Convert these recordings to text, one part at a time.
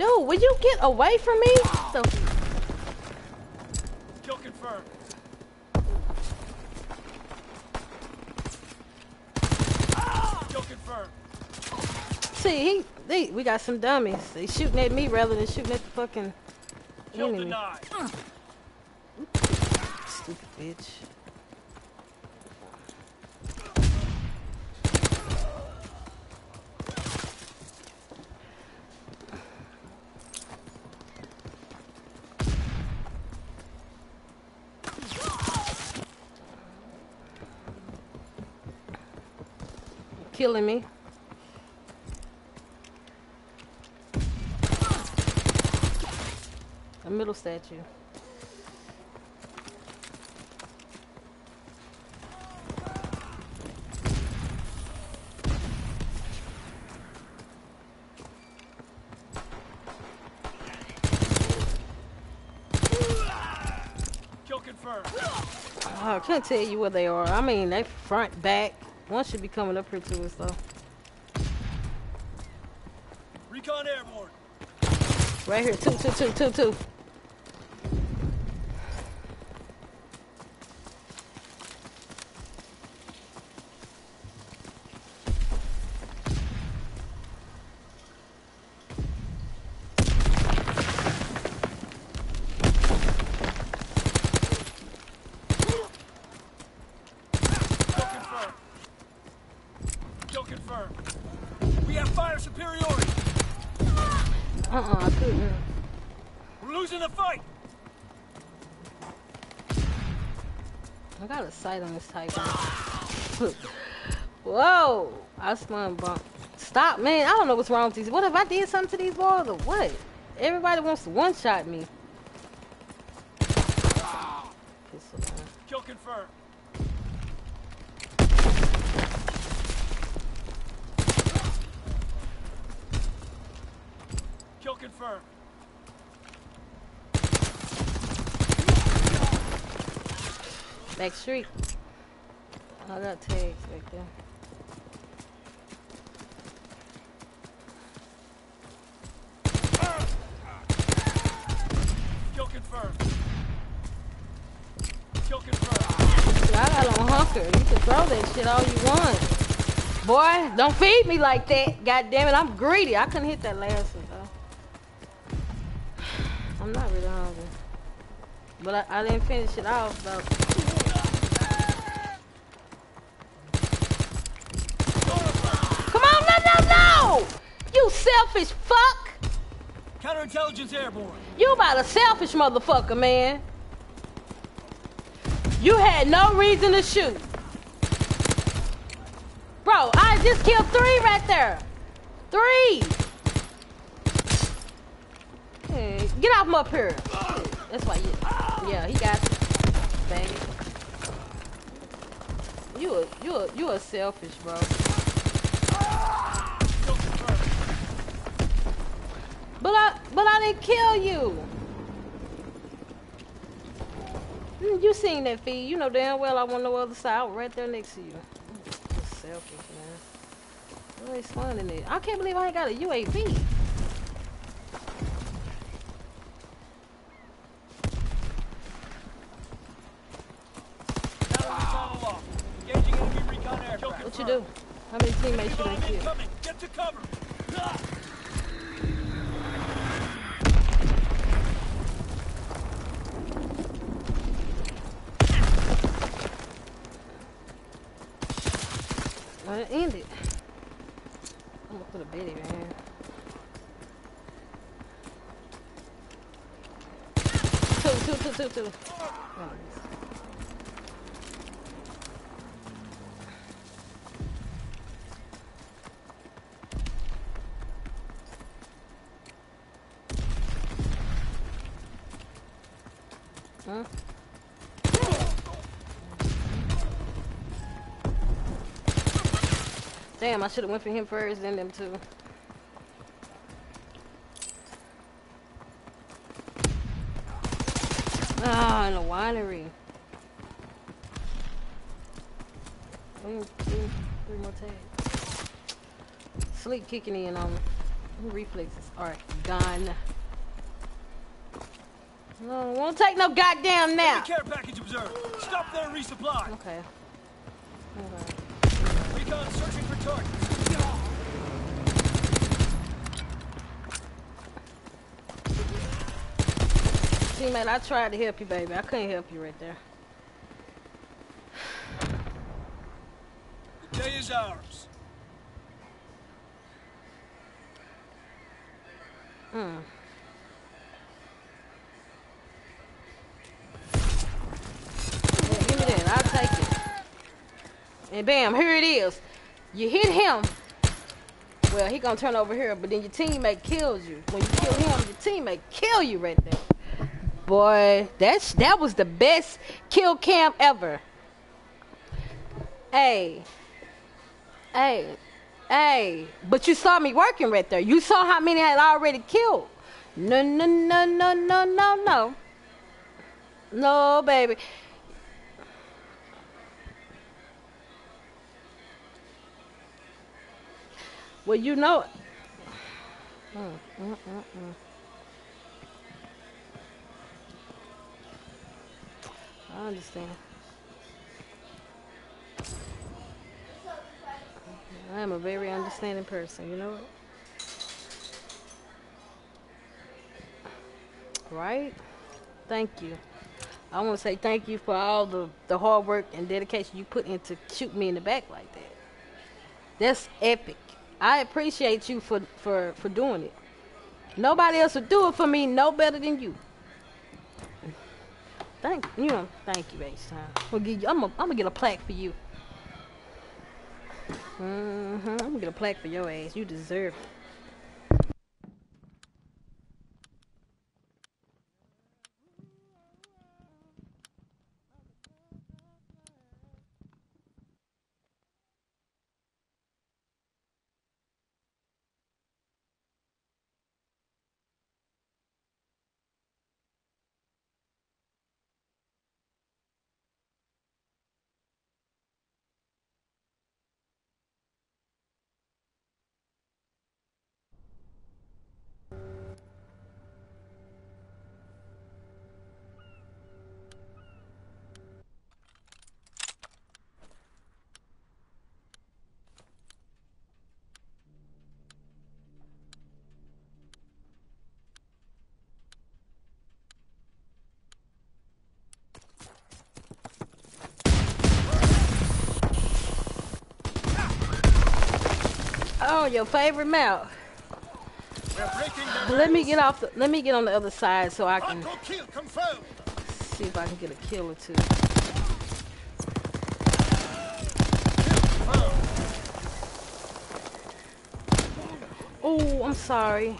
Dude, will you get away from me? The Kill confirmed. Kill confirmed. see, he, they, we got some dummies. They shooting at me rather than shooting at the fucking Kill enemy. denied. Stupid bitch. Killing me. A middle statue. Kill confirmed. Oh, I can't tell you where they are. I mean, they front, back. One should be coming up here to us, though. Recon airborne. Right here, two, two, two, two, two. Kill confirmed. Kill confirmed. We have fire superiority. Uh-uh, I couldn't. We're losing the fight. I got a sight on this tiger. Whoa! I spun bump. Stop, man. I don't know what's wrong with these. What if I did something to these balls or what? Everybody wants to one-shot me. Piss around. Kill confirmed. Kill confirmed. Back street. I got tags right there. Kill confirmed. Kill confirmed. I got on hunker. You can throw that shit all you want. Boy, don't feed me like that. God damn it, I'm greedy. I couldn't hit that last one though. I'm not really hungry. But I, I didn't finish it off though. Come on, no, no, no! You selfish fuck! Counterintelligence airborne. You about a selfish motherfucker, man. You had no reason to shoot. Bro, I just killed three right there. Three. Hey, get off up here. That's why you. Yeah, he got you. Bang. You a you a you a selfish, bro. Kill confirmed. But I didn't kill you. Mm, You seen that feed. You know damn well I want no other side. Right there next to you. You're selfish, man. Really fun in it. I can't believe I ain't got a UAV. Counter recon aloft. Engaging enemy recon aircraft. What you do? How many teammates you done Bomb killed? incoming. Get to cover. Well, end it. I'm gonna put a bitty right here. Two, two, two, two, two. Oh, Huh? Damn, I should have went for him first, then them two. Ah, in a winery. Three, three, three more tags. Sleep kicking in on me. reflexes are gone. No, won't take no goddamn nap. care package observed. Stop there resupply. Okay. Okay. Recon searching targets. Teammate, I tried to help you, baby. I couldn't help you right there. The day is ours. Mm. Yeah, give me that. I'll take it. And bam, here it is. You hit him. Well, he gonna turn over here, but then your teammate kills you. When you kill him, your teammate kill you right there. Boy, that's that was the best kill cam ever. Hey. Hey. Hey. But you saw me working right there. You saw how many I had already killed. No, no, no, no, no, no, no. No, baby. Well, you know. Mm, mm, mm. I understand. I am a very understanding person, you know? Right? Thank you. I want to say thank you for all the, the hard work and dedication you put into shooting me in the back like that. That's epic. I appreciate you for, for, for doing it. Nobody else would do it for me no better than you. Thank you know, thank you, you, I'm gonna I'm gonna get a plaque for you. hmm I'm gonna get a plaque for your ass. You deserve it. Oh, your favorite mount. Let me get off. The, let me get on the other side so I can see if I can get a kill or two. Oh, I'm sorry.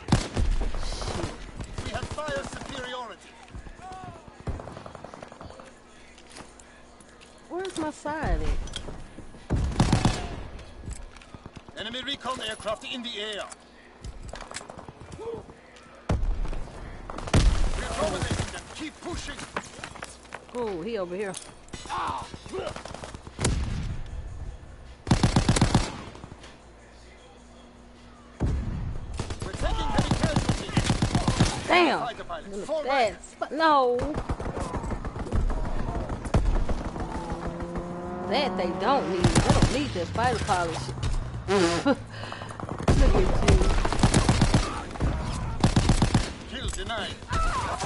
Aircraft in the air. We're dominating them. Keep pushing. Oh, he over here. We're taking heavy casualties. Damn. Fighter pilot, Look fall at back. that. Sp- No. That they don't need. They don't need that fighter pilot shit. Look at you. Kill denied.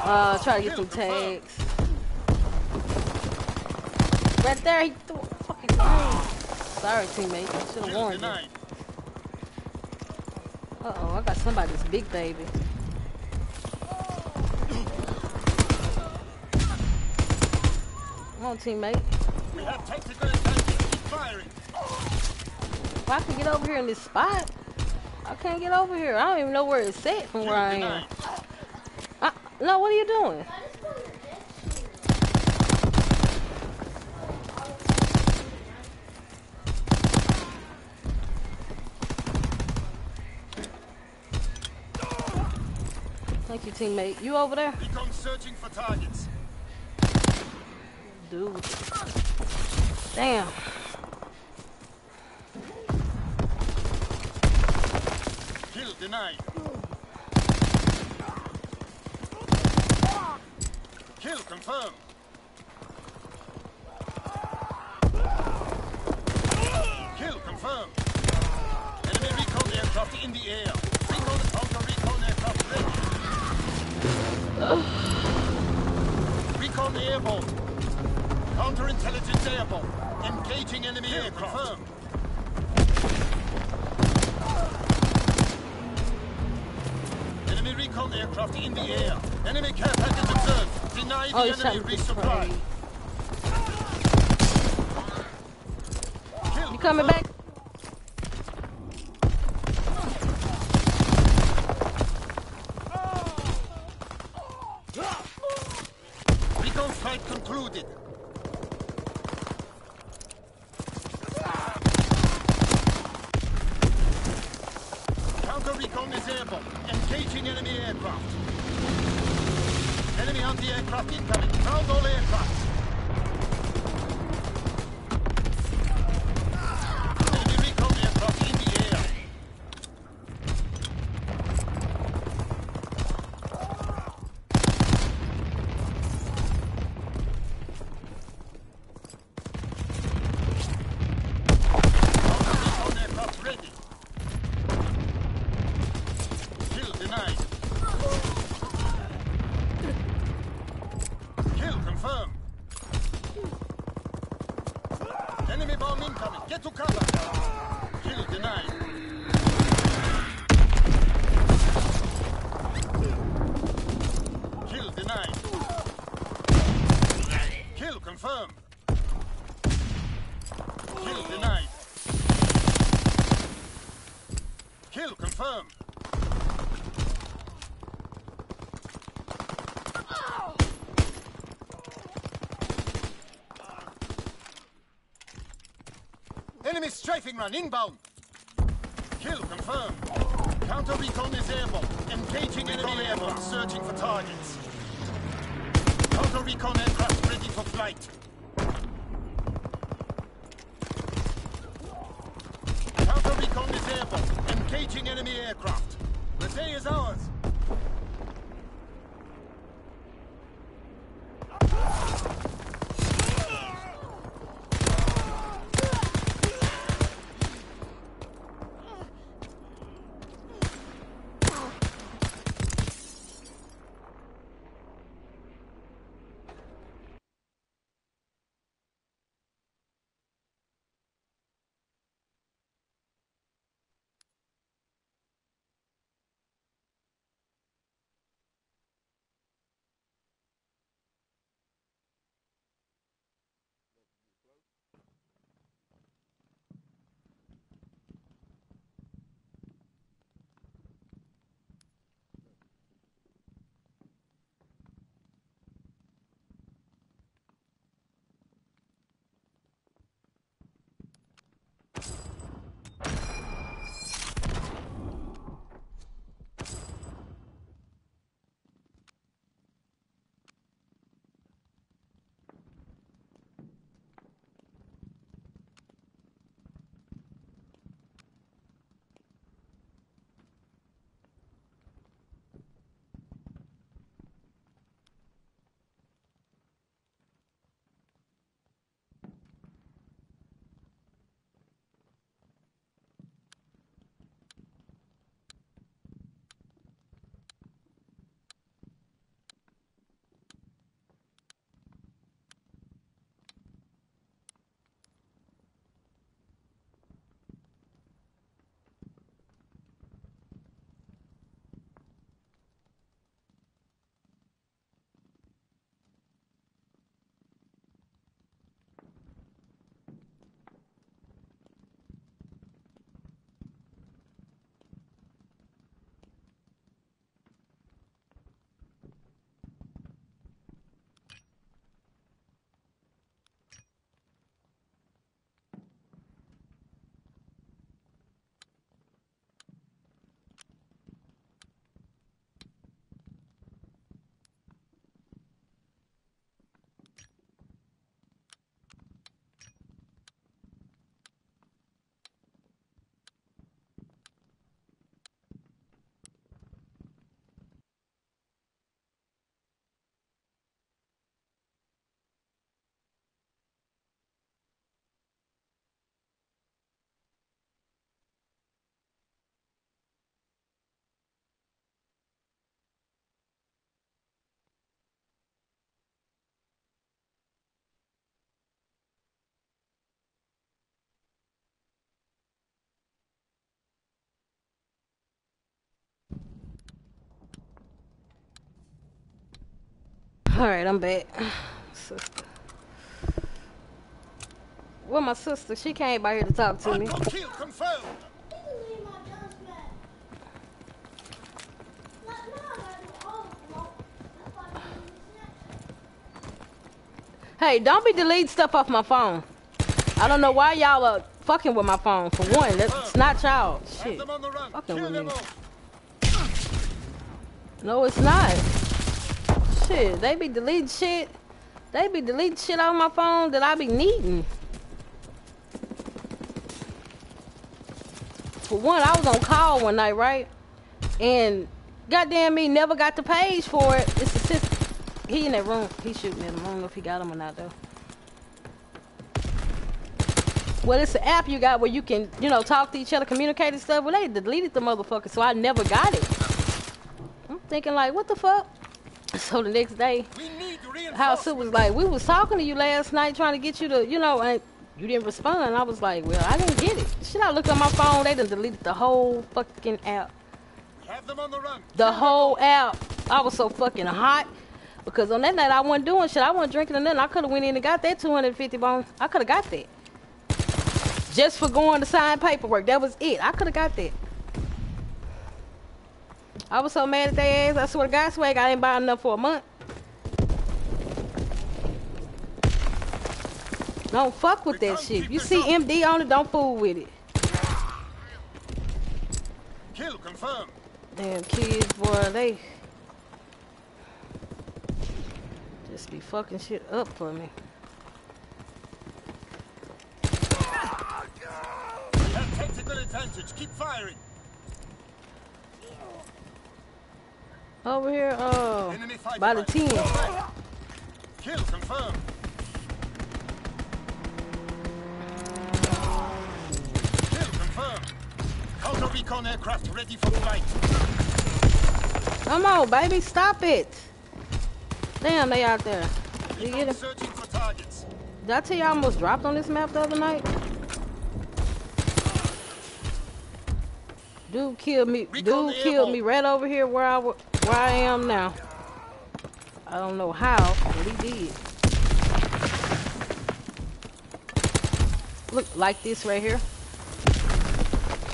Uh, try to get some tags. Right there, he threw a fucking thing. Sorry, teammate. I should have warned you. Uh oh, I got somebody's big baby. Come on, teammate. We have tactical advantage. Firing. If I can get over here in this spot, I can't get over here. I don't even know where it's at from where I am. No, what are you doing? Thank you, teammate. You over there? Recon searching for targets. Dude. Damn. they survived. Strafing run inbound. Kill confirmed. Counter recon is airborne. Engaging recon enemy airborne, searching for targets. Counter recon aircraft ready for flight. Alright, I'm back. Sister. Well, my sister, she came by here to talk to me. Kill confirmed. Hey, don't be deleting stuff off my phone. I don't know why y'all are fucking with my phone. For one, that's not y'all. Shit. them on the run. Fucking with me. No, it's not. Shit, they be deleting shit. They be deleting shit off my phone that I be needing. For one, I was on call one night, right? And goddamn me, never got the page for it. It's a. He in that room. He shooting at him. I don't know if he got him or not though. Well, it's an app you got where you can, you know, talk to each other, communicate and stuff. Well, they deleted the motherfucker, so I never got it. I'm thinking like, what the fuck? So the next day, House it was like, we was talking to you last night, trying to get you to, you know, and you didn't respond. I was like, well, I didn't get it. Shit, I look on my phone, they done deleted the whole fucking app. Have them on the run. The whole app. I was so fucking hot. Because on that night I wasn't doing shit. I wasn't drinking or nothing. I could have went in and got that 250 bones. I could have got that. Just for going to sign paperwork. That was it. I could have got that. I was so mad at their ass. I swear to God, swag, I didn't buy enough for a month. Don't fuck with that shit. You see MD on it, don't fool with it. Kill confirmed. Damn kids, boy, they just be fucking shit up for me. Have tactical advantage. Keep firing. Over here, oh, by the team. Kill confirmed. Kill confirmed. Counter recon aircraft ready for flight. Come on, baby, stop it. Damn, they out there. You get it? searching for targets. Did I tell you I almost dropped on this map the other night? Dude killed me. Recon Dude killed me right over here where I wa- where I am now. I don't know how, but he did. Look like this right here.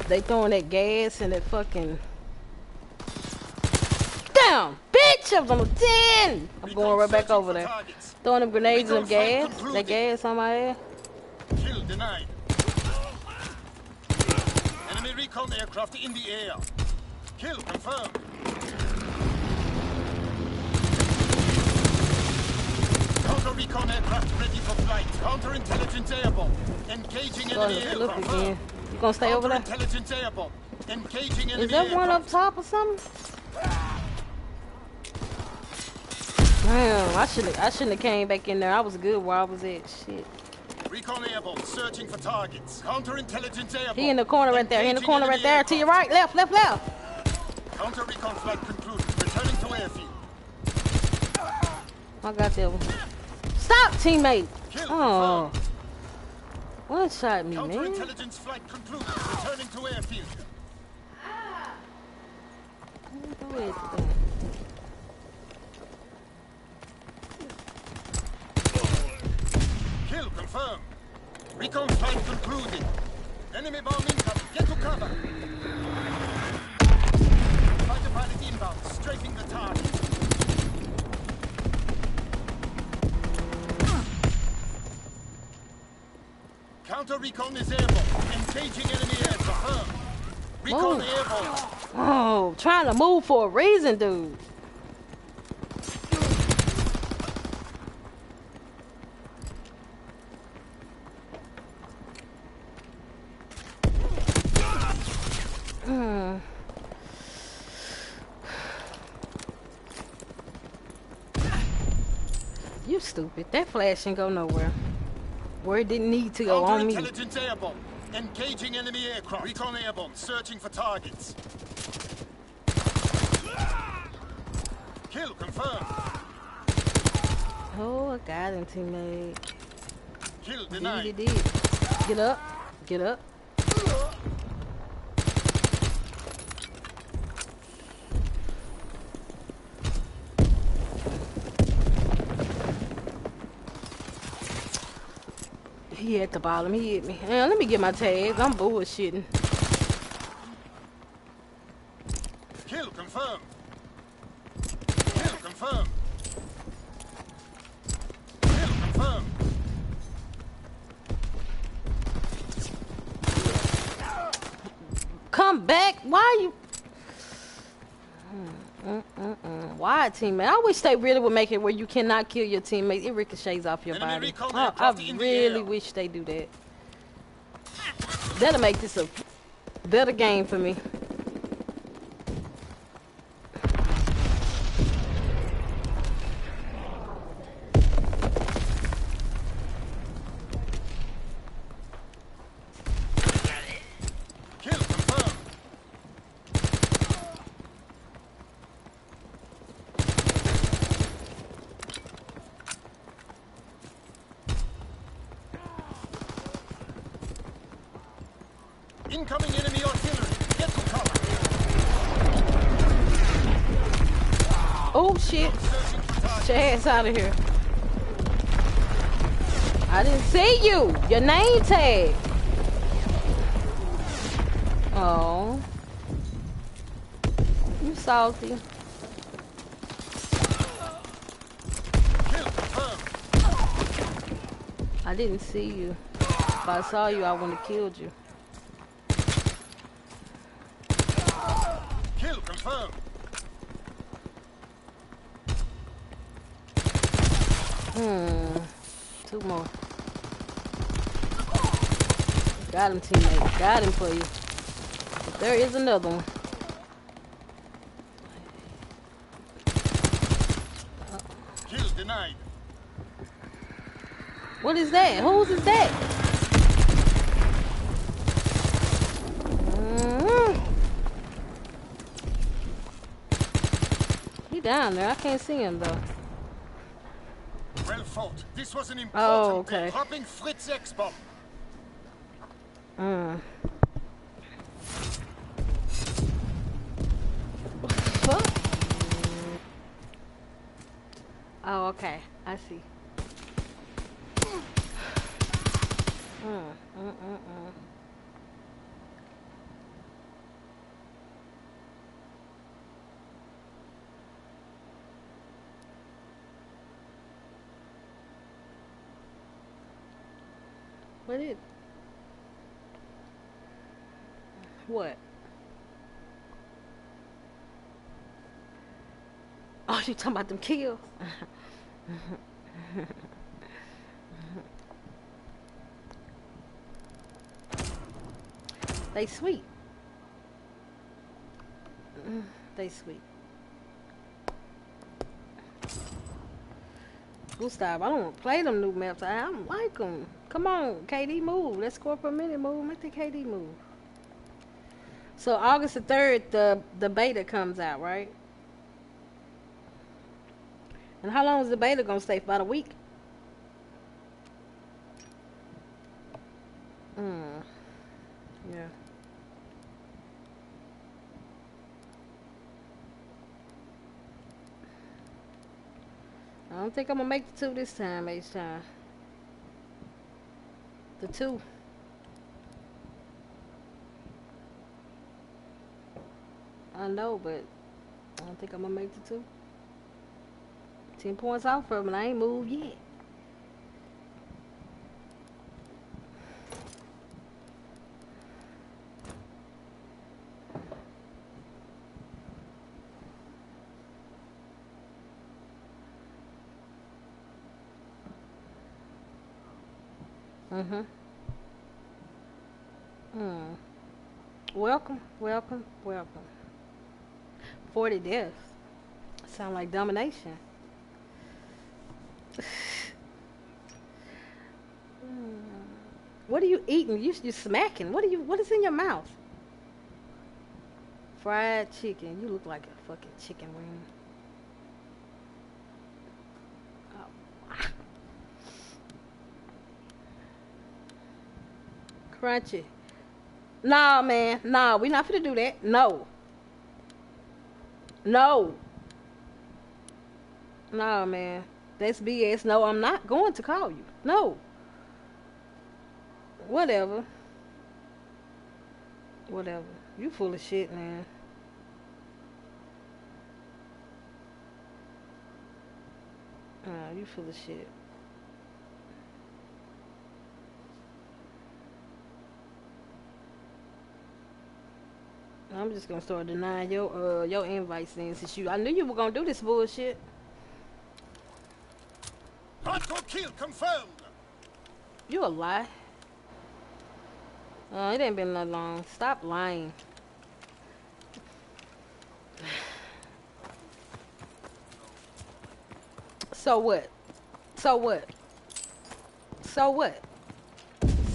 They throwing that gas and that fucking. Damn, bitch! I was on a ten. I'm going right back over there. Throwing them grenades and gas. That gas on my ass. Kill denied. Enemy recon aircraft in the air. Kill confirmed. Counter recon aircraft ready for flight. Counter intelligence airborne. Engaging enemy aircraft. again. You gonna stay over there? Intelligence airborne. Engaging enemy Is that one up top or something? Damn, I should I shouldn't have came back in there. I was good where I was at. Shit. Recon airborne. Searching for targets. Counter intelligence airborne. He in the corner right there. He in the corner right there. To your right, left, left, left. Counter recon flight concluded. Returning to airfield. I got that one. Stop, teammate. Kill Oh, one shot me, man. intelligence flight concluded. Returning to airfield. Kill confirmed. Recon flight concluded. Enemy bomb incoming. Get to cover. Fighter pilot inbound. Strafing the target. Counter recon is airborne. Engaging enemy air. Confirmed. Recon Move. airborne. Oh, trying to move for a reason, dude. You stupid. That flash didn't go nowhere. Where didn't need to go on me. Airborne. Engaging enemy aircraft. Recon airborne. Searching for targets. Kill confirmed. Oh, I got him, teammate. Kill denied. did. Get up. Get up. He at the bottom. He hit me. Yeah, let me get my tags. I'm bullshitting. Kill confirmed. Kill confirmed. Kill confirmed. Come back. Why you? Mm, mm, mm. Why, teammate? I wish they really would make it where you cannot kill your teammates. It ricochets off your Enemy body. recon I, really wish they do that. That'll make this a better game for me. Kill confirmed. Incoming enemy artillery. Get to cover. Oh shit! Searching for targets. Get your ass out of here. I didn't see you. Your name tag. Oh. You salty. I didn't see you. If I saw you, I would have killed you. Kill confirmed. Hmm. Two more. Got him, teammate. Got him for you. There is another one. Kill denied. What is that? Whose is that? Mhm. He down there. I can't see him though. Fought. This was an important Oh, okay. Dropping Fritz X bomb. Mm. What? Oh, okay. I see. Mm, mm, mm, mm. What? Oh, you talking about them kills? they sweet. They sweet. Gustav, I don't play them new maps. I don't like them. Come on, KD move. Let's score for a minute move. Make the KD move. So August the third, the the beta comes out, right? And how long is the beta gonna stay? For about a week. Hmm. Yeah. I don't think I'm gonna make the two this time, H time. The two. I know, but I don't think I'm gonna make the two. Ten points off from it. I ain't moved yet. Mm-hmm. Hmm. Welcome, welcome, welcome. 40 deaths. Sound like domination. What are you eating? You you smacking. What are you what is in your mouth? Fried chicken. You look like a fucking chicken wing. Crunchy. Nah, man. Nah, we not finna do that. No. No. Nah, man. That's BS. No, I'm not going to call you. No. Whatever. Whatever. You full of shit, man. Nah, you full of shit. I'm just gonna start denying your uh your invites then since you I knew you were gonna do this bullshit. Hardcore kill confirmed. You a lie. Uh, it ain't been that long. Stop lying. So what? So what? So what?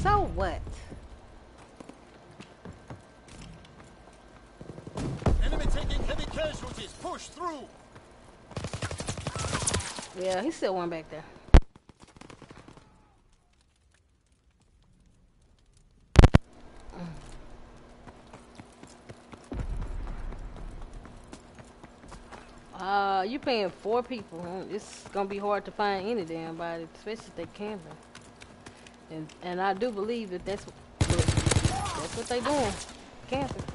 So what? Enemy taking heavy casualties. Push through. Yeah, he's still one back there. Uh, you paying four people. huh? It's gonna be hard to find any damn body, especially if they camping. And and I do believe that that's what that's what they doing, camping.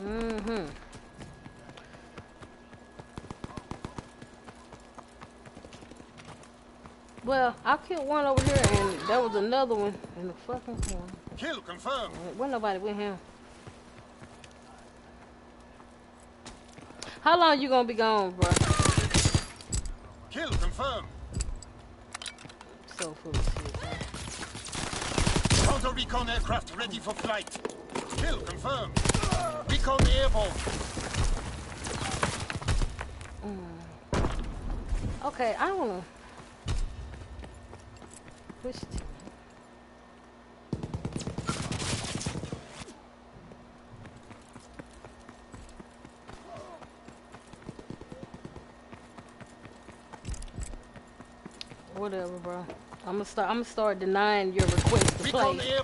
Mm-hmm. Well, I killed one over here, and there was another one in the fucking corner. Kill confirmed. Wasn't nobody with him. How long you gonna be gone, bro? Kill confirmed. So full of shit. Counter recon aircraft ready for flight. Kill confirmed. Recon airborne. Mm. Okay, I wanna push. Whatever, bro. I'm gonna start. I'm gonna start denying your request to play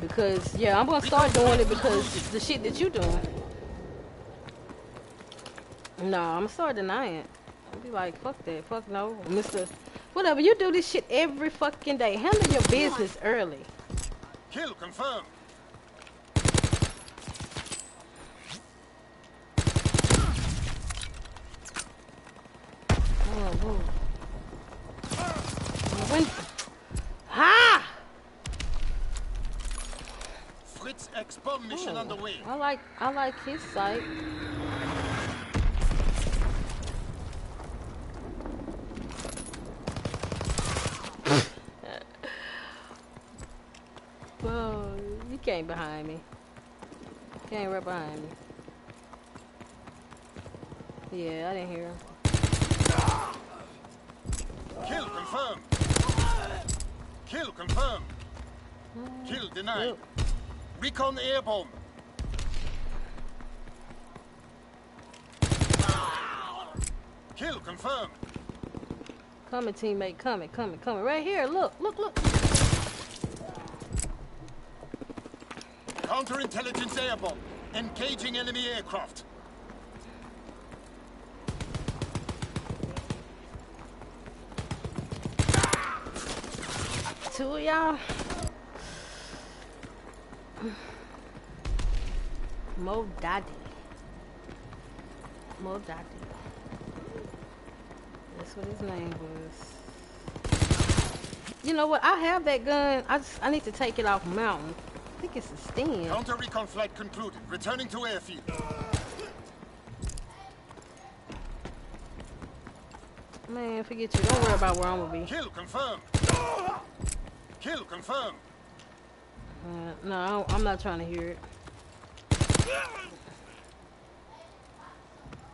because yeah, I'm gonna start doing it because the shit that you doing. No, I'm gonna start denying. it. I'll be like, fuck that, fuck no, Mister. Whatever, you do this shit every fucking day. Handle your business early. Kill confirmed. Oh, whoa. When, ha! Fritz X bomb mission Oh, underway. I like, I like his site. Whoa, you came behind me. Came right behind me. Yeah, I didn't hear him. Kill confirmed. Kill confirmed. Mm, Kill denied. Recon airborne. Kill confirmed. Coming, teammate, coming, coming, coming. Right here, look, look, look. Counterintelligence airborne. Engaging enemy aircraft. Two of y'all. Mo Daddy. Mo Daddy. What his name was. You know what? I have that gun. I just I need to take it off mountain. I think it's a stand. Counter recon flight concluded. Returning to airfield. Man, forget you. Don't worry about where I'm gonna be. Kill confirmed. Kill confirmed. Uh, no, I'm not trying to hear it.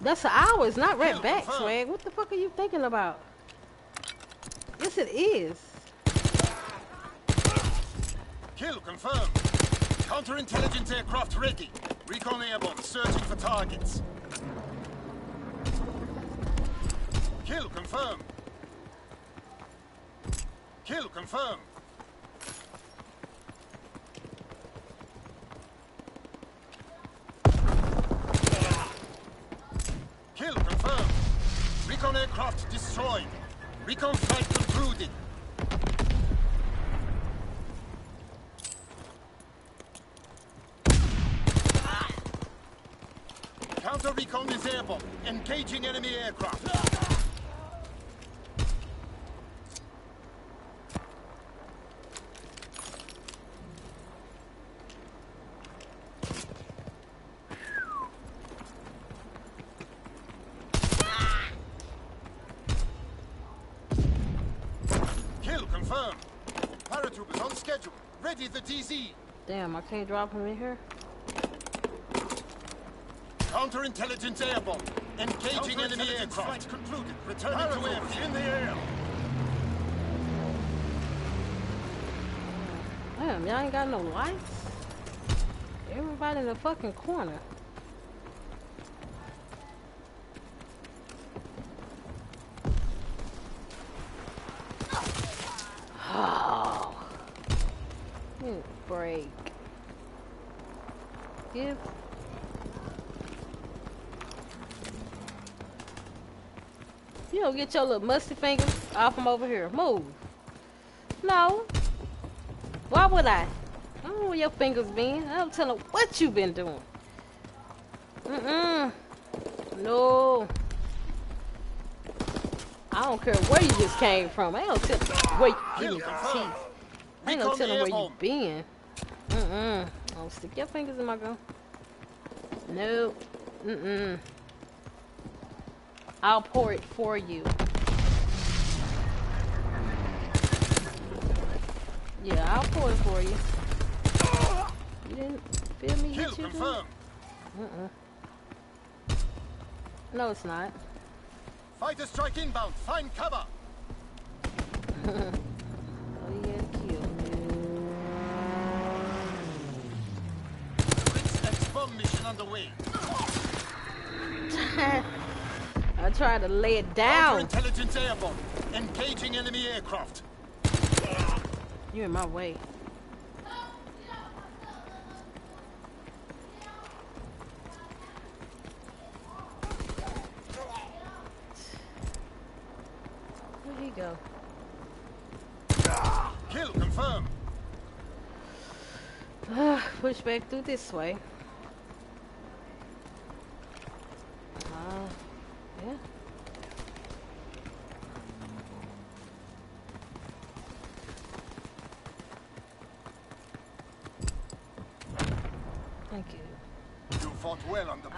That's ours, not right back, swag. What the fuck are you thinking about? Yes, it is. Kill confirmed. Counterintelligence aircraft ready. Recon airborne searching for targets. Kill confirmed. Kill confirmed. Reconstruct concluded. Ah. Counter recon is airborne. Engaging enemy aircraft. Damn, I can't drop him in here. Counterintelligence airborne. Engaging enemy aircraft. concluded. Returning to airfield. in the air. Damn, y'all ain't got no lights? Everybody in the fucking corner. Oh. Give a break. Give. You don't get your little musty fingers off from over here. Move. No. Why would I? I don't know where your fingers been. I don't tell them what you've been doing. Mm-mm. No. I don't care where you just came from. I don't tell where you give me teeth. I ain't gonna tell them where you been. Mm-mm. Don't stick your fingers in my gun. No. Mm-mm. I'll pour it for you. Yeah, I'll pour it for you. You didn't feel me Kill hit you? dude? confirmed. Uh-uh. No, it's not. Fighter strike inbound. Find cover. Oh, you had to kill. Fritz X bomb mission underway. Tried to lay it down. Intelligence airborne. Engaging enemy aircraft. You're in my way. Where'd he go? Kill confirmed. Push back through this way. Uh, yeah. Thank you. You fought well on the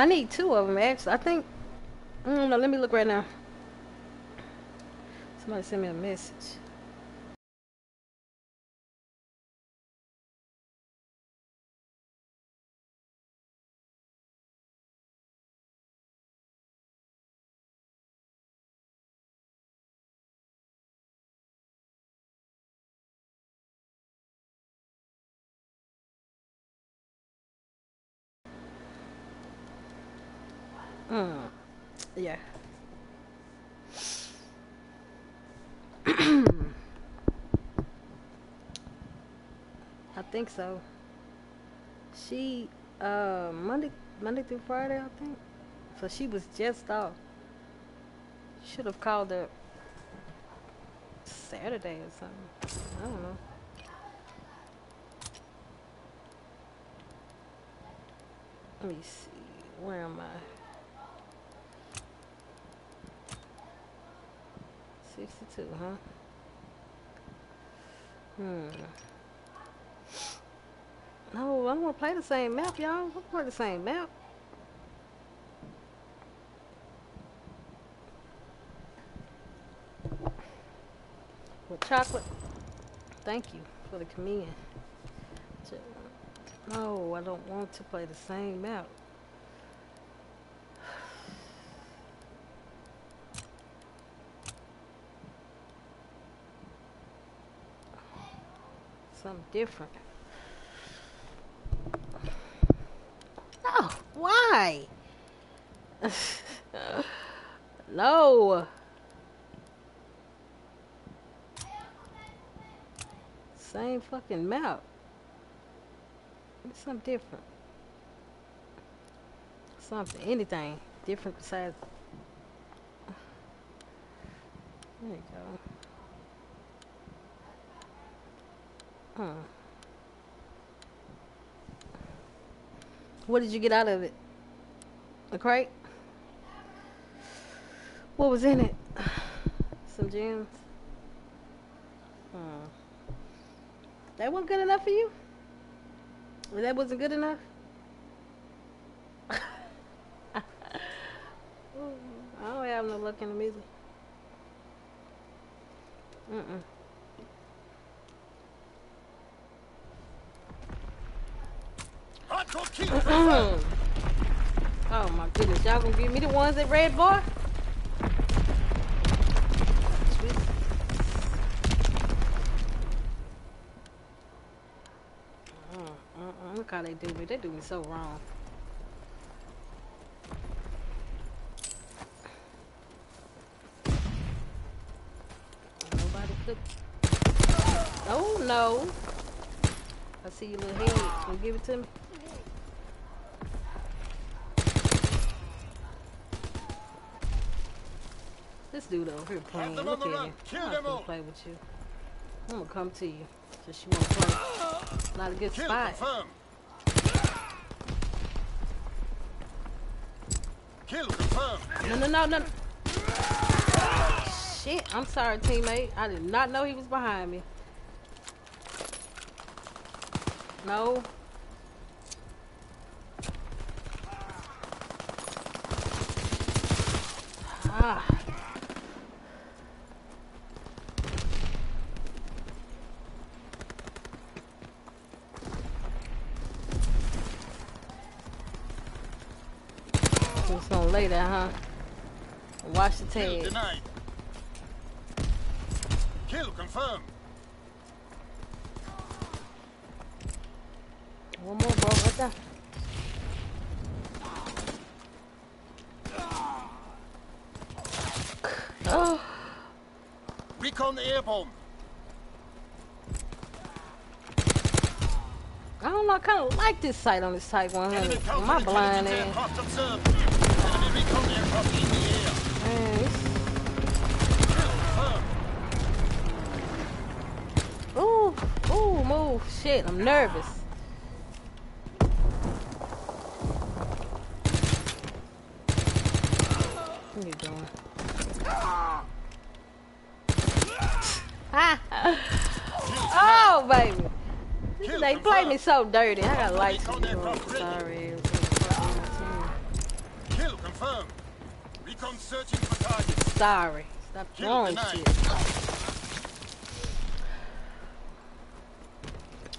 I I need two of them actually. I think. Mm, no, let me look right now. Somebody sent me a message. Mm. Yeah. I think so. She uh Monday Monday through Friday, I think. So she was just off. Should have called her Saturday or something. I don't know. Let me see. Where am I? 62, huh? Hmm. No, I don't want to play the same map, y'all. I want to play the same map. With chocolate. Thank you for the. Ch- No, I don't want to play the same map. Something different. No, why? no. Same fucking map. Something different. Something, anything different besides. There you go. What did you get out of it? A crate. What was in it? Some gems. Hmm. That wasn't good enough for you? That wasn't good enough? I don't have no luck in the music. Mm-mm. Hardcore kill confirmed. Oh my goodness, y'all gonna give me the ones that red bar? Mm, mm, mm. Look how they do me. They do me so wrong. Nobody could. Oh no. I see your little head. You give it to me? This dude over here playing. Look at him. Kill I'm not gonna play with you. I'm gonna come to you. Just you wanna play. Not a good Kill spot. confirmed. Kill confirmed. No, no, no, no. Shit, I'm sorry, teammate. I did not know he was behind me. No. Ah. Just gonna lay there, huh? Watch the Kill tag. denied. Kill confirmed. One more, bro, right there. Oh, Recon airborne. I don't know. I kind of like this sight on this Type 100. Enemy Am I blind Ooh, ooh, move. Shit, I'm nervous. What are you doing? Ah. oh, baby. They play me so dirty. I got lights. Sorry. Sorry. Stop throwing shit.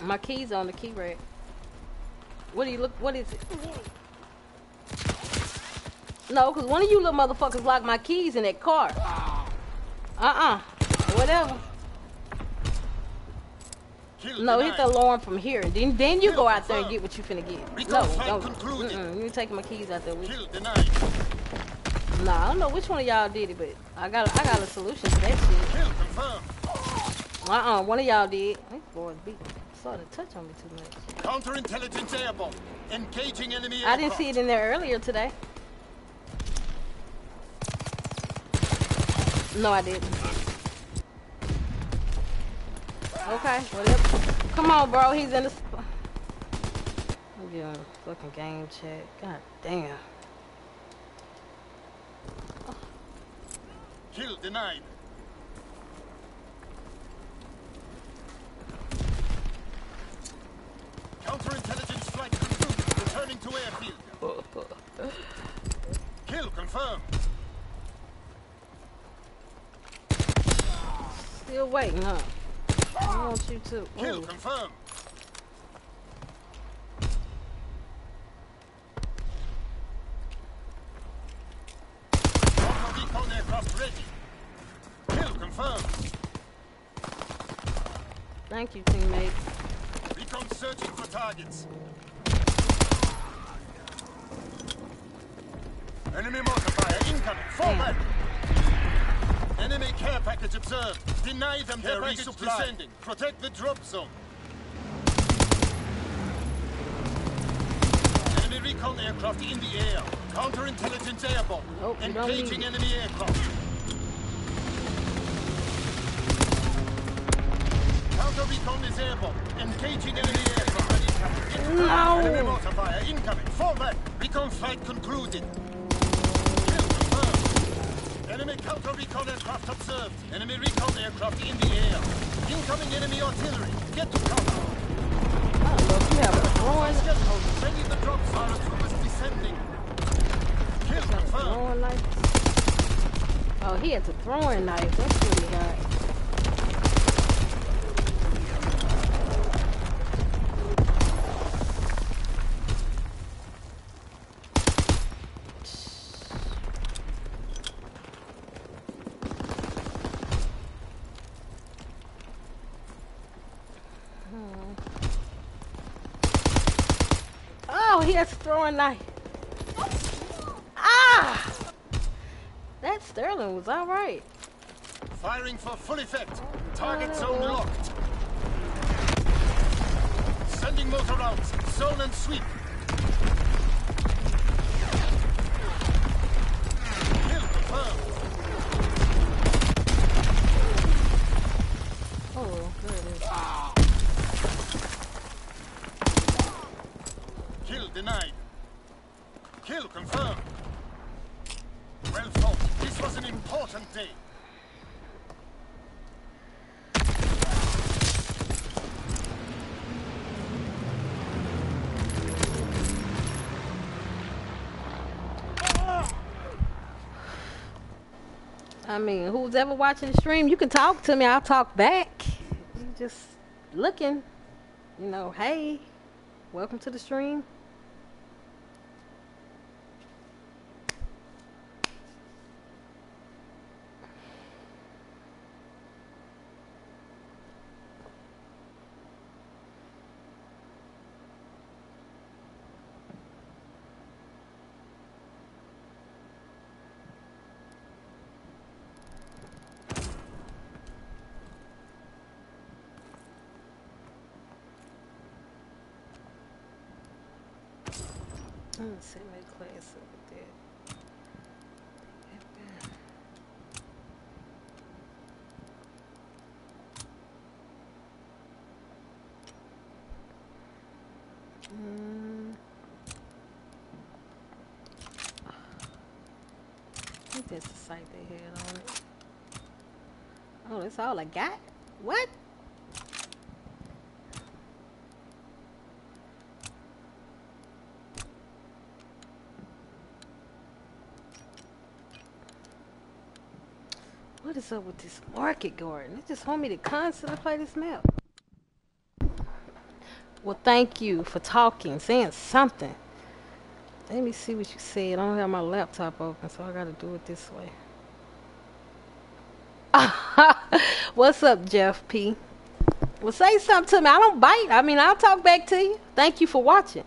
My key's on the key rack. What do you look? What is it? No, cause one of you little motherfuckers locked my keys in that car. Uh-uh. Whatever. No, hit the alarm from here. Then then you go out there and get what you finna get. No, don't. Mm-mm. You ain't taking my keys out there with you. Nah, I don't know which one of y'all did it, but I got I got a solution to that shit. Uh-uh, one of y'all did. These boys be starting to touch on me too much. Counterintelligence airborne. Engaging enemy aircraft. I didn't see it in there earlier today. No, I didn't. Okay, whatever. Come on, bro. He's in the. I'm getting a fucking game check. God damn. Kill denied. Counterintelligence flight concluded. Returning to airfield. Kill confirmed. Still waiting, huh? I want you to. Kill confirmed. Hostile recon aircraft ready. Kill confirmed. Thank you, teammate. Recon searching for targets. Enemy mortar fire incoming. Fall back. Enemy care package observed. Deny them their resupply. Descending. Protect the drop zone. Enemy recon aircraft in the air. Counterintelligence airborne. Nope, you don't need Engaging enemy aircraft. Recon is airborne. Engaging enemy aircraft. contact. Enemy No. mortar fire incoming. Fall back. Recon flight concluded. Kill confirmed. Enemy counter recon aircraft observed. Enemy recon aircraft in the air. Incoming enemy artillery. Get to cover. Look, you have a throwing, Sending the drop fire troopers descending. Kill confirmed. throwing knife. Oh, he has a throwing knife. That's what he got. Oh, knife. Ah! That Sterling was alright. Firing for full effect. Target zone locked. Sending mortar rounds. Zone and sweep. Kill confirmed. Oh, there it is. Kill denied. Kill confirmed. Well fought. This was an important day. I mean, who's ever watching the stream, you can talk to me. I'll talk back. You just looking, you know, hey, welcome to the stream. Let's see my class over there. Mm. I think that's the site they had on it. Oh, that's all I got? What? What up with this market garden? They just want me to constantly play this map. Well, thank you for talking, saying something. Let me see what you said. I don't have my laptop open, so I gotta do it this way. What's up, Jeff P? Well, say something to me. I don't bite. I mean, I'll talk back to you. Thank you for watching.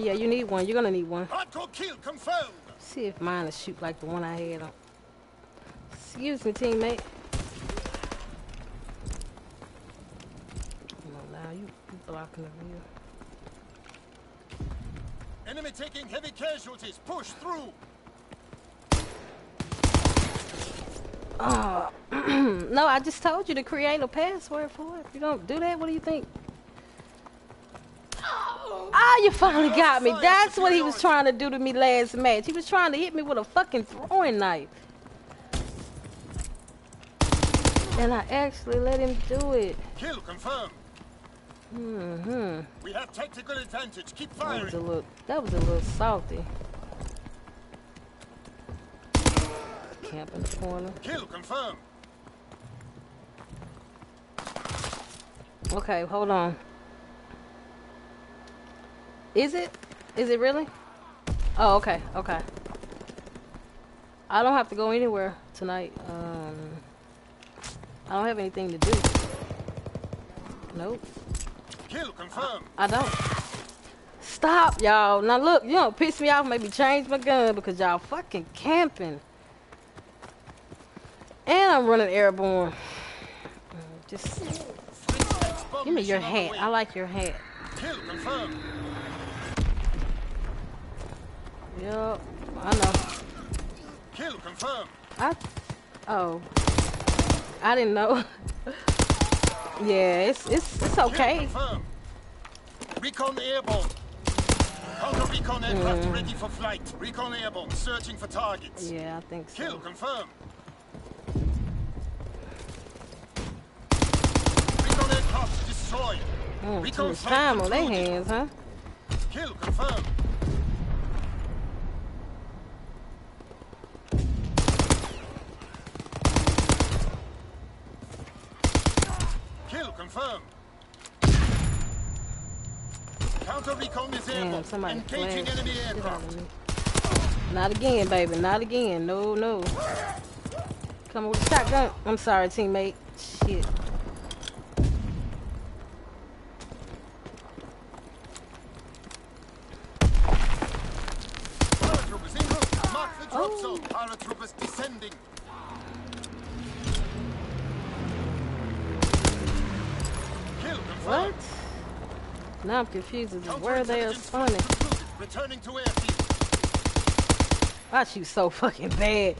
Yeah, you need one. You're gonna need one. Hardcore kill confirmed. See if mine will shoot like the one I had on. Excuse me, teammate. On now, you, you blocking the view. Enemy taking heavy casualties. Push through. Oh, no, I just told you to create a password for it. If you don't do that, what do you think? Ah, you finally got me. That's what he was trying to do to me last match. He was trying to hit me with a fucking throwing knife. And I actually let him do it. Kill confirmed. Mm-hmm. We have tactical advantage. Keep firing. That was a firing. little that was a little salty. Camp in the corner. Kill confirmed. Okay, hold on. Is it? Is it really? Oh, okay, okay. I don't have to go anywhere tonight. Um, I don't have anything to do. Nope, Kill confirmed. I don't. Stop, y'all. Now look, you don't piss me off, maybe change my gun because y'all fucking camping. And I'm running airborne. Just give me your hat. I like your hat. Kill confirmed. Yup, I know. Kill confirmed. I oh, I didn't know. yeah, it's it's it's okay. Recon airborne. Counter recon aircraft ready for flight. Recon airborne, searching for targets. Yeah, I think so. Kill confirmed. Recon aircraft destroyed. Mm, Recon time on their hands, huh? Kill confirmed. Kill confirmed. Counter recon is Damn, airborne. somebody Engaging enemy the shit out aircraft. Not again, baby. Not again. No, no. Come with a shotgun. I'm sorry, teammate. Shit. Paratroopers en route. Mark the drop Oh. zone. Paratroopers descending. What? Now I'm confused as to where they are spawning. Returning to airfield. I shoot so fucking bad.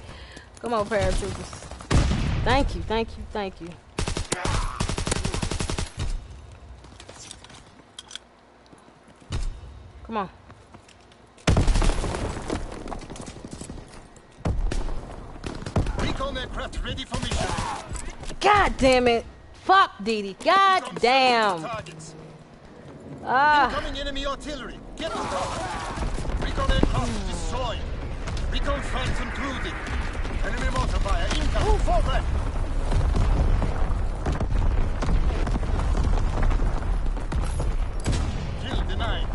Come on, paratroopers. Thank you, thank you, thank you. Come on. Recon aircraft ready for mission. God damn it. Fuck, Dee. God Recon searching for damn. Ah. Incoming enemy artillery. Get. Recon aircraft destroyed. Recon flight concluded. Enemy mortar fire incoming. Move forward. Kill denied.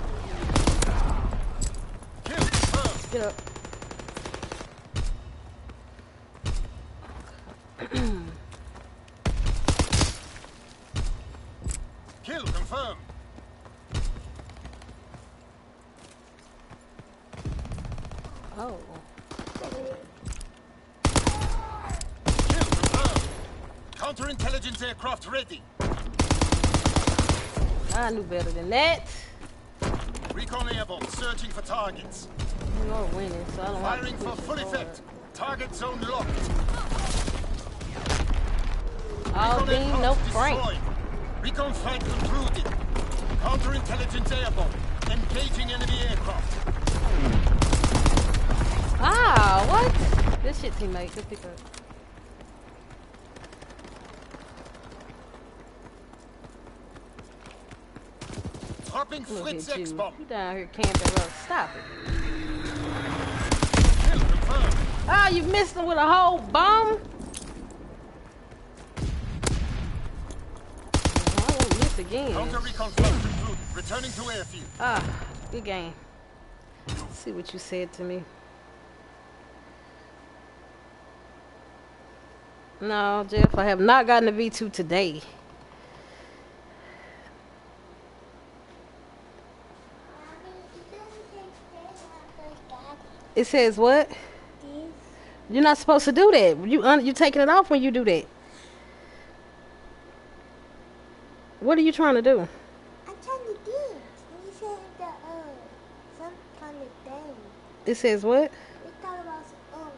Kill confirmed. Get up. Kill confirmed. Oh. Kill confirmed. Counterintelligence aircraft ready. I knew better than that. Recon airborne searching for targets. You are winning, so I don't have to Firing for full forward. effect. Target zone locked. All aircraft no Frank. Destroyed. Recon flight concluded. Counterintelligence airborne. Engaging enemy aircraft. Ah, what? This shit, teammate. Good pick up. Dropping Look Fritz X you. bomb. You down here camping up. Stop it. Ah, you missed him with a whole bomb? I again. Counter recon flight. Returning to airfield. Ah, good game. Let's see what you said to me. No, Jeff, I have not gotten a V2 today. It says what? You're not supposed to do that. You un- you taking it off when you do that. What are you trying to do? I'm trying to do it. You said the uh some kind of thing. It says what? We thought about um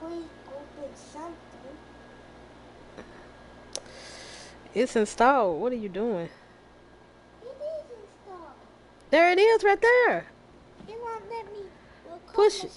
please open something. It's installed. What are you doing? It is installed. There it is, right there. It won't let me record Push it.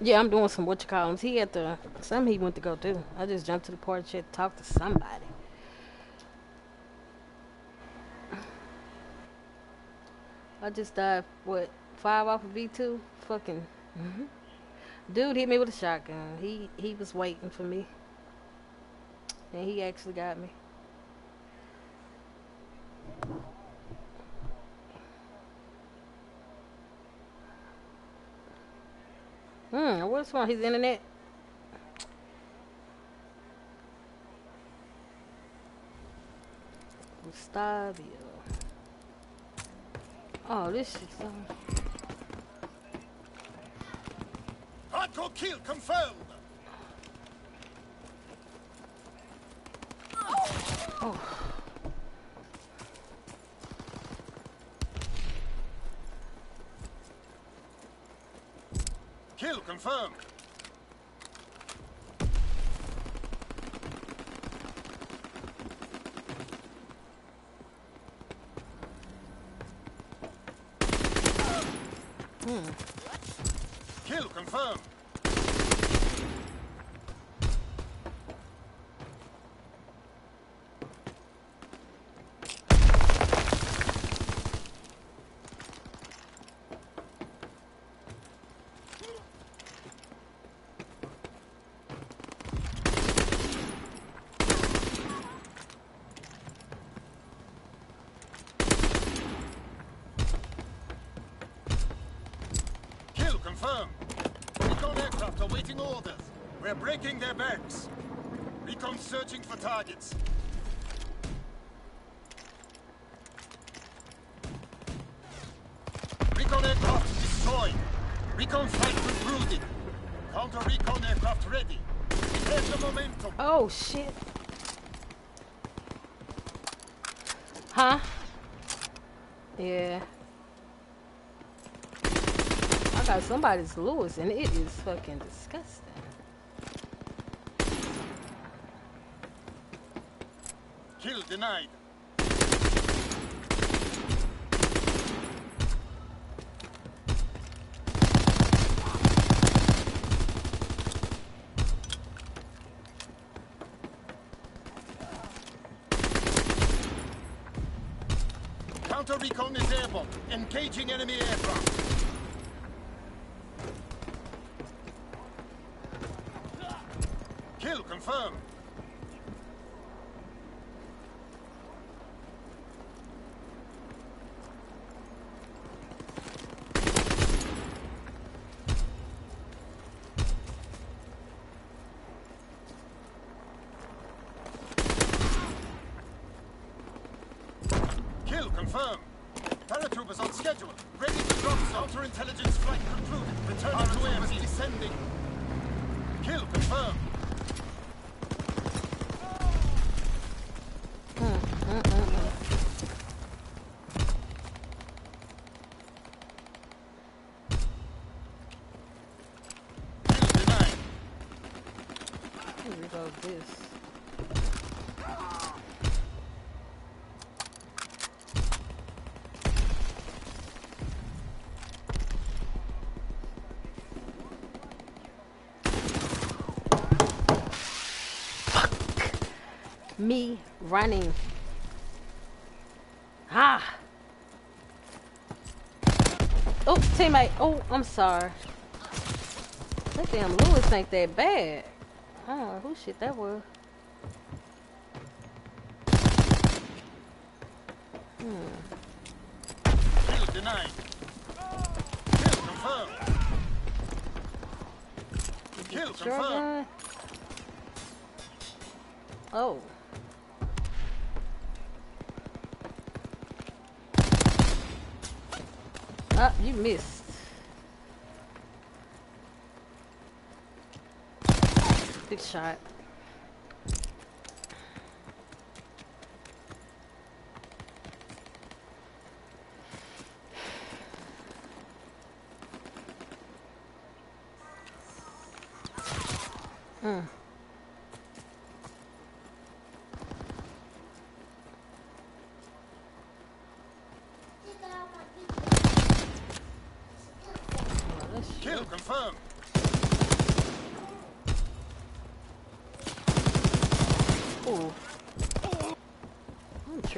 Yeah, I'm doing some what you call 'ems. He at the some he went to go do. I just jumped to the porch to talk to somebody. I just died what five off of V two. Fucking mhm. dude hit me with a shotgun. He he was waiting for me, and he actually got me. Hmm, what's wrong? His internet. Gustavio. Oh, this shit's on. Hardcore kill confirmed. Kill confirmed. Kill confirmed. Kill confirmed. Recon aircraft awaiting orders. We're breaking their. Recon searching for targets. Recon aircraft destroyed. Recon. Counter recon aircraft ready. The momentum. Oh shit. Huh? Yeah. I got somebody's Lewis and it is fucking disgusting. Kill denied. Counter recon is airborne. Engaging enemy aircraft. Kill confirmed. Kill confirmed. Paratroopers on schedule. Ready to drop counterintelligence flight concluded. Returning to airspace. descending. Kill confirmed. Kill denied. Here we go, this. Fuck. Me running. Ah. Oh, teammate. Oh, I'm sorry. That damn Lewis ain't that bad. I don't know who shit that was. Shot. Mm. Oh, that's Kill shit. confirmed.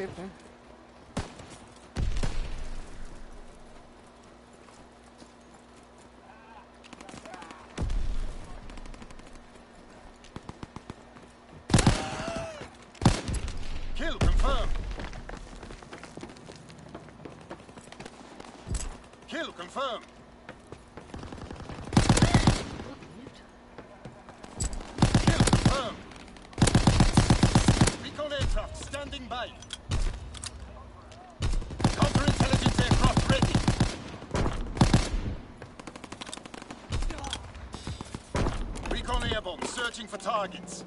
Tripping. Kill confirmed. Kill confirmed. Kill confirmed. Recon aircraft standing by. Counterintelligence aircraft ready. Recon searching for targets.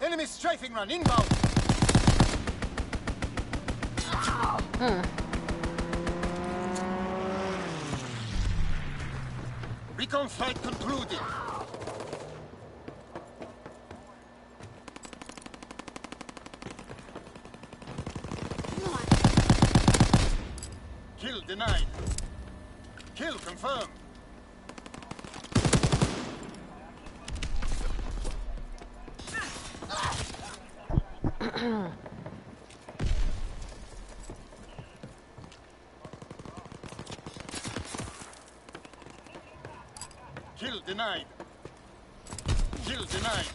Enemy strafing run inbound. Hmm. Recon flight concluded. Kill denied. Kill confirmed. Kill denied. Kill denied.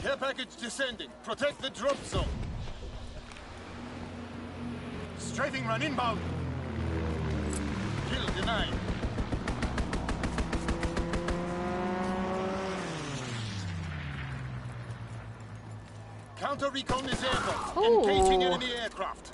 Care package descending. Protect the drop zone. Strafing run inbound. Kill denied. Counter recon is airborne. Engaging enemy aircraft.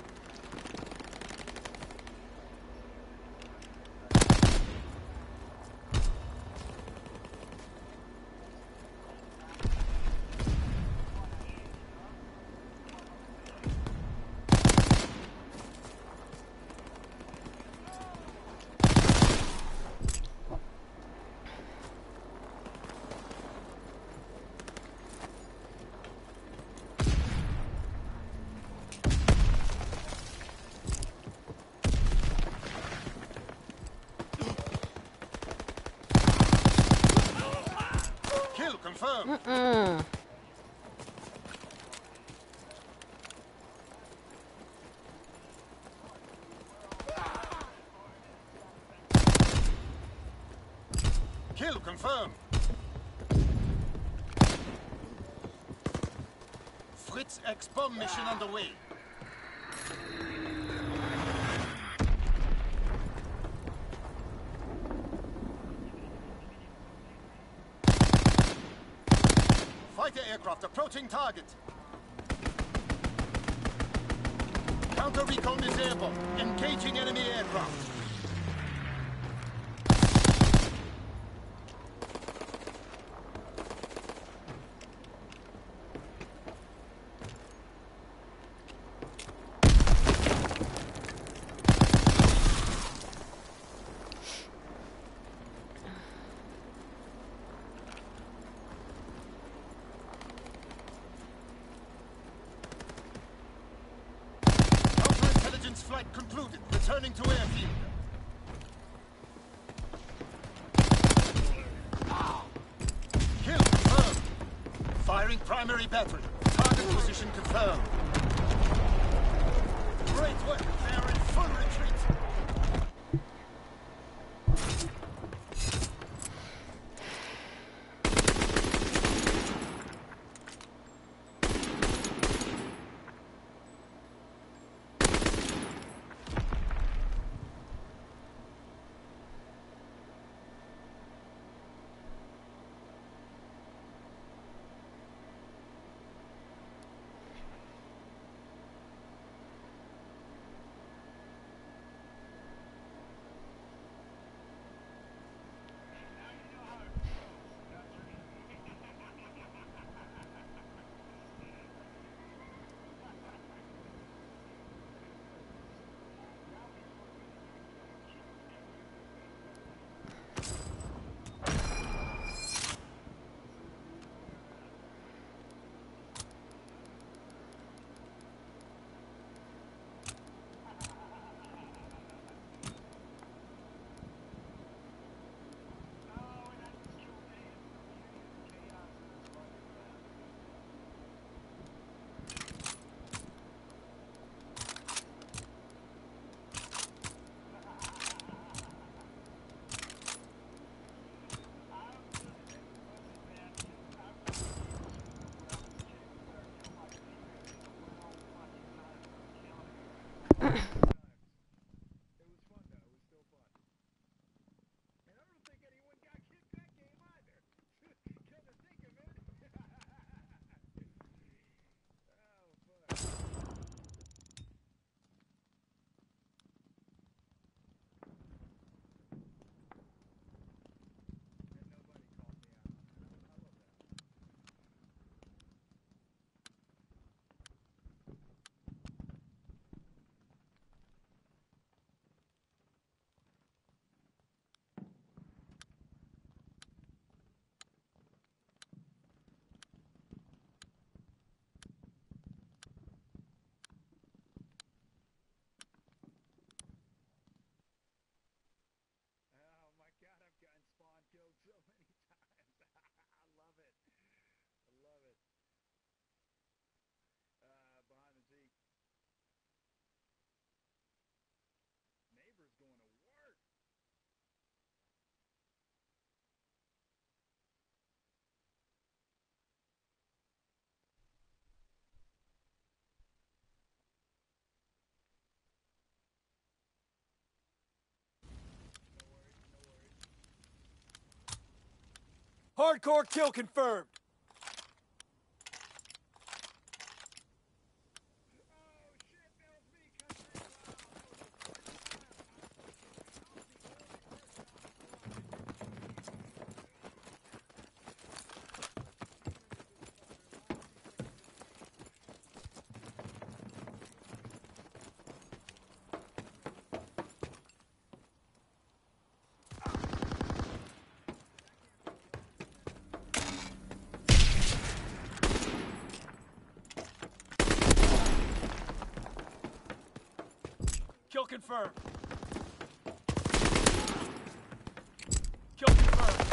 Kill confirmed. Mm. Kill confirmed. Fritz X bomb mission underway. Fighter aircraft approaching target. Counter recon is airborne. Engaging enemy aircraft. Hardcore kill confirmed. Kill confirmed. Kill confirmed.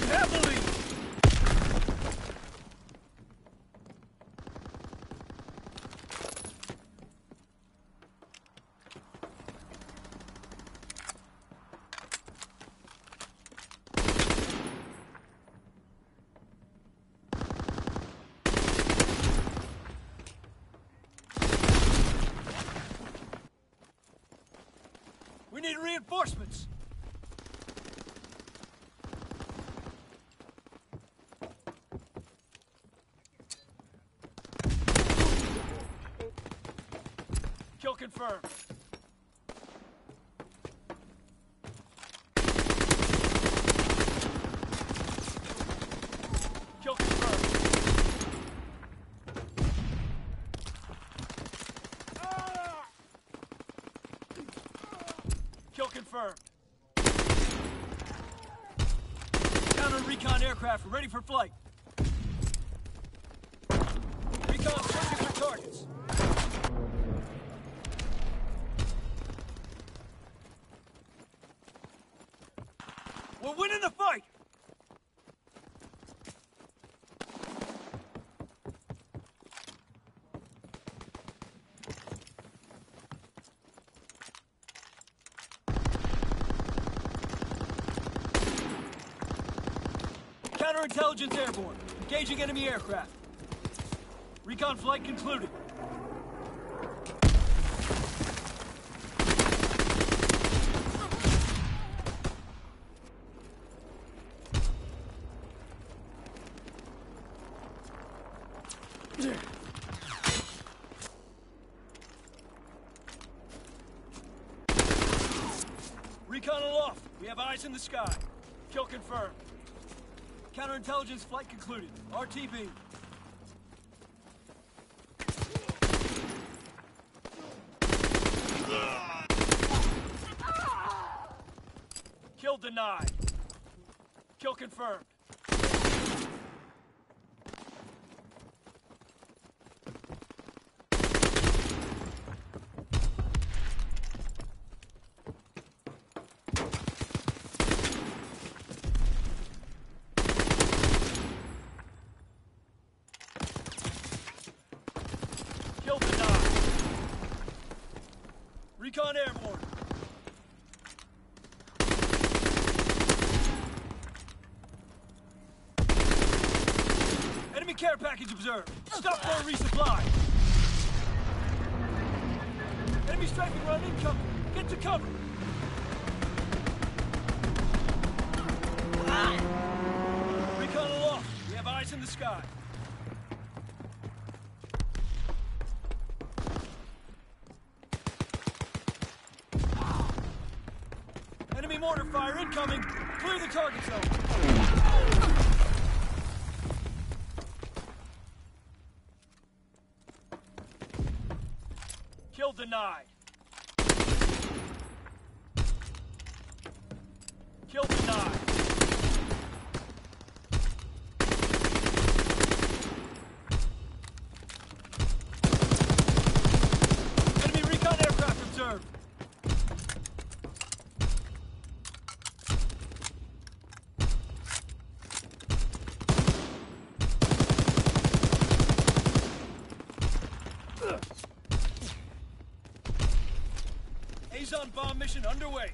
You have the lead. We need reinforcements. Kill confirmed. Kill confirmed. Ah! Kill confirmed. Counter recon aircraft ready for flight. Recon searching for targets. We're winning the fight! Counterintelligence airborne. Engaging enemy aircraft. Recon flight concluded. Recon aloft. We have eyes in the sky. Kill confirmed. Counterintelligence flight concluded. RTB. Kill denied. Kill confirmed. Kill denied. Recon airborne. Enemy care package observed. Stop for resupply. Enemy strafing run incoming. Get to cover. Recon aloft. We have eyes in the sky. Enemy mortar fire incoming. Clear the target zone. Kill denied. Kill denied. Enemy recon aircraft observed. Azon bomb mission underway.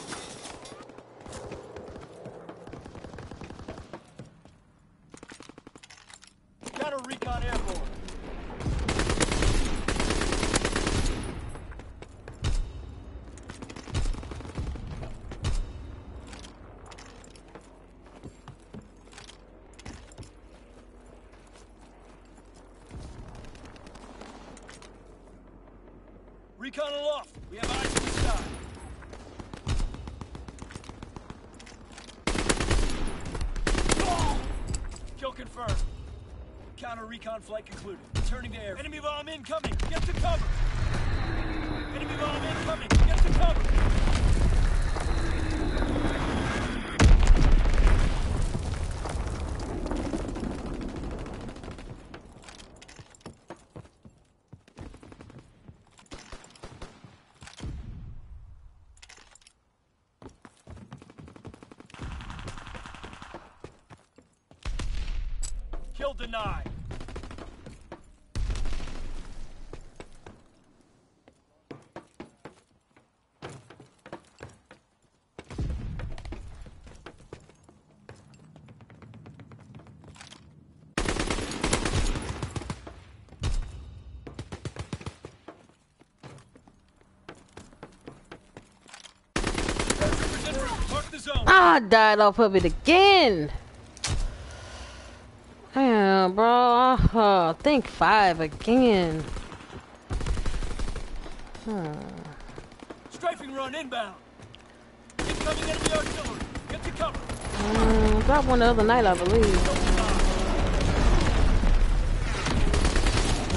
flight concluded. Ah, I died off of it again. Damn, bro. Oh, think five again. Hmm. Strafing run inbound. Incoming enemy artillery. Get to cover. Mm, dropped one the other night, I believe.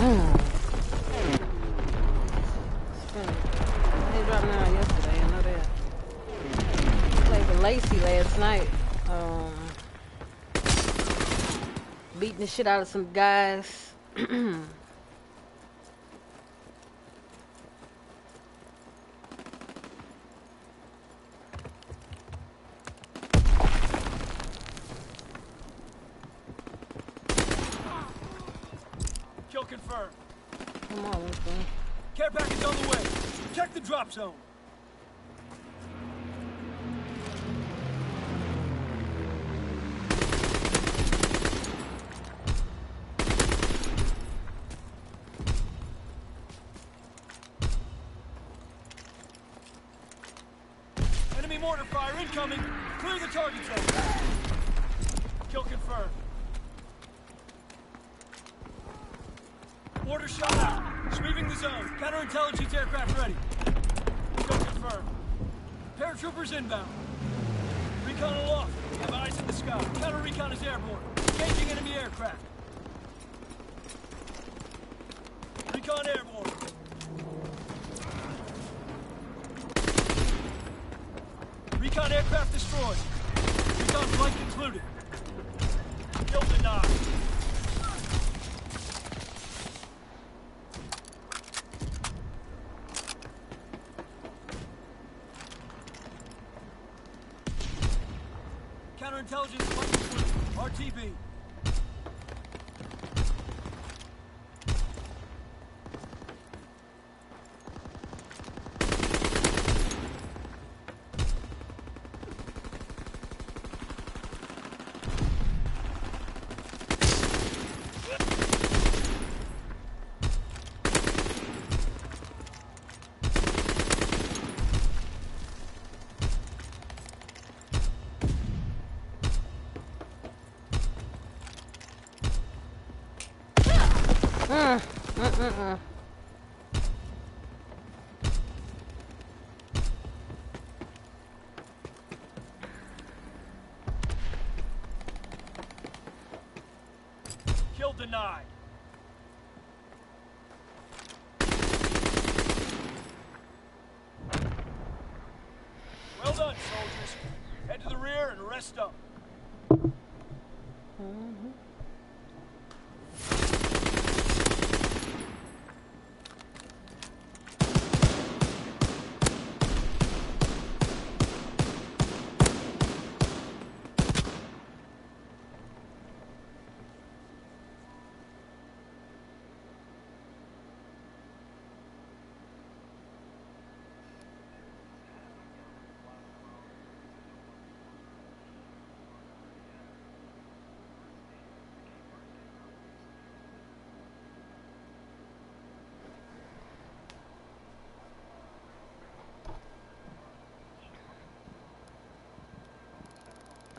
Mm. last night. Um, beating the shit out of some guys. Uh-uh. Kill denied.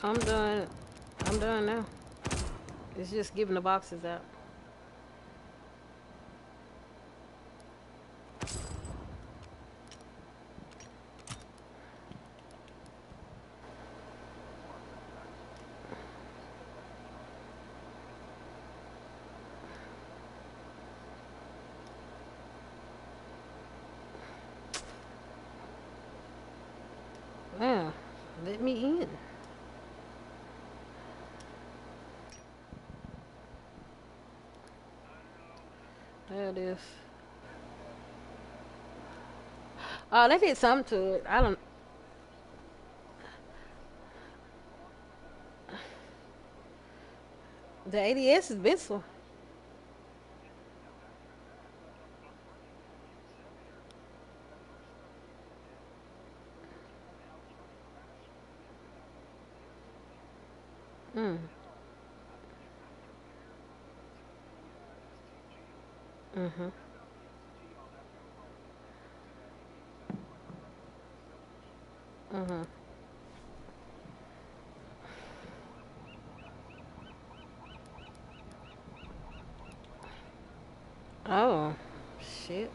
I'm done. I'm done now. It's just giving the boxes out. Yeah, let me in. There it is. Oh, they did something to it. I don't. The ADS is missile. Mm. Mhm. Mhm. Oh, shit.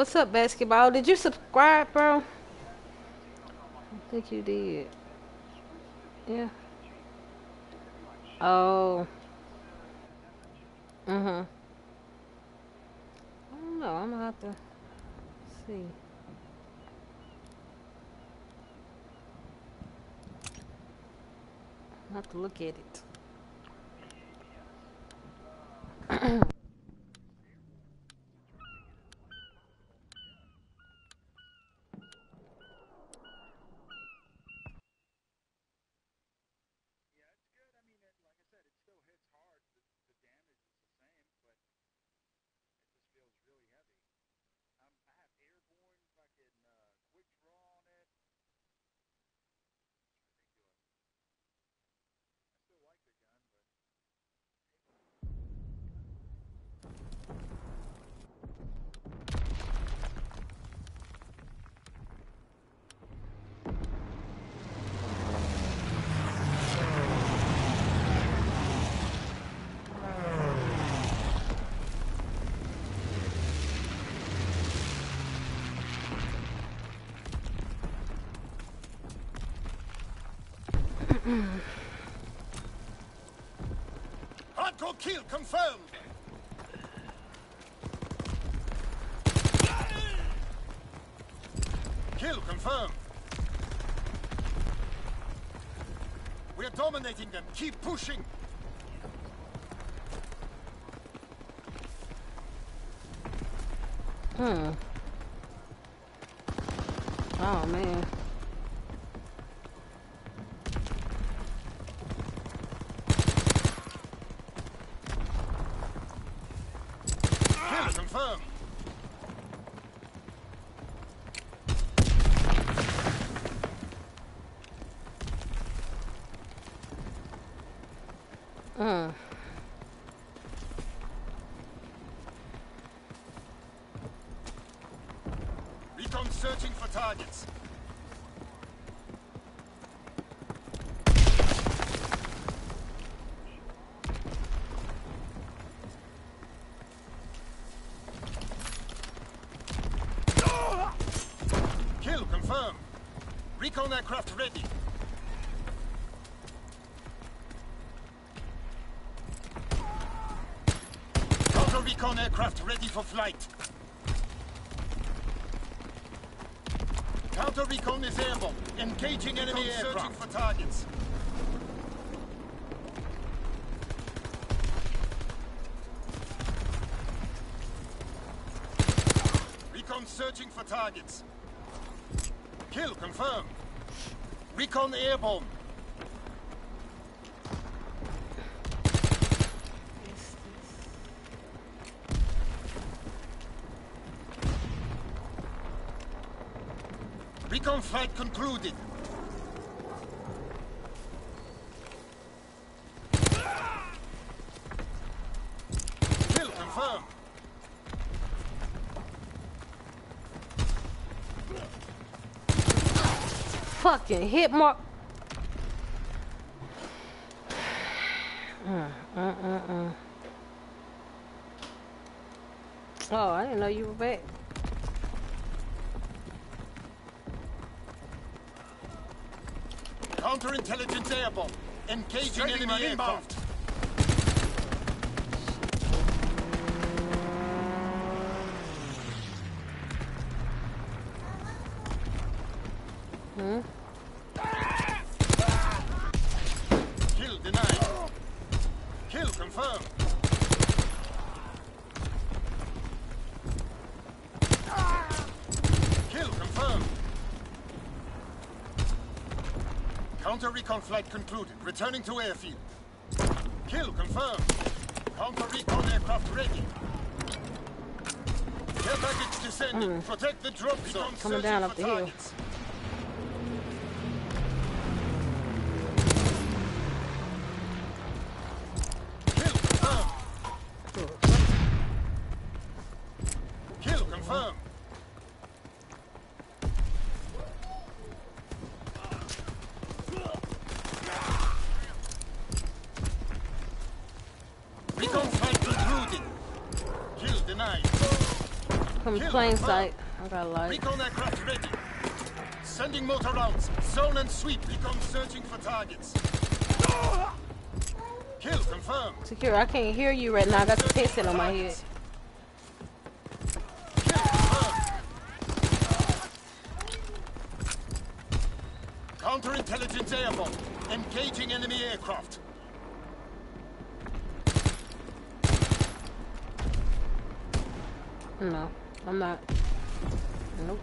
What's up, basketball? Did you subscribe, bro? I think you did. Yeah. Oh. Mhm. I don't know. I'm gonna have to see. I have to look at it. Hardcore kill confirmed. Kill confirmed. We're dominating them. Keep pushing. Hmm. Oh man. Kill confirmed. Mm. Recon searching for targets. Kill confirmed. Recon aircraft ready. Counter recon aircraft ready for flight. Counter recon is airborne. Engaging enemy aircraft. Searching for targets. Recon searching for targets. Kill confirmed. Recon airborne. Recon flight concluded. fucking hit mark. Mm, mm, mm, mm. Oh, I didn't know you were back. Counterintelligence air. Engaging enemy inbound. Counter recon flight concluded. Returning to airfield. Kill confirmed. Counter recon aircraft ready. Care package descending. Hmm. Protect the drop zone. Coming down up the hill. targets. Kill plain sight. I got a light. Recon aircraft ready. Sending mortar rounds. Zone and sweep. Recon searching for targets. Kill confirmed. Secure. I can't hear you right now. I got the headset on my head. Kill confirmed. Counterintelligence airborne. Engaging enemy aircraft. No, I'm not. Nope.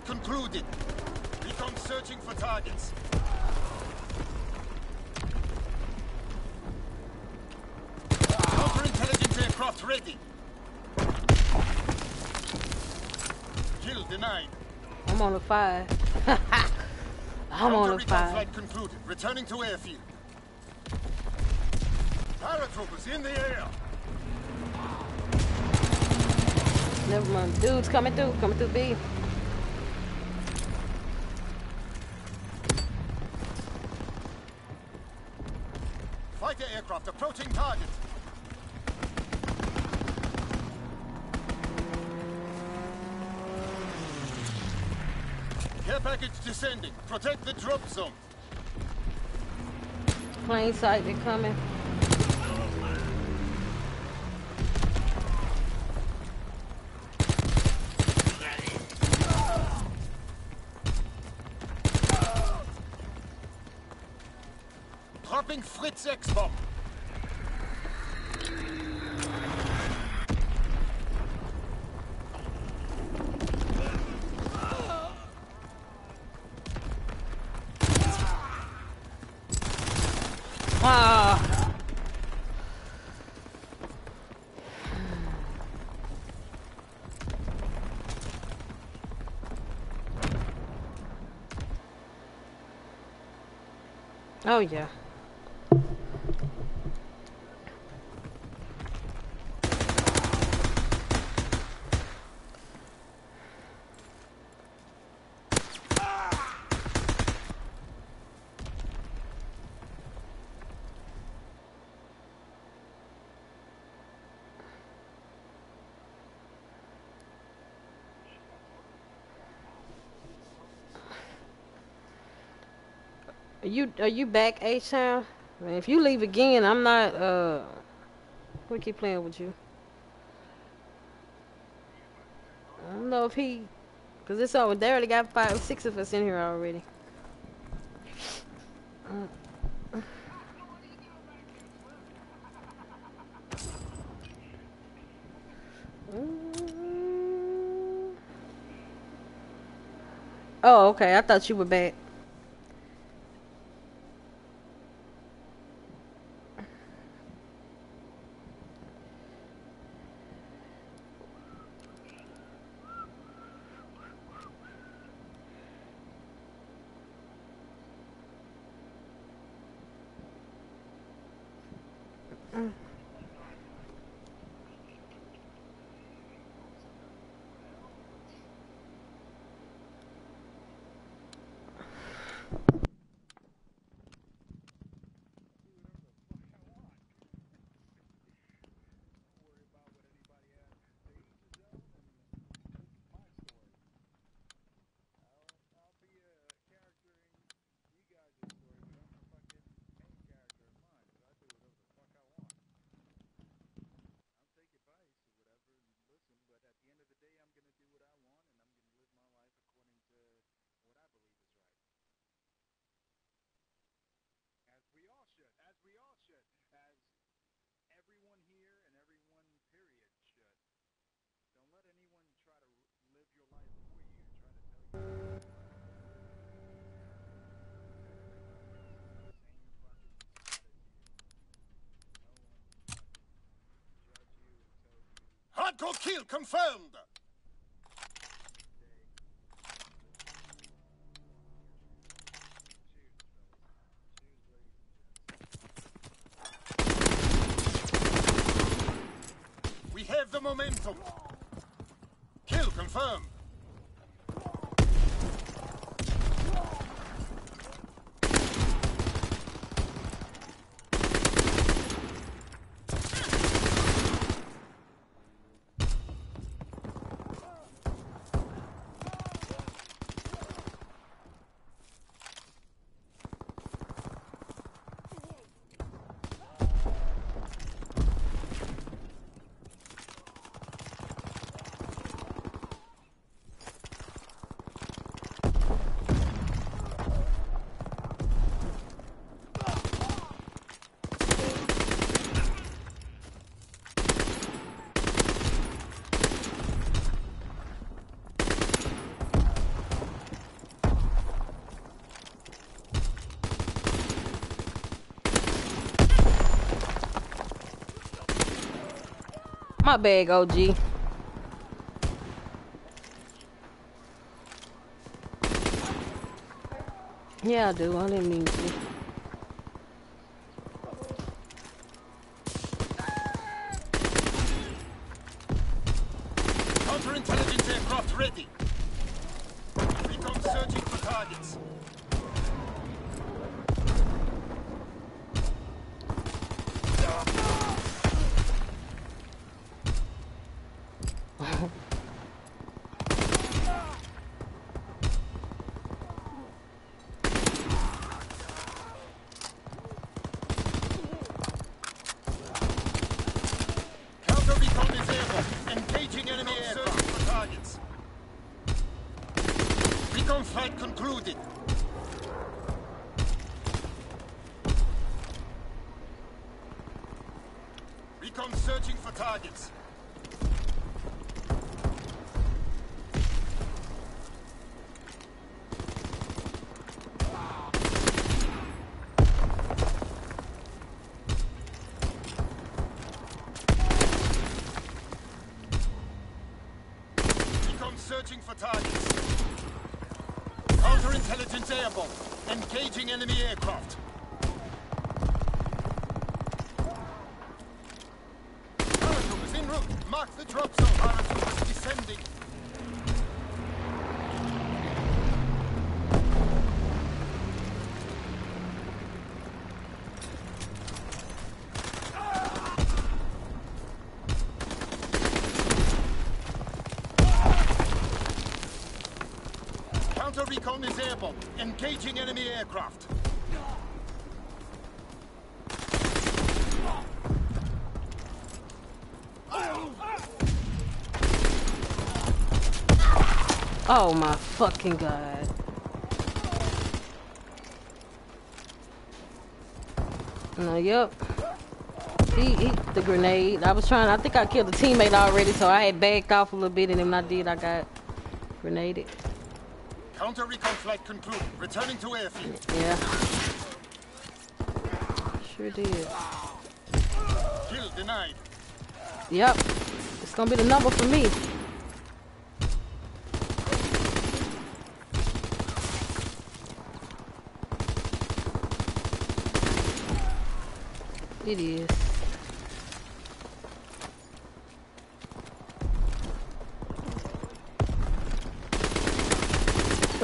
Recon concluded. Recon searching for targets. Counterintelligence aircraft ready. Kill denied. I'm on a five. I'm on a Counter-recon flight concluded. Returning to airfield. Paratroopers in the air. Never mind. Dudes coming through. Coming through B. Fighter aircraft approaching target. Care package descending. Protect the drop. Plain sight. They're coming. Dropping Fritz X-Bomb. Ah. Oh yeah. You are you back H Town? Man, if you leave again, I'm not uh we keep playing with you. I don't know if he cause it's all they already got five six of us in here already. Uh. Oh, okay. I thought you were back. Kill confirmed. We have the momentum. Kill confirmed. My bag, OG. Yeah, I do. I didn't mean to. Counterintelligence aircraft ready. Recon searching for targets. Counter recon is airborne. Engaging enemy aircraft for targets. Recon flight concluded. Recon searching for targets. Searching for targets. Counterintelligence airborne. Engaging enemy aircraft. Paratroopers en route. Mark the drop zone. Paratroopers descending. Counter Engaging enemy aircraft. Oh my fucking god. No, yep. He, he the grenade. I was trying. I think I killed a teammate already, so I had backed off a little bit, and then when I did, I got grenaded. Counter recon flight concluded. Returning to airfield. Yeah. Sure did. Kill denied. Yep. It's gonna be the number for me. It is.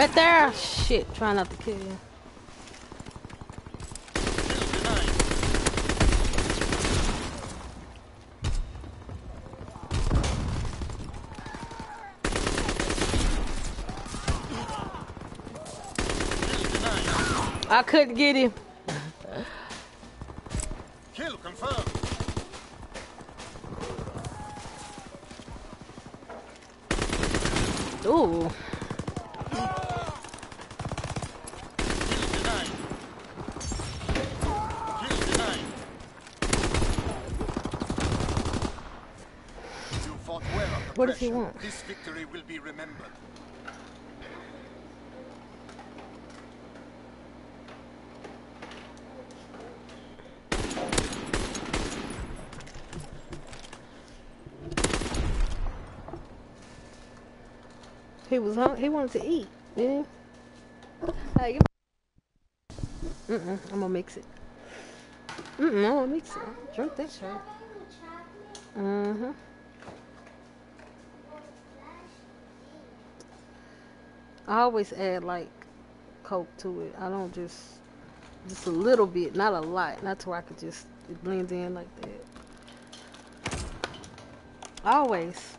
Right there! Shit, try not to kill you. I couldn't get him. he won't. This victory will be remembered. He was hungry. He wanted to eat, didn't he? Hey, Mm mm. I'm gonna mix it. Mm mm. I'm gonna mix it. Drink that shit. Mm hmm. I always add like Coke to it. I don't just just a little bit, not a lot, not to where I could just it blends in like that. Always.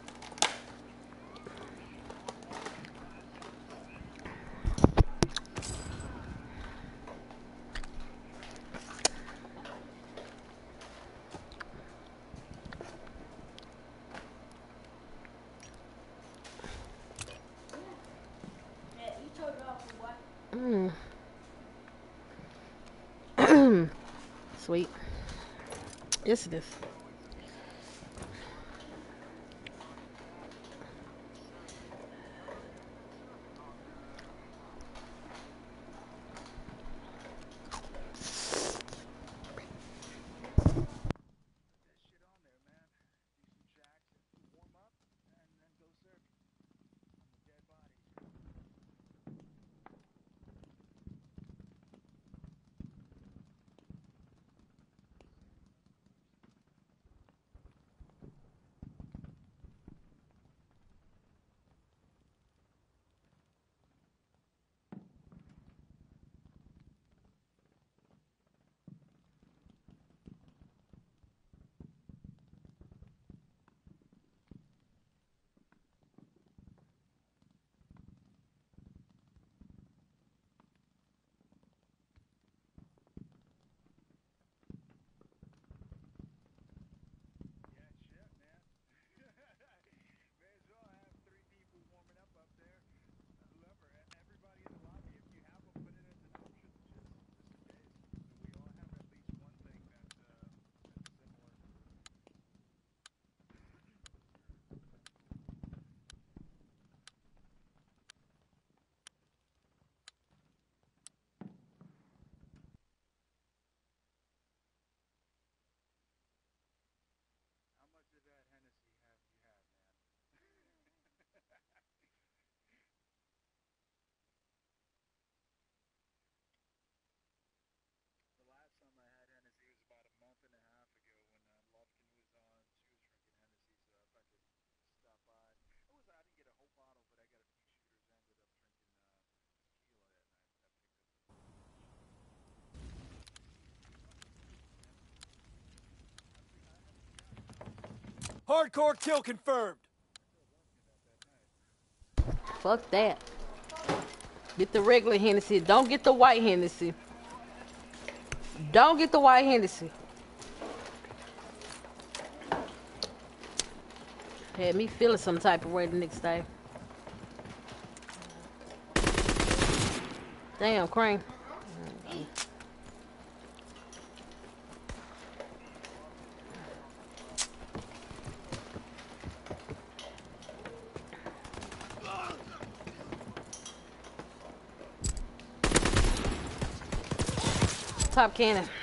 this Hardcore kill confirmed. Fuck that. Get the regular Hennessy. Don't get the white Hennessy. Don't get the white Hennessy. Had me feeling some type of way the next day. Damn, Crane. Stop cannon.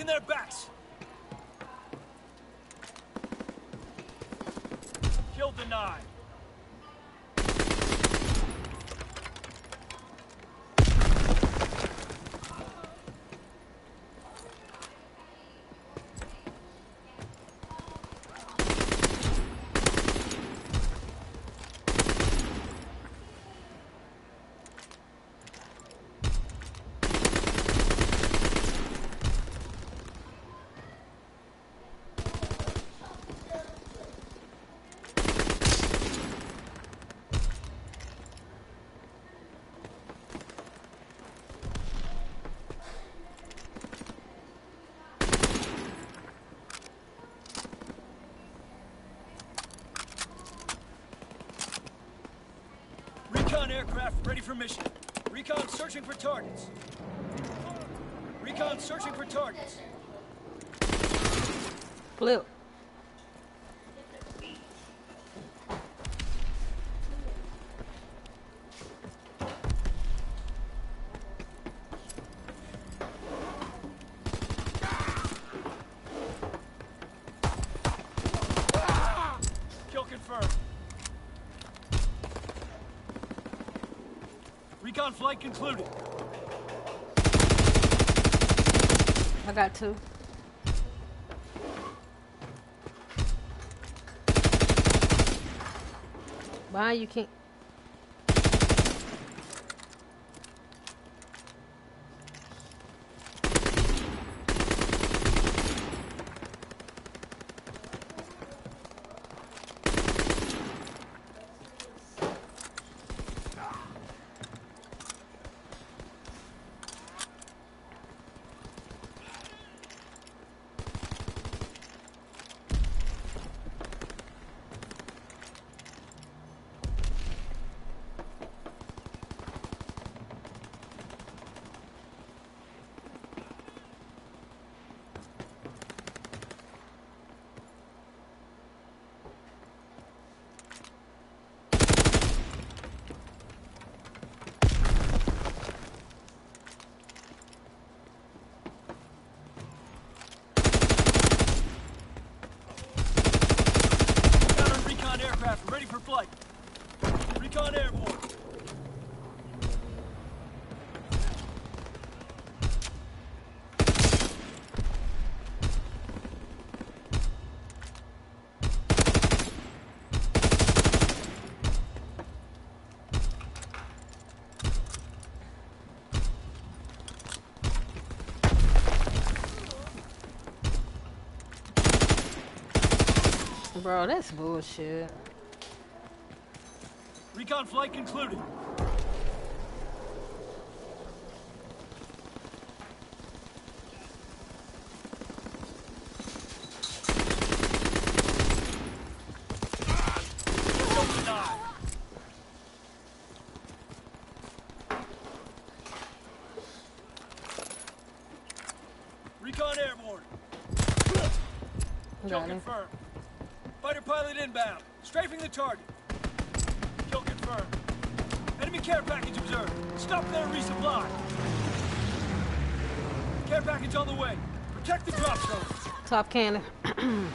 Breaking their backs. Kill denied. Recon aircraft ready for mission. Recon searching for targets. Recon searching for targets. Flip. Kill confirmed. Recon flight concluded. I got two. Why you can't. Counter recon aircraft ready for flight. Recon airborne. Bro, that's bullshit. Recon flight concluded. Kill denied. Recon airborne. Kill Got him. confirmed. Fighter pilot inbound. Strafing the target. Kill confirmed. Enemy care package observed. Stop their resupply. Care package on the way. Protect the drop zone. Top cannon.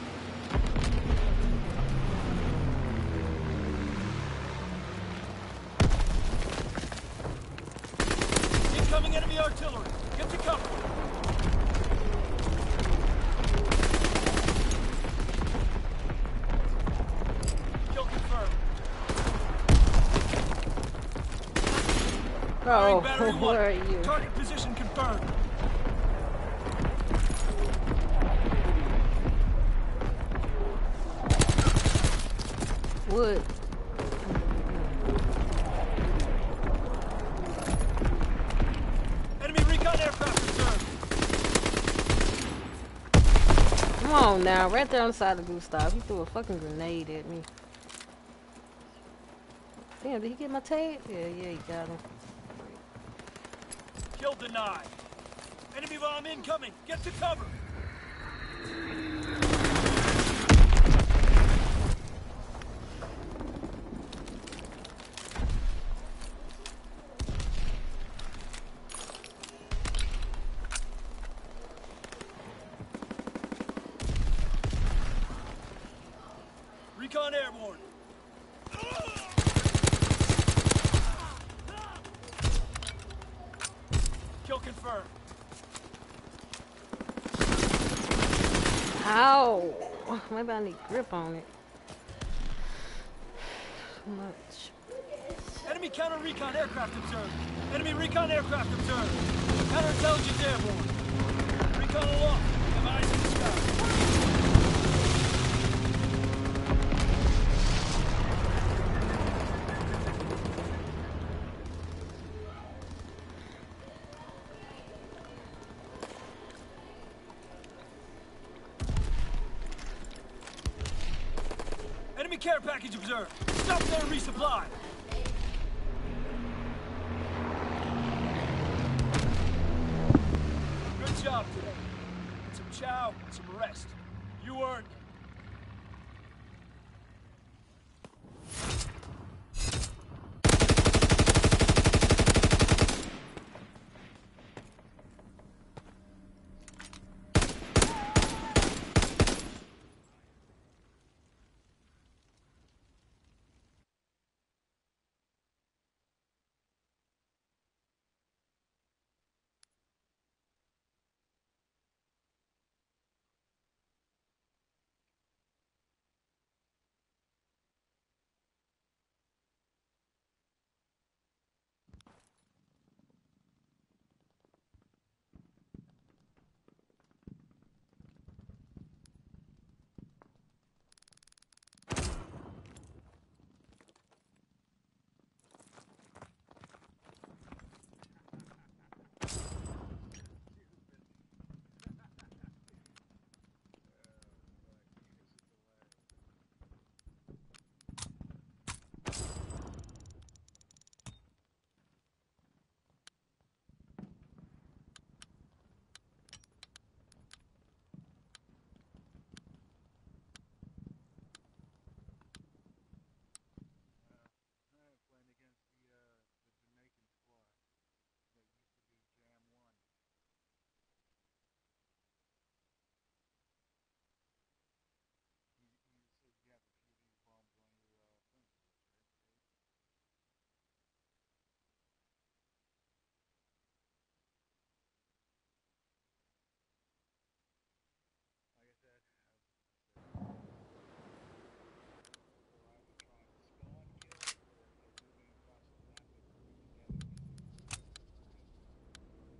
One. Where are you? Target position confirmed. Wood. Enemy recon aircraft observed. Come on now, right there on the side of the Gustav. He threw a fucking grenade at me. Damn, did he get my tag? Yeah, yeah, he got him. Denied. Enemy bomb incoming. Get to cover. Oh, maybe I need grip on it. So much. Enemy counter recon aircraft observed. Enemy recon aircraft observed. Counterintelligence airborne. Recon aloft. We have eyes in the sky.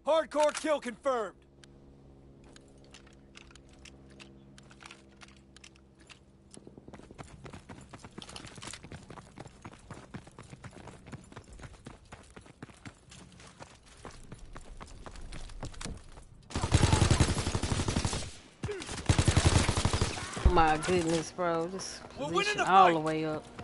Hardcore kill confirmed. my goodness, bro. This position all the way up.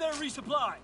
Their resupply.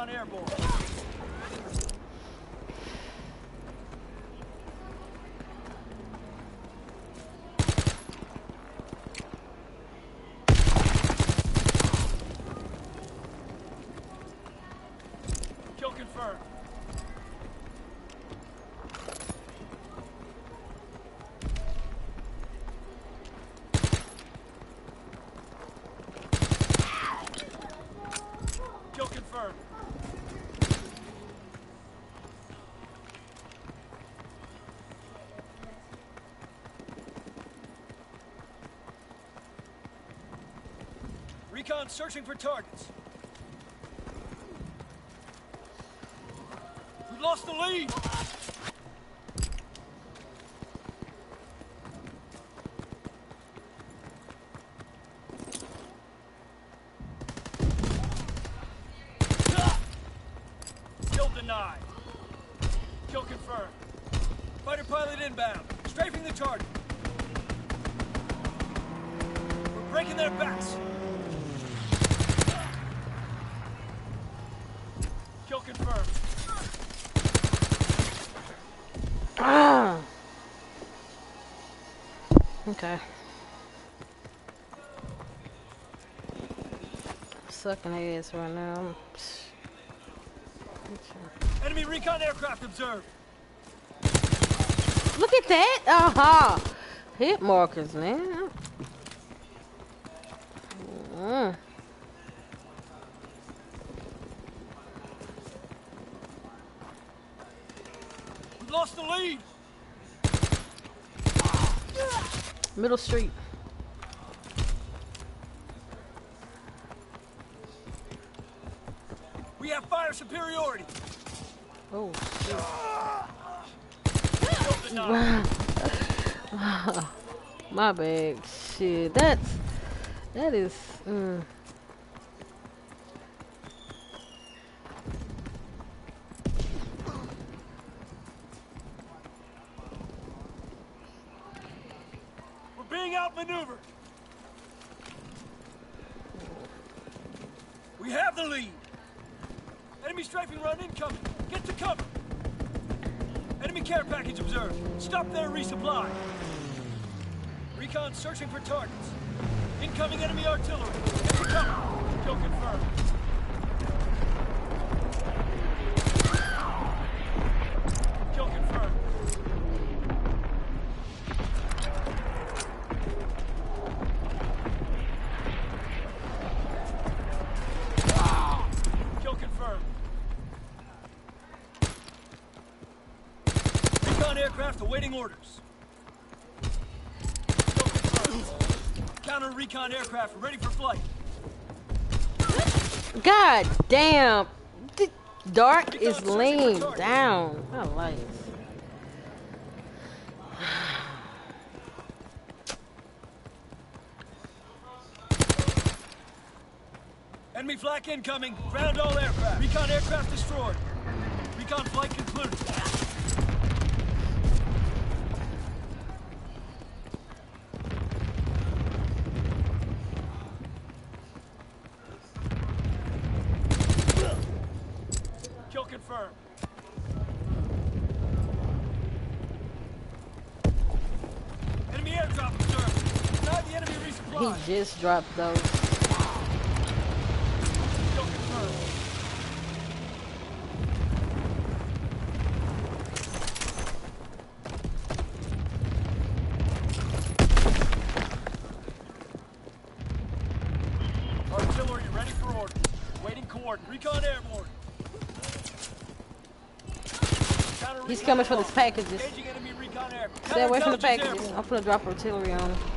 on airborne. Recon searching for targets. We lost the lead! Okay. Sucking ass right now. Enemy recon aircraft observed. Look at that! Uh-huh. Hit markers, man. Mm. We've lost the lead. Middle Street. We have fire superiority. Oh, denied. my bad. Shit, that's that is. Mm. We're being outmaneuvered. We have the lead. Enemy strafing run incoming. Get to cover. Enemy care package observed. Stop there, resupply. Recon searching for targets. Incoming enemy artillery. Get to cover. Kill confirmed. Kill confirmed. Kill confirmed. Recon aircraft awaiting orders. Kill confirmed. Counter recon aircraft ready for flight. God damn. D- Dark Recon is searching laying down. I like it. Enemy flak incoming. Ground all aircraft. Recon aircraft destroyed. Recon flight Recon airborne. Counter He's coming for the inbound. packages. Engaging enemy recon air. Stay away from the packages. I'm gonna drop artillery on him.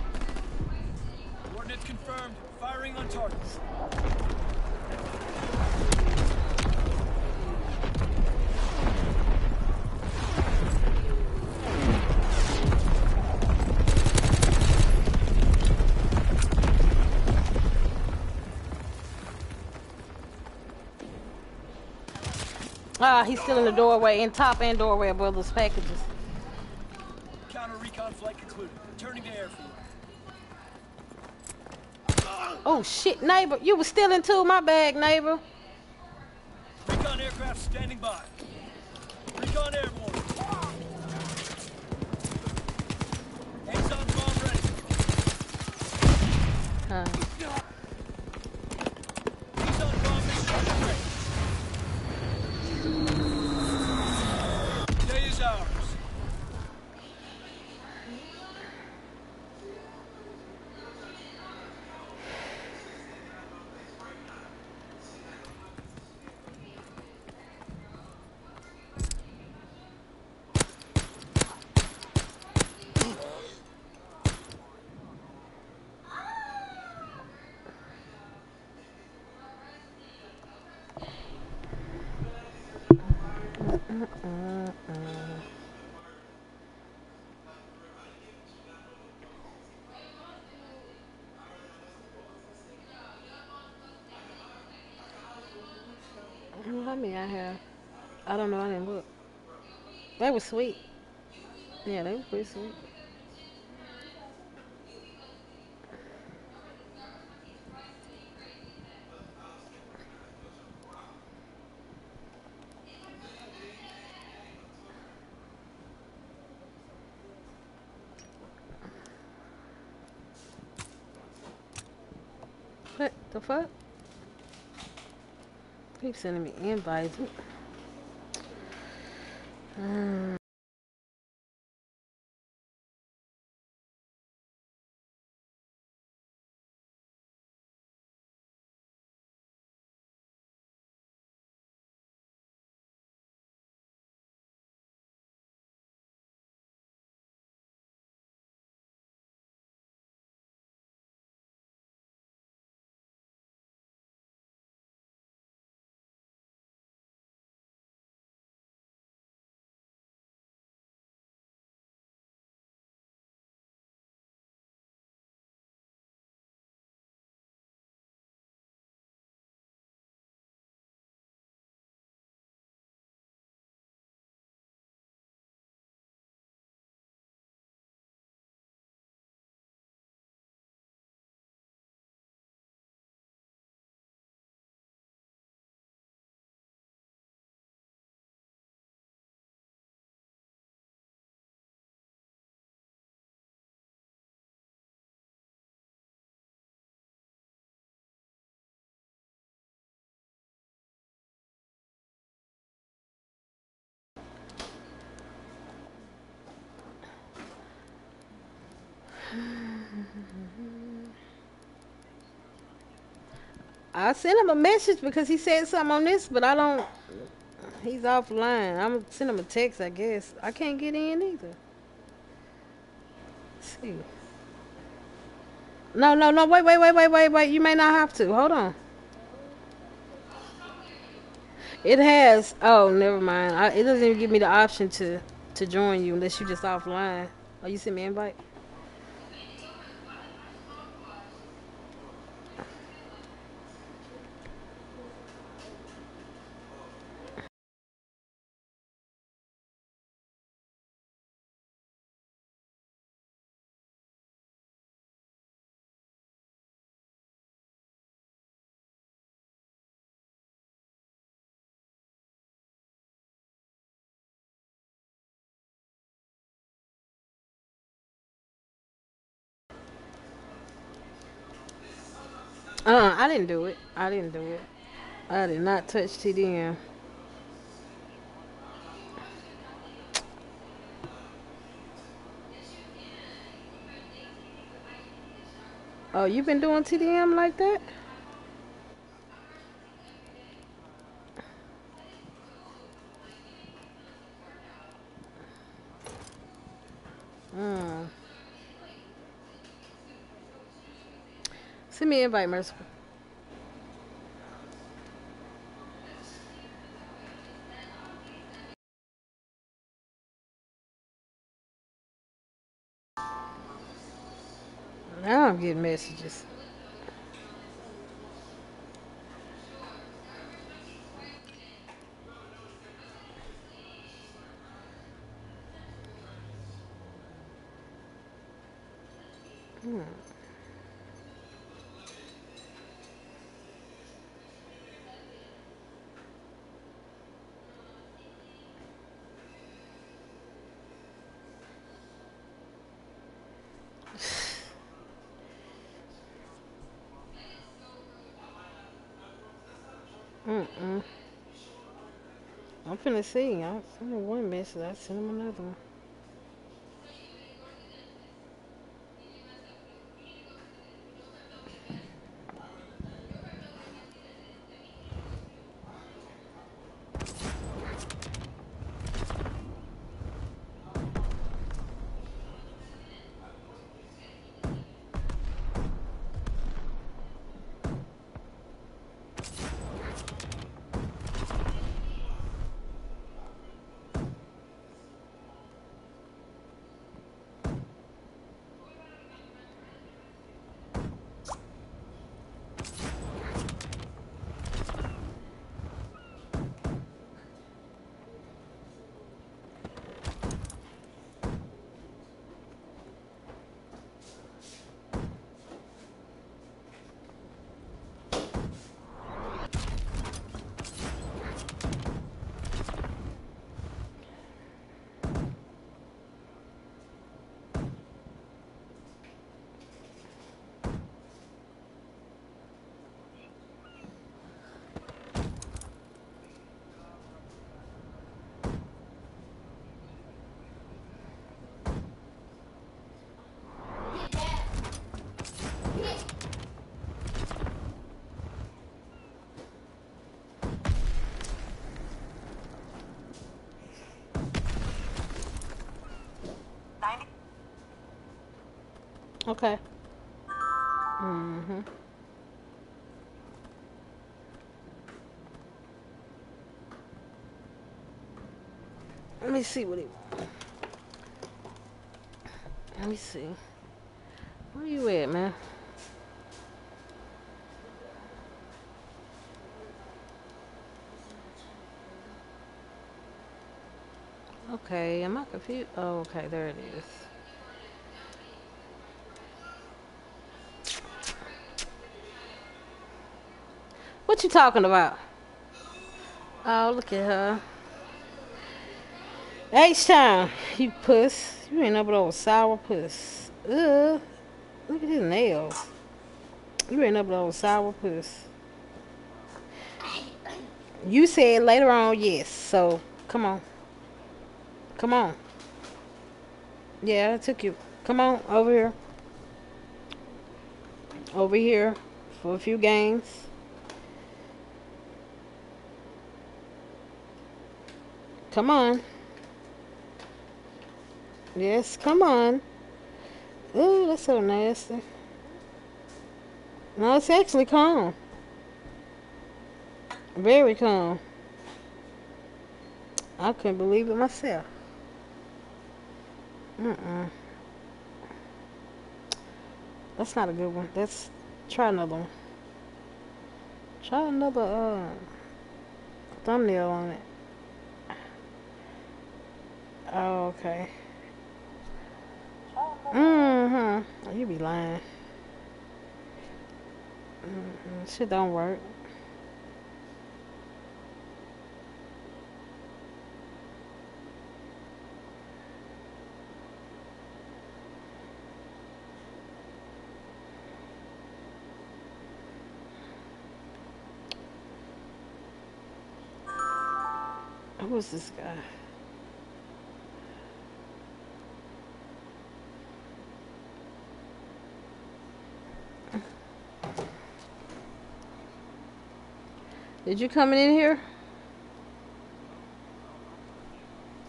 Ah, he's still in the doorway, in top and doorway of those packages. Counter recon flight concluded. Returning to airfield. Oh shit, neighbor, you was still into my bag, neighbor. Out here. I don't know. I didn't look. They were sweet. Yeah, they were pretty sweet. What the fuck? Keep sending me invites. I sent him a message because he said something on this, but I don't. He's offline. I'm gonna send him a text, I guess. I can't get in either. Let's see. No, no, no. Wait, wait, wait, wait, wait, wait. You may not have to. Hold on. It has. Oh, never mind. I, it doesn't even give me the option to to join you unless you just offline. Oh, you sent me invite. Uh, I didn't do it. I didn't do it. I did not touch TDM. Oh, you've been doing TDM like that? Mm. An invite, Merciful. Now I'm getting messages. Hmm. Mm-mm. I'm finna see. I sent him one message. I sent him another one. Okay. Mm-hmm. Let me see what he want. Let me see. Where you at, man? Okay, am I confused? Oh, okay, there it is. What you talking about? Oh, look at her. H-Town, you puss. You ain't up with old sour puss. Ugh. Look at his nails. You ain't up with old sour puss. You said later on yes, so come on. Come on. Yeah, I took you. Come on, over here. Over here for a few games. Come on. Yes, come on. Ooh, that's so nasty. No, it's actually calm. Very calm. I couldn't believe it myself. Mm-mm. That's not a good one. That's try another one. Try another uh thumbnail on it. Oh, okay. Mm-hmm. You be lying. Mm-mm. Shit don't work. Who's this guy? Did you come in here?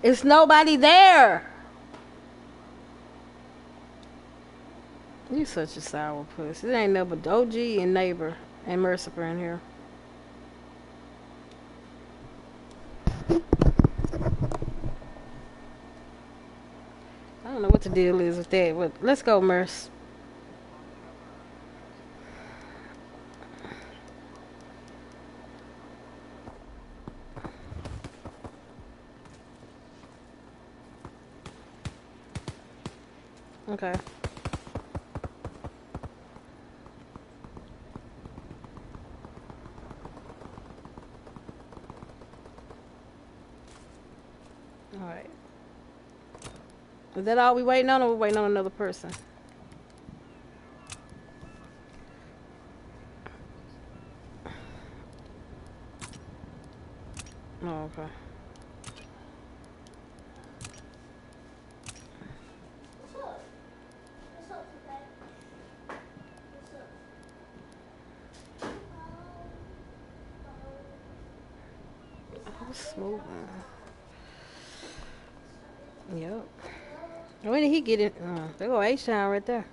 It's nobody there. You such a sour puss. It ain't but Doji and neighbor and Mercifer in here. I don't know what the deal is with that, but let's go, Merce. Okay. All right. Is that all we waiting on, or we waiting on another person? Oh, okay. Oh, smooth. Yep. When did he get it? Uh, there go Town right there.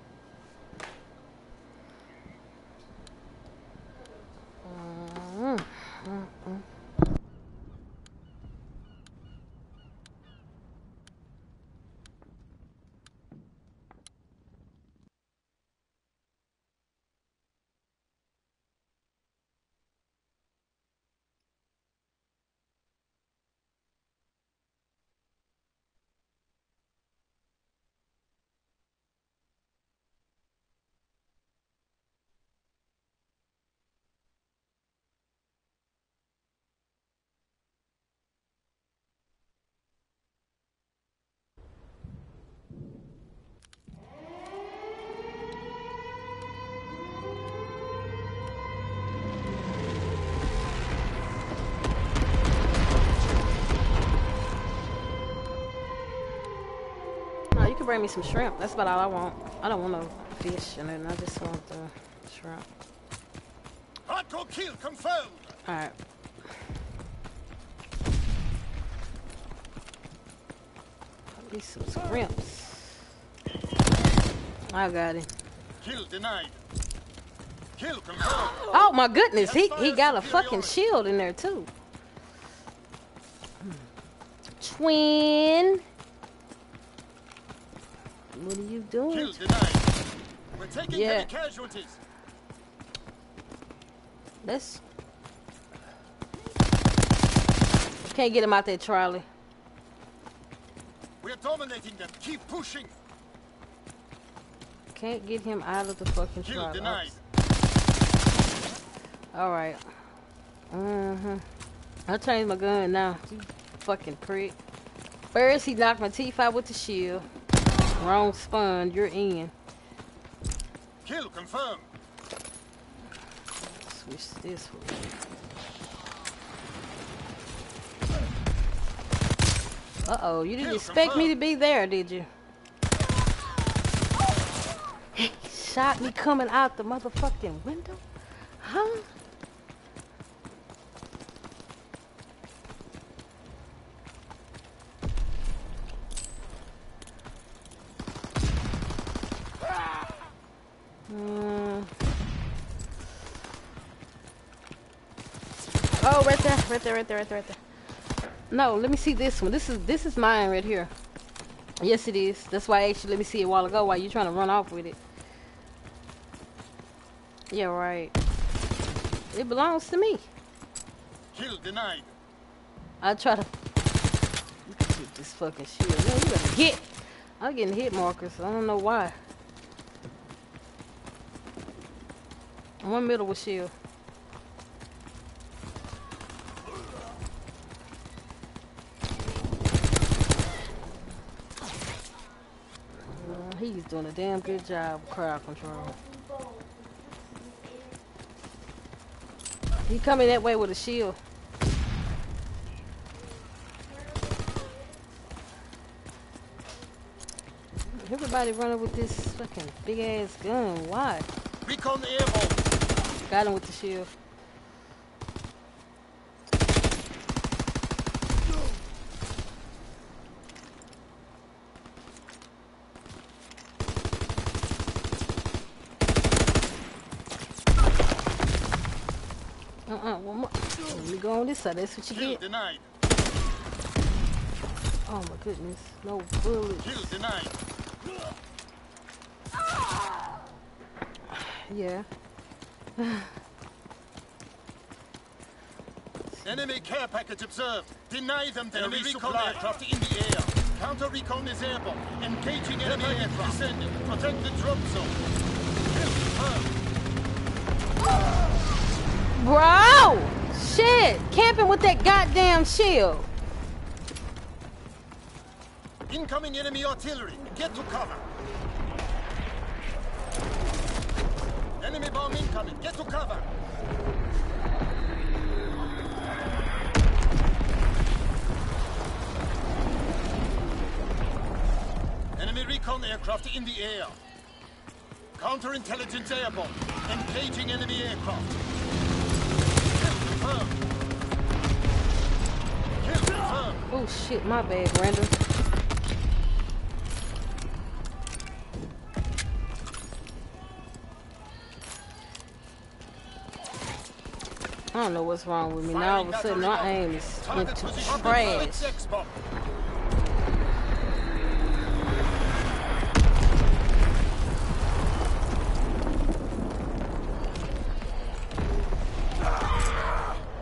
Uh, uh, uh. No, you can bring me some shrimp. That's about all I want. I don't want no fish and then I just want the shrimp. Hardcore kill confirmed. Alright. At least some shrimps. I got him. Kill denied. Kill confirmed. Oh my goodness, he he got a fucking shield in there too. Hmm. Twin. What are you doing? Kill denied. We're taking Yeah. heavy casualties. Let's. Can't get him out there, Charlie. We're dominating them. Keep pushing. Can't get him out of the fucking Kill trolley. denied. All right. Mm-hmm. I'll change my gun now. You fucking prick. First, he knocked my teeth out with the shield. Wrong spawn, You're in. Kill confirmed. Switch this way. Uh-oh, you didn't Kill expect me to be there, did you? He shot me coming out the motherfucking window? Huh? Mm. Oh, right there, right there, right there, right there, right there. No, let me see this one. This is this is mine right here. Yes, it is. That's why I asked you. Let me see it a while ago. While you trying to run off with it. Yeah, right. It belongs to me. Kill denied. I try to get this fucking shit. No, you better get. I'm getting hit markers. I don't know why. One middle with shield. Uh, He's doing a damn good job crowd control. He coming that way with a shield. Everybody running with this fucking big ass gun. Why? Recon airborne. Got him with the shield. Uh-uh, one more. Let me go on this side. That's what you Kill get. denied. Oh my goodness. No bullets. Kill denied. Yeah. Enemy care package observed. Deny them their enemy recon aircraft in the air. Counter recon is airborne. Engaging enemy aircraft. Descending. Protect the drop zone. Bro! Shit! Camping with that goddamn shield. Incoming enemy artillery. Get to cover. Enemy bomb incoming. Get to cover. Enemy recon aircraft in the air. Counterintelligence airborne. Engaging enemy aircraft. Oh shit, my bad, Brandon. I don't know what's wrong with me. Now all of a sudden my aim is into trash.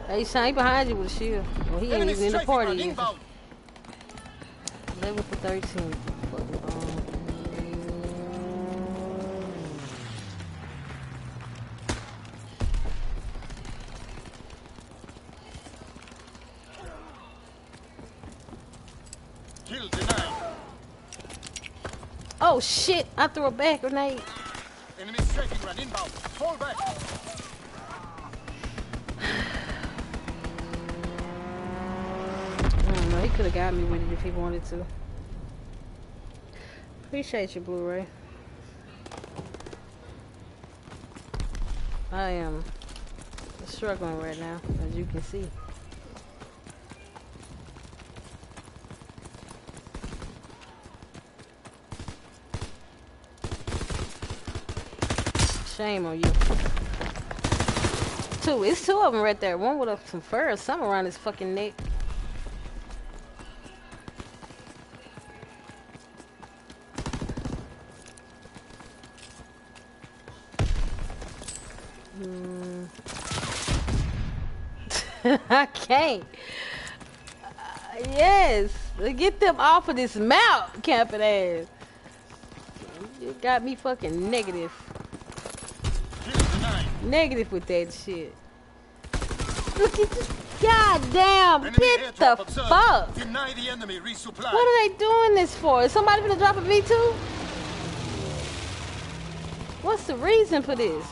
Hey, Shine behind you with a shield. Well, he ain't even in the party run yet. inbound. 11 for 13. Oh shit! I threw a back grenade. Enemy strafing run inbound. Fall back. I don't know. He could have got me with it if he wanted to. Appreciate you, Blu-ray. I am struggling right now, as you can see. Shame on you. Two. It's two of them right there. One with a, some fur or something around his fucking neck. Hmm. I can't. Uh, yes. Get them off of this mount, camping ass. You got me fucking negative. Negative with that shit. Look at this. God damn. Enemy Get the observed. fuck. Deny the enemy resupply. What are they doing this for? Is somebody gonna drop a V2? What's the reason for this?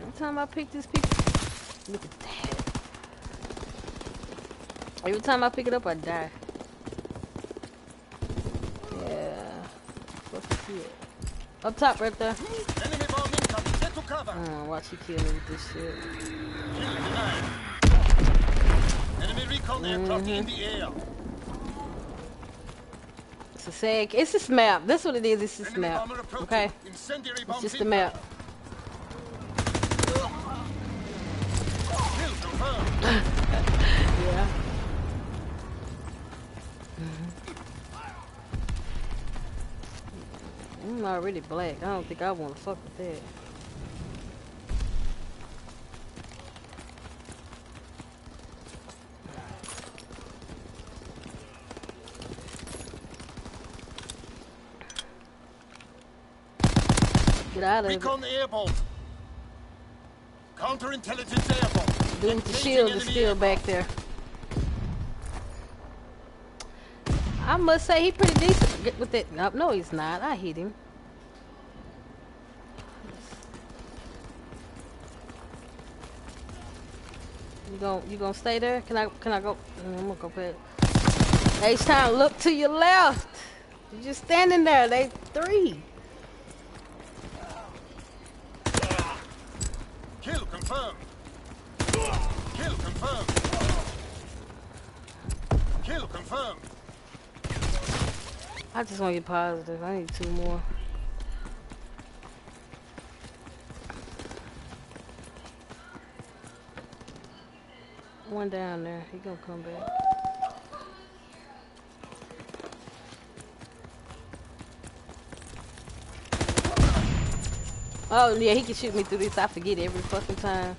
Every time I pick this piece, look at that. Every time I pick it up, I die. Yeah. What's the shit? Up top, right there. Enemy bomb incoming. Get to cover. Oh, watch you kill me with this shit. Enemy recon aircraft in the air. It's a sad. It's this map. That's what it is. It's this Enemy map. Okay. It's just the map. Yeah. Mm-hmm. I'm already black. I don't think I want to fuck with that. Get out of it. Recon airborne. Counterintelligence airborne. Dude with the shield is still airborne. back there. I must say he pretty decent Get with that. No, no, he's not. I hit him. You gon' you gonna stay there? Can I can I go? Mm, I'm gonna go back. H time, look to your left. You're just standing there. They three. Kill confirmed. Kill confirmed. Kill confirmed. I just want to get positive. I need two more. One down there. He gonna come back. Oh yeah, he can shoot me through this. I forget every fucking time.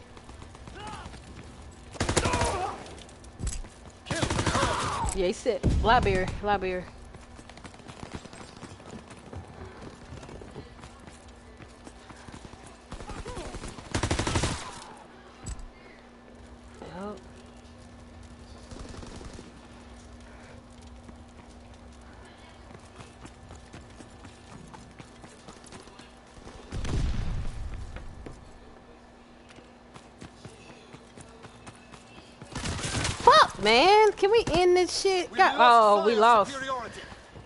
Yeah, he said library, library. Yup. Fuck, man. Can we end Oh, we oh, we lost. Superiority.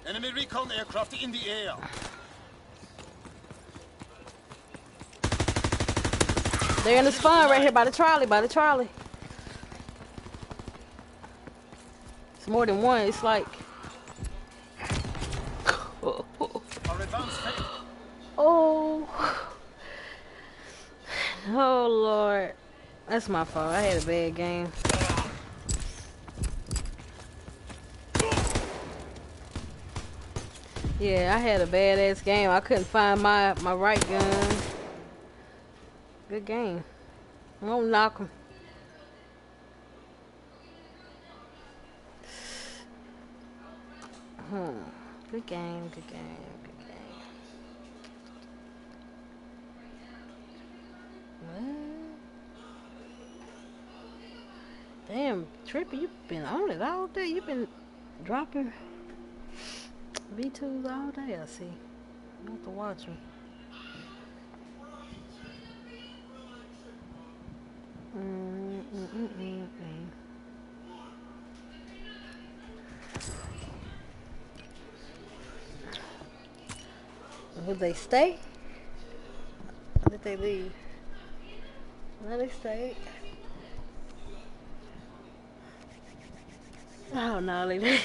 Enemy recon aircraft in the air. They're in the spawn right here by the trolley, by the trolley. It's more than one. It's like. Oh. Oh, Lord. That's my fault. I had a bad game. Yeah, I had a badass game. I couldn't find my, my right gun. Good game. I'm gonna knock him. Hmm. Good game, good game, good game. What? Damn, Trippy, you've been on it all day. You've been dropping V2s all day, I see. You have to watch them. Mm. Would they stay? Or did they leave? No, they stayed. Oh no, they didn't.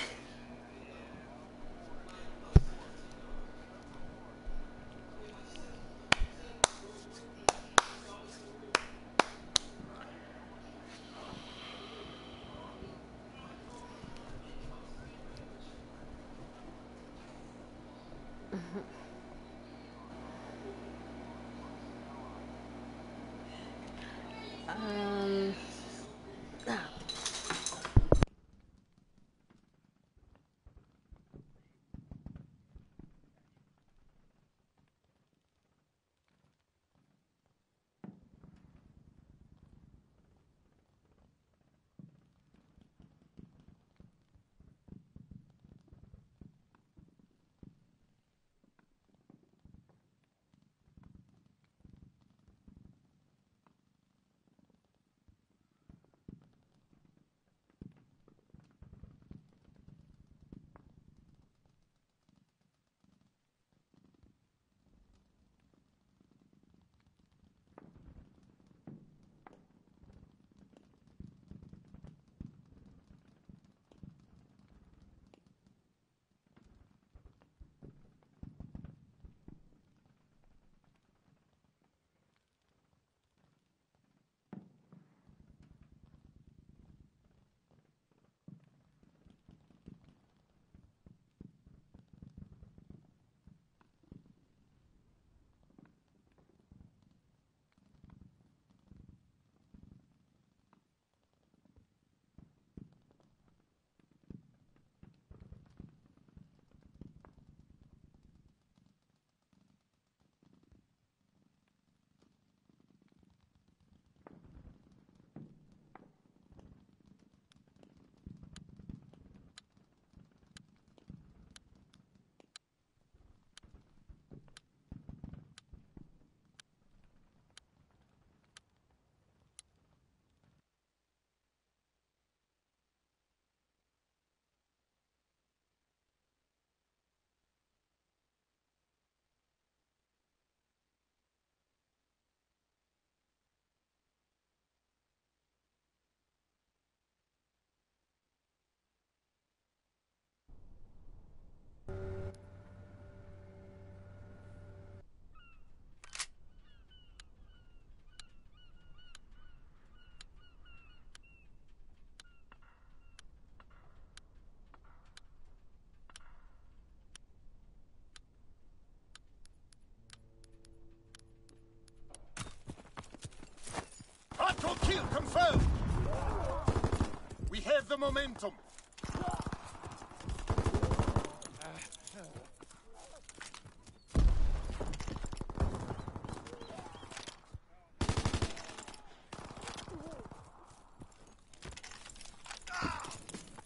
The momentum.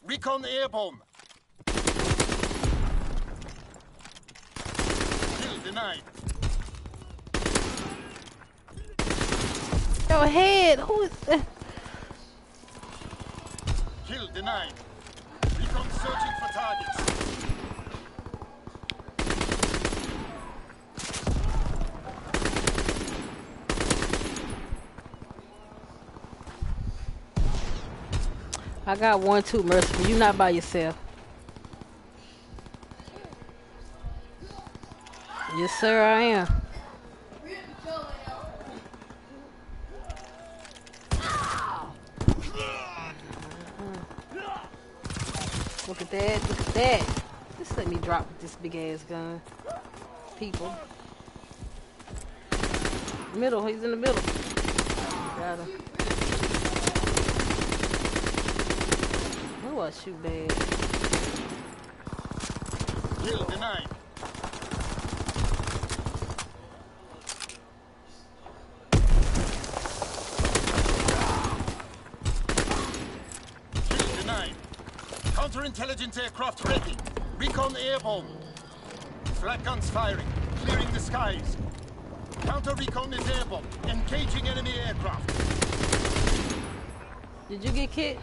Recon airborne. Kill denied. Your head. Who is? Denied. Recon searching for targets. I got one, two, merciful. You not by yourself. Yes, sir, I am. Look at that. Just let me drop this big ass gun. People. Middle, he's in the middle. Got him. Oh, I shoot bad. Kill denied. Kill denied. Counterintelligence aircraft ready. Recon airborne. Flak guns firing. Clearing the skies. Counter recon is airborne. Engaging enemy aircraft. Did you get kicked?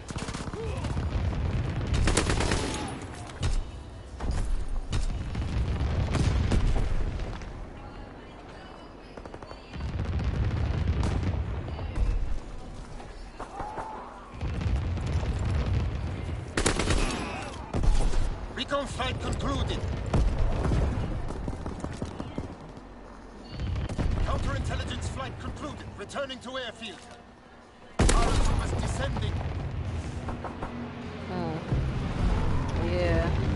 Recon flight concluded. Counterintelligence flight concluded. Returning to airfield. Paratroopers descending. Yeah.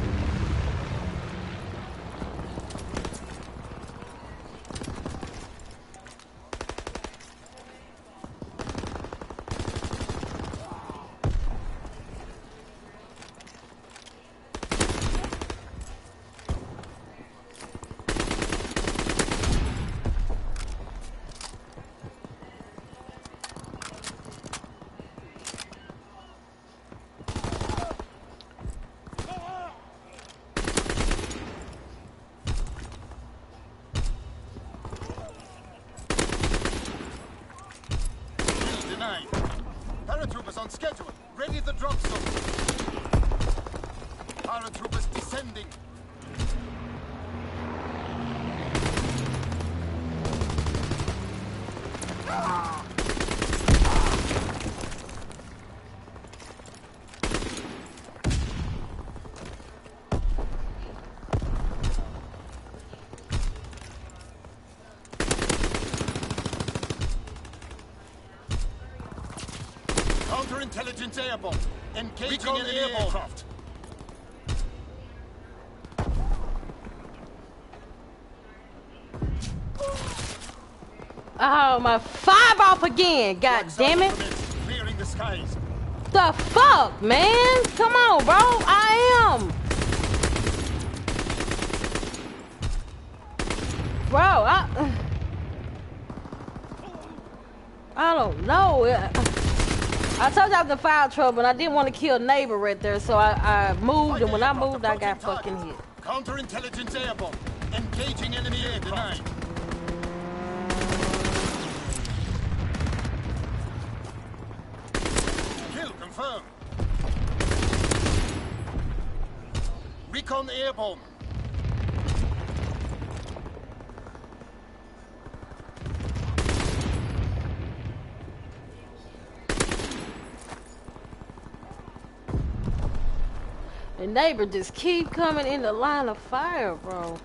on schedule. Ready the drop zone. Paratroopers descending. Counterintelligence airborne. Engaging Recon enemy airborne. aircraft. Oh my five off again. God damn it. Clearing the skies. The fuck, man? Come on, bro. I am. Bro, I I don't know. I told you I was in fire trouble and I didn't want to kill a neighbor right there, so I, I moved and when I moved I got fucking hit. Counterintelligence airborne. Engaging enemy aircraft. Kill confirmed. Recon airborne. The neighbor just keep coming in the line of fire, bro.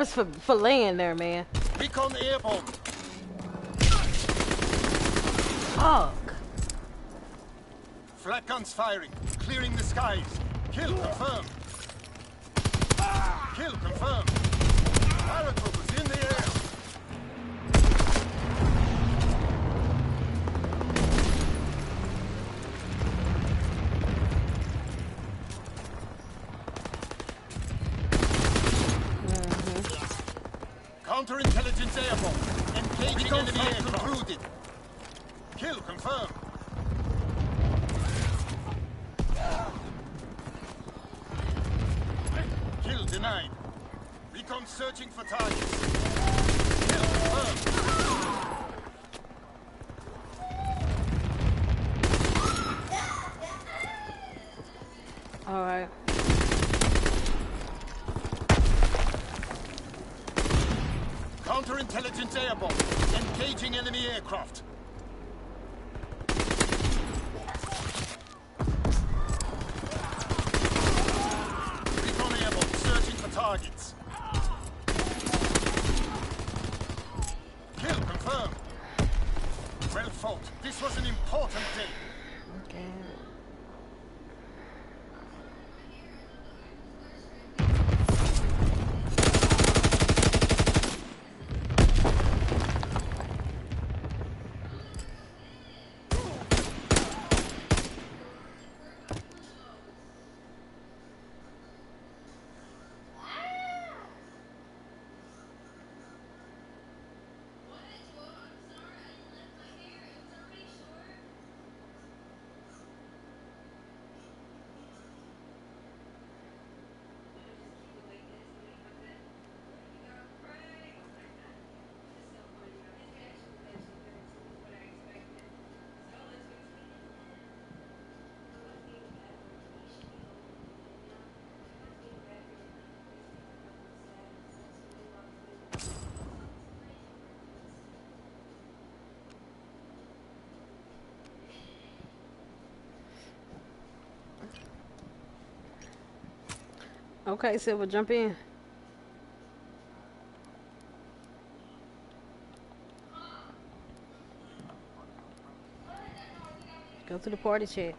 Purpose for for laying there, man? Recon airborne. Fuck. Flak guns firing. Clearing the skies. Kill confirmed. Kill confirmed. Paratroopers in the air. Counterintelligence airborne. Engaging enemy aircraft. Concluded. Kill confirmed. Kill denied. Recon searching for targets. Kill confirmed. All right. Counterintelligence airborne. Engaging enemy aircraft. Recon airborne. Searching for targets. Kill confirmed. Well fought. This was an important day. Okay. Okay, Silver, jump in. Go to the party chat.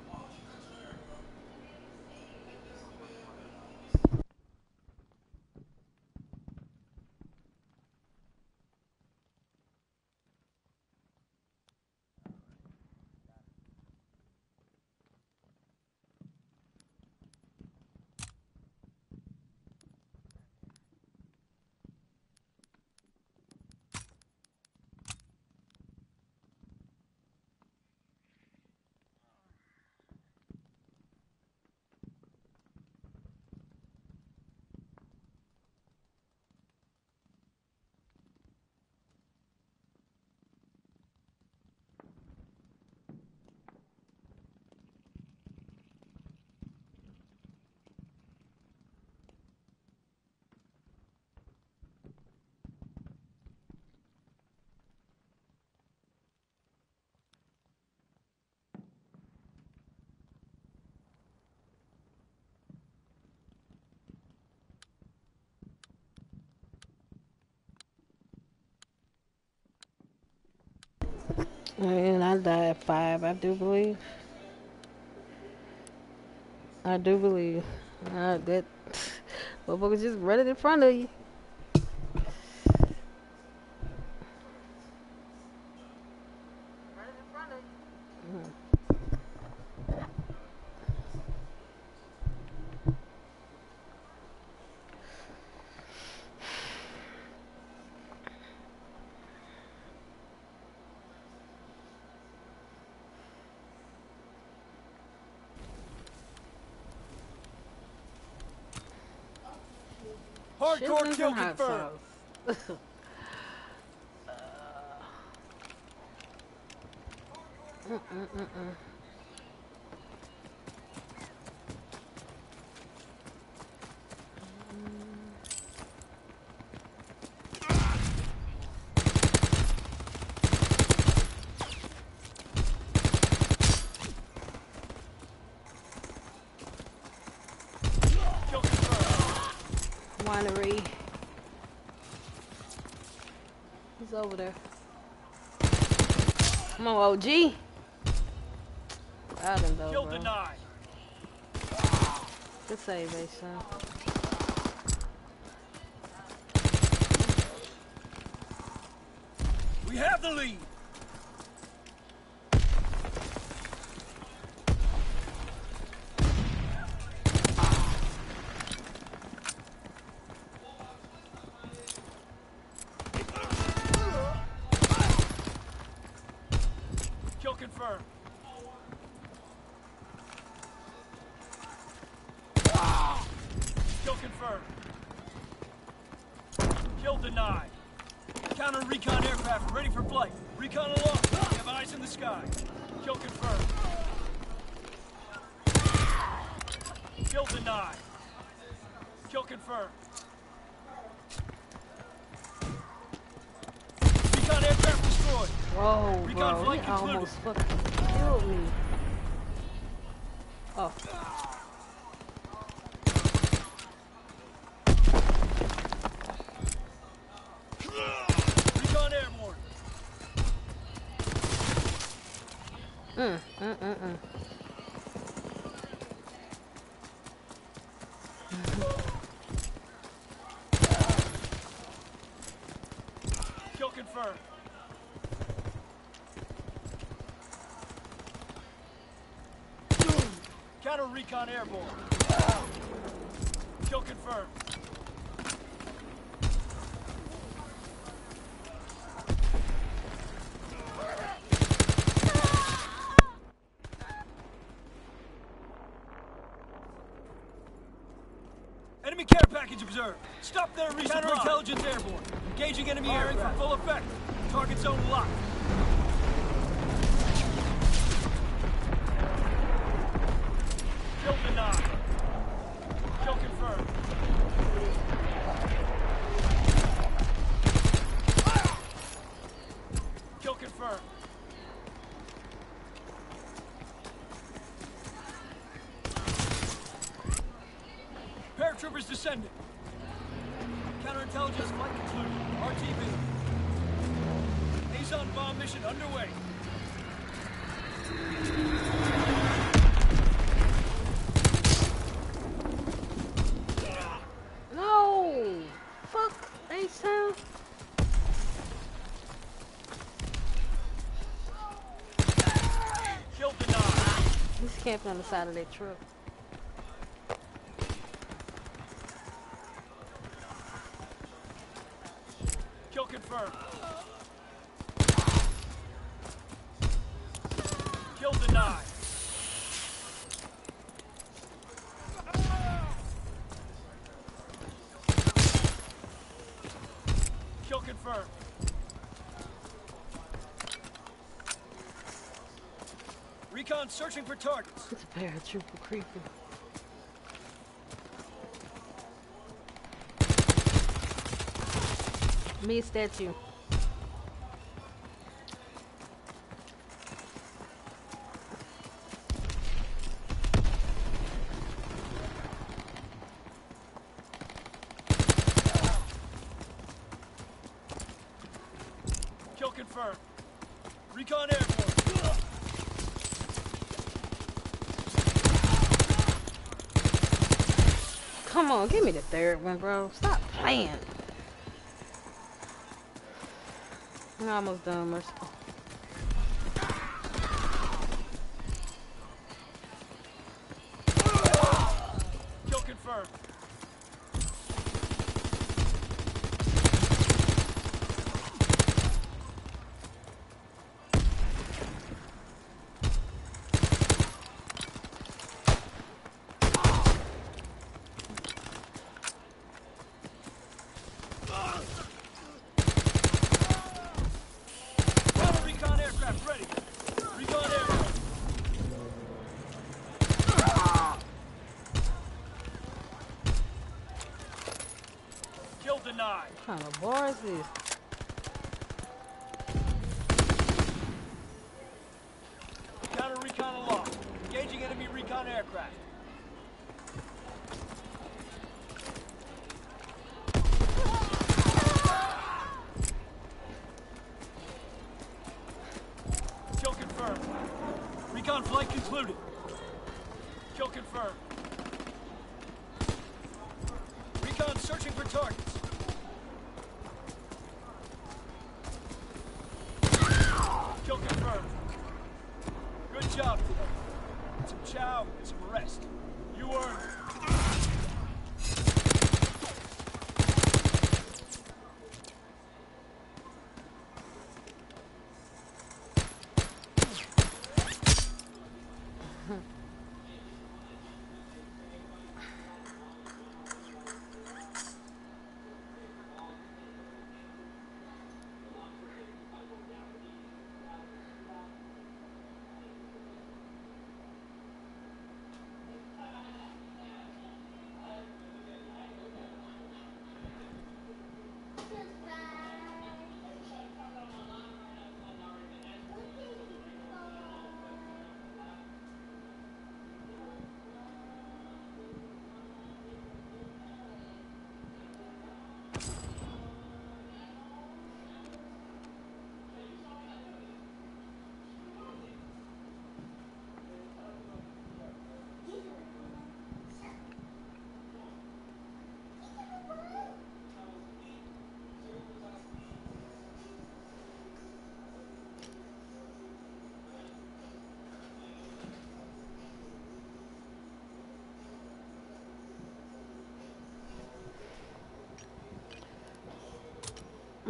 die at five, I do believe. I do believe. Uh, that motherfucker's just running in front of you. Kill confirmed. over there. Come on, OG. I done though, Kill bro. denied. Good save, eh, son. Counter recon airborne. Kill confirmed. camping on a Saturday trip. searching for targets. It's a paratrooper creeper. Me statue. Bro. Stop playing. I'm almost done. Kill confirmed. Counter recon aircraft ready. Recon aircraft. Kill bar is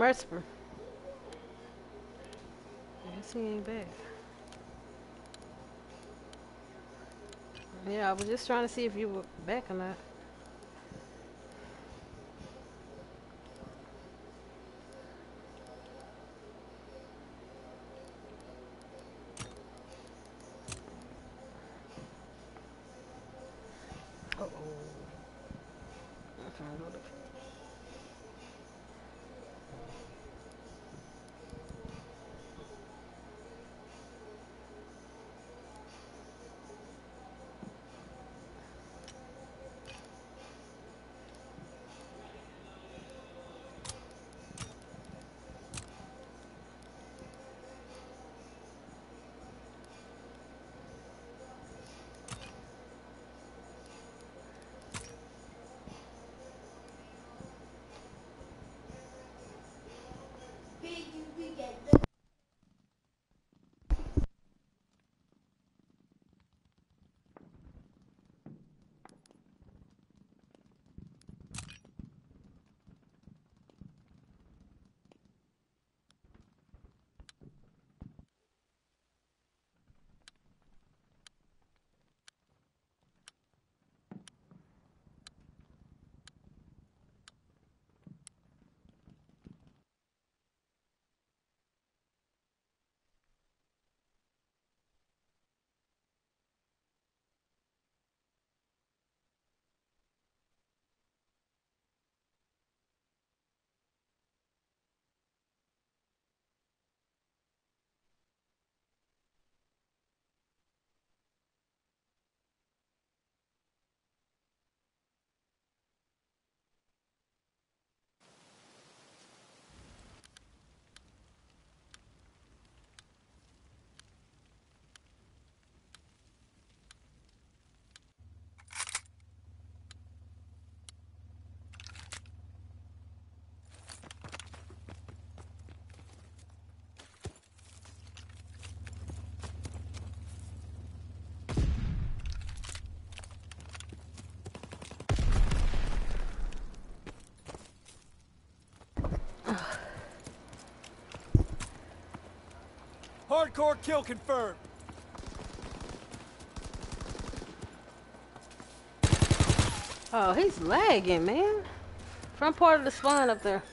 Merciful. I guess he ain't back. Yeah, I was just trying to see if you were back or not. Hardcore kill confirmed. Oh, he's lagging, man. Front part of the spine up there.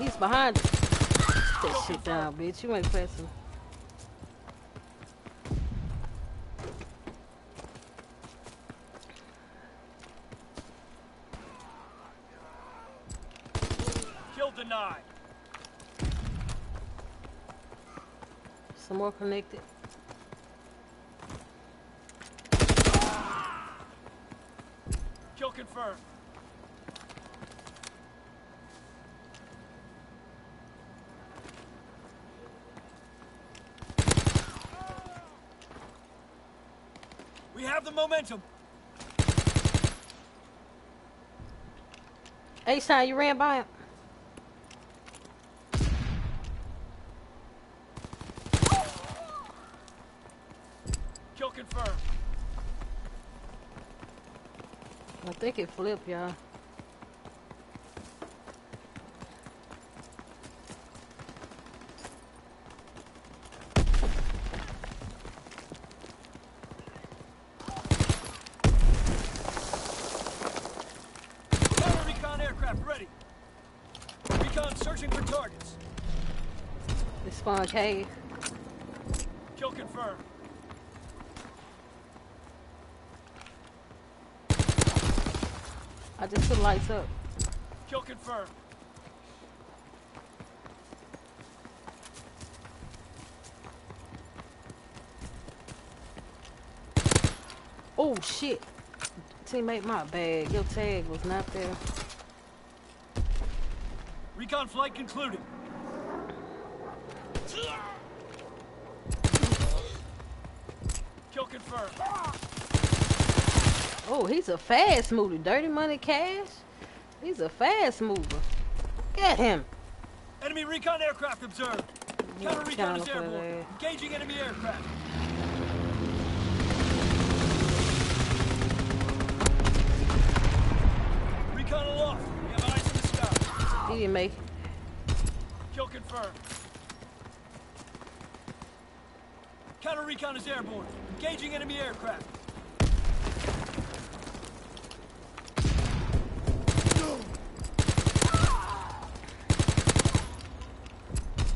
He's behind you. Sit that shit down, bitch. You ain't pressing. Kill denied. Some more connected. Kill confirmed. We have the momentum. Hey, son, you ran by him. Kill confirmed. Think it flipped, y'all. Counter recon aircraft ready. Recon searching for targets. This spawn cave. Kill confirmed. I lights up. Kill confirmed. Oh, shit. Teammate, my bad. Your tag was not there. Recon flight concluded. Kill confirmed. Oh, he's a fast mover. Dirty Money Cash. He's a fast mover. Get him. Enemy recon aircraft observed. Counter recon is airborne. Engaging enemy aircraft. Recon aloft. We have eyes in the sky. He didn't make it. Kill confirmed. Counter recon is airborne. Engaging enemy aircraft.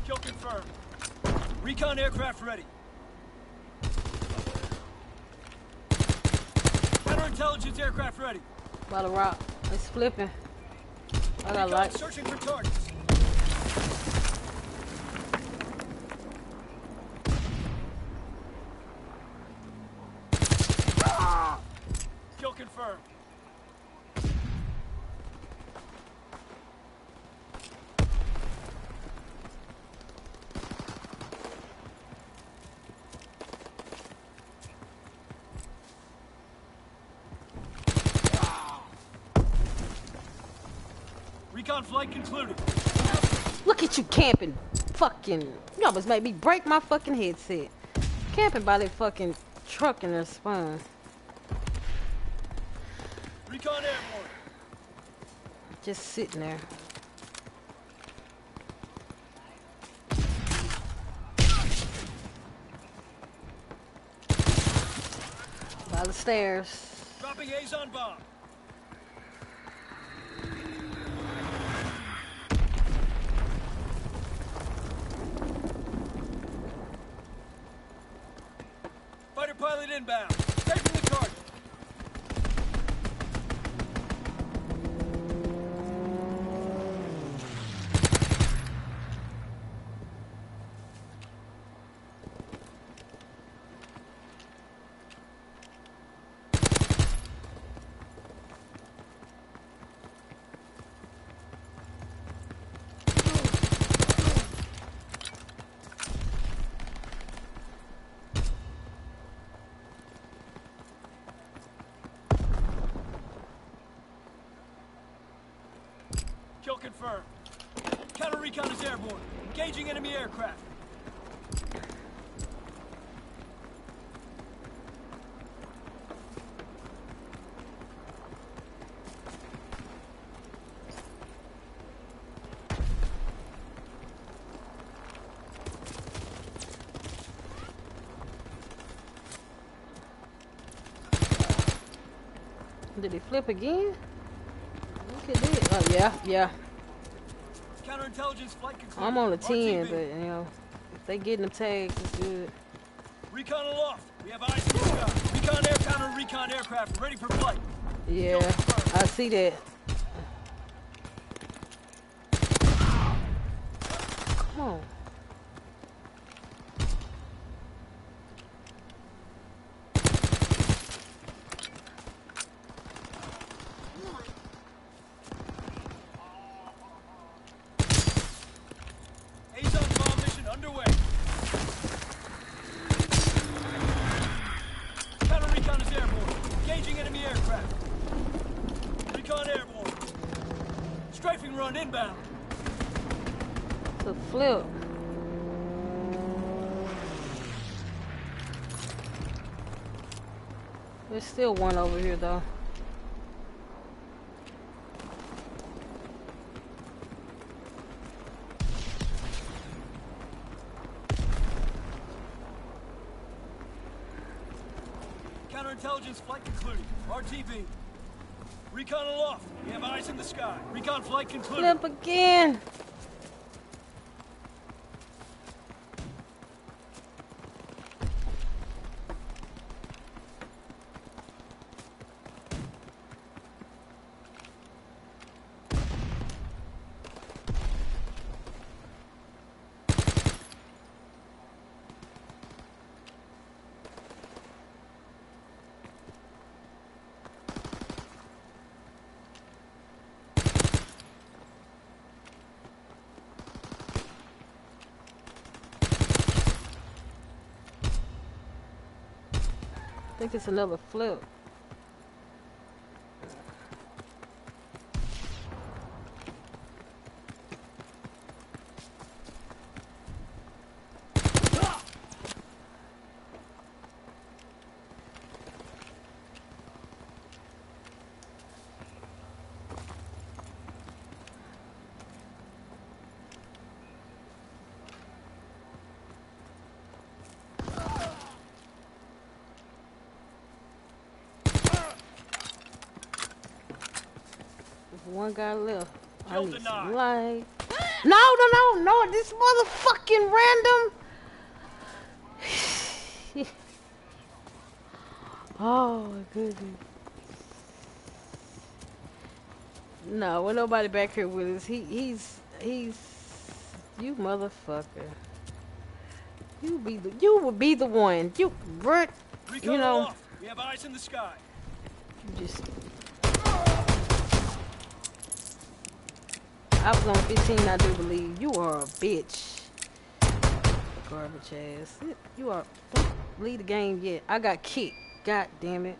Kill confirmed. Recon aircraft ready. Counterintelligence aircraft ready. By the rock. It's flipping. I got lights. searching for targets. Kill confirmed. Recon flight concluded. Look at you camping. Fucking. You almost made me break my fucking headset. Camping by that fucking truck in their spawn. Recon airborne. Just sitting there. By the stairs. Dropping Azon bomb. Fighter pilot inbound. Taking the target. Kill confirmed. Counter recon is airborne. Engaging enemy aircraft. Did he flip again? Look at this. Oh, yeah, yeah. Counterintelligence flight concluded. I'm on a 10, RTB. but, you know, if they getting the tags, it's good. Recon aloft. We have eyes. Recon air counter recon aircraft ready for flight. Yeah, I see that. Come on. Azon bomb mission underway. Counter recon is airborne. Engaging enemy aircraft. Recon airborne. Strafing run inbound. It's a flip. There's still one over here, though. Counterintelligence flight concluded. RTB. Recon aloft. We have eyes in the sky. Recon flight concluded. Flip again. Think it's another flip. One guy left. I need some light. No, no, no, no! This motherfucking random. oh my goodness. No, well nobody back here with us. He he's he's you motherfucker. You be the you would be the one. You Brett you know. We have eyes in the sky. you just I was on 15, I do believe. You are a bitch. Garbage ass. You are. Don't leave the game yet. I got kicked. God damn it.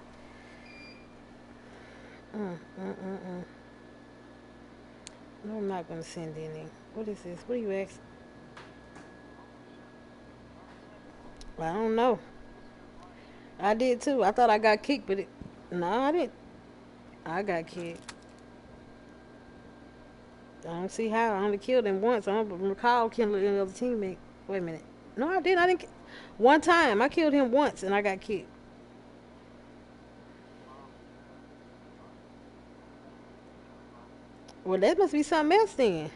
Mm, mm, mm, mm. No, I'm not gonna send any. What is this? What are you asking? I don't know. I did too. I thought I got kicked, but it. No, I didn't. I got kicked. I don't see how. I only killed him once. I don't recall killing any other teammate. Wait a minute. No, I didn't. I didn't. One time, I killed him once, and I got kicked. Well, that must be something else then.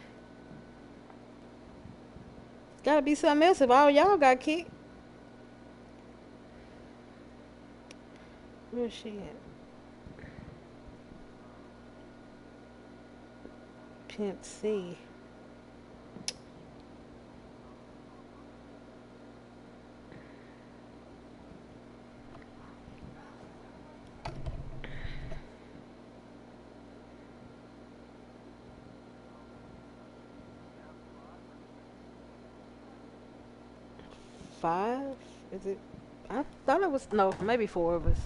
Gotta be something else if all y'all got kicked. Where's she at? Pimp see. Five? Is it? I thought it was no, maybe four of us.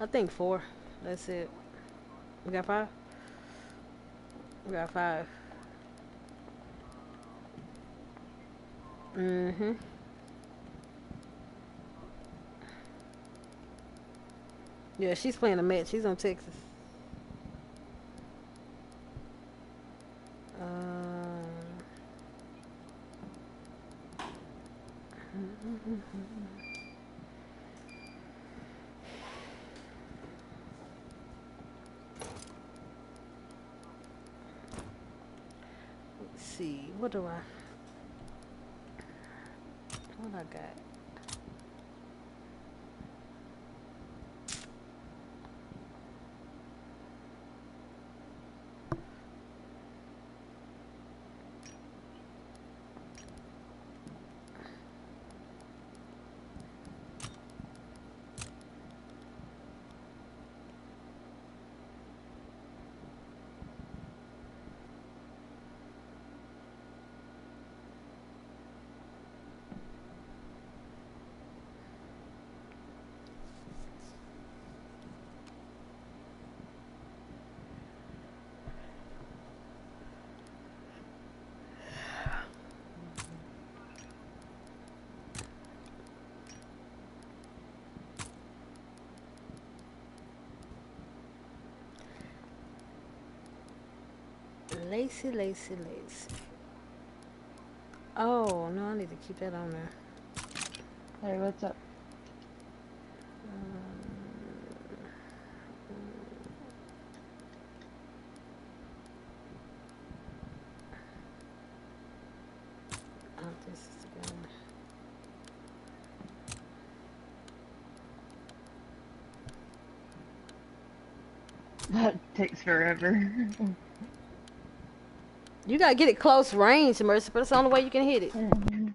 I think four. That's it. We got five. We got five. Mm-hmm. Yeah, she's playing a match. She's on Texas. Um, Let's see. What do I? What I got? Lacy, lacy, lacy. Oh no, I need to keep that on there. Hey, what's up? Um, oh, this is good. That takes forever. You gotta get it close range, Mercy, but it's the only way you can hit it. Mm-hmm.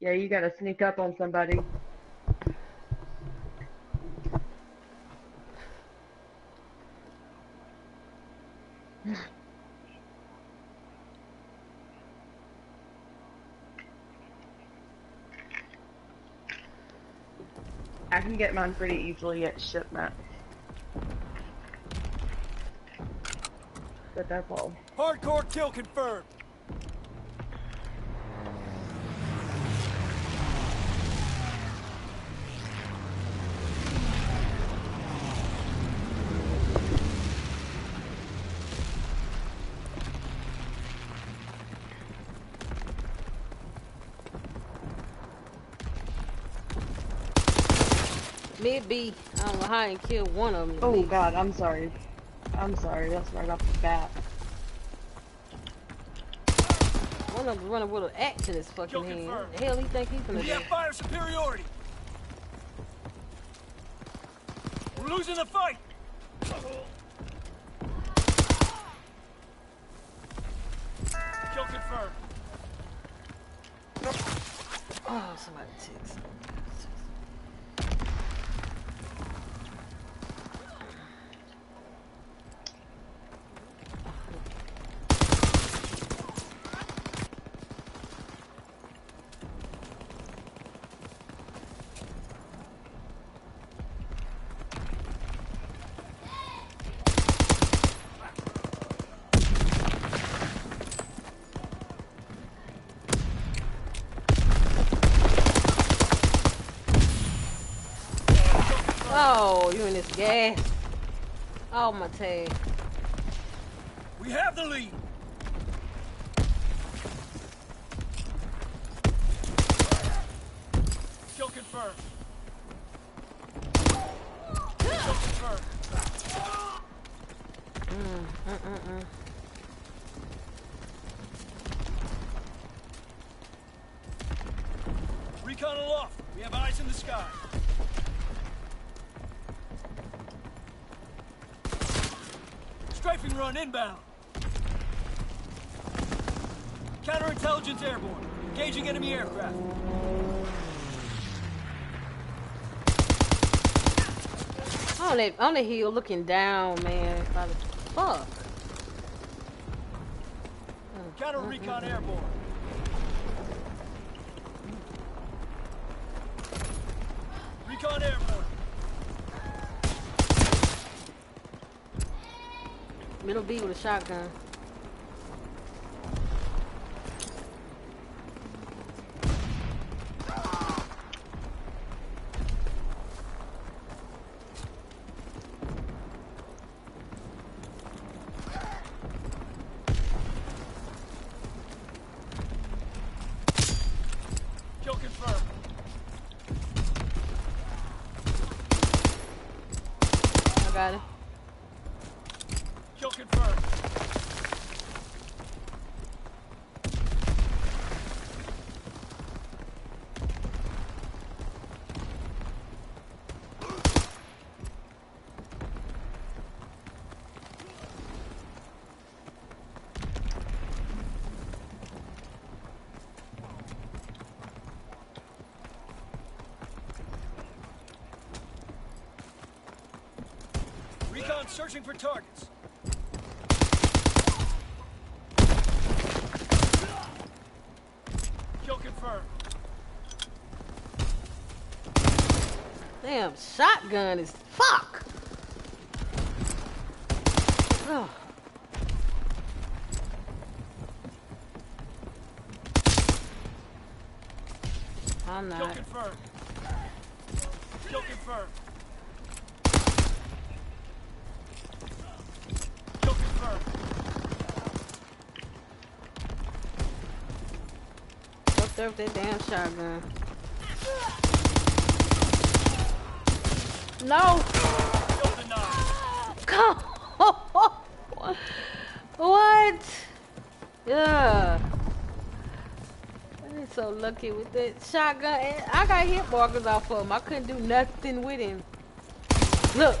yeah, you gotta sneak up on somebody. I can get mine pretty easily at shipment. But that's. Hardcore kill confirmed. Mid B. I don't know how I ain't killed one of them. Oh god, I'm sorry. I'm sorry, that's right off the bat. Them running with an axe in his fucking Kill hand. The hell he think he's gonna We do? have fire superiority. We're losing the fight. Kill confirmed. Oh, somebody text. Gas. Oh, my tag. We have the lead. Kill confirmed. Kill confirmed. Mm-mm-mm. Recon aloft. We have eyes in the sky. Strafing run inbound. Counterintelligence airborne. Engaging enemy aircraft. On that, on the hill, looking down, man. Like, fuck. Counter recon airborne. Recon airborne. Middle B with a shotgun. Kill confirmed. I got it. Kill confirmed. Recon searching for targets. Kill confirmed. Damn, shotgun is fuck. Oh. I'm not. confirmed. Kill confirmed. Kill confirmed. Fucked up that damn shotgun. No. Come What? Yeah. I'm so lucky with that shotgun. I got hit markers off of him. I couldn't do nothing with him. Look.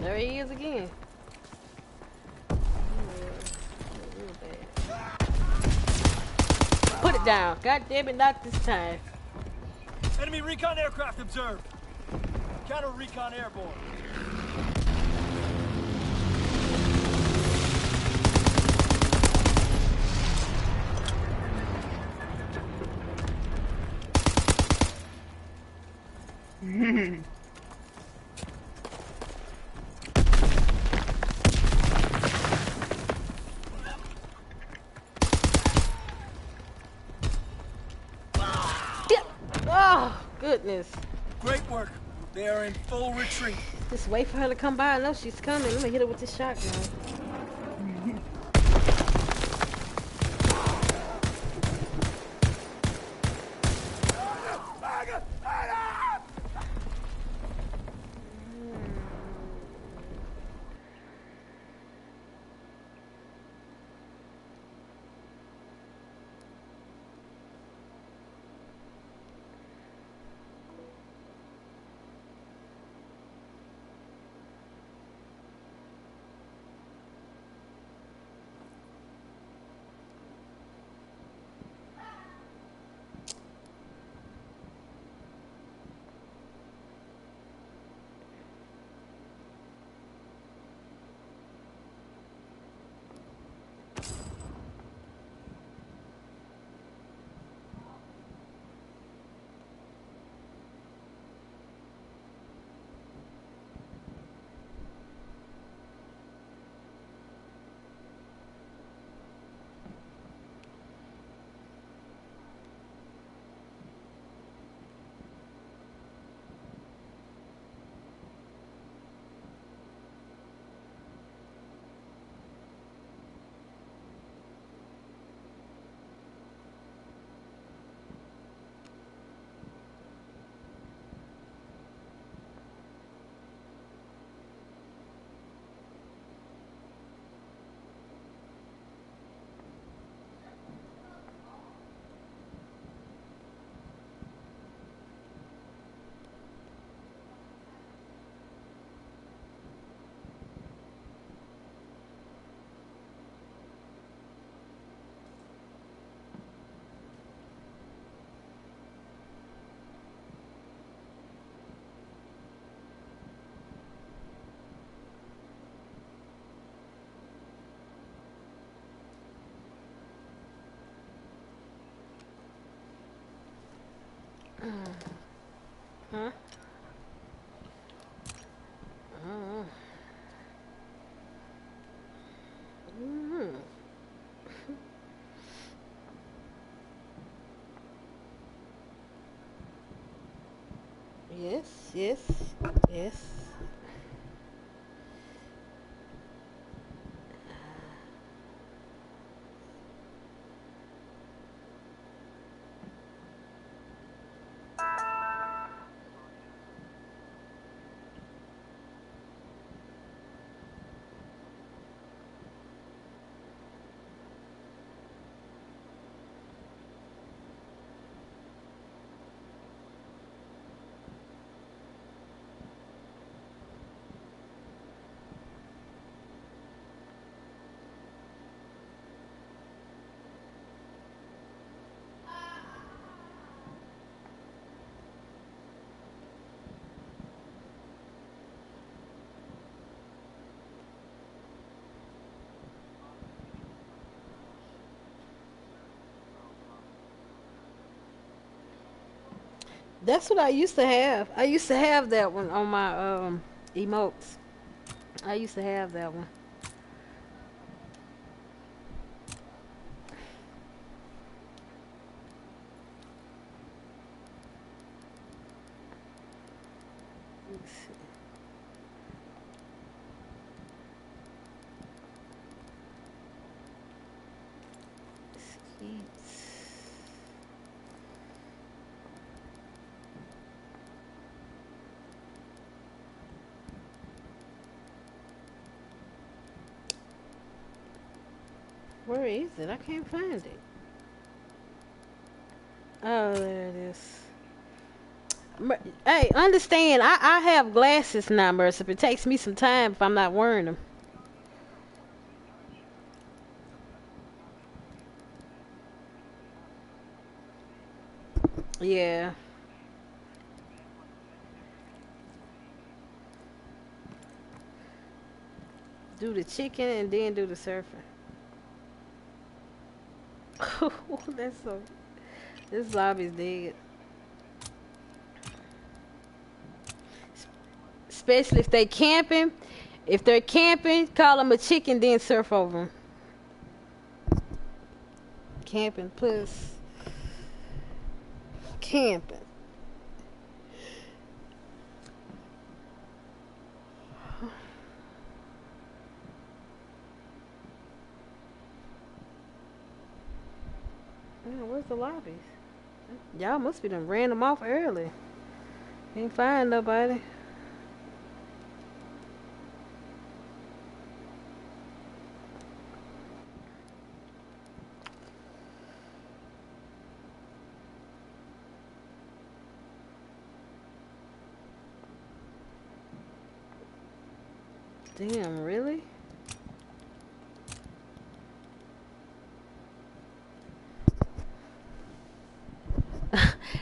There he is again. Yeah, real bad. Put it down. God damn it, not this time. Enemy recon aircraft observed. Counter recon airborne. Yeah. Oh, goodness. Great work. They are in full retreat. Just wait for her to come by. I know she's coming. Let me hit her with this shotgun. Huh? Yes, yes, yes. That's what I used to have. I used to have that one on my um emotes. I used to have that one. Let's see. Skeets. Where is it? I can't find it. Oh, there it is. Hey, understand? I, I have glasses now, Mercy. It takes me some time if I'm not wearing them. Yeah. Do the chicken and then do the surfing. That's so. This lobby's dead. Especially if they camping. If they're camping, call them a chicken, then surf over 'em. Camping plus camping. Man, where's the lobbies? Y'all must be done ran them off early. Ain't find nobody. Damn, really?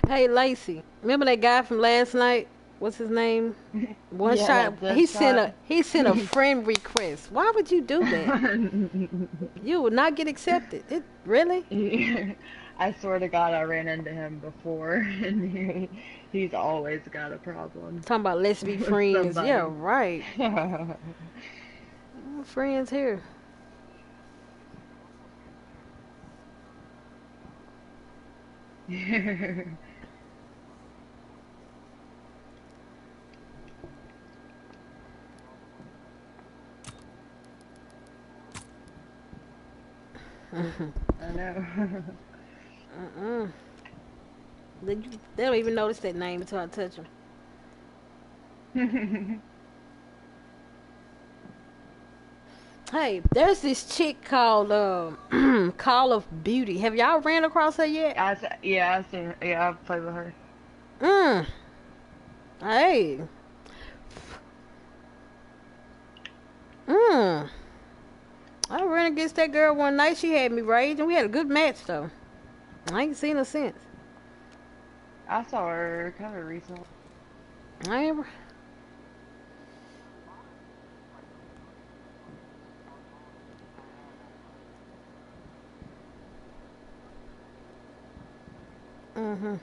Hey, Lacey, remember that guy from last night? What's his name? One Yeah, shot. He sent a he sent a friend request. Why would you do that? You would not get accepted. It really? I swear to God, I ran into him before, and he, he's always got a problem. Talking about let's be friends. Yeah, right. We're friends here. I know. Uh-uh. They, they don't even notice that name until I touch them. Hey, there's this chick called um Call of Beauty. Have y'all ran across her yet? I, yeah, I've seen. Her. Yeah, I've played with her. Mm. Hey. Mm. I ran against that girl one night. She had me raging. We had a good match though. I ain't seen her since. I saw her kind of recently. I ain't. Mm-hmm.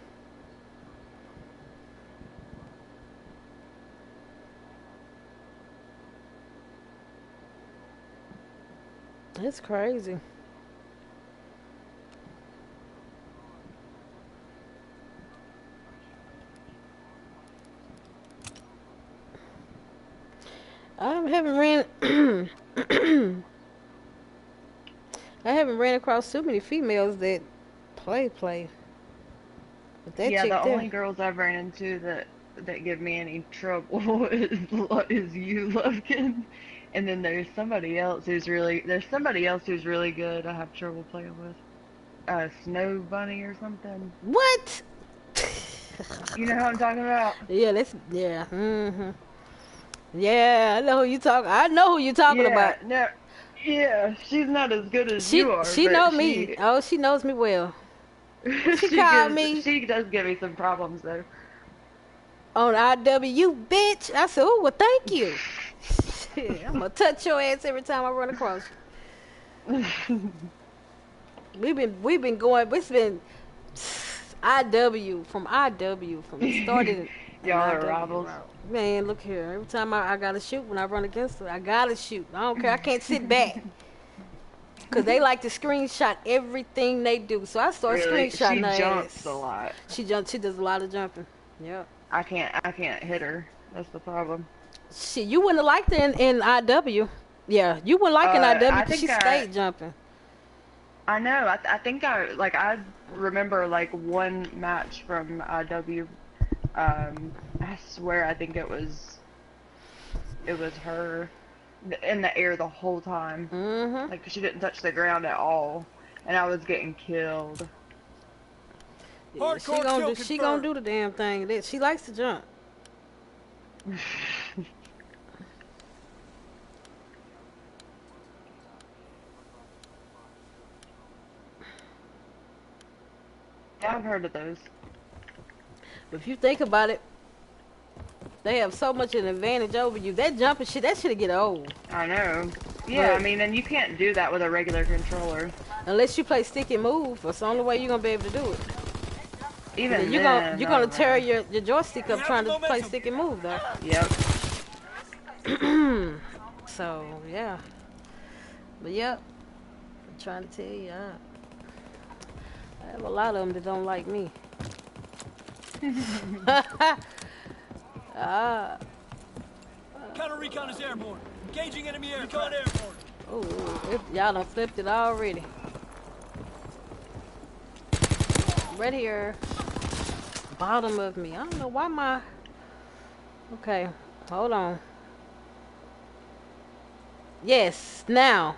It's crazy. I haven't ran. I haven't ran across too many females that play play. Yeah, the there, only girls I've ran into that that give me any trouble is is you, Logan. And then there's somebody else who's really there's somebody else who's really good. I have trouble playing with. Uh, Snow Bunny or something. what? You know who I'm talking about? yeah, that's yeah. Mm-hmm. Yeah, I know who you talk. I know who you talking yeah, about. No, yeah, she's not as good as She you are. she know me. she- Oh, she knows me well. she, called gives- me. She does give me some problems though. On IW, bitch. I said, oh well, thank you. I'm gonna touch your ass every time I run across you. We've been we've been going. It's been. IW from IW from it started. Y'all are rivals. Man, look here. Every time I, I gotta shoot when I run against her, I gotta shoot. I don't care. I can't sit back. Cause they like to screenshot everything they do. So I start Really, she screenshotting her jumps ass. a lot. She jumps. She does a lot of jumping. Yep. I can't. I can't hit her. That's the problem. Shit, you wouldn't have liked her in, in IW. Yeah, you wouldn't like in Uh, IW because she think I- stayed jumping. I know. I, th- I think I like. I remember like one match from IW. Um, I swear. I think it was. It was her, in the air the whole time. Mm-hmm. Like she didn't touch the ground at all, and I was getting killed. Yeah, she Hardcore gonna kill do. She gonna do the damn thing. She likes to jump. I've heard of those. But if you think about it, they have so much an advantage over you. That jumping shit, that shit get old. I know. Yeah, Right. I mean, and you can't do that with a regular controller. Unless you play stick and move, that's the only way you're gonna be able to do it. Even you're then, gonna you're gonna tear know. your, your joystick up trying to the play momentum. stick and move though. Yep. So yeah. But yep. I'm trying to tell you, I, I have a lot of them that don't like me. ah, Counter recon is airborne. Engaging enemy aircraft. Recon airborne. oh, y'all done flipped it already. Right here. Bottom of me. I don't know why my. Okay, hold on. Yes, now.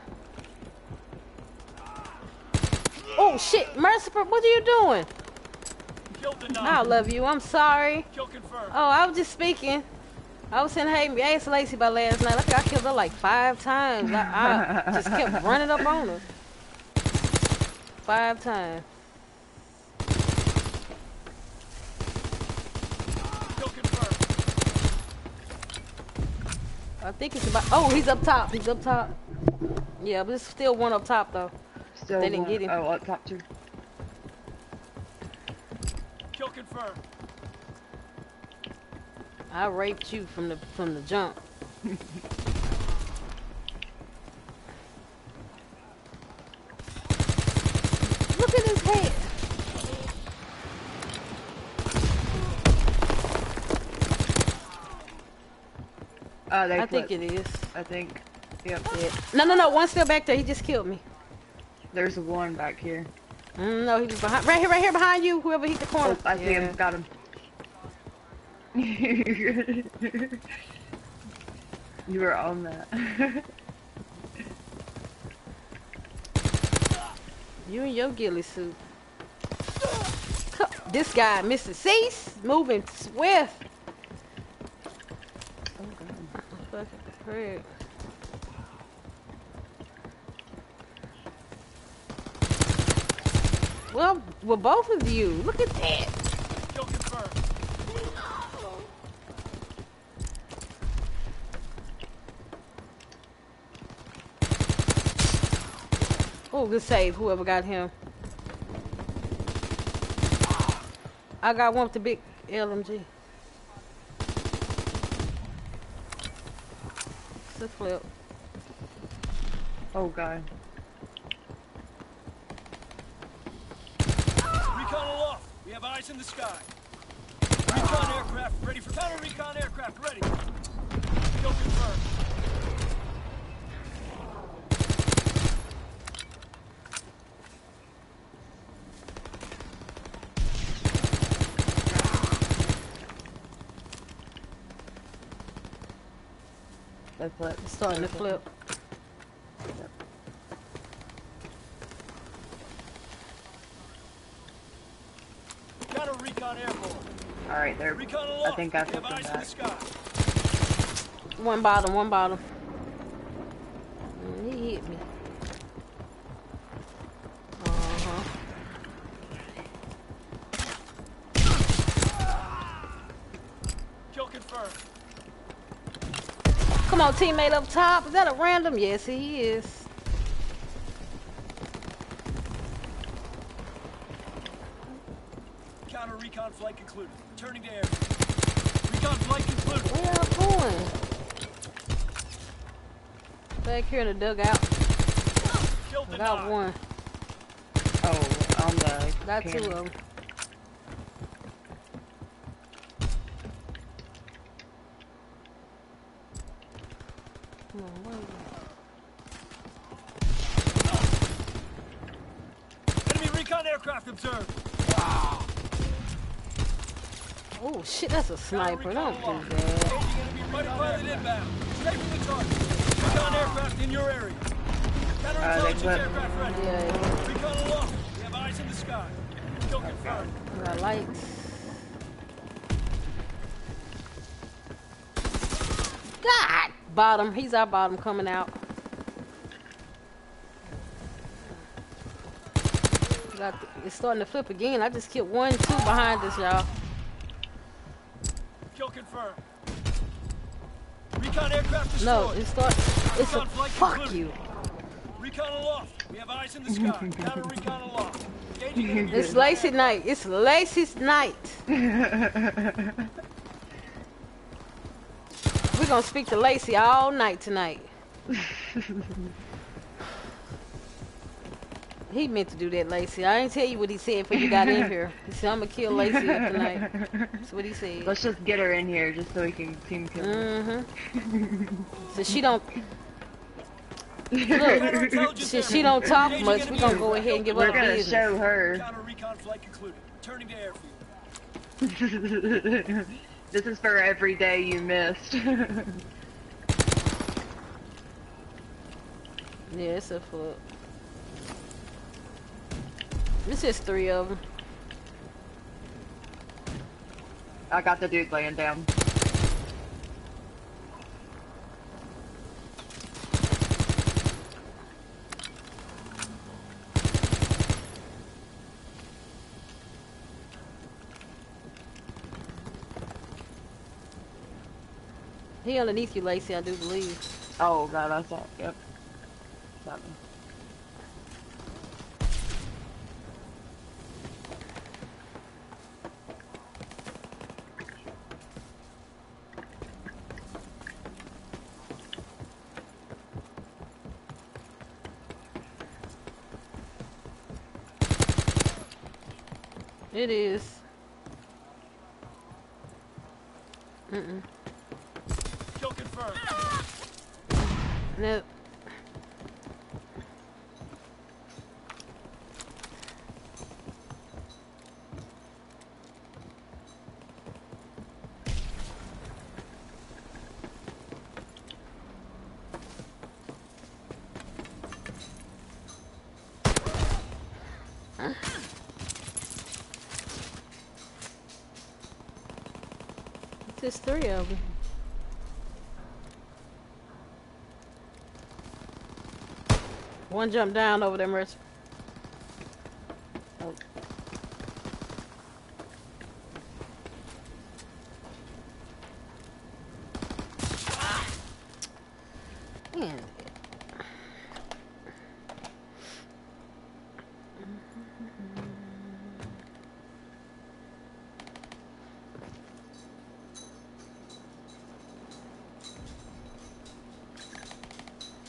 Oh shit, Mercifer, what are you doing? I love you. I'm sorry. Oh, I was just speaking. I was saying, hey, asked Lacey about last night. I think I killed her like five times. I, I just kept running up on her. Five times. I think it's about. Oh, he's up top. He's up top. Yeah, but it's still one up top though. Still They didn't one- get him. Oh, up top two. Kill confirmed. I raped you from the from the jump. Look at his head. Uh, they I think it is. I think. Yep. Yeah. No, no, no. One still back there. He just killed me. There's one back here. Mm, no, he was behind. Right here, right here behind you. Whoever hit the corner. Oh, I see him. Got him. you were on that. You and your ghillie suit. This guy, Mr. Cease, moving swift. Fucking prick. Well, well, both of you. Look at that. Oh, good save. Whoever got him. I got one with the big LMG. It's a flip. oh god. Recon aloft. We have eyes in the sky. Recon aircraft ready for counter recon aircraft ready. Kill confirmed. They flipped. It's starting to flip. Counter recon airborne. All right, there. I think I we have flipped them back. One bottom, one bottom. He hit me. Uh-huh. Kill confirmed. Come on, teammate up top. Is that a random? Yes, he is. Counter recon flight concluded. Returning to air. Recon flight concluded. Where y'all going? Back here in the dugout. Killed I the got nine. one. Oh, on the. Got two of them. Come on, where is Enemy recon aircraft observed. it? Oh shit, that's a sniper. Don't do that. Recon aircraft in your area. Counterintelligence aircraft in the sky. Got lights. God! Bottom. He's our bottom coming out. It's starting to flip again. I just killed one, two behind us, y'all. Kill confirmed. Recon aircraft destroyed. No, it's start. It's a flight fuck concluded. you. Recon aloft. We have eyes in the sky. Counter recon aloft. It's Lacey night. It's Lacey's night. We're gonna speak to Lacey all night tonight. He meant to do that, Lacey. I ain't tell you what he said before you got in here. He said, I'm gonna kill Lacey up tonight. That's what he said. Let's just get her in here just so we can team kill her. Mm-hmm. So she don't, Counterintelligence since she don't talk much, we're gonna go ahead and give her We're the gonna business. show her. Counter recon flight concluded. Returning to airfield. this is for every day you missed. Yeah, it's a foot. It's is three of them. I got the dude laying down. He underneath you, Lacey, I do believe. Oh god, I saw. Yep. It is. Mm-mm. Kill confirmed. No. It's just three of them. One jump down over there, Mercy. Oh. Man.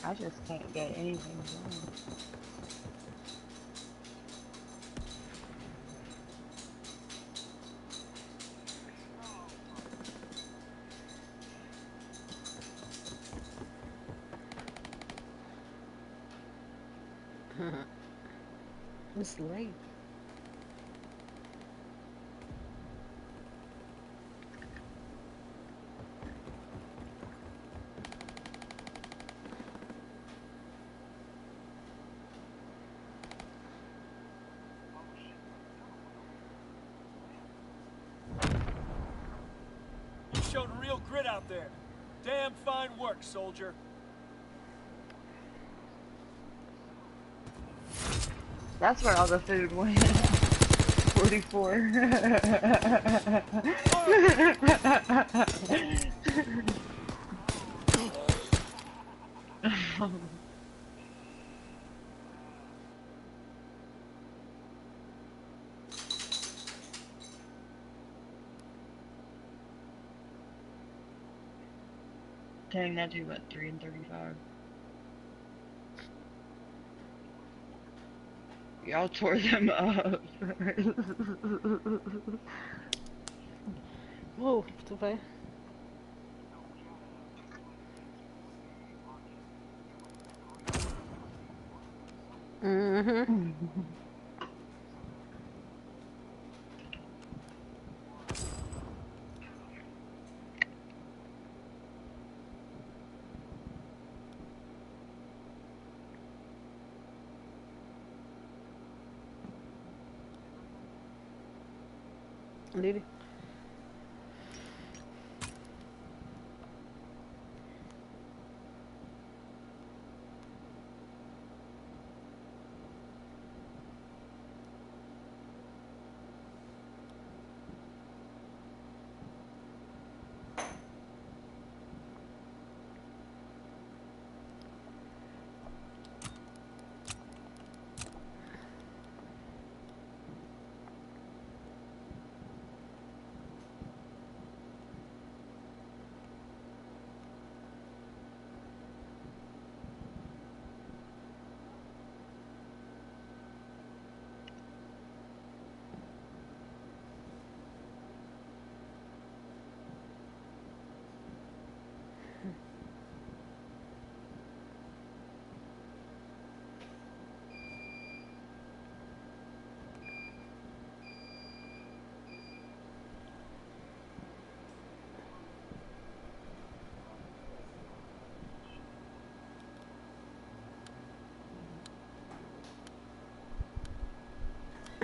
I just can't get anything done. It's late. You showed real grit out there. Damn fine work, soldier. That's where all the food went. 44. Dang, that dude went 3 and 35. Y'all tore them up. Move, too fast. Mm-hmm. Did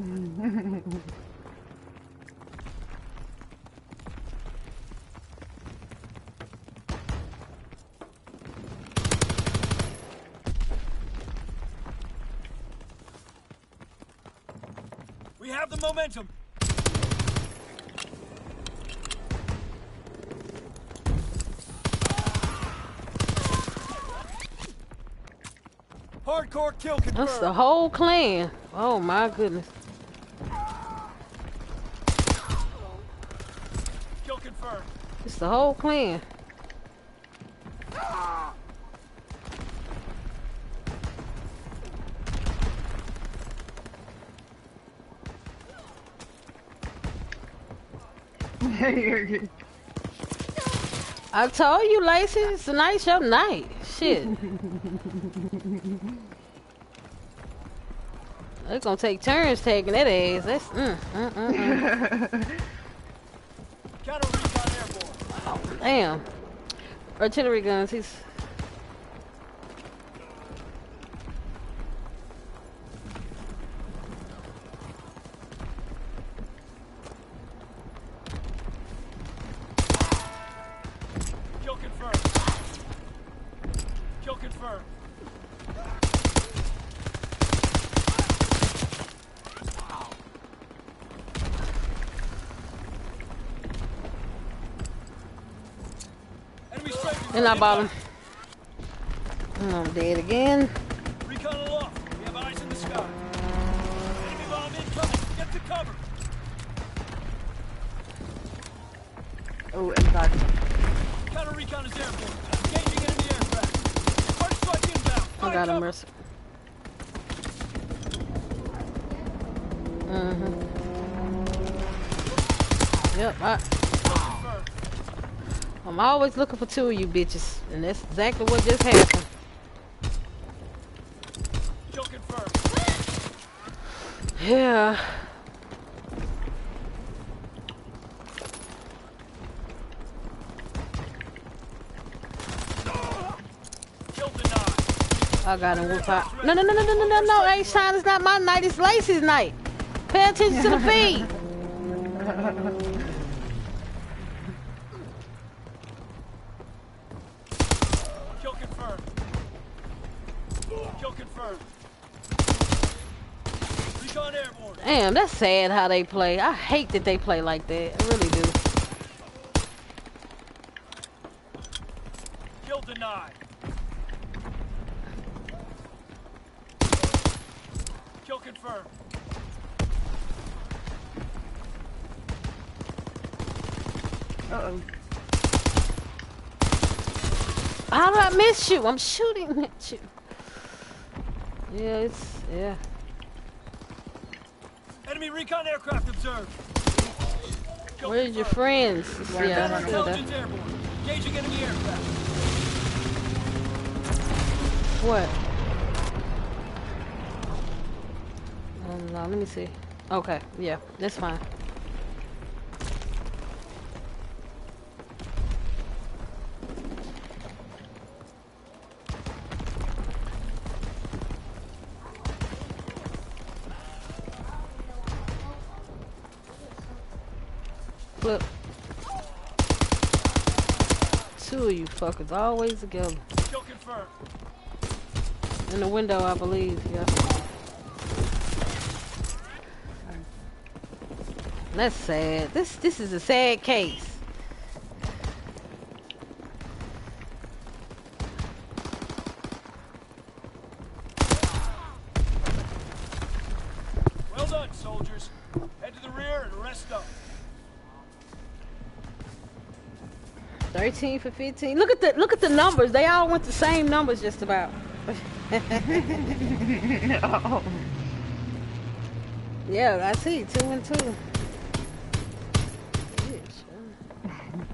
We have the momentum. Hardcore kill confirmed. That's the whole clan. Oh my goodness. Kill confirmed. It's the whole clan. I told you, Lacey, it's a nice your night. Shit. They're gonna take turns taking that ass. That's mm, mm, mm, mm. Counter recon airborne. Oh, damn. Artillery guns. He's Kill confirmed. Kill confirmed. Enemy strafing. in our inbound. bottom. I'm dead again. Recon aloft. We have eyes in the sky. Enemy bomb incoming. Get to cover. Oh, inside. Counter recon is airborne. Engaging enemy aircraft. Strike inbound. I got him. Mercy. Mm-hmm. Yep, I. I'm always looking for two of you bitches, and that's exactly what just happened. Yeah. I got him whoop out. No, no, no, no, no, no, no, no, Ain't shine. It's not my night. It's Lacey's night. Pay attention to the beat. Sad how they play. I hate that they play like that. I really do. Kill denied. Kill confirmed. Uh-oh. How did I miss you? I'm shooting at you. Yeah, it's yeah. Recon aircraft observed. Where's your friends? Yeah, the I that. Engaging enemy aircraft. What? Um, no, let me see. Okay, yeah, that's fine. Of always together. In the window, I believe, yeah. That's sad. This this is a sad case. Well done, soldiers. Head to the rear and rest up. 13 for 15. Look at the look at the numbers. They all went the same numbers just about. oh. Yeah, I see. Two and two. Bitch, huh?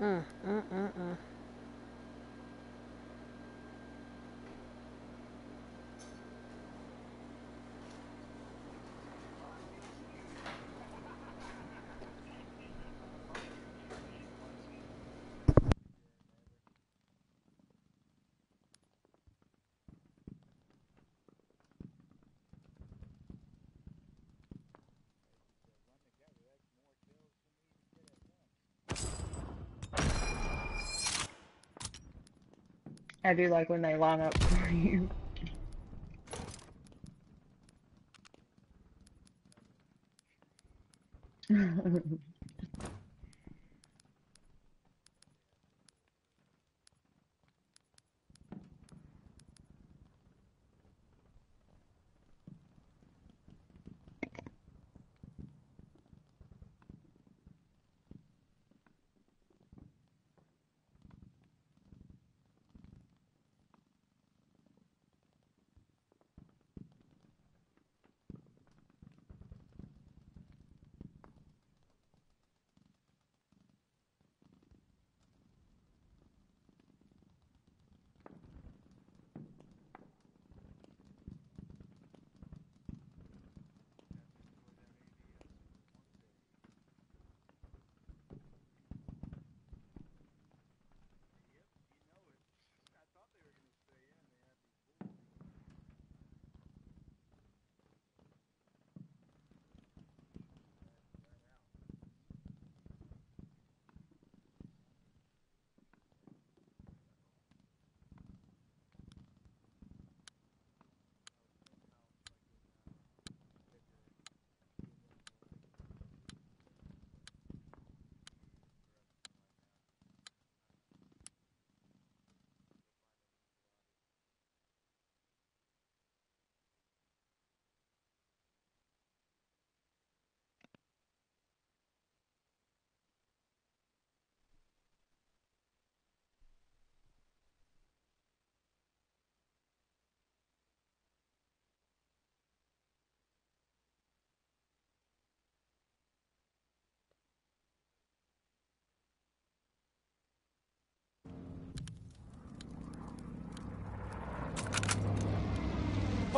Mm, mm, mm, mm. I do like when they line up for you.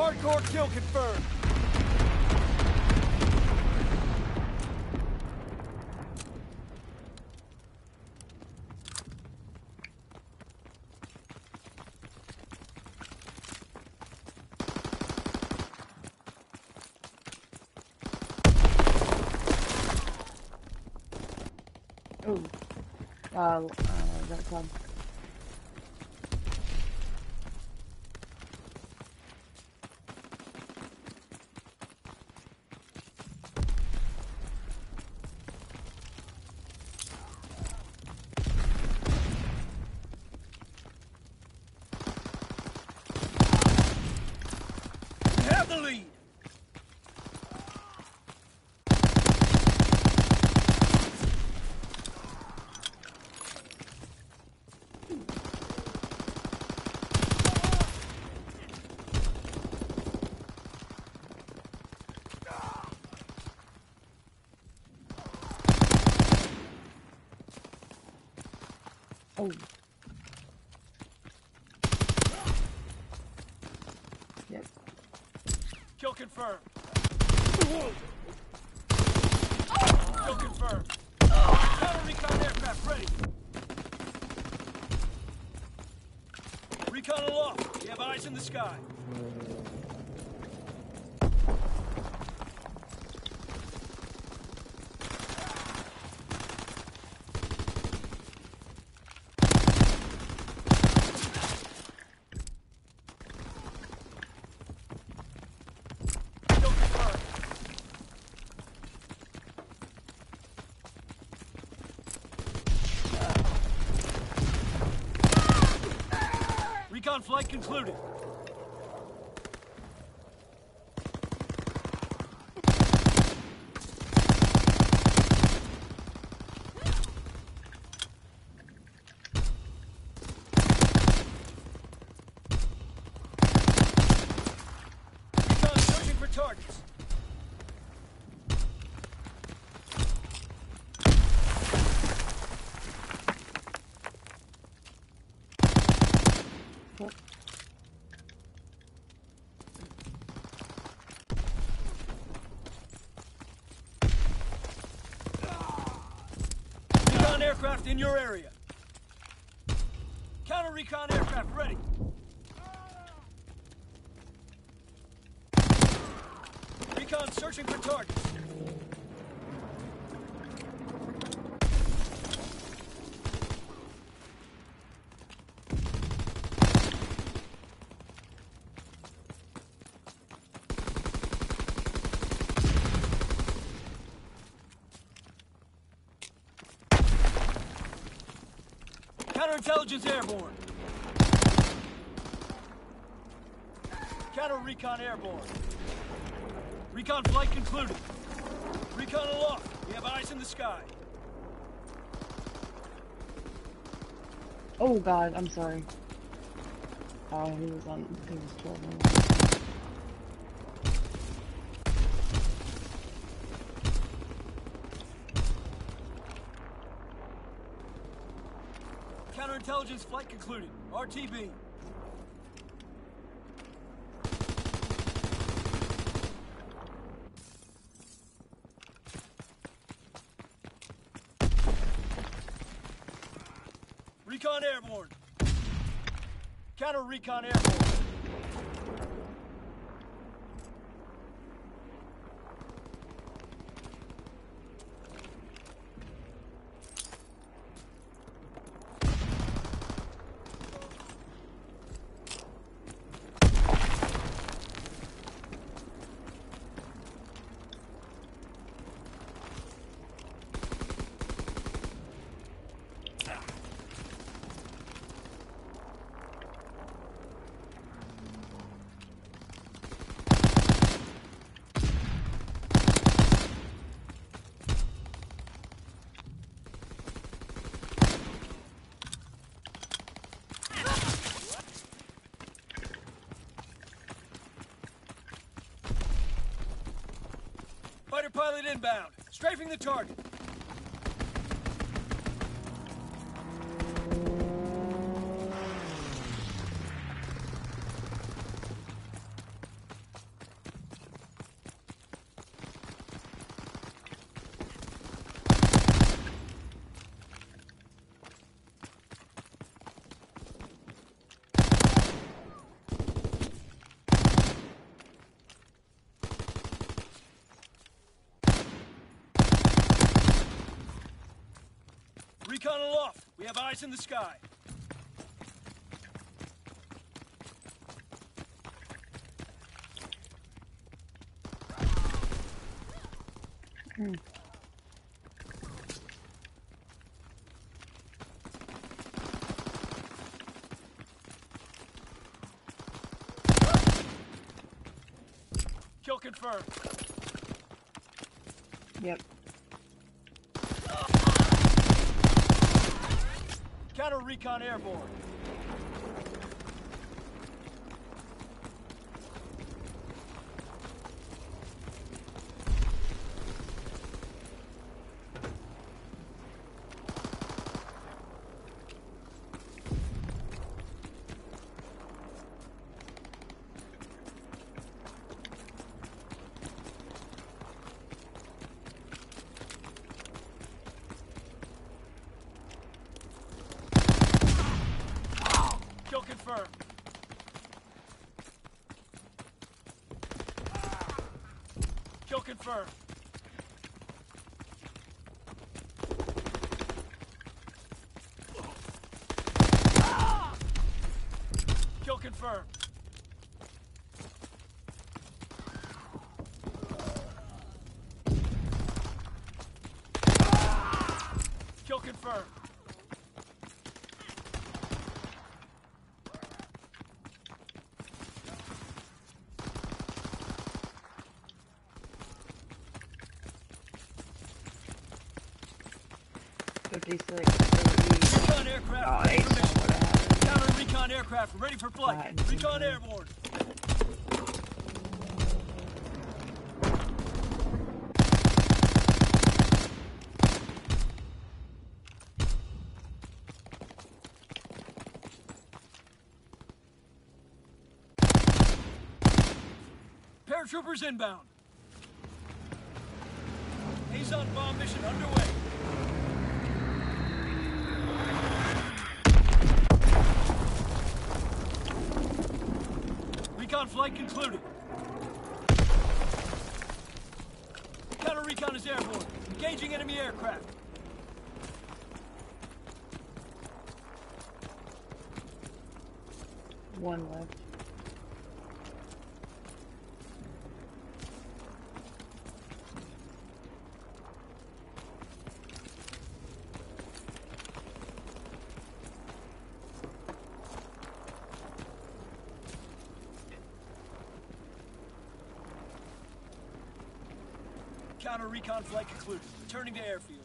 Hardcore kill confirmed. Oh, uh, uh, that club. Confirmed. Kill confirmed. Counter recon aircraft ready. Recon aloft. We have eyes in the sky. Flight concluded. Recon searching for targets. Recon aircraft in your area. Counter recon aircraft ready. Recon searching for targets. Counterintelligence airborne. Counter recon airborne. Recon flight concluded. Recon aloft. We have eyes in the sky. Oh god, I'm sorry. Oh, he was on. He was 12 minutes. Counterintelligence flight concluded. RTB. Recon airborne. Counter recon airborne. Fighter pilot Strafing the target. Eyes in the sky. Kill confirmed. Yep. Counter recon airborne. Kill confirmed. Kill confirmed. 56. 80. Recon aircraft. Oh, eight Counter recon aircraft ready for flight. Five, recon airborne. Paratroopers inbound. Hazon bomb mission underway. Concluded. Counter recon is airborne. Engaging enemy aircraft. One left. Counter recon flight concluded. Returning to airfield.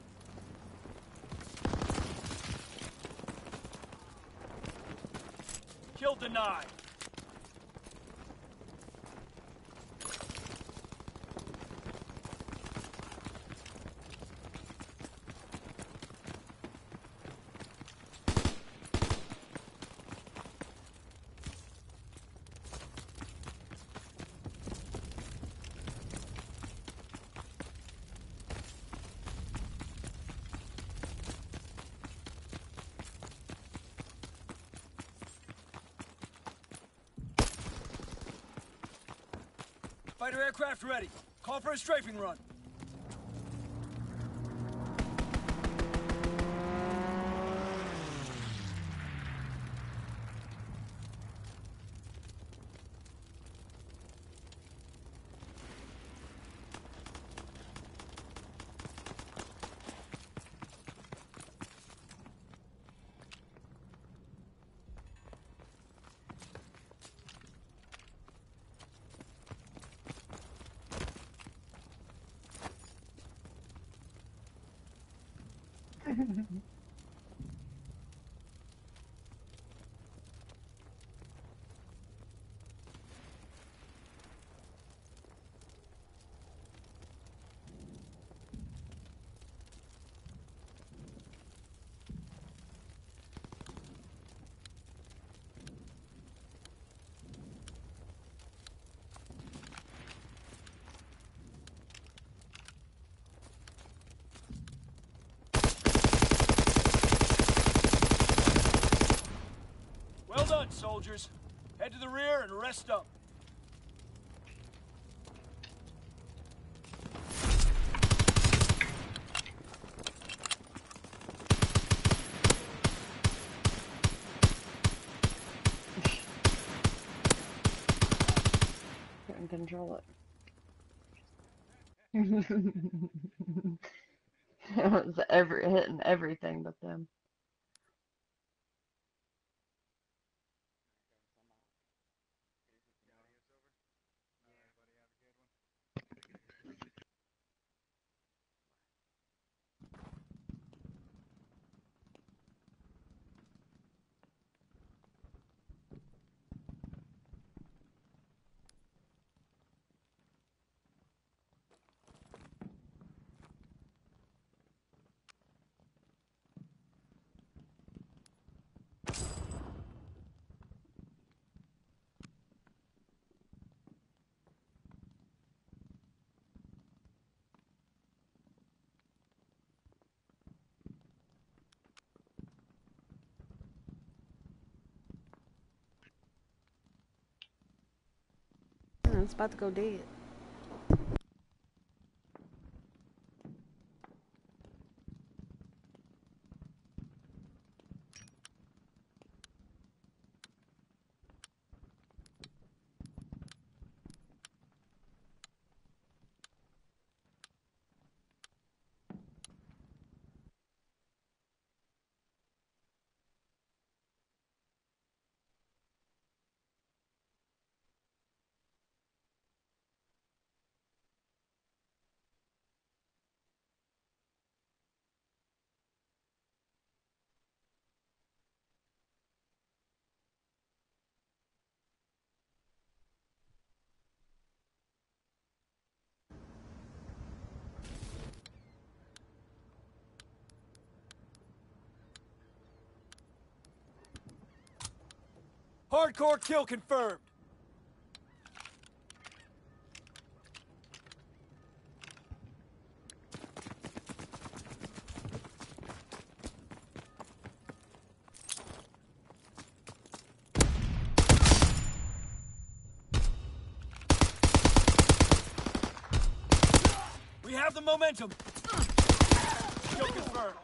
Kill denied. Fighter aircraft ready. Call for a strafing run. Done, soldiers. Head to the rear and rest up. Couldn't control it. it was every hitting everything but them. About to go dead. Hardcore kill confirmed. We have the momentum. Kill confirmed.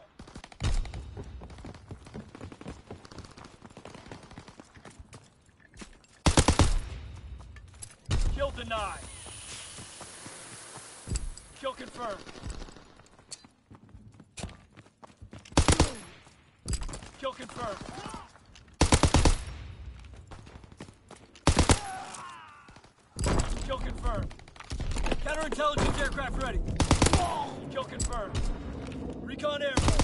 Kill denied. Kill confirmed. Kill confirmed. Kill confirmed. Counterintelligence aircraft ready. Kill confirmed. Recon airborne.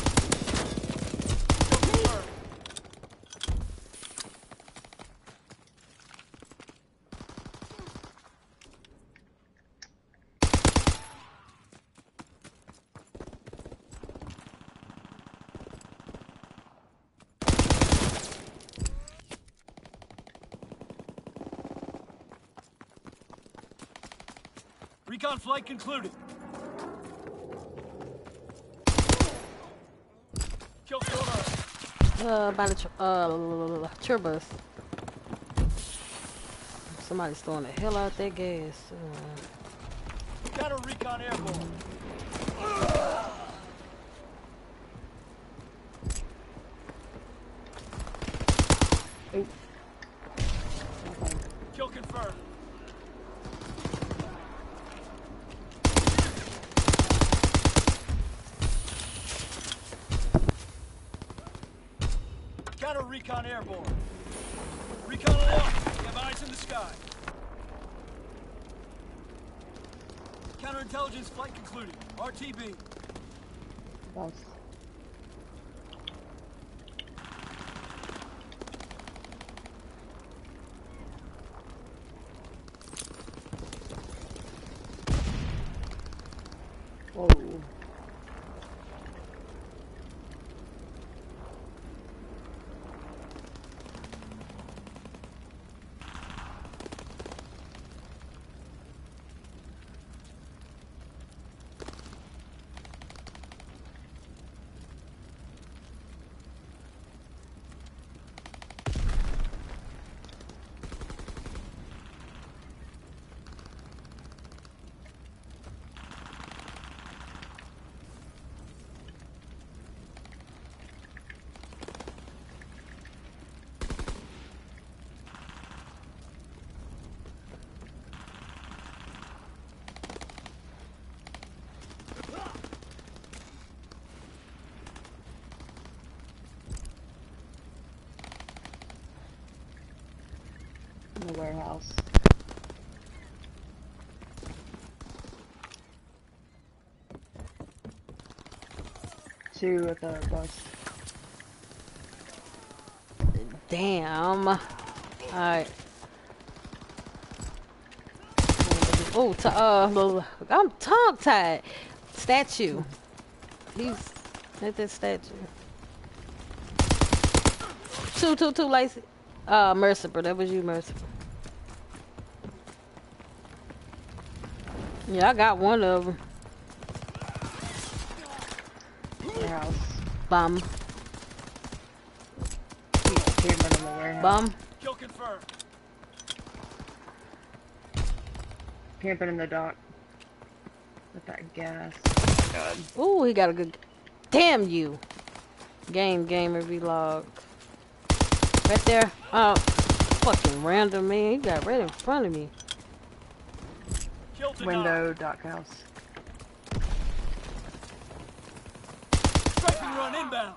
Kill confirmed. Recon flight concluded. Kill confirmed. Uh, by the tr- uh turbos. Somebody's throwing the hell out their gas. Uh, Counter recon airborne. Oop. Kill confirmed. Counter recon airborne. Recon aloft. We have eyes in the sky. Counterintelligence flight concluded. RTB. Nice. Whoa. Two at the bus. Damn. Alright. Oh, t- uh, I'm tongue tied. Statue. He's at that statue. Two, two, two, Lacey. Uh, Mercifer. That was you, Mercifer. Yeah, I got one of them. Bum, Camping in the bum. Kill confirmed. Camping in the dock. With that gas. God. Ooh, he got a good. Damn you. Game gamer vlog. Right there. Oh, fucking random man. He got right in front of me. Kill. Window, dock house. Strafing run inbound.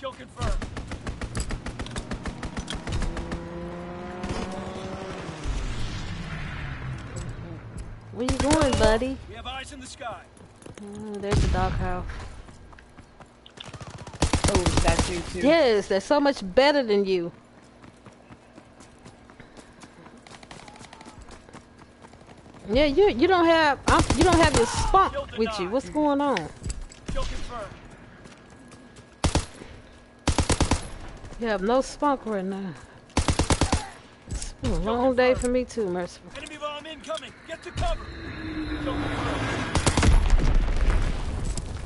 Kill confirmed. Where you going, buddy? We have eyes in the sky. Mm, there's the doghouse. Oh, statue too. Yes, they're so much better than you. Yeah, you you don't have I'm, you don't have your spunk with you. What's going on? You have no spunk right now. It's been a long day for me too, Mercifer. Enemy bomb incoming. Get to cover. Kill confirmed.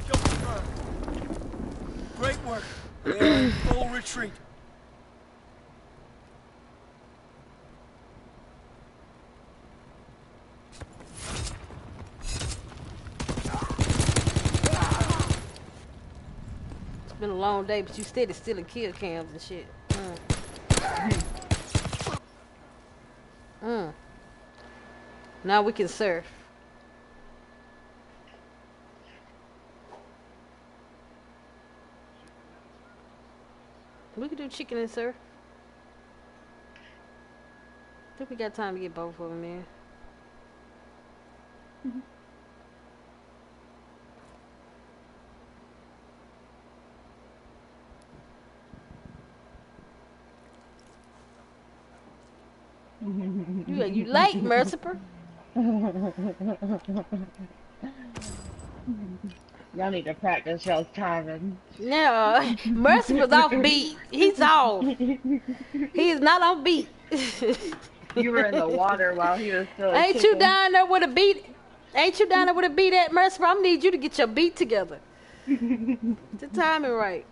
Kill confirmed. Great work. We are in full retreat. It's been a long day, but you steady stealing kill cams and shit. Mm. Mm. Now we can surf. We can do chicken and sir? I think we got time to get both of them in. Mm-hmm. You, uh, you late, Mercifer. Y'all need to practice y'all's timing. No, Mercifer's off beat. He's off. He's not on beat. You were in the water while he was still. Ain't you down there with a beat? Ain't you down there with a beat at Mercifer? I need you to get your beat together. the timing right.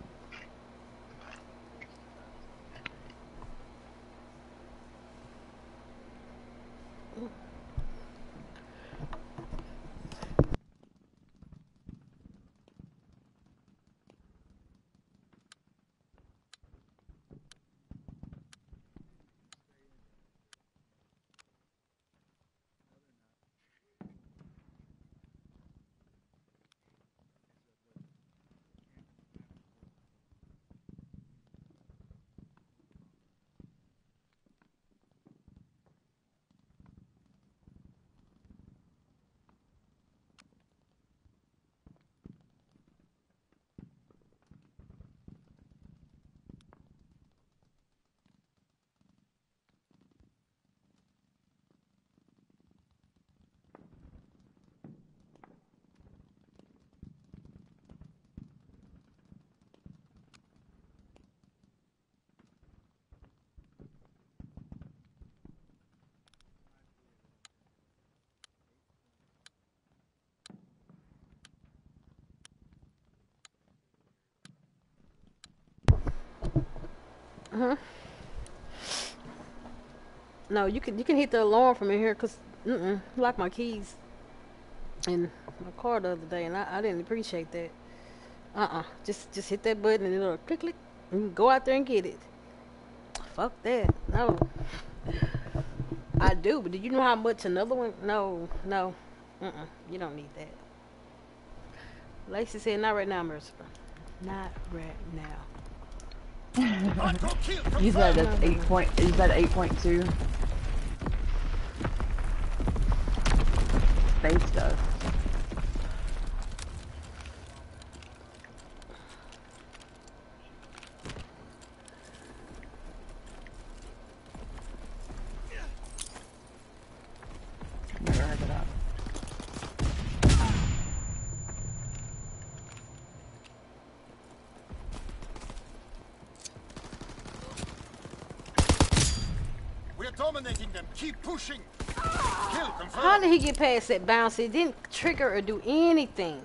Huh? No, you can you can hit the alarm from in here because mm-mm, I locked my keys in my car the other day, and I, I didn't appreciate that. Uh-uh. Just just hit that button and it'll click click. And go out there and get it. Fuck that. No. I do, but do you know how much another one? No, no. Mm-mm. You don't need that. Lacey said, "Not right now, Mercifer. Not right now." You said it's eight point. You said eight point two. Space dust. dominating them. Keep pushing. Kill How confirmed. did he get past that bounce? It didn't trigger or do anything.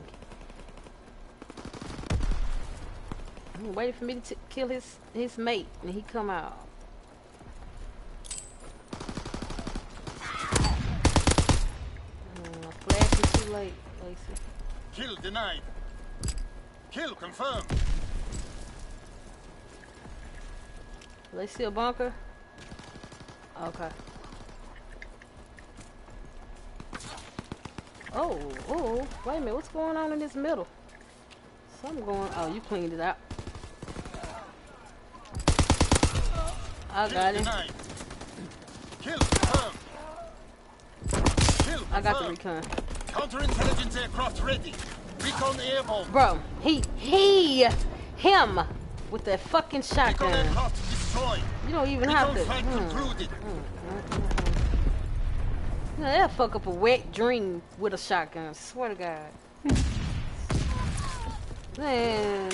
I'm waiting for me to kill his his mate, and he come out. Uh, flashing too late, Lacey. Kill denied. Kill confirmed. They a bunker? Okay. Oh, oh, wait a minute, what's going on in this middle? Something going, oh, you cleaned it out. I got it. denied. Kill confirmed. Kill I got the recon. Counterintelligence aircraft ready. Recon airborne. Bro, he, he, him, with that fucking shotgun. You don't even have Recon to. flight hmm. Know, that'll fuck up a wet dream with a shotgun. Swear to God. Man.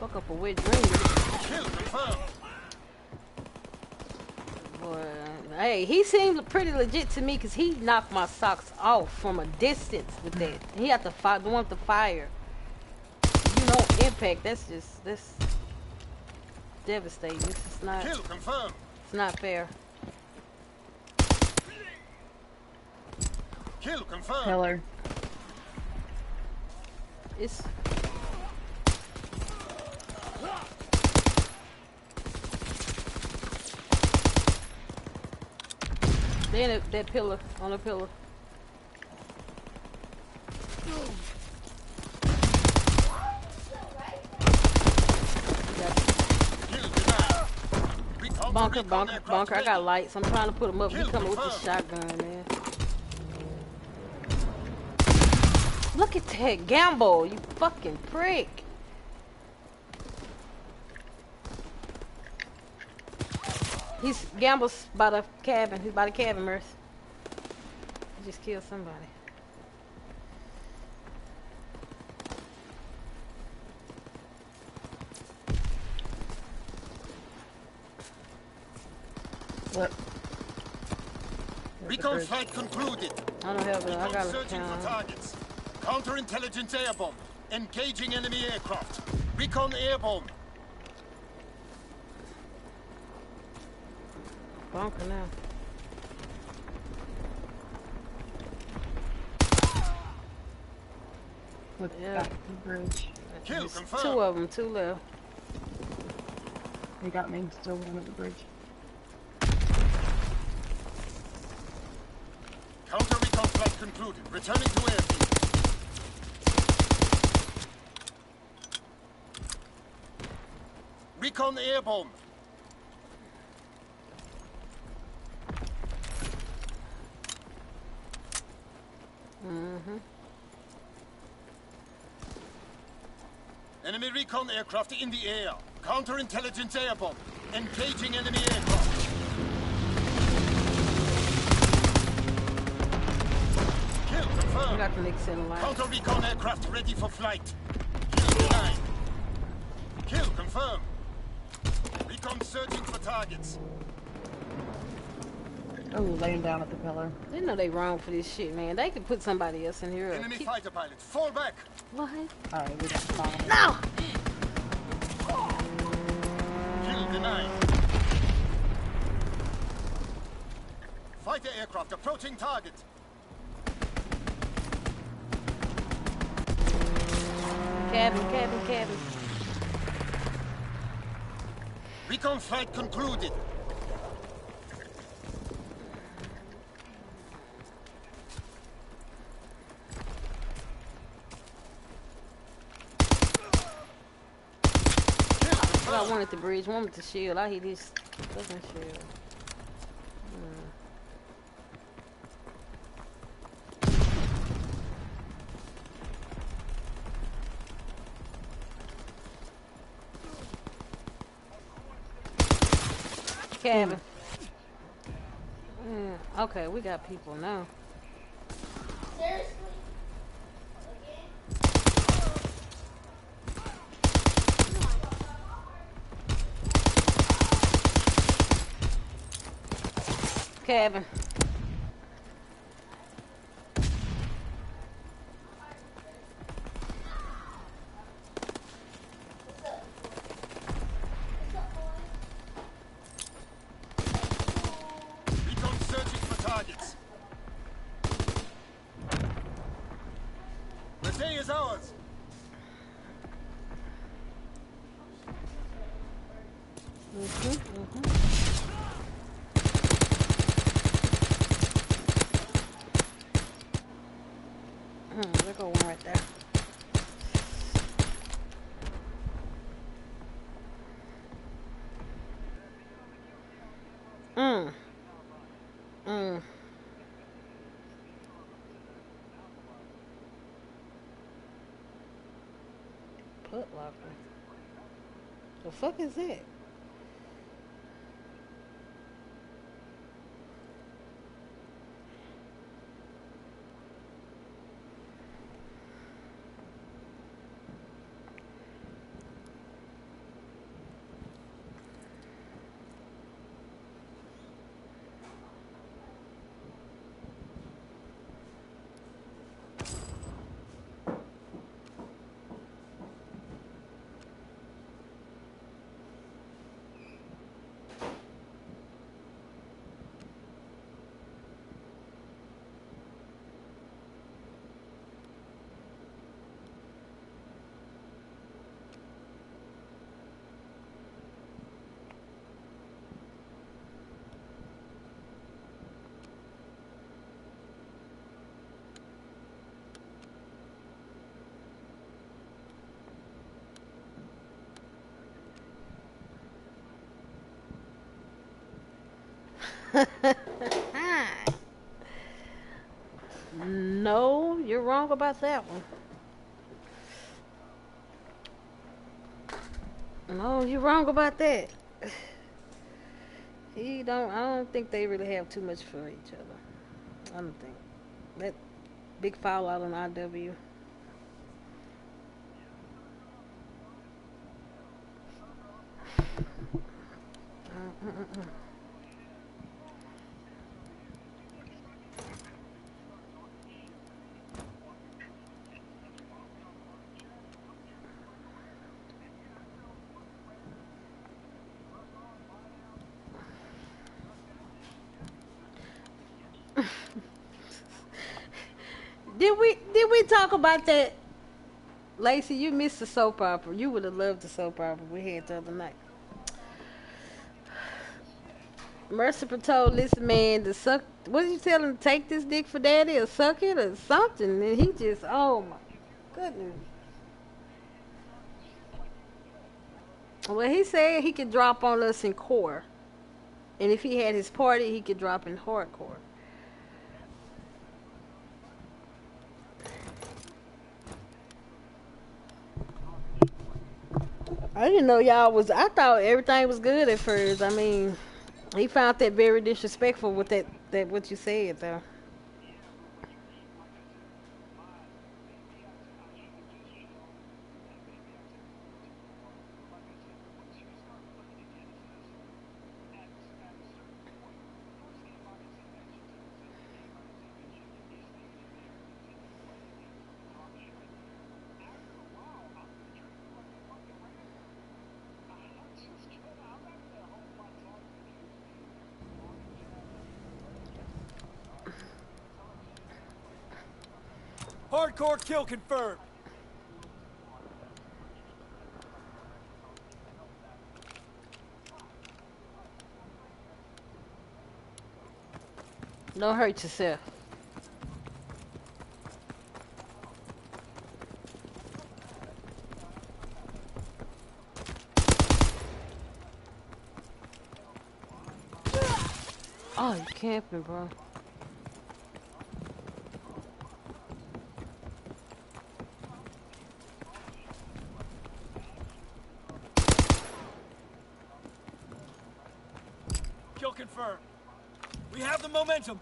Fuck up a wet dream with it. Kill confirmed. Boy, hey, he seemed pretty legit to me because he knocked my socks off from a distance with that. He had to fight, the one with the fire. You know, impact. That's just that's devastating. This is not. It's not fair. Kill confirmed. Pillar. It's. Then that, that pillar on the pillar. Yeah. Kill denied. Bunker, bunker, bunker. I got lights. I'm trying to put them up. He coming with the shotgun, man. Look at that gamble, you fucking prick. He's gambles by the cabin. He's by the cabin, Merce. He just killed somebody. What? Recon flight concluded. I don't have it. I Recon got a searching for count. targets. Counterintelligence airborne. Engaging enemy aircraft. Recon airborne. Bunker now. Look Yeah. back the bridge. Kill confirmed. two of them, two left. They got me still one at the bridge. Counter recon flight concluded. Returning to airfield. Recon airborne. Mm-hmm. Enemy recon aircraft in the air. Counterintelligence airborne. Engaging enemy aircraft. Kill I confirmed. got the next in line. Counter recon aircraft ready for flight. Kill denied. Kill confirmed. Recon searching for targets. Oh, laying down at the pillar. They know they wrong for this shit, man. They could put somebody else in here. Enemy keep- fighter pilots, fall back. What? Alright, we got five. No! Kill denied. Fighter aircraft approaching target. Cabin, cabin, cabin. Recon flight concluded. I at the bridge, with the shield. I hit his fucking shield. Hmm. Cabin. Mm, okay, we got people now. Seriously? cabin. Recon searching for targets. The day is ours. Hmm, there go one right there. Mm. Mm. Put locker. The fuck is that? no, you're wrong about that one. No, you're wrong about that. He don't. I don't think they really have too much for each other. I don't think that big foul out on IW. Uh, uh, uh, uh. We talk about that? Lacey, you missed the soap opera. You would have loved the soap opera we had the other night. Mercifer told this man to suck. What did you tell him? Take this dick for daddy or suck it or something? And he just, oh my goodness. Well, he said he could drop on us in core, and if he had his party, he could drop in hardcore. I didn't know y'all was. I thought everything was good at first. I mean, he found that very disrespectful with that that what you said though. Hardcore kill confirmed. Don't hurt yourself. Oh, you camping, bro. momentum.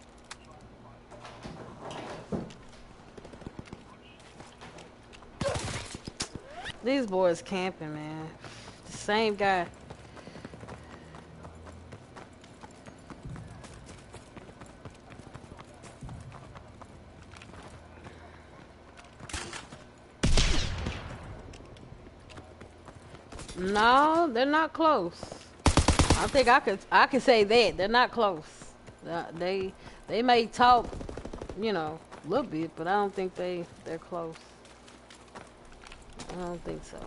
These boys camping, man. The same guy. No, they're not close. I think I could I could say that. They're not close. Uh, They they may talk, you know, a little bit, but I don't think they they're close. I don't think so.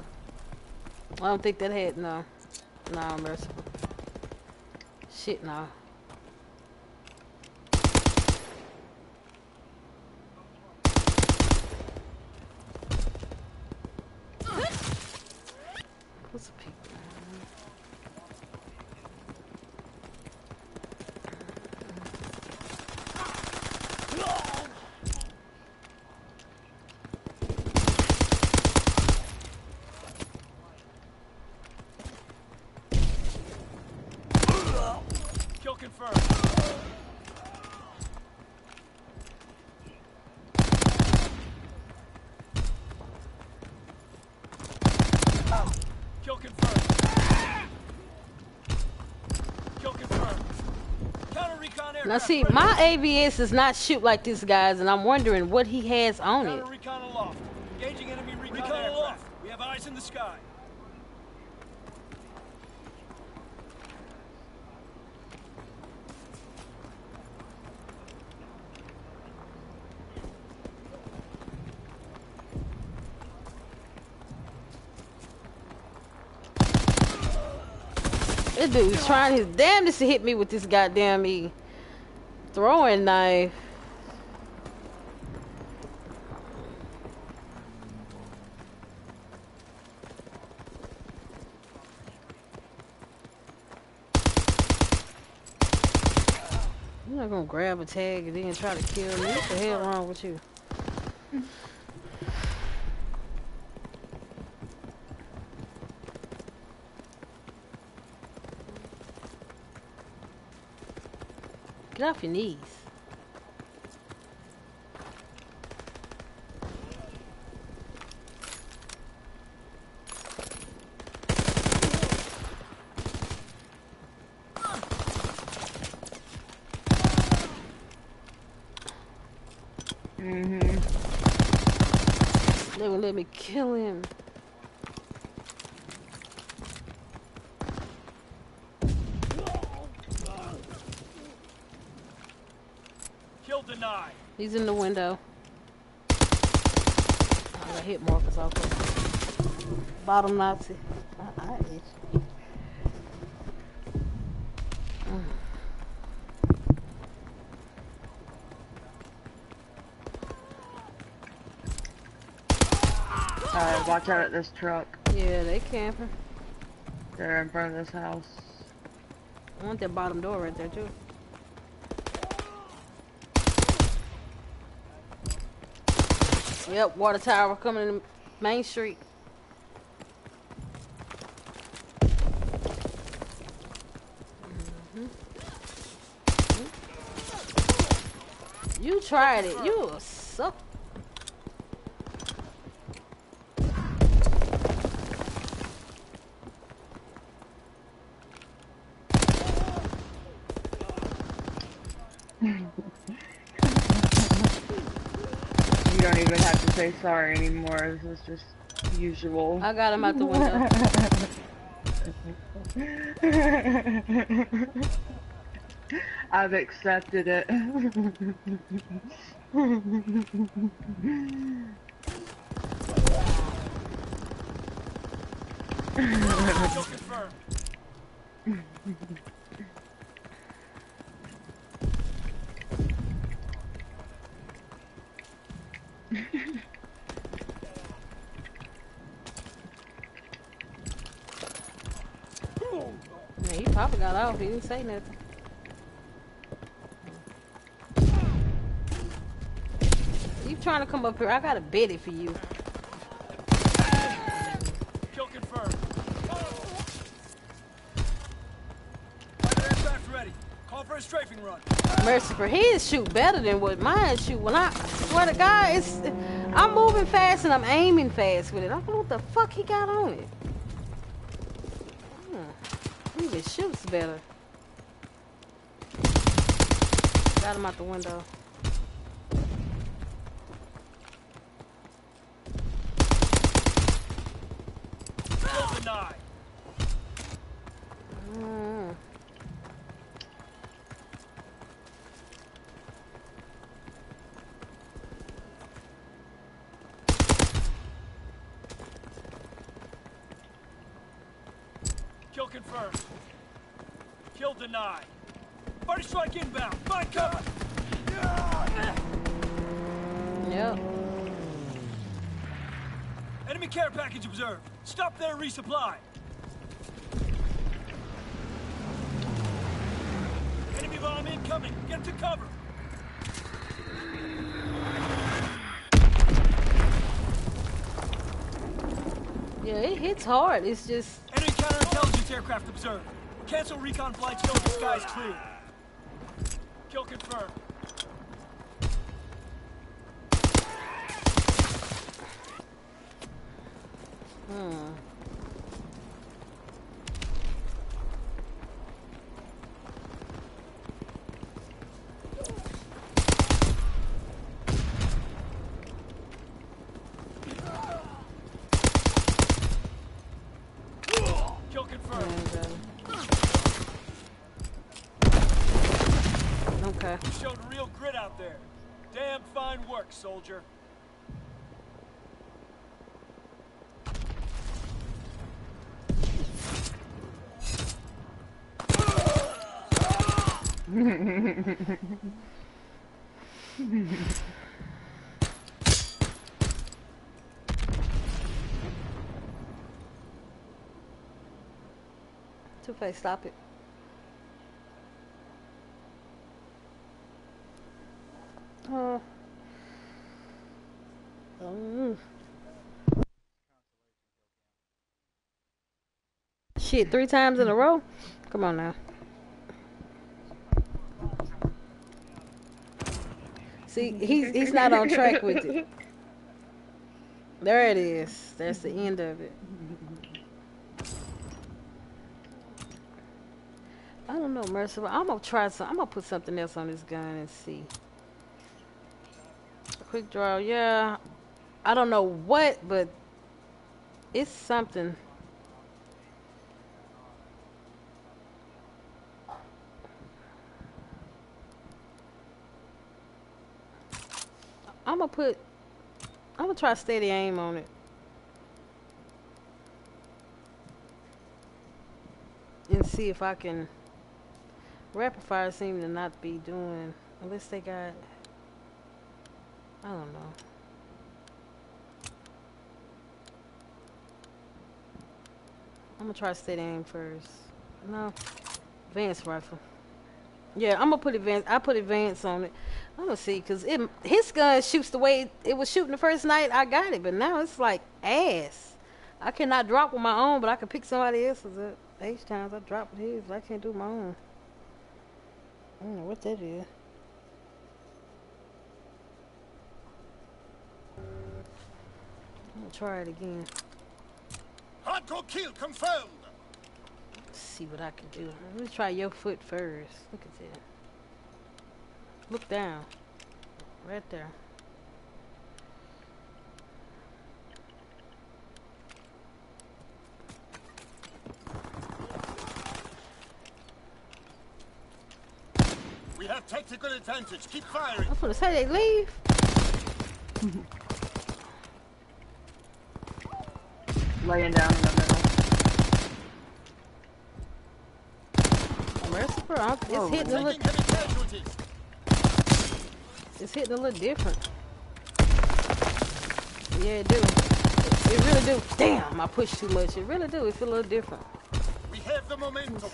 I don't think that had no, no Mercifer. Shit, no. What's the people? Kill confirmed. Kill confirmed. Kill confirmed. Counter recon aircraft. Now see, my ABS does not shoot like this, guys, and I'm wondering what he has on it. Recon aloft. Engaging enemy recon, recon aloft. We have eyes in the sky. This dude's trying his damnedest to hit me with this goddamn e throwing knife. You're not gonna grab a tag and then try to kill me. What the hell wrong with you? Get off your knees. Mm-hmm. They would let me kill him. He's in the window. I got hit markers off of bottom Nazi. I, I itch. Alright, watch out at this truck. Yeah, they camping. They're in front of this house. I want that bottom door right there too. Yep, water tower coming in Main Street. Mhm. You tried it. You don't even have to say sorry anymore. This is just usual. I got him out the window. I've accepted it. Kill confirmed. Man, he probably got off. He didn't say nothing. You trying to come up here? I got a Betty for you. Kill confirmed. Aircraft ready. Call for a strafing run. Mercy for his shoot better than what mine shoot. When I swear to God, it's I'm moving fast and I'm aiming fast with it. I don't know what the fuck he got on it. Hmm. He even shoots better. Got him out the window. Kill denied. Mm. Kill confirmed. Kill denied. Party strike inbound. Find cover. Yep. Enemy care package observed. Stop there, resupply. Enemy bomb incoming. Get to cover. Yeah, it hits hard. It's just Enemy counterintelligence aircraft observed. Cancel recon flights till the sky's clear. Kill confirmed. hmm. Kill confirmed. And, uh, okay. You showed real grit out there. Damn fine work, soldier. Two face, stop it. Oh. Mm. Shit, three times in a row? Come on now. See, he's he's not on track with it. There it is. That's the end of it. I don't know, Mercer. I'm gonna try some. I'm gonna put something else on this gun and see. Quick draw, yeah. I don't know what, but it's something. I'm gonna put. I'm gonna try steady aim on it. And see if I can. Rapid fire seem to not be doing unless they got. I don't know. I'm gonna try steady aim first. No, advanced rifle. Yeah, I'm gonna put advance. I put advance on it. I'm gonna see, cause it his gun shoots the way it, it was shooting the first night I got it, but now it's like ass. I cannot drop with my own, but I can pick somebody else's up. H times I drop with his, but I can't do my own. I don't know what that is. I'm gonna try it again. Hardcore kill confirmed. Let's see what I can do. Let me try your foot first. Look at that. Look down. Right there. We have tactical advantage. Keep firing. I'm gonna say they leave. Laying down in the I'm- It's Whoa. hitting a little. It's hitting a little different. Yeah, it do. It, it really do. Damn, I pushed too much. It really do. It feel a little different. We have the momentum.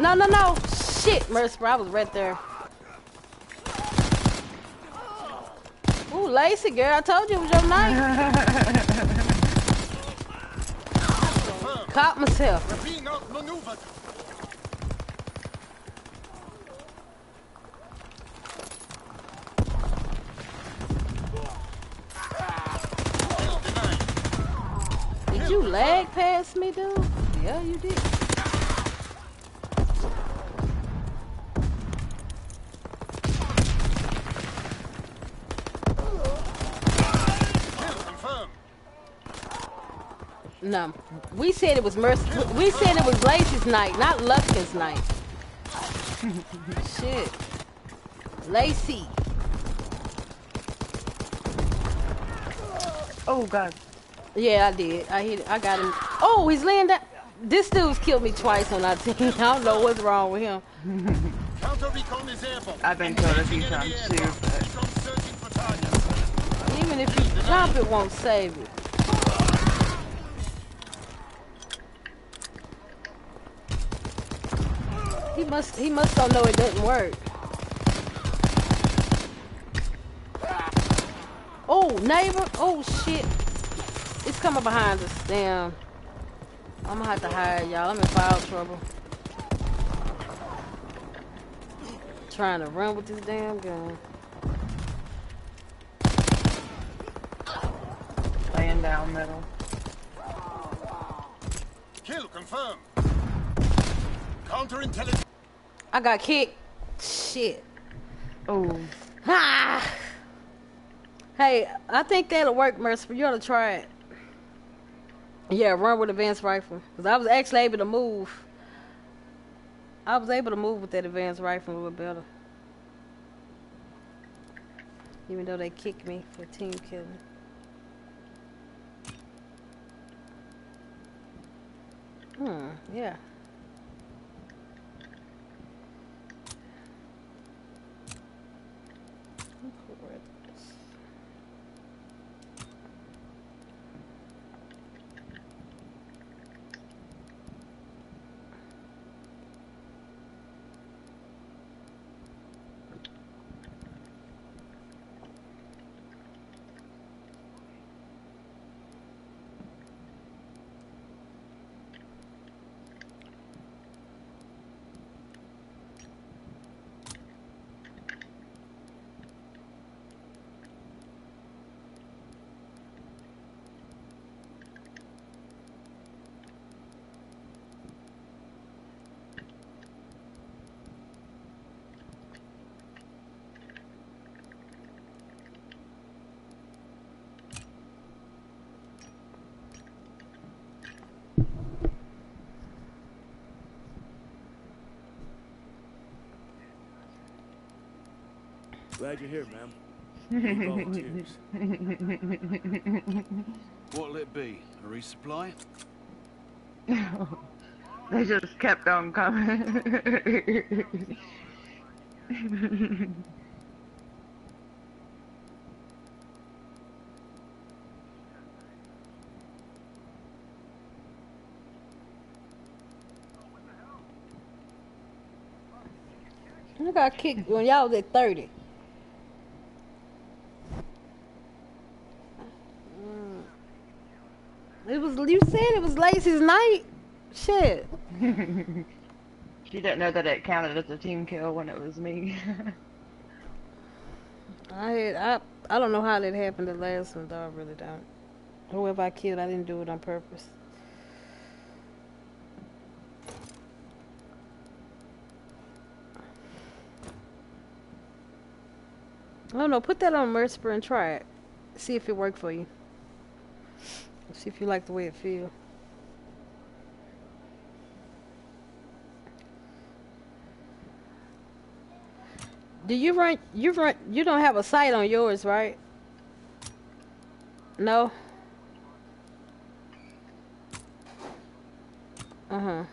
No, no, no. Shit, Mercer. I was right there. Ooh, Lacey, girl. I told you it was your night. Caught myself. Did you lag past me, dude? Yeah, you did. Kill confirmed. No, we said it was Mercy. We said it was Lacey's night, not Lufkin's night. Shit. Lacey. Oh god. Yeah, I did. I hit. I got him. Oh, he's laying down. This dude's killed me twice on our team. I don't know what's wrong with him. Counter recon is airborne. I've been killed a few Engaging times enemy too, but searching for targets. Even if you jump, it won't save it. Must. He must don't know it doesn't work. Oh, neighbor. Oh shit. It's coming behind us. Damn. I'm gonna have to hide y'all. I'm in foul trouble. Trying to run with this damn gun. laying down middle. Kill confirmed. Counterintelligence. I got kicked. Shit. Oh, Ah. Hey, I think that'll work, Mercer. You ought to try it. Yeah, run with advanced rifle. Cause I was actually able to move. I was able to move with that advanced rifle a little better. Even though they kicked me for team killing. Hmm, yeah. Glad you're here, ma'am. What'll it be? A resupply? they just kept on coming. I got kicked when y'all was at 30. Mm. It was you said it was Lacey's night. Shit. she didn't know that it counted as a team kill when it was me. I had, I I don't know how that happened the last one though. I really don't. Whoever I killed, I didn't do it on purpose. Oh, I don't know. Put that on Mercer and try it. See if it worked for you. See if you like the way it feels. Do you run? You run? You don't have a sight on yours, right? No. Uh huh.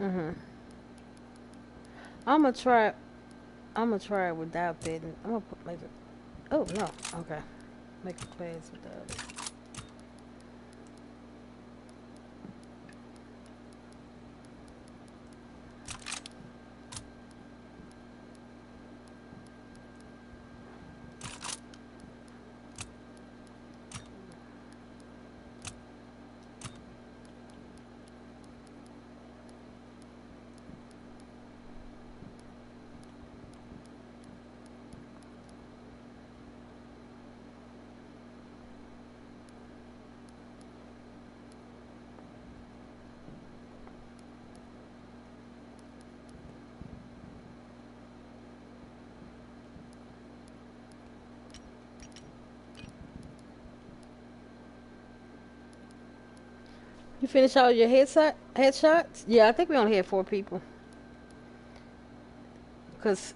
Uh huh. I'm gonna try. I'm gonna try it without bidding. I'm gonna put it. Oh no. Okay. Make a class without You finish all your headshot headshots? Yeah, I think we only had four people. Cause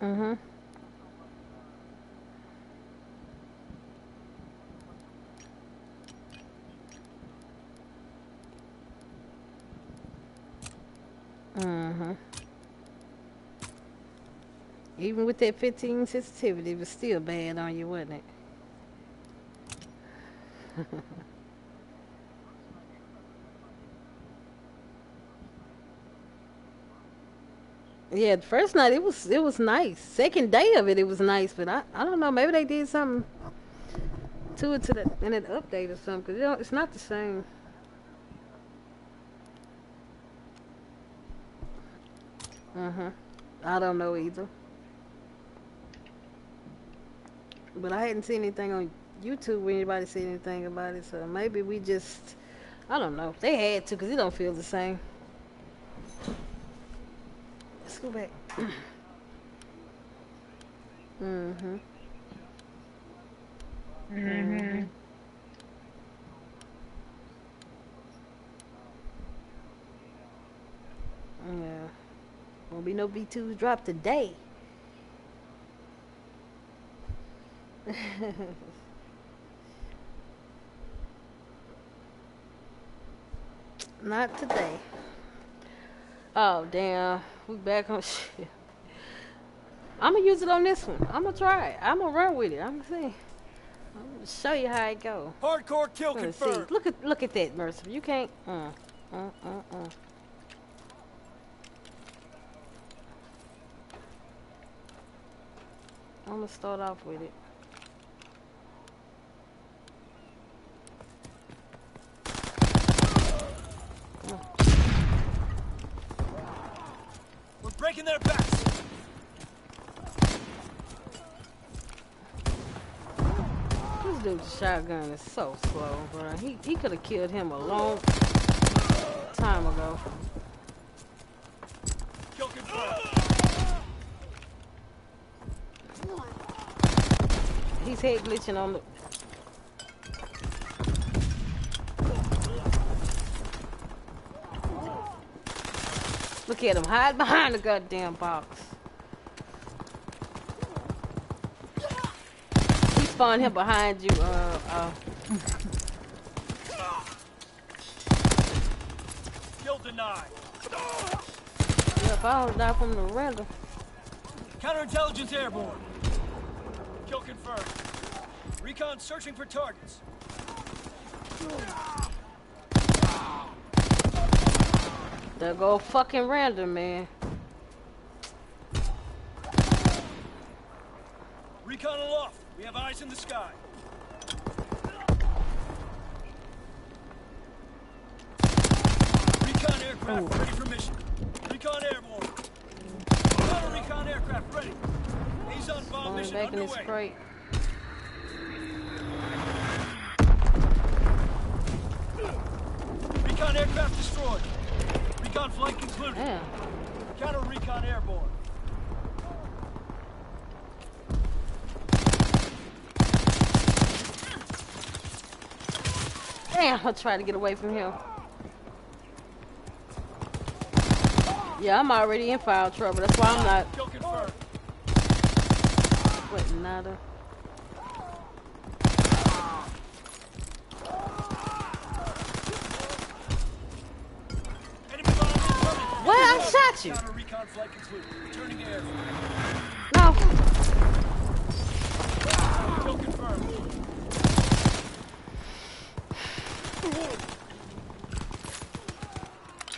mhm. Mhm. Even with that 15 sensitivity, it was still bad on you, wasn't it? Yeah, the first night it was it was nice. Second day of it, it was nice, but I I don't know. Maybe they did something to it to the in an update or something. Cause it's not the same. Mhm. I don't know either. But I hadn't seen anything on YouTube where anybody said anything about it. So maybe we just I don't know. They had to, cause it don't feel the same. Let's go back. mhm. Mhm. Yeah. Won't be no V2s drop today. Not today. Oh damn, we back on shit. I'm gonna use it on this one. I'm gonna try it. I'm gonna run with it. I'm gonna see. I'm gonna show you how it go. Hardcore kill gonna see. confirmed. Look at look at that, Mercer. You can't. Uh, uh, uh, uh. I'm gonna start off with it. We're breaking their backs. Dude's shotgun is so slow, bro. He he could have killed him a long time ago. He's head glitching on the. Look at him hide behind the goddamn box. He spawned him behind you. Uh, uh, Kill denied. yeah, if I don't die from the. Counterintelligence airborne. Kill confirmed. Recon searching for targets. There go fucking random, man. Recon aloft. We have eyes in the sky. Recon aircraft ready for mission. Recon airborne. Counter recon aircraft ready. He's on bomb Going mission back in his underway. crate. Recon aircraft destroyed. Recon flight concluded. Damn. Counter recon airborne. Damn, I tried to get away from him. Yeah, I'm already in foul trouble. That's why I'm not. Kill confirmed. What, nada? Well, I shot you. No.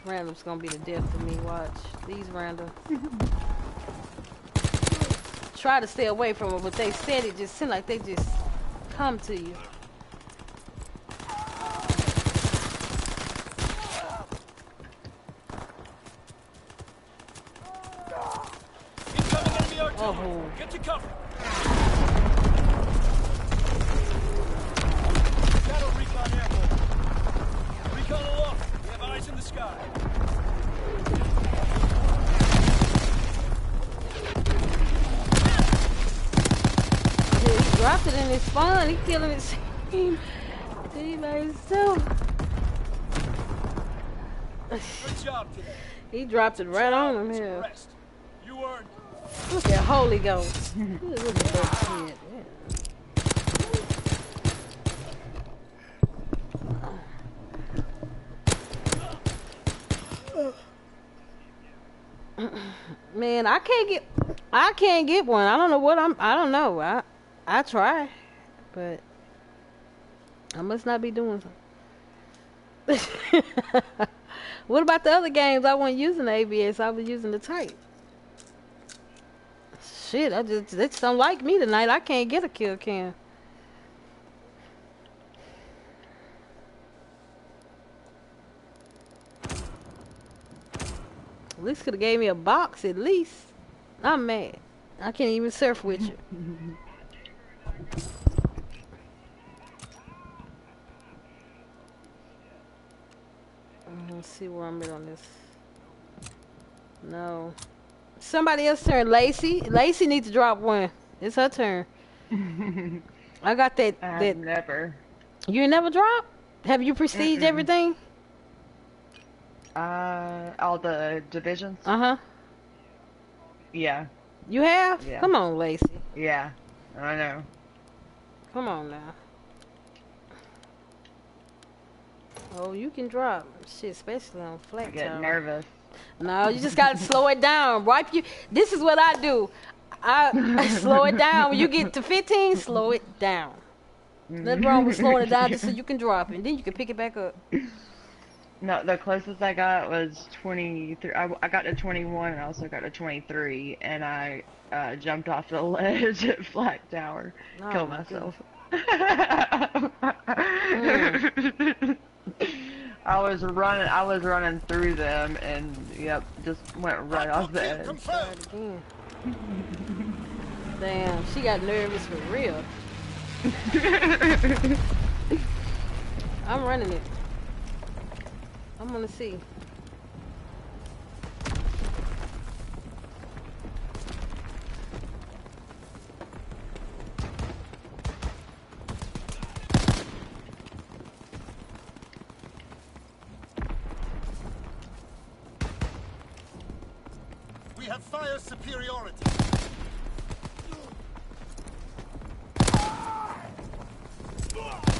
Random's gonna be the death of me. Watch these random. Try to stay away from them, but they said it just seem like they just come to you. Spawn. He killing his team. Team by himself. Good job today. He dropped it right on him here. Rest. You earned it. Look at Holy Ghost. Look at that shit. Yeah. Man, I can't get I can't get one. I don't know what I'm I don't know. I I try, but I must not be doing something. what about the other games? I wasn't using the ABS. I was using the type. Shit, I just they just don't like me tonight. I can't get a kill cam. At least could have gave me a box at least. I'm mad. I can't even surf with you. Let's see where I'm at on this. No. Somebody else turn. Lacey. Lacey needs to drop one. It's her turn. I got that. I've that never. you never drop. Have you prestiged everything? Uh, all the divisions. Uh huh. Yeah, You have? Yeah. Come on, Lacey. yeah, I know. Come on now. Oh, you can drop shit, especially on I flat get tower. nervous. No, you just gotta slow it down. Wipe you. This is what I do. I slow it down. When you get to 15, slow it down. Nothing wrong with slowing it down just so you can drop it. And then you can pick it back up. No, the closest I got was 23. I, I got to 21 and I also got to 23, and I uh, jumped off the ledge at Flak Tower, Oh, killed myself. I was running. I was running through them, and yep, just went right off the edge. Damn, she got nervous for real. I'm running it. I'm gonna see. Have fire superiority.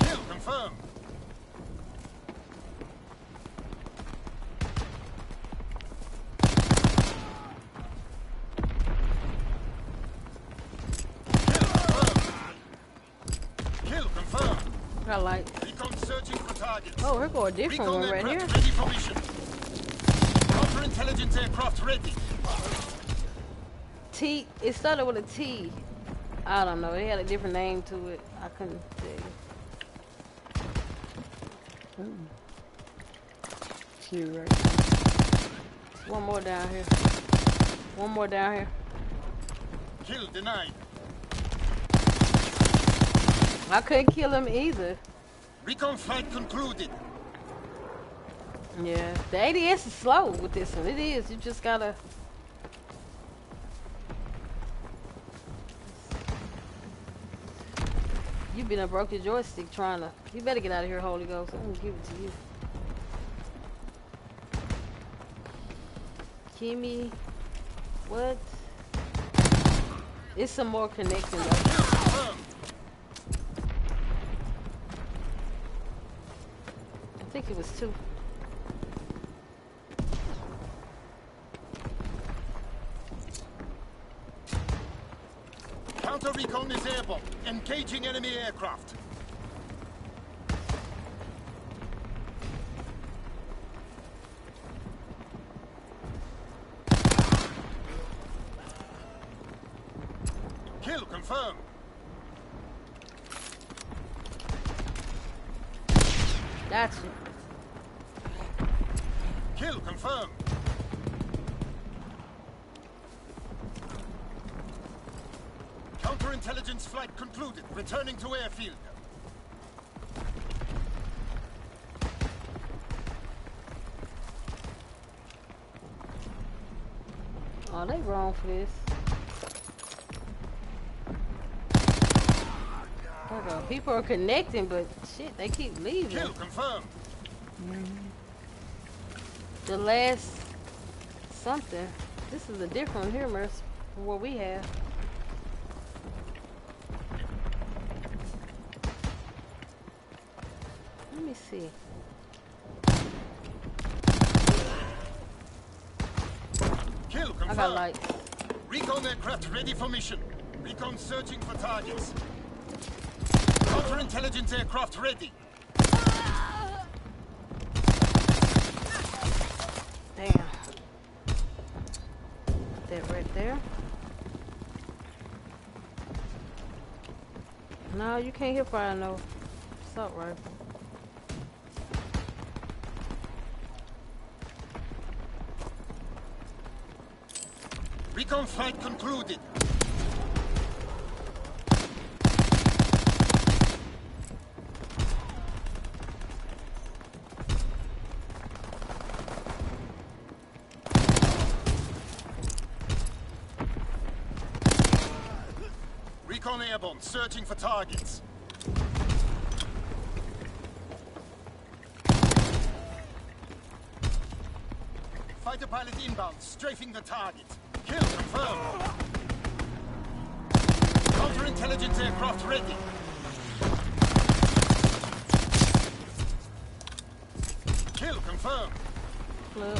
Kill confirmed. Kill confirmed. Kill confirmed. I like. Recon searching for targets. Oh, here go a different Recon one right here. ready for mission. Counterintelligence aircraft ready. T. It started with a T. I don't know. It had a different name to it. I couldn't tell you. Two right. One more down here. One more down here. Kill denied. I couldn't kill him either. Recon flight concluded. Yeah, the ADS is slow with this one. It is. You just gotta. You been a broke your joystick trying to. You better get out of here, Holy Ghost. I'm gonna give it to you. Kimmy, what? It's some more connecting. I think it was two. Counter recon is airborne. Engaging enemy aircraft. Kill confirmed. That's it. Kill confirmed. Counterintelligence flight concluded. Returning to airfield. Are they wrong for this. People are connecting, but shit, they keep leaving. Kill confirmed. The last something. This is a different Merce, from what we have. Me see. Kill confirmed. I got lights. Recon aircraft ready for mission. Recon searching for targets. Counterintelligence aircraft ready. Damn. That right there. No, you can't hit fire no assault rifle. Recon concluded. Recon airborne, searching for targets. Fighter pilot inbound, strafing the target. Kill confirmed. Counterintelligence aircraft ready. Kill confirmed. Flip.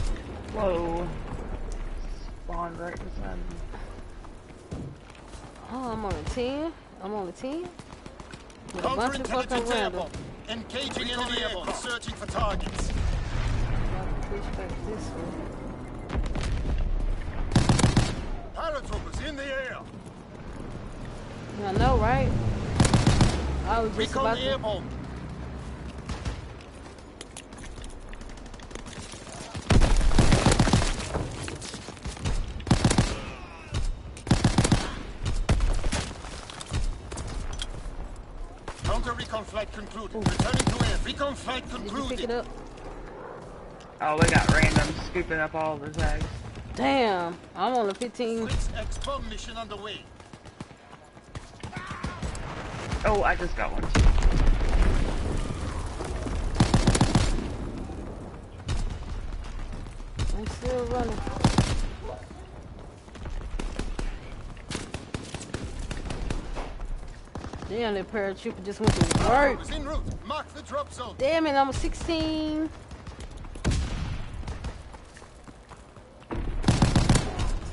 Whoa. Spawned right beside me. Oh, I'm on a 10. I'm on a 10. With a bunch of fucking Counterintelligence random. airborne. Engaging enemy airborne, searching for targets. Push back this way. In the air. I know, right? I was just Recon about to. airborne. Counter recon flight concluded. Returning to air. Recon flight Did you pick concluded. it up? Oh, we got random scooping up all the tags. Damn, I'm on a 15. Fritz X bomb mission underway. Oh, I just got one. I'm still running. Damn, that paratrooper just went to work. Paratroopers en route. Mark the drop zone. Damn it, I'm a 16.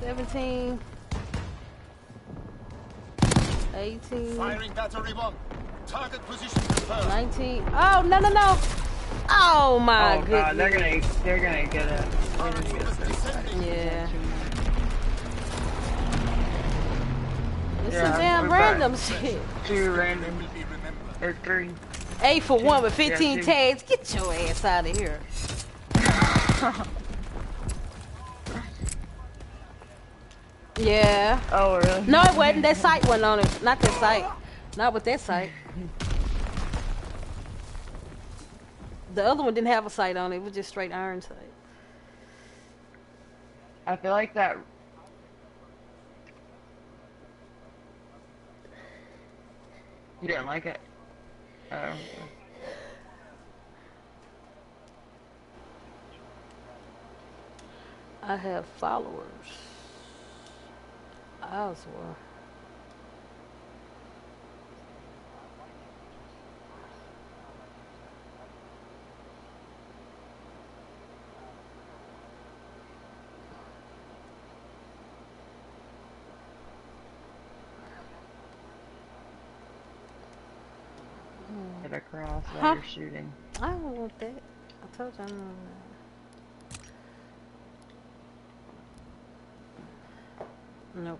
17. 18. Firing battery one. Target position confirmed. 19. Oh, no, no, no. Oh, my oh goodness. god, they're gonna they're gonna get it. They're gonna get Paratroopers it. descending. Yeah. It's Yeah, some damn we're back. random shit. Two random Will be or three. A for one with 15 two. tags. Get your ass out of here. yeah. Oh really? No, it wasn't. That site wasn't on it. Not that site. Not with that site. The other one didn't have a site on it. It was just straight iron site. I feel like that. You didn't like it? Oh. I have followers. I as well. Hit across while you're shooting. I don't want that. I told you I don't want that. Nope.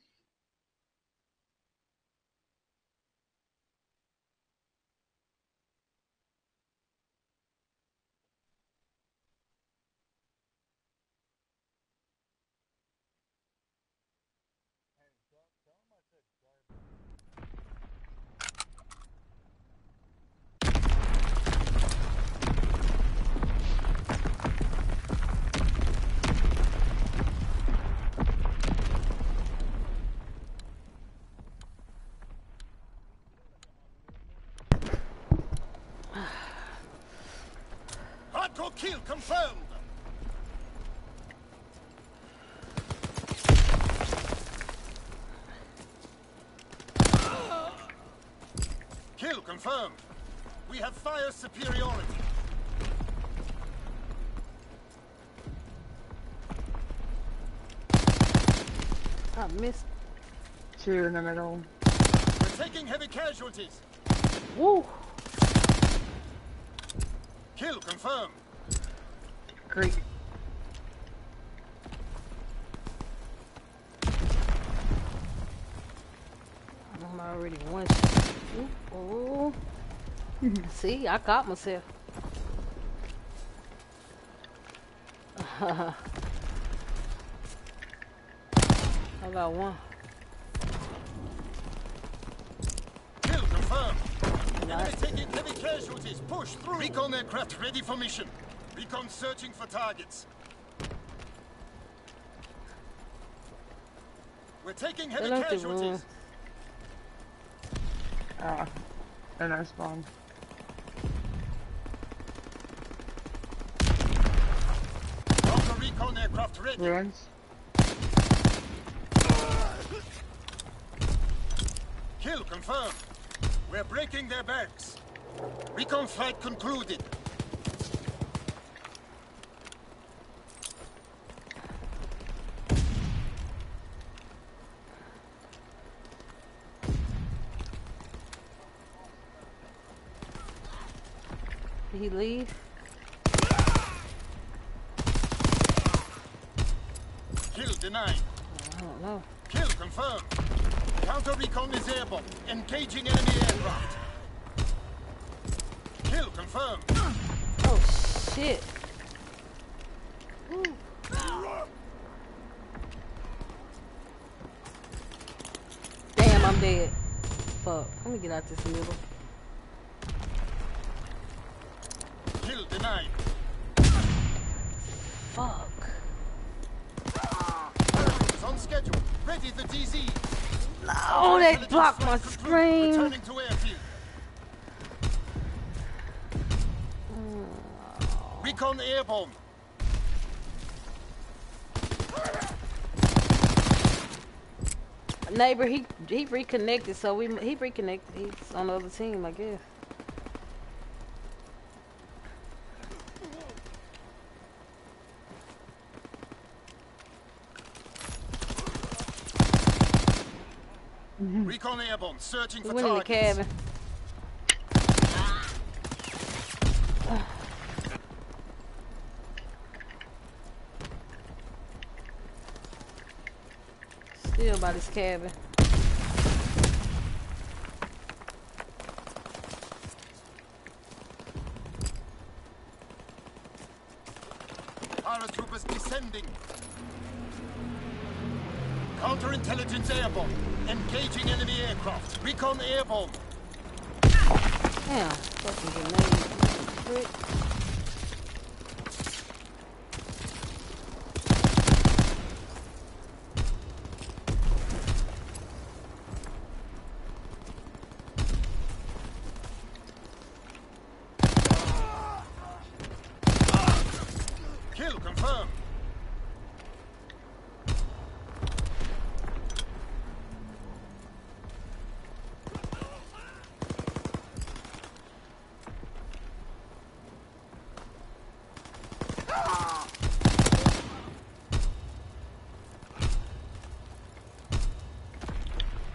kill confirmed. Kill confirmed. We have fire superiority. I missed. Two in the middle. We're taking heavy casualties. Woo! Kill confirmed. Creek. I'm already one. Ooh. See, I caught myself. I got one. Kill confirmed. Enemy taking heavy casualties. Push through. Recon aircraft ready for mission. Recon searching for targets. We're taking heavy casualties. run. Ah. And I spawned. Counter recon aircraft ready. Ruins. Kill confirmed. We're breaking their backs. Recon flight concluded. Kill denied. I don't know. Kill confirmed. Counter recon is airborne. Engaging enemy aircraft. Kill confirmed. Oh shit. Damn, I'm dead. Fuck. Let me get out this middle. Kill denied. Fuck. It's on schedule. Ready the DZ. Oh, blocked my screen. Returning to airfield. Recon airborne. Neighbor, he he reconnected, so we he reconnected. He's on the other team, I guess. Recon airborne. Searching for went in the targets. cabin. Still by this cabin. Paratroopers descending. Counterintelligence airborne. Engaging enemy aircraft. Recon airborne. Damn, fucking grenade. Frick. Kill confirmed.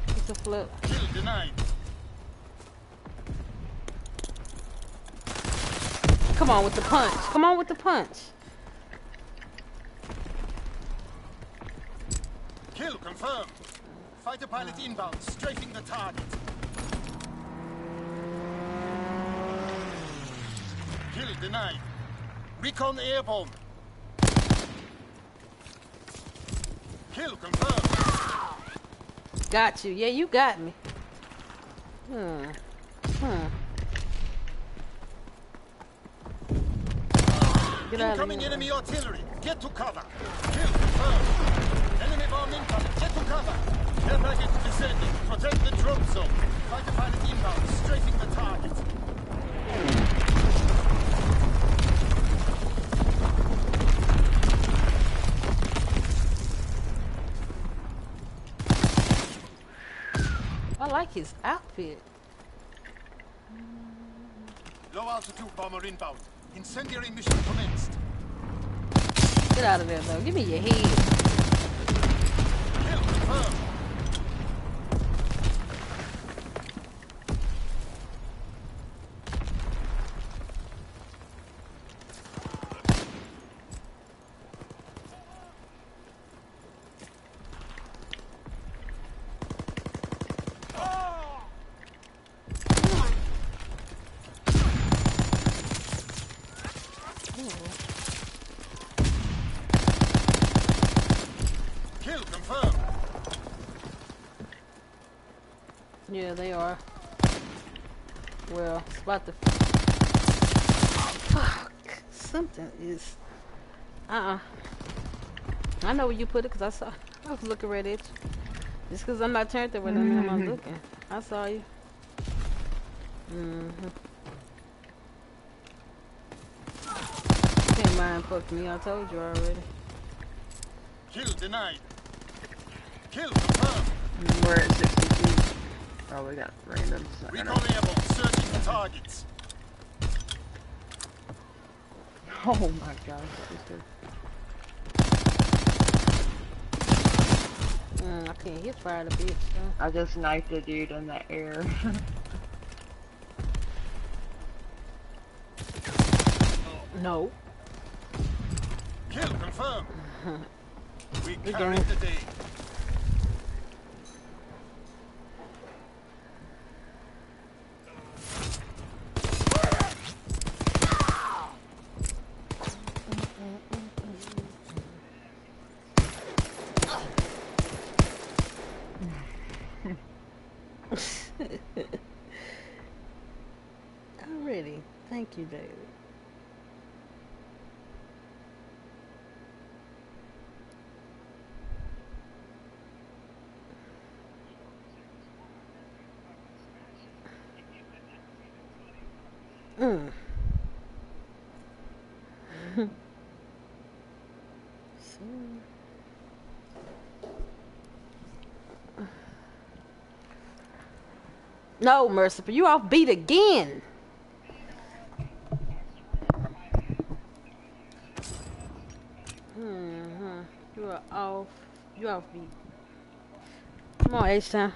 It's a flip. Kill denied. Come on with the punch. Come on with the punch. Kill confirmed. Fighter pilot inbound, strafing the target. Kill denied. Recon airborne. Kill confirmed. Got you. Yeah, you got me. Hmm. Hmm. Incoming here. enemy artillery. Get to cover. Kill confirmed. Enemy bomb incoming. Get to cover. Air package descending. Protect the drone zone. Fighter pilot inbound, strafing the target. I like his outfit. Low altitude bomber inbound. Incendiary mission commenced. Get out of there, though. Give me your head. Kill confirmed. Kill confirmed. Yeah, they are. Well, it's about to. Fuck. Something is. Uh uh I know where you put it because I saw. I was looking right at you. Just because I'm not turned there when I'm I'm looking. I saw you. Mm hmm. Can't mind fuck me. I told you already. Kill denied. Kill confirmed. We're at 62. Oh, we got random. so- Recon airborne, searching for targets. Oh my gosh, that was. Mm, I can't hit fire the bitch. Though. I just knifed a dude in the air. No. Kill confirmed. we We carried going. the day. Already. Thank you, David. Mm. So- No, Mercifer, you off beat again. hmm You are off. You off beat. Come on, H Town.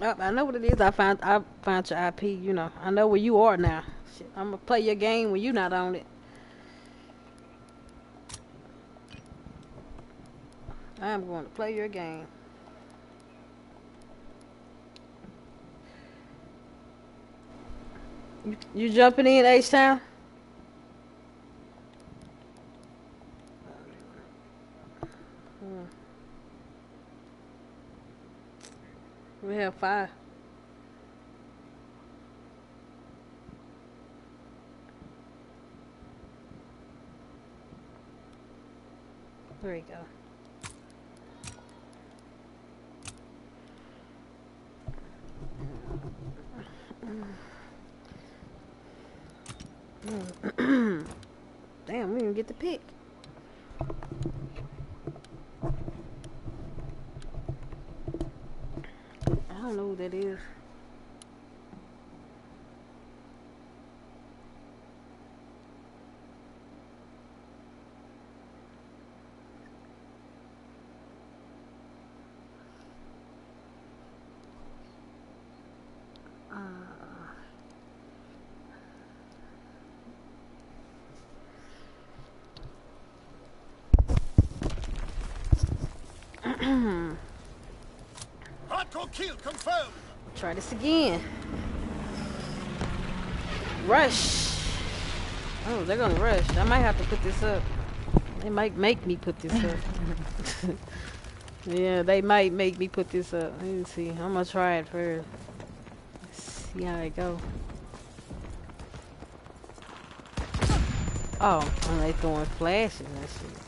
Yep, I know what it is. I found I found your IP. You know, I know where you are now. Shit, I'm gonna play your game when you're not on it. I am going to play your game. You, jumping in, H Town? Hmm. We have five. There you go. Damn, we didn't get the pick. I don't know who that is. Uh, Hardcore kill confirmed. Try this again. Rush. Oh, they're gonna rush. I might have to put this up. They might make me put this up. yeah, they might make me put this up. Let me see. I'm gonna try it first. See how it go. Oh, and they throwing flashes and shit.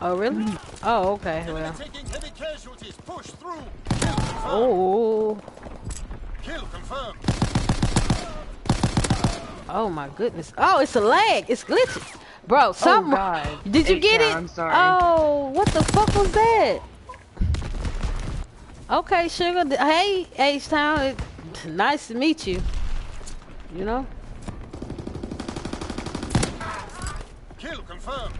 Oh, really? Hmm. Oh, okay. Well. Oh. Kill confirmed. Oh my goodness. Oh, it's a lag. It's glitching. Bro, something. Oh God. Did you get H-Town, it? I'm sorry. Oh, what the fuck was that? Okay, sugar. th- Hey, H Town. It, nice to meet you. You know? Kill confirmed.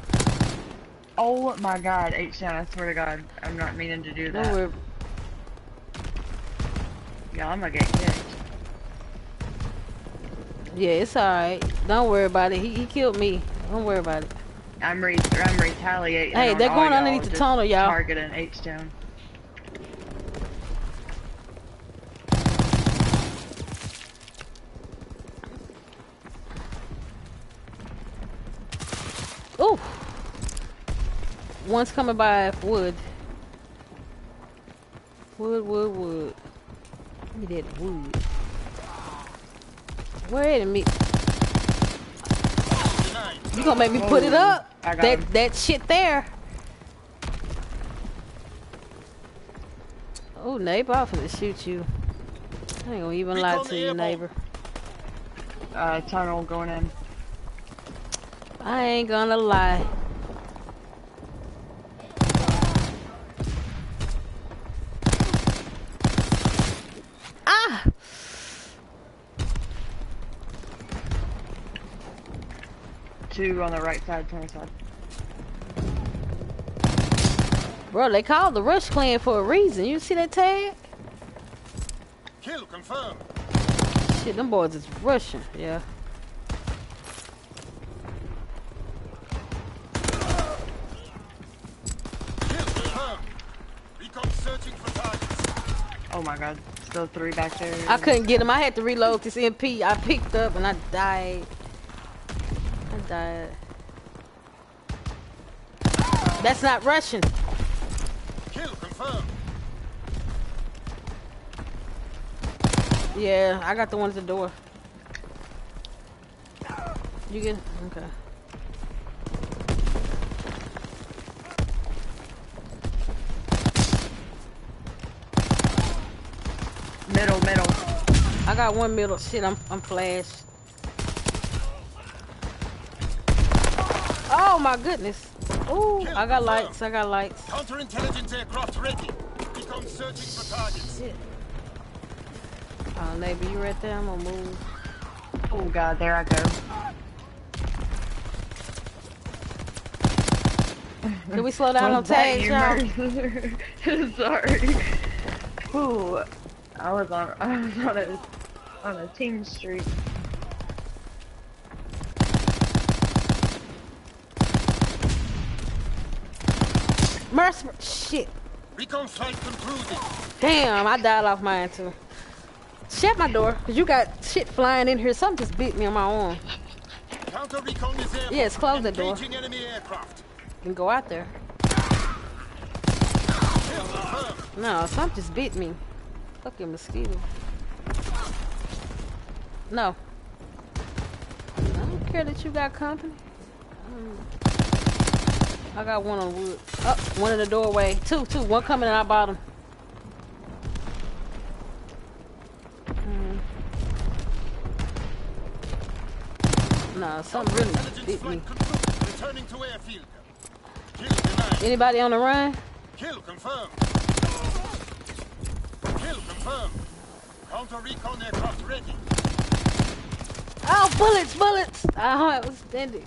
Oh my God, H Town! I swear to God, I'm not meaning to do Don't that. worry. Yeah, I'm gonna get kicked. Yeah, it's alright. Don't worry about it. He, he killed me. Don't worry about it. I'm re I'm retaliating. Hey, they're going underneath the tunnel, y'all. Targeting H Town. Ooh. One's coming by wood. Wood, wood, wood. Give me that wood. Wait a minute. You gonna make me put it up? That him. that shit there. Oh, neighbor, I'm finna shoot you. I ain't gonna even lie to you, neighbor. Uh, tunnel going in. I ain't gonna lie. Ah! Two on the right side, tunnel side. Bro, they called the Rush Clan for a reason. You see that tag? Kill confirmed. Shit, them boys is rushing. Yeah. Kill confirmed. Recon searching for targets. Oh my God, still three back there. I couldn't get him. I had to reload this MP. I picked up and I died. I died. That's not Russian. Kill confirmed. Yeah, I got the one at the door. You get okay. Middle, middle. I got one middle. Shit, I'm I'm flashed. Oh my goodness. Ooh, I got lights. I got lights. Counterintelligence aircraft ready. Recon searching for targets. Shit. Uh, oh, neighbor, you right there? I'm gonna move. Oh God, there I go. Can we slow down on Was that you, y'all? Sorry. Ooh, I was on I was on a on a team streak. Mercy. Shit. Recon flight concluded. Damn, I died off mine too. Shut my door, cause you got shit flying in here. Something just beat me on my arm. Counter recon is airborne. Yes, close the door. Enemy aircraft. Can go out there. No, something just bit me. Fucking mosquito. No. I don't care that you got company. I got one on wood. Up, one in the doorway. Two, two. One coming in our bottom. Mm. No, something really Intelligence me. Returning to airfield. Kill denied. Anybody on the run? Kill confirmed. Kill confirmed. Counter recon aircraft ready. Oh, bullets, bullets! Oh, it was standing.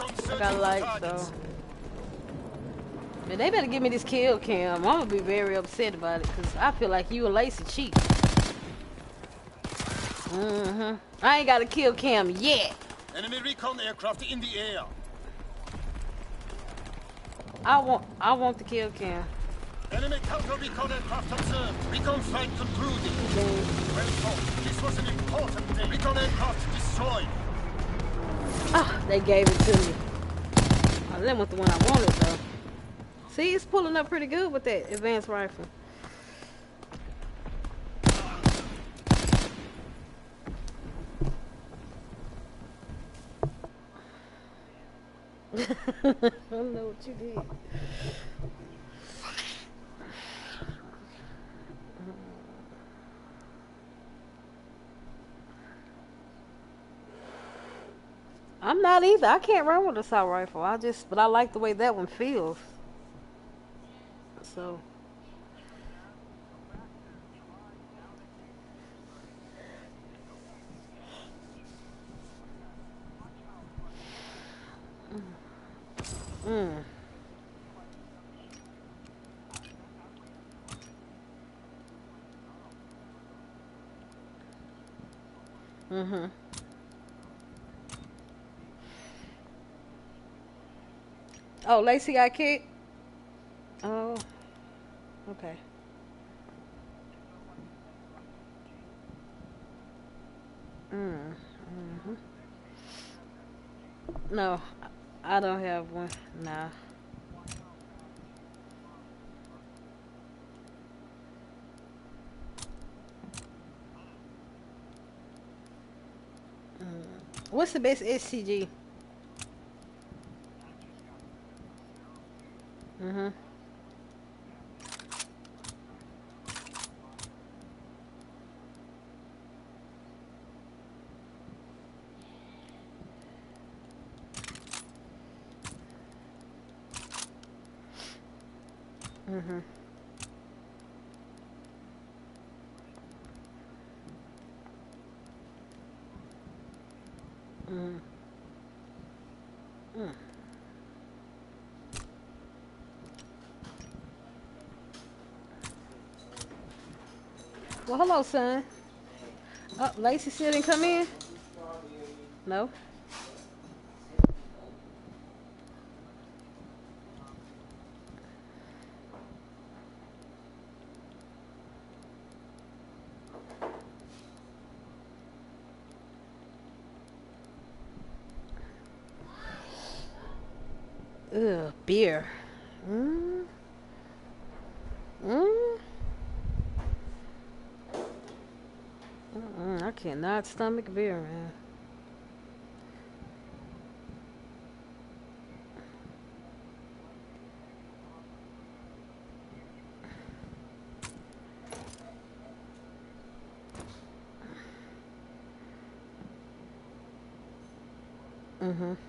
I got for lights though. Man, they better give me this kill cam. I'm gonna be very upset about it because I feel like you and Lacey cheat. Mm-hmm. I ain't got a kill cam yet. Enemy recon aircraft in the air. I want I want the kill cam. Enemy counter recon aircraft observed. Recon flight concluded. Well fought. This was an important day. Recon aircraft destroyed. Ah, they gave it to me. Oh, that was the one I wanted though. See, it's pulling up pretty good with that advanced rifle. I don't know what you did. I'm not either. I can't run with a assault rifle. I just, but I like the way that one feels. So. Mm. Mhm. Oh, Lacey got kicked. Oh, okay. Mm. Mhm. No, I don't have one. Nah. Mm. What's the best SCG? Mhm. Mhm. Mm. Mm. Well, hello, son. Oh, Lacey still didn't come in? No? Ugh, beer. Mm. Mm. Cannot stomach beer, man. Mhm.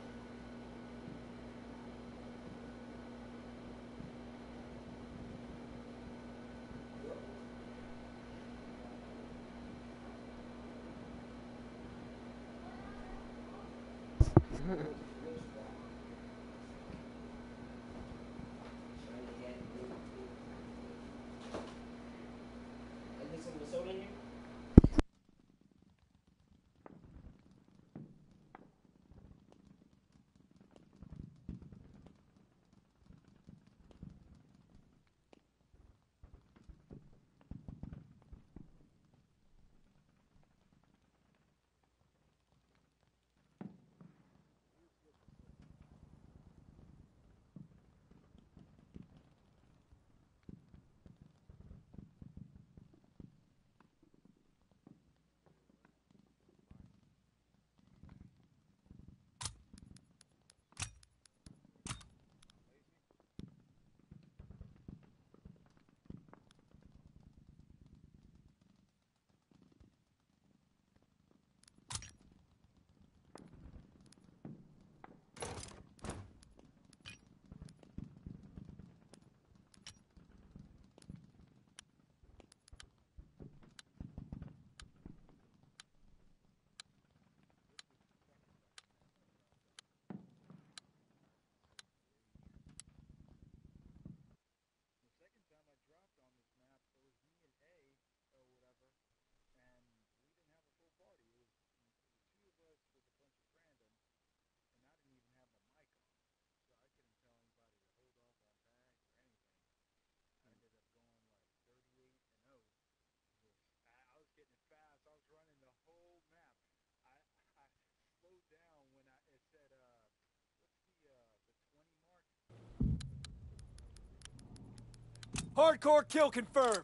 Hardcore kill confirmed.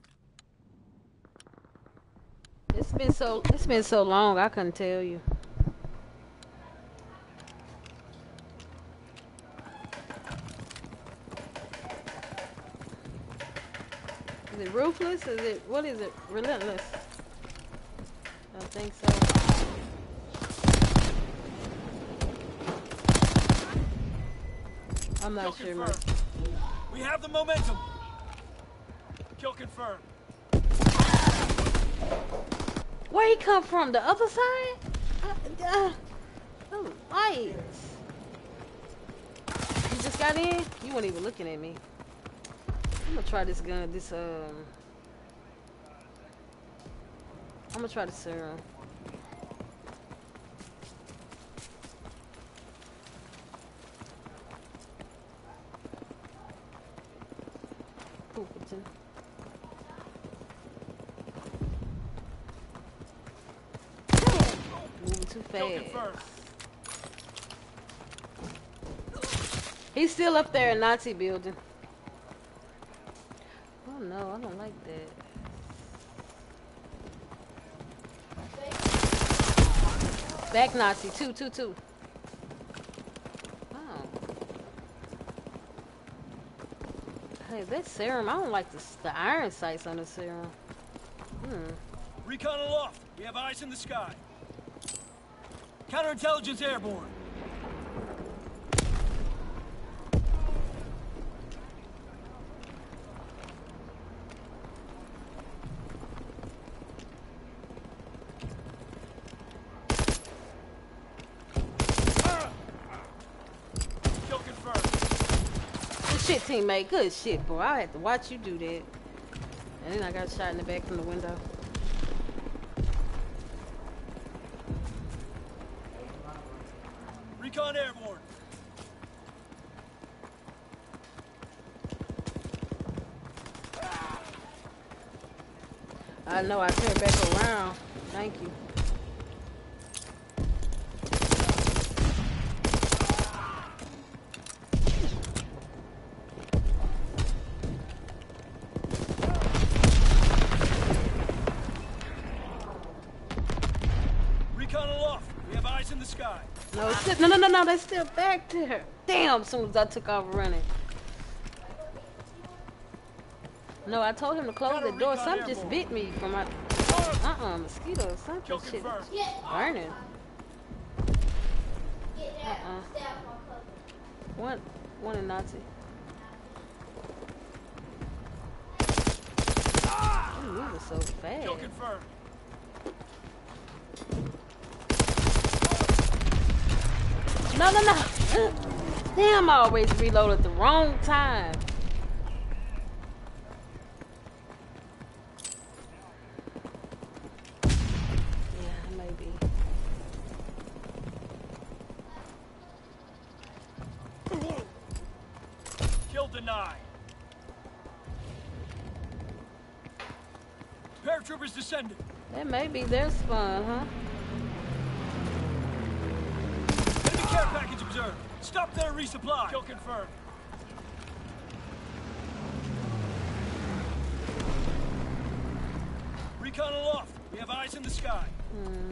It's been so it's been so long I couldn't tell you. Is it ruthless? Is it what is it? Relentless? I don't think so. I'm Kill not sure. confirmed. We have the momentum. Kill confirmed. Where he come from? The other side? Uh, uh, the lights. You just got in? You weren't even looking at me. I'm gonna try this gun. This um. I'm gonna try the serum. Moving too Kill fast. He's still up there in Nazi building. Oh no, I don't like that. Back Nazi, two, two, two. Oh. Hey, that serum, I don't like the, the iron sights on the serum. Hmm. Recon aloft. We have eyes in the sky. Counterintelligence airborne. Shit, teammate. Good shit, boy. I had to watch you do that. And then I got shot in the back from the window. Recon airborne. I know I turned back around. Thank you. Recon aloft. We have eyes in the sky. No, no, no, no, no. They're still back there. Damn! As soon as I took off running. No, I told him to close the door. Something just bit me from my. Uh-uh, mosquito something. Kill Shit, confirmed. burning. Uh-uh. Stab my cousin. One, one in Nazi. You moving so fast. Kill confirmed. No, no, no. Damn, I always reload at the wrong time. Confirmed. Recon aloft. We have eyes in the sky. Hmm.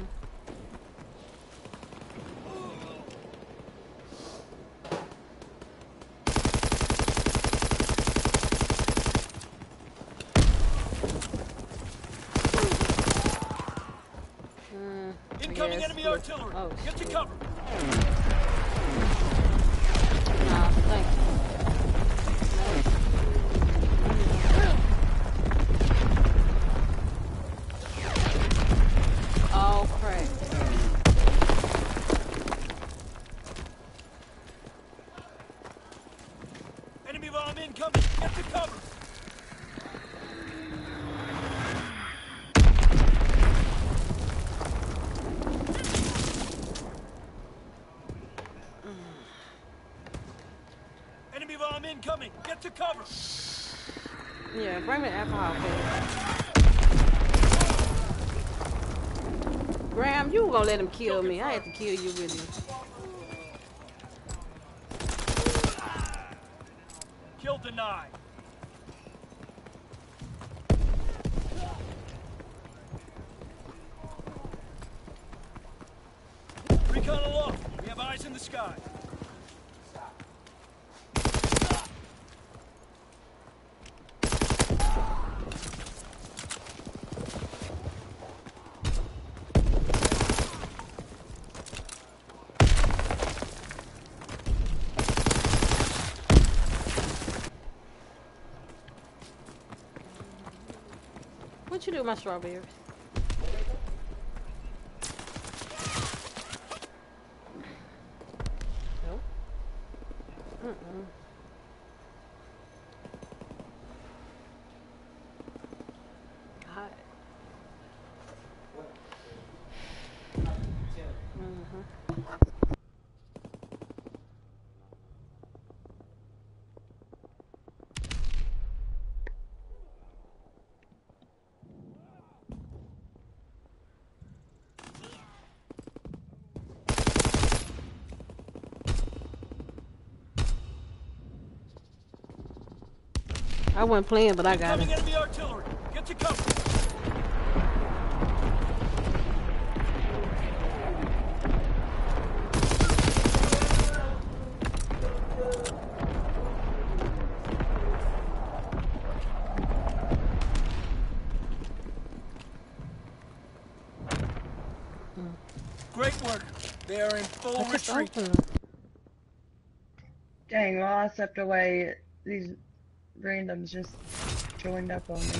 Hmm. Incoming Yeah, enemy it's- artillery. Oh, Get to shit. cover. Nah, thank you. Oh crap. Enemy bomb incoming. Get to cover. Enemy bomb incoming. Get to cover. Yeah, bring me the alcohol. Graham, you gonna let him kill me. I had to kill you with him. Kill denied. the sky. What you do my strawberries? No. Mm-mm. Hot. Mhm. I wasn't playing, but I got Coming it. enemy artillery. Get to cover. Great work. They are in full I retreat. Dang, while I stepped away, these randoms just joined up on me.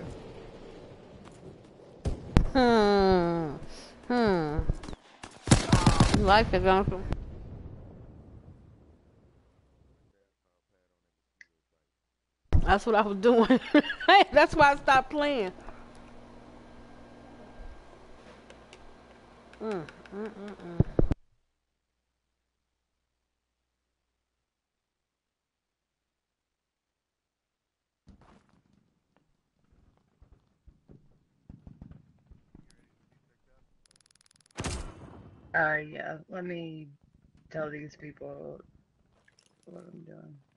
Hmm. Hmm. You like it? That's what I was doing. That's why I stopped playing. Mm, mm, mm, mm. uh, yeah, let me tell these people what I'm doing.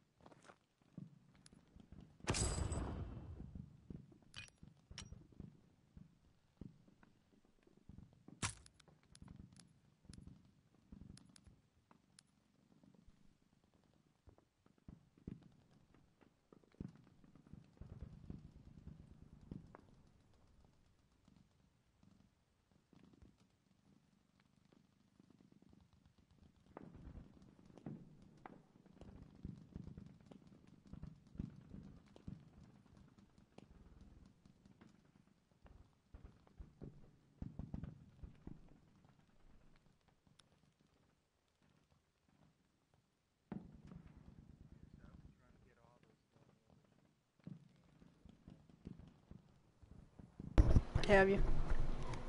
Have you?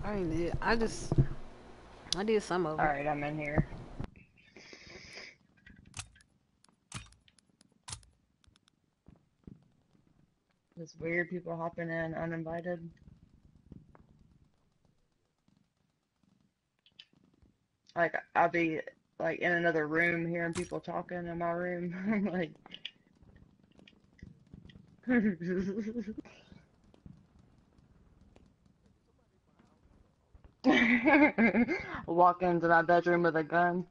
I ain't did. I just, I did some of them. Alright, I'm in here. This weird people hopping in uninvited. Like, I'll be, like, in another room hearing people talking in my room. I'm like... Walk into my bedroom with a gun.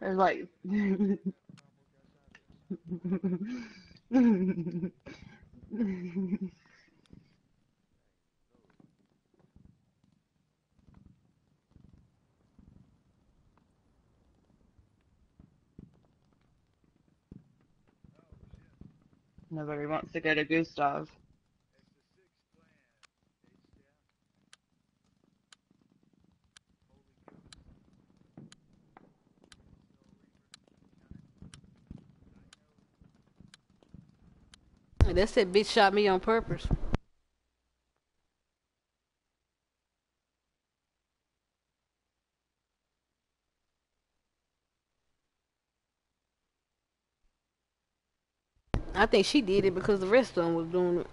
It's like Nobody wants to go to Gustav. That said, bitch shot me on purpose. I think she did it because the rest of them was doing it.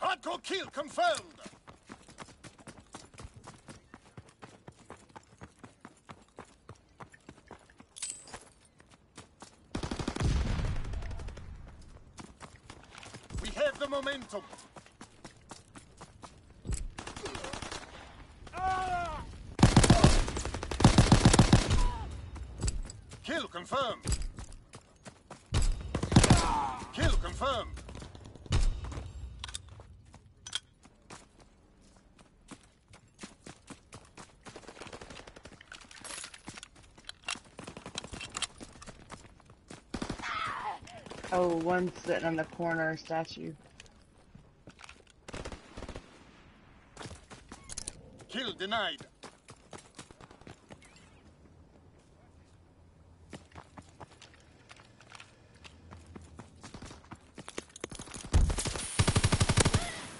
Hardcore kill confirmed. We have the momentum. Kill confirmed. Kill confirmed. Oh, one's sitting on the corner statue. Kill denied.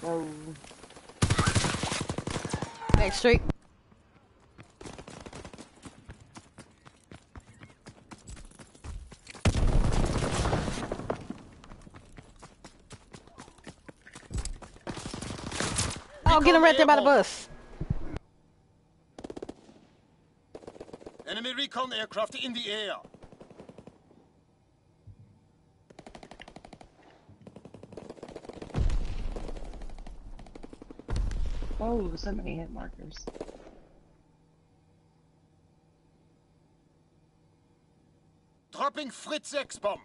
Whoa. Back straight. Get him right there by the bus. Enemy recon aircraft in the air. Oh, so many hit markers. Dropping Fritz X bomb.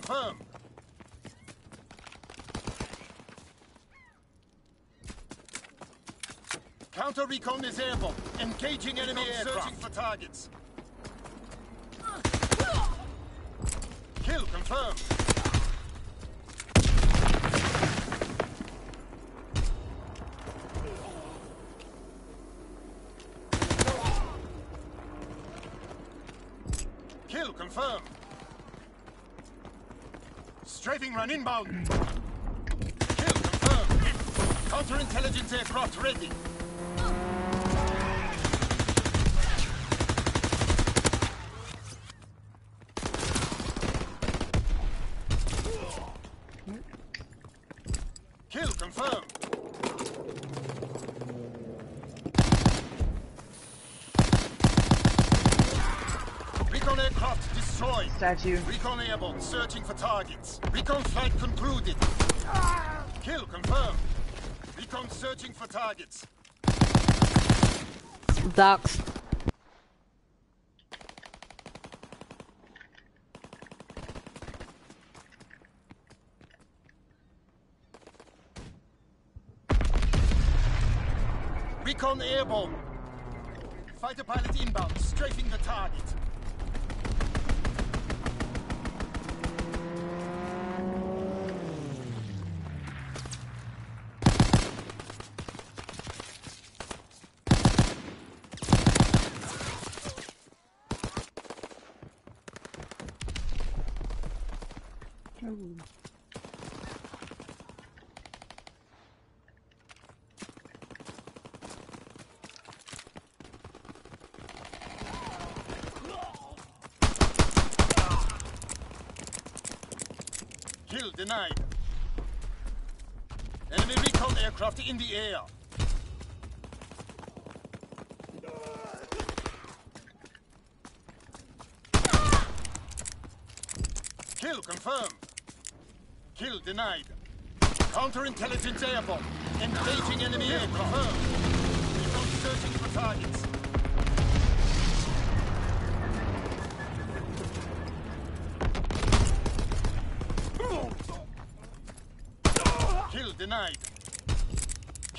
Kill confirmed. Counter recon is airborne. Engaging enemy aircraft. Searching for targets. Kill confirmed. Kill confirmed. Inbound. Kill confirmed. Counterintelligence aircraft ready. Kill confirmed. Recon aircraft destroyed. Statue. Recon airborne, searching for targets. Recon flight concluded. Kill confirmed. Recon searching for targets. Docks. Recon airborne. Fighter pilot inbound, strafing the target. Ooh. Kill denied. Enemy recon aircraft in the air. Kill confirmed. Kill denied. Counterintelligence airborne. Engaging enemy air confirmed. Searching for targets. Kill denied.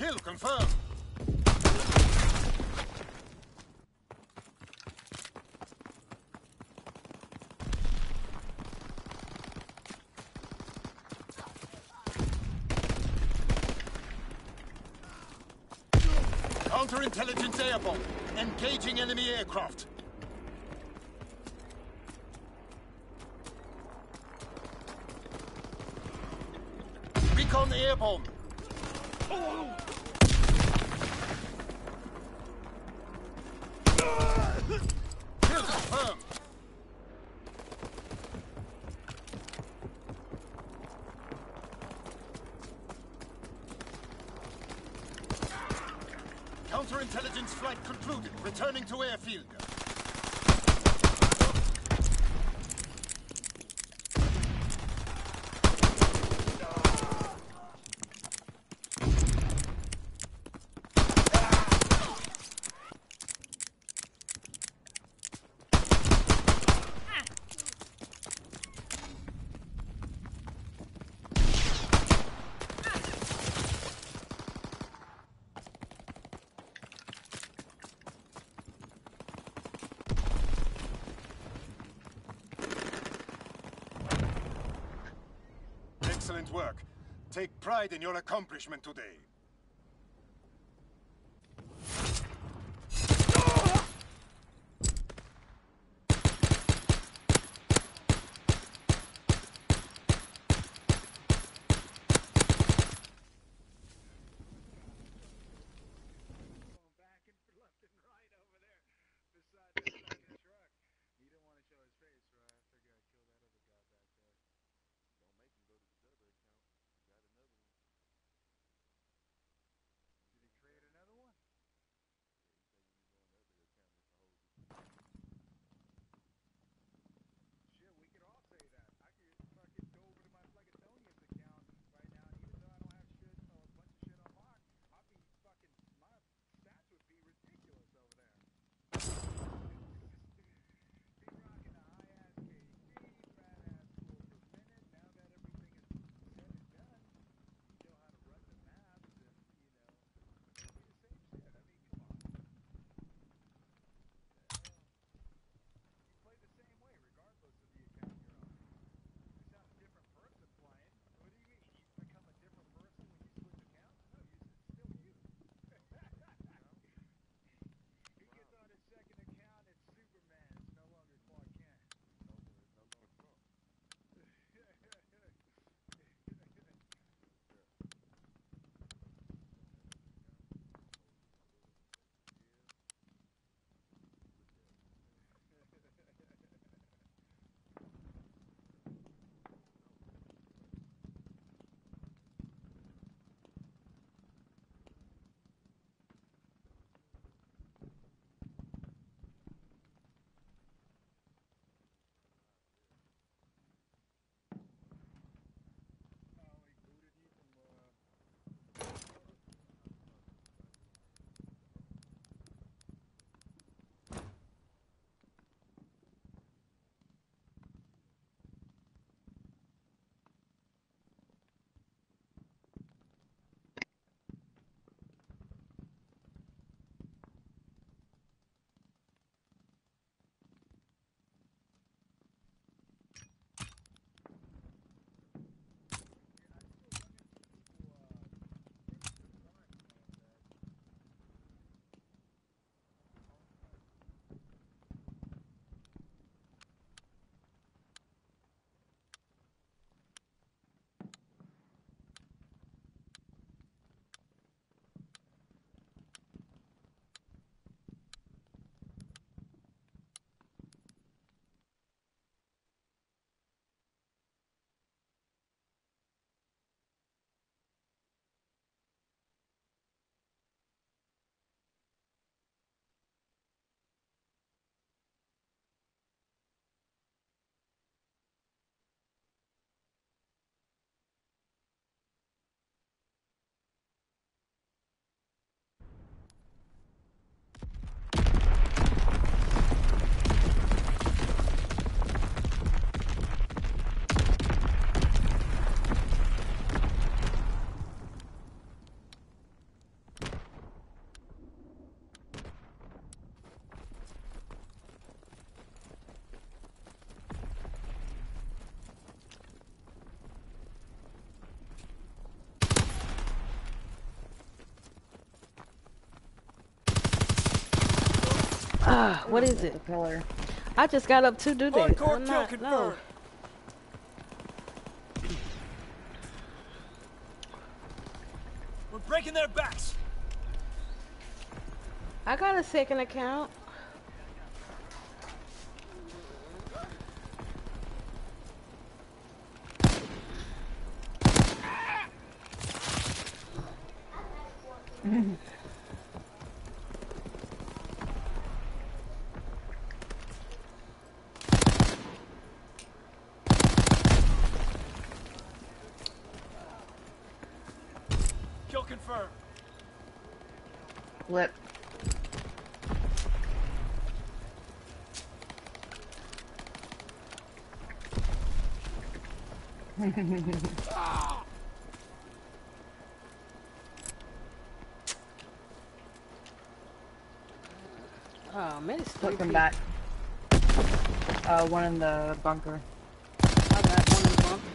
Kill confirmed. Counterintelligence airborne. Engaging enemy aircraft. Recon airborne. pride in your accomplishment today. Ah, what is it? I just got up to do this. I'm not, no. We're breaking their backs. I got a second account. Oh man, it's three Looking back. Uh, one in the bunker. I got one in the bunker.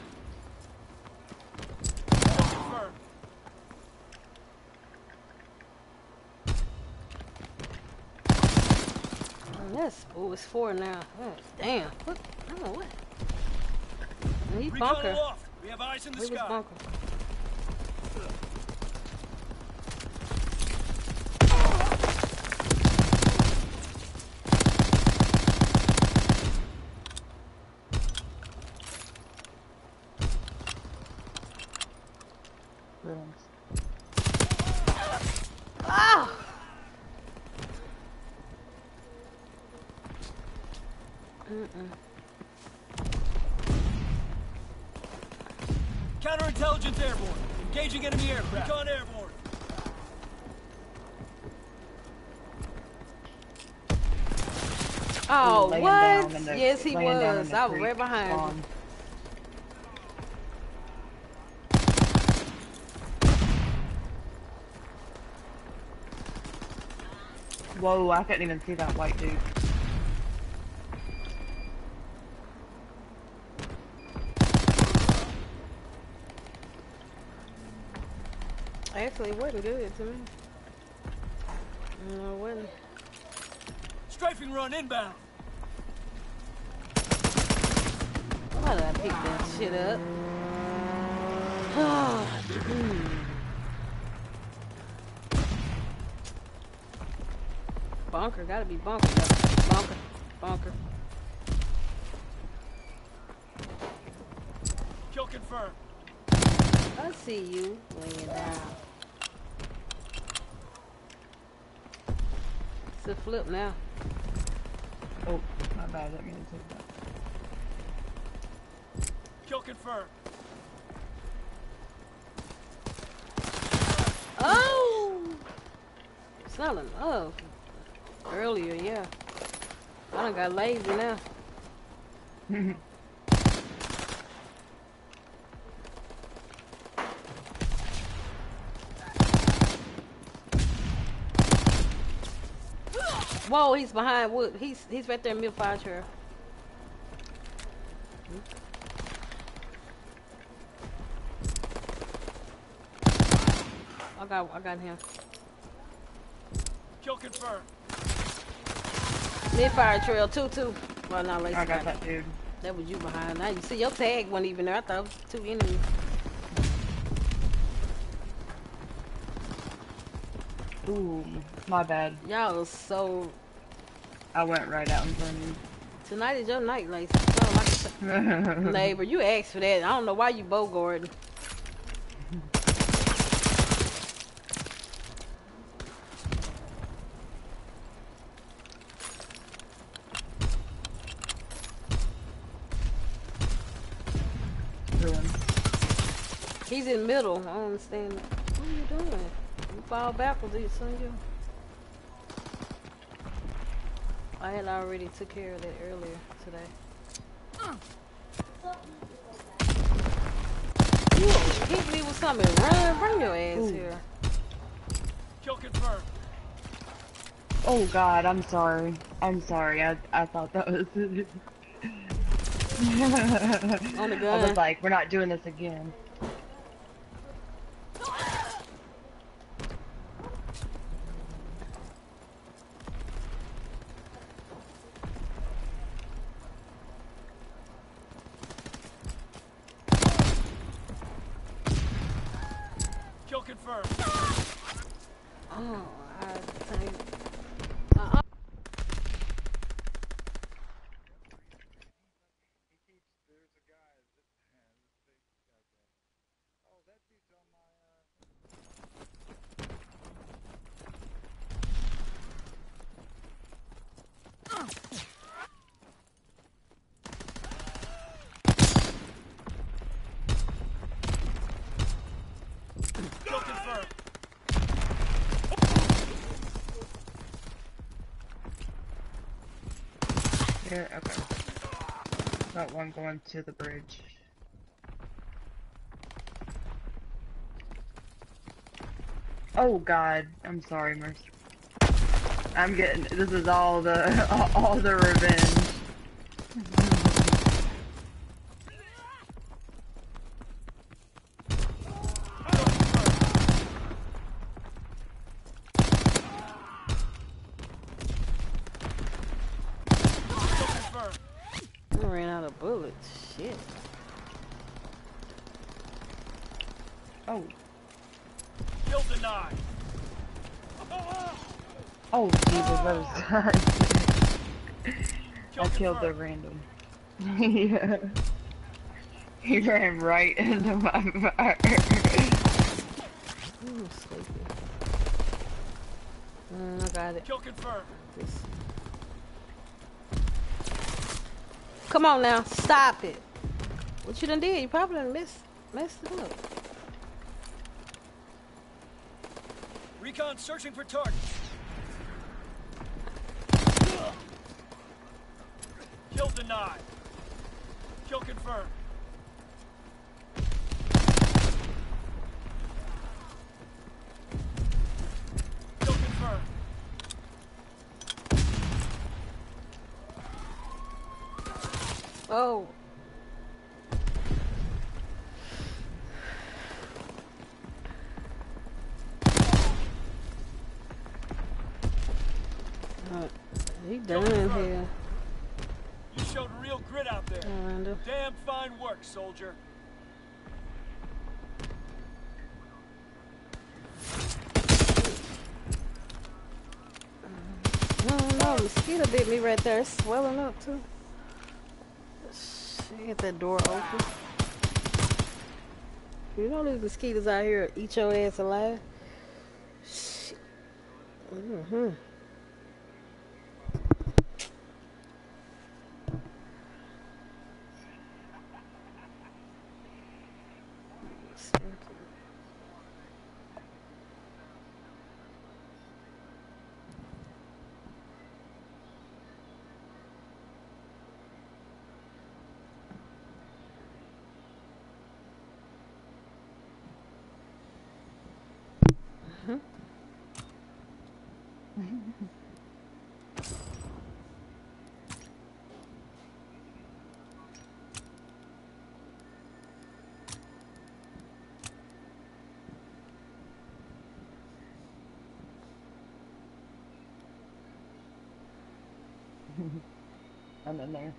Oh, yes. Oh, it's four now. Oh, damn. What? I don't know what. Recon bunker. We have eyes in the Where sky. bunker? Ruins. Ah! Mm-mm. Counterintelligence airborne. Engaging enemy aircraft. Recon airborne. Oh, Laying what? Down yes, he laying down in was. I was creek right behind him. Whoa, I couldn't even see that white dude. Actually, it wasn't good to me. No, it wasn't. Strafing run inbound. Why did I pick that shit up? Bunker, gotta be bunker. though. Bunker, bunker. Kill confirmed. I see you laying down. It's a flip now. Oh, my bad, I didn't mean to take that. Confirmed. Oh! Not enough. Earlier, yeah. I done got lazy now. Whoa, he's behind wood. He's he's right there in mid fire trail. I got I got him. Kill confirmed. Midfire trail two two. Well not lazy. I got that dude. That was you behind. Now you see your tag wasn't even there. I thought it was two enemies. Ooh, my bad. Y'all are so I went right out in front of you. tonight is your night, Lacey. So like I you. neighbor, you asked for that. I don't know why you bogarding. Ruin. He's in middle. I don't understand. What are you doing? You fall backwards, you son you. I had already took care of that earlier today. You hit me with something. Run, bring your ass Ooh. here. Kill confirmed. Oh God, I'm sorry. I'm sorry. I I thought that was. On the I was like, we're not doing this again. Kill confirmed. Oh, I think. Uh-uh. There's a guy that, this big guy. Oh, that dude's on my, uh, Kill confirmed. Okay. Got one going to the bridge. Oh god, I'm sorry, Mercy. I'm getting, this is all the, all the revenge. Kill confirmed. I ran out of bullets. Shit. Oh, Kill denied. oh Jesus, that was Kill I killed the random. yeah. He ran right into my fire. I'm sleepy. Mm, I got it. Kill confirmed. This. Come on now, stop it. What you done did? You probably done messed, messed it up. Recon searching for targets. Kill denied. Kill confirmed. Kill confirmed. Oh. Uh, he done here, You showed real grit out there. Damn fine work, soldier. I don't. Mosquito bit me right there. It's swelling up too. Shit, Get that door open. You know these mosquitoes out here eat your ass alive. Shit. Mm-hmm. I'm in there.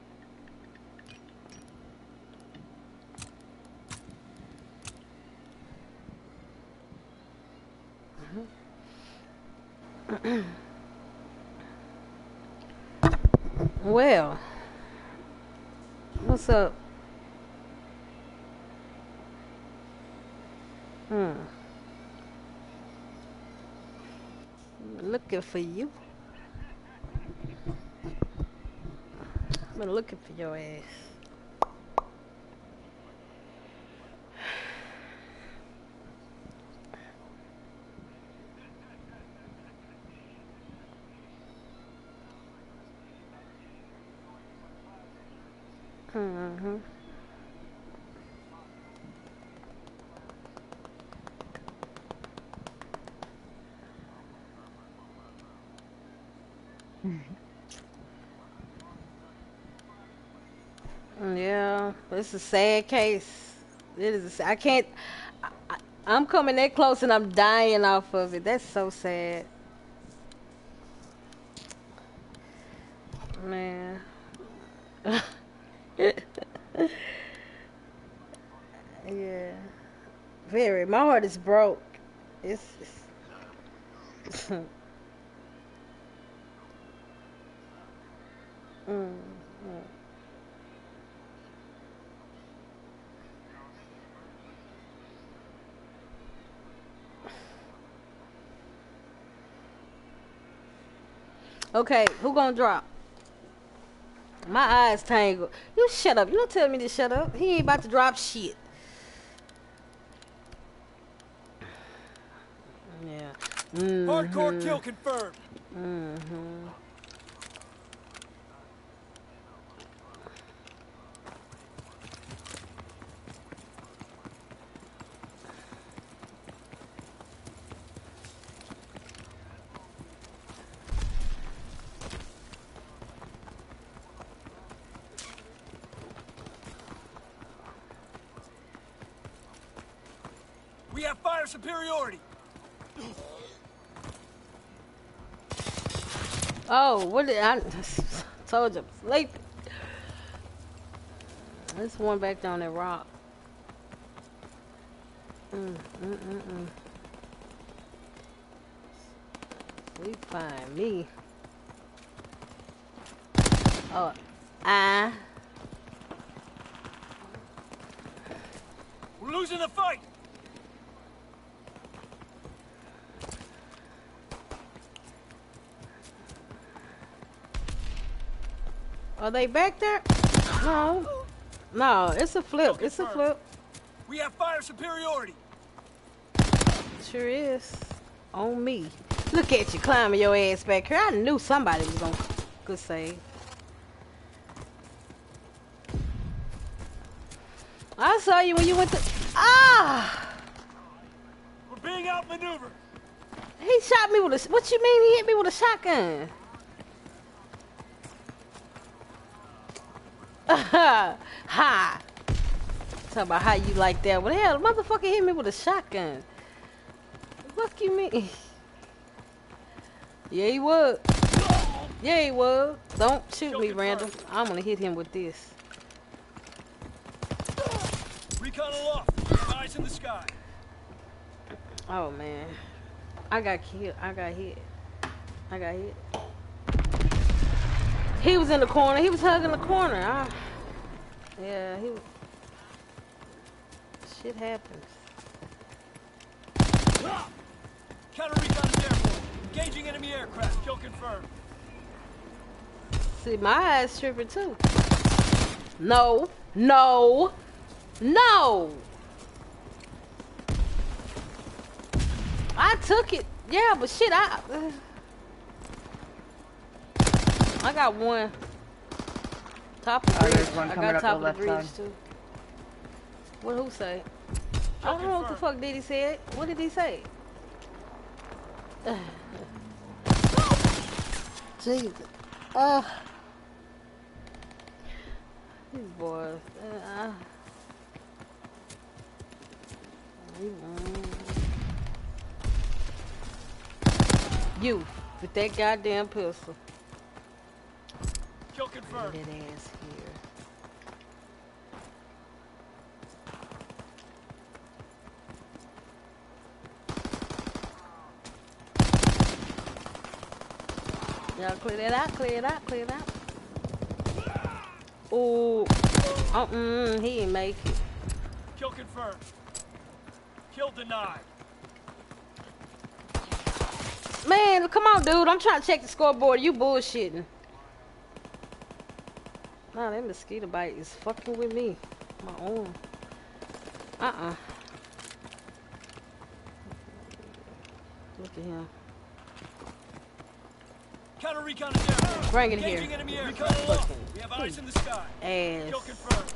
Well, what's up? Hmm. Looking for you. Been looking for your ass. Mm-hmm. Yeah, it's a sad case. It is. I can't. I, I'm coming that close and I'm dying off of it. That's so sad. Man. yeah. Very. My heart is broke. It's. it's mm, mm. Okay, who gonna drop? My eyes tangled. You shut up. You don't tell me to shut up. He ain't about to drop shit. Yeah. Hardcore Mhm. kill confirmed. Mhm. We have fire superiority. Oh, what did I told you? Sleep. There's one back down that rock. Mm, mm, mm, mm. We find me. Oh, I. We're losing the fight. Are they back there? No. No, it's a flip. It's a flip. We have fire superiority. Sure is. On me. Look at you climbing your ass back here. I knew somebody was gonna good save. I saw you when you went to Ah We're being outmaneuvered. he shot me with a what you mean he hit me with a shotgun? ha Talk about how you like that. What the hell? The motherfucker hit me with a shotgun. Fuck you mean? Yeah, he would. Yeah, he would. Don't shoot me, Randall. I'm gonna hit him with this. Recon aloft. Eyes in the sky. Oh man, I got killed. I got hit. I got hit. He was in the corner. He was hugging the corner. I, yeah, he. was- Shit happens. Counter recon is airborne. Engaging enemy aircraft. Kill confirmed. See, my eyes tripping too. No, no, no. I took it. Yeah, but shit, I. Uh, I got one. Top of the Oh, bridge. one I got top the of the bridge side. too. What who say? I don't know what the fuck did he say. What did he say? Jesus. Uh, these boys. Uh, you with that goddamn pistol. Kill confirmed. Here. Y'all clear that out, clear it out, clear it out. Oh, oh mm, he didn't make it. Kill confirmed. Kill denied. Man, come on, dude. I'm trying to check the scoreboard. You bullshitting. Nah, that mosquito bite is fucking with me. My arm. Uh-uh. Look at him. Counter recon airborne. Bring it here. Engaging enemy aircraft. Recon aloft. Fucking We have eyes in the sky. Ass. Kill confirmed.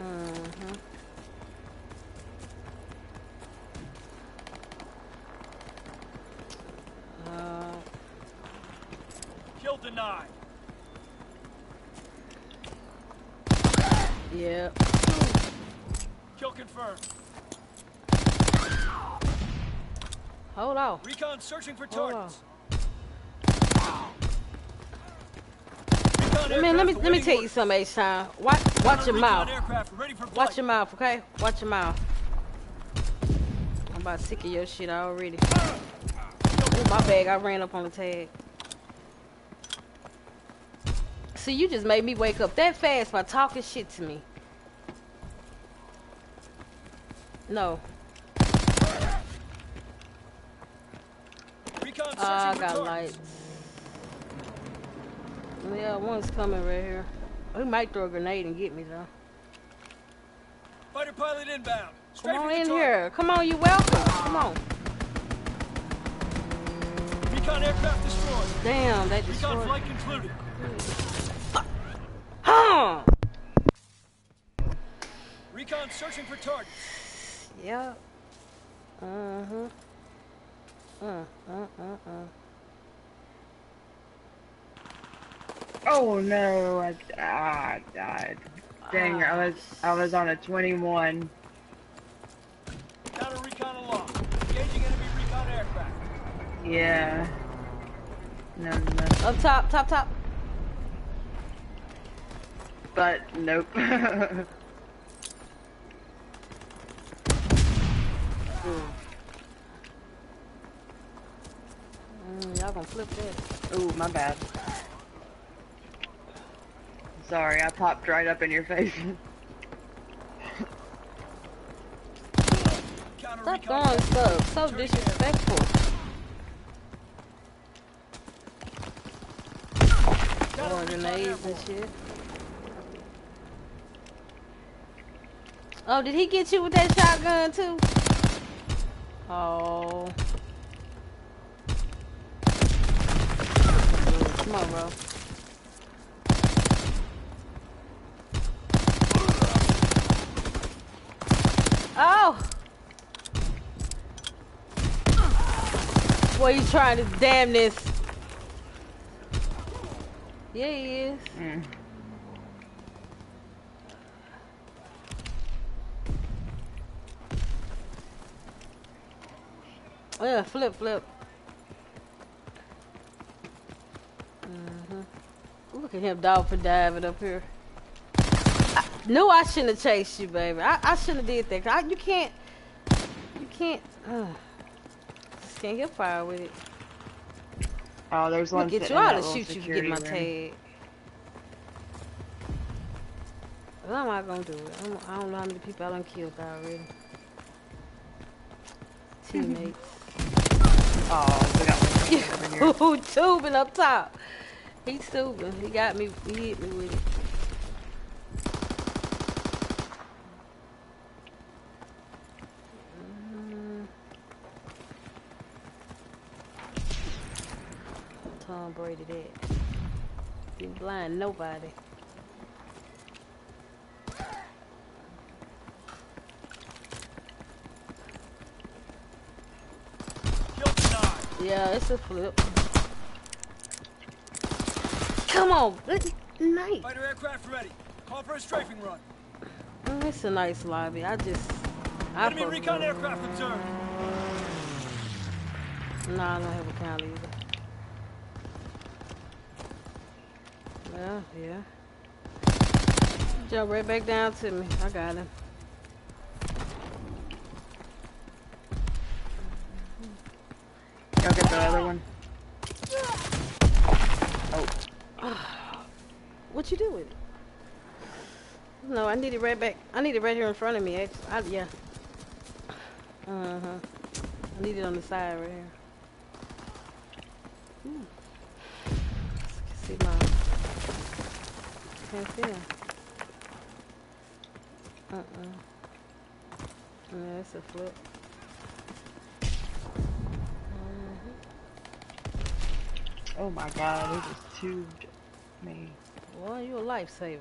Mm-hmm. Uh, Kill denied. yeah. Kill confirmed. Hold on. Recon searching for targets. Let me let me let me tell you something, H-Time. Watch watch your mouth. Aircraft ready for Watch your mouth, okay? Watch your mouth. I'm about sick of your shit already. Oh my bag, I ran up on the tag. See, you just made me wake up that fast by talking shit to me. No. Recon Ah, I got lights. Yeah, one's coming right here. He might throw a grenade and get me though. Fighter pilot inbound. Come on in target. here. Come on, you welcome. Come on. Recon aircraft destroyed. Damn, they Recon destroyed. flight concluded. Huh. Recon searching for targets. Yep. Uh-huh. Uh, uh, uh, uh. Oh no, I, ah, I died. Dang, I was I was on a 21. Counter recon aloft. Engaging enemy recon aircraft. Yeah. No, no. Up top, top, top. But nope. Mm, y'all gonna flip that. Ooh, my bad. Sorry, I popped right up in your face. Stop throwing stuff. So disrespectful. Throwing grenades and shit. Oh, did he get you with that shotgun too? Oh. Yeah, Come on, bro. Oh! Boy, you trying to damn this. Yeah, he is. Mm. Yeah, flip, flip. Look at him dog for diving up here. I knew I shouldn't have chased you, baby. I, I shouldn't have did that. I, you can't, you can't, uh, just can't get fire with it. Oh, there's one get you out to shoot you get my tag. But I'm not gonna do it. I'm, I don't know how many people I done killed already. Teammates. Oh, we got one over here. Ooh, tubing up top. He's stupid. He got me. He hit me with it. Mm. Tom Brady that. Didn't blind nobody. Yeah, it's a flip. Come on, good night. Fighter aircraft ready. Call for a strafing run. Mm, It's a nice lobby. I just, I Enemy fuck recon aircraft observed. Nah, I don't have a count either. Well, yeah. Jump right back down to me. I got him. Y'all get the other one. What you do with it? No, I need it right back. I need it right here in front of me. Actually, I, yeah. Uh huh. I need it on the side right here. Ooh. See my. Can't see him. Uh uh. Yeah, it's a flip. Mhm. Oh my god, they just tubed me. Boy, you a lifesaver.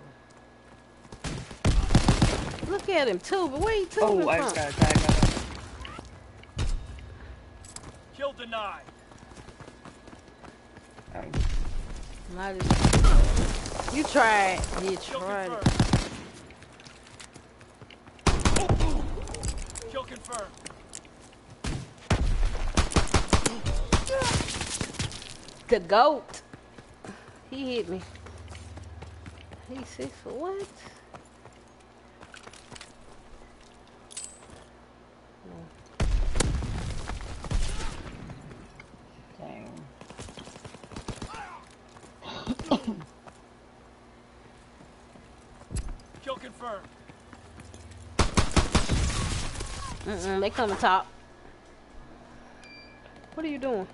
Look at him tubing. Where you tubing Oh, I from? just got a tag on it. Kill denied. Oh. Not as- You tried. You tried. it. confirmed. Kill confirmed. The goat. He hit me. He six for what? Dang. Kill confirmed. They coming top. What are you doing?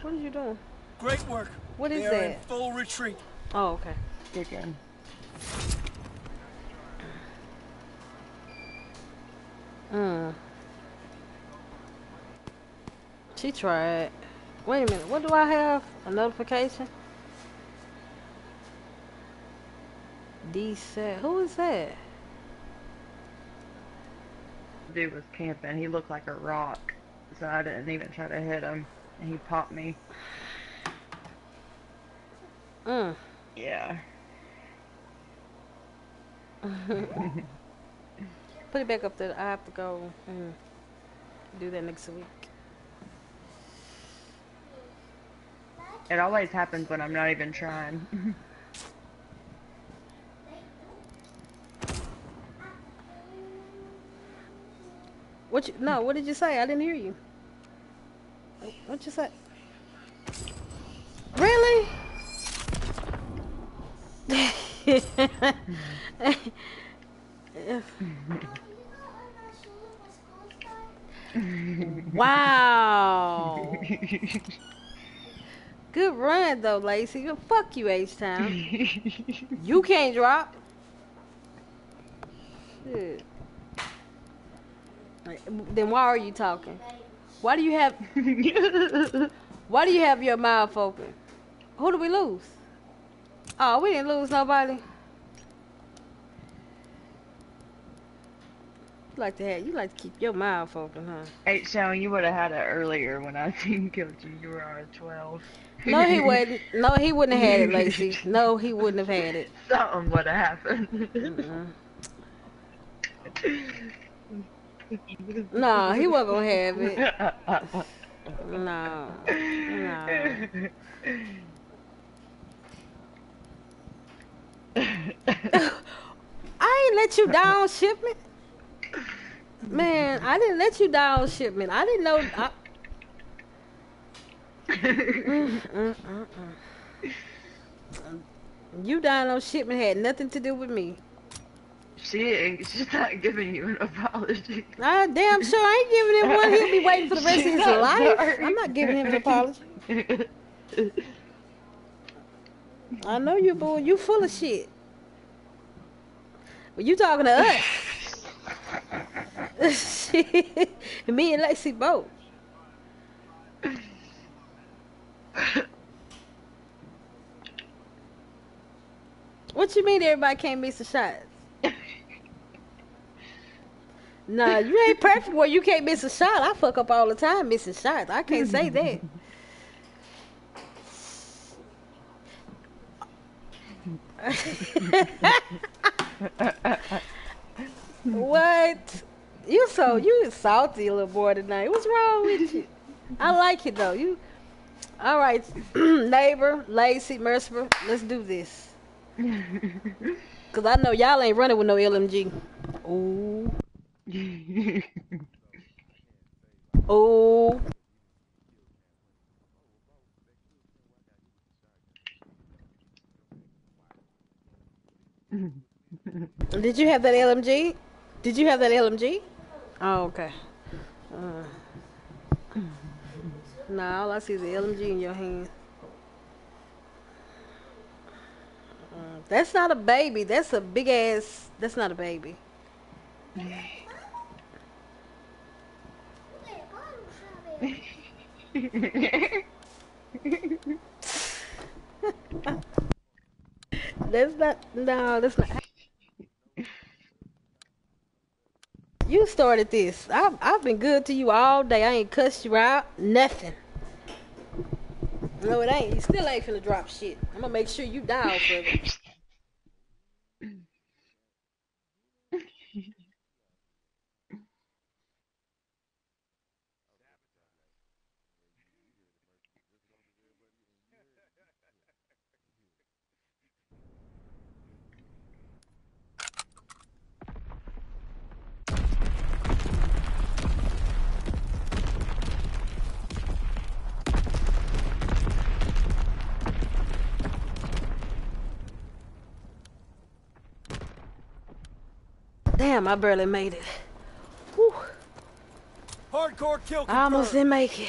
What are you doing? Great work. What is they are in that? full retreat. Oh, okay. Good gun. Mm. She tried. Wait a minute. What do I have? A notification? D set. Who is that? Dude was camping. He looked like a rock. So I didn't even try to hit him. And he popped me. Mm. Yeah. Put it back up there. I have to go and do that next week. It always happens when I'm not even trying. What you? No. What did you say? I didn't hear you. What you say? Really? wow. Good run though, Lacey. Fuck you, H Town. you can't drop. Shit. Then why are you talking? Why do you have why do you have your mouth open? Who do we lose? Oh, we didn't lose nobody. You like to have you like to keep your mouth open, huh? Hey, Sean, you would have had it earlier when I team killed you. You were on a 12. No, he wouldn't. No, he wouldn't have had it, Lacey. No, he wouldn't have had it. Something would have happened. Mm-mm. No, he wasn't gonna have it. No, no. I ain't let you down, shipment. Man, I didn't let you down, shipment. I didn't know. I... Mm, mm, mm, mm. You down on shipment had nothing to do with me. She ain't, she's not giving you an apology. I damn sure I ain't giving him one. He'll be waiting for the rest of his life. sorry. I'm not giving him an apology. I know you, boy. You full of shit. But you talking to us. Shit. Me and Lacey both. What you mean everybody can't miss a shot? Nah, you ain't perfect Well, you can't miss a shot. I fuck up all the time missing shots. I can't say that. what? You so you salty little boy tonight. What's wrong with you? I like it though. You all right, neighbor, Lacey, Mercer, let's do this. Cause I know y'all ain't running with no LMG. Ooh. Ooh. Did you have that LMG? Did you have that LMG? Oh, okay. Uh, nah, all I see is the LMG in your hand. Uh, that's not a baby. That's a big ass. That's not a baby. That's not. No, that's not. You started this. I've I've been good to you all day. I ain't cussed you out. Nothing. No, it ain't. You still ain't finna drop shit. I'm gonna make sure you die for it. Damn, I barely made it. Whew. Hardcore kill I almost didn't make it.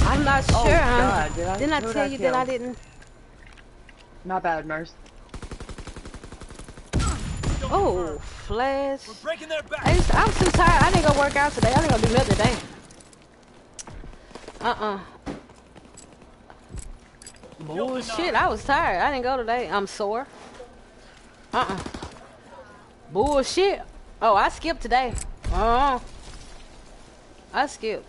I'm not oh, sure. Oh. God, did I- Didn't I who'd tell I you that I didn't? Not bad, Merce. Don't Oh, flash. We're breaking their back. I just, I'm too tired. I didn't go work out today. I didn't go do nothing today. Uh-uh. Bullshit. I was tired. I didn't go today. I'm sore. Uh-uh. Bullshit. Oh, I skipped today. Uh-uh. I skipped.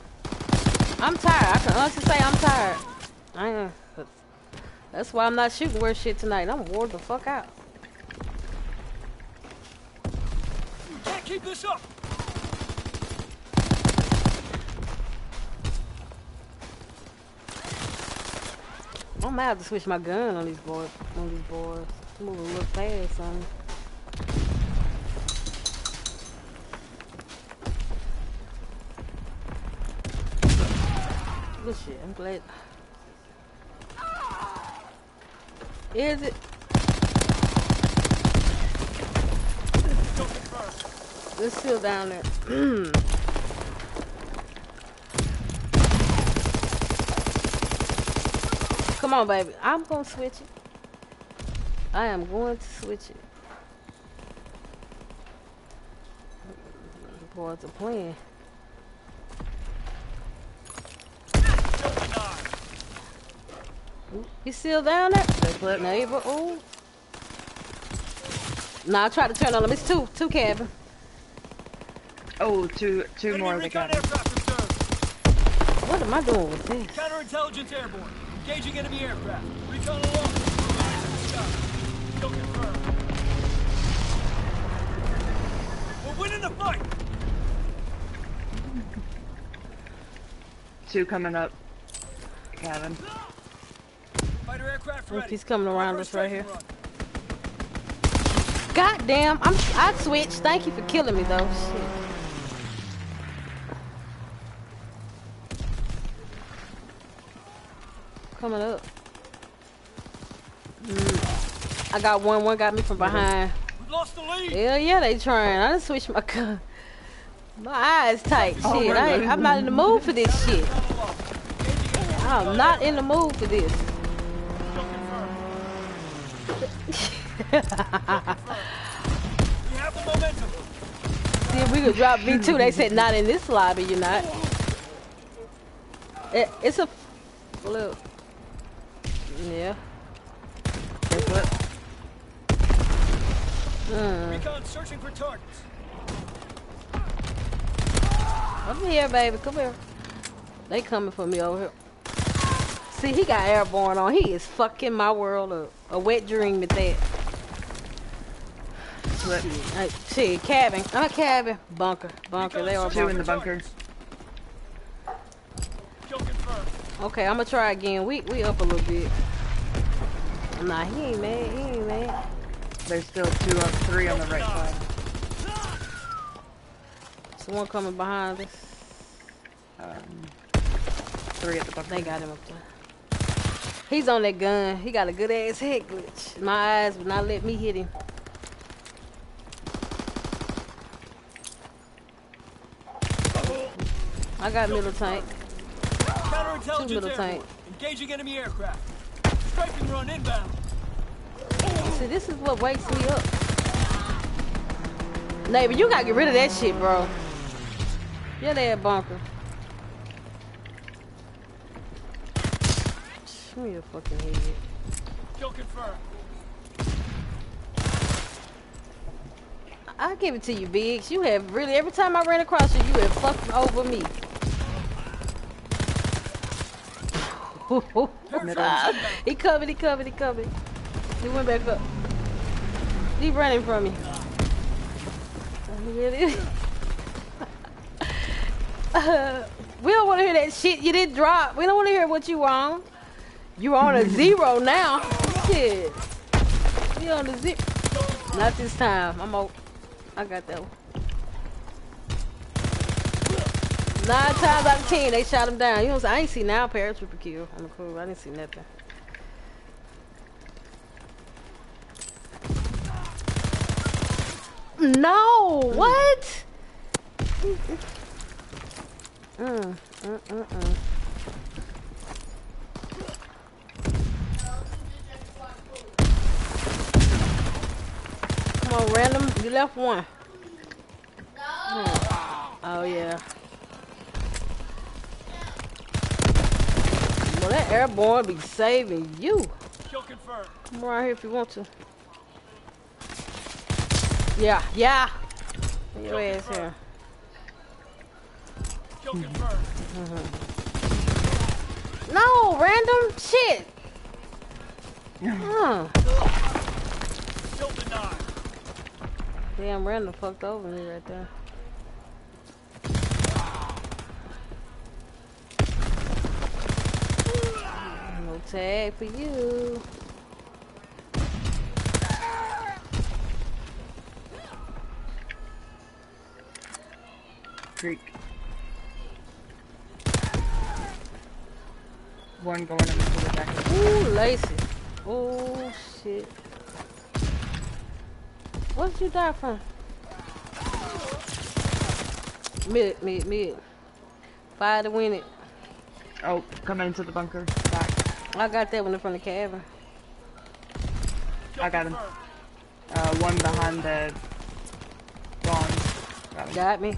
I'm tired. I can honestly say I'm tired. I. That's why I'm not shooting worse shit tonight. I'm wore the fuck out. You can't keep this up! I'm gonna switch my gun on these boys. On these boys. Move a little fast son. Good shit. I'm glad. Is it? It's still down there. Come on, baby. I'm gonna switch it. I am going to switch it. Boys are playing. Kill denied. He's still down there? flip. Neighbor, ooh. Nah, I tried to turn on him. It's two, two cabin. Oh, two, two Enemy more they recon got. What am I doing with this? Counterintelligence airborne. Engaging enemy aircraft. Recon aloft. Eyes in the sky. Kill confirmed. We're winning the fight! Two coming up. Cabin. Fighter aircraft oh, Look, he's coming around us right here. strafing run. God damn, I'm I switched. Thank you for killing me though. Shit. Coming up. Mm. I got one, one got me from behind. We've lost the lead. Hell yeah, they trying. I done switched my gun. My eyes tight. Oh, shit, I, I'm not in the mood for this shit. Recon aloft. Engaging enemy I'm not in the mood for this. Kill. We have the momentum. See if we could drop V2. They said not in this lobby, you're not. It, it's a flip. Yeah. They flip. Mm. Recon searching for targets. Come here, baby. Come here. They coming for me over here. See, he got airborne on. He is fucking my world up. A wet dream at that. Flip. Hey, shit, cabin. I'm a cabin. Bunker. Bunker. They are Two in the bunker. Okay, I'm gonna try again. We we up a little bit. Nah, he ain't mad. He ain't mad. There's still two up, three on the right side. Someone coming behind us. Um, three at the bunker. They got him up there. He's on that gun. He got a good ass head glitch. My eyes would not let me hit him. I got middle tank. Counterintelligence Two middle airborne. tank. Engaging enemy aircraft. Strafing run inbound. See, this is what wakes me up. Neighbor, you gotta get rid of that shit, bro. Yeah, that bunker. Show me your fucking head. Kill confirmed. I give it to you, Biggs. You have really every time I ran across you, you have fucked over me. he covered, he covered, he covered. He went back up. He running from me. Uh, we don't want to hear that shit you didn't drop. We don't want to hear what you on. You on a zero now. Shit. You on a zero. Not this time. I'm out. I got that one. Nine times out of ten, they shot him down. You know what I'm saying? I ain't see now paratrooper kill on the crew. I didn't see nothing. No! What? Mm, mm, mm, mm. Come on, random. You left one. Hmm. Oh, yeah. Well, that airborne be saving you. Kill confirmed. Come around here if you want to. Yeah, yeah. Your ass here. Kill confirmed. Mm-hmm. No, random shit. Huh. Still denied. Damn, random fucked over me right there. No tag for you. Creek. One going into the back. Ooh, Lacey. Oh shit. What did you die from? Mid, mid, mid. Fire to win it. Oh, coming into the bunker. Back. I got that one in front of the cabin. I got him. Uh, one behind the lawn. Got. Got me.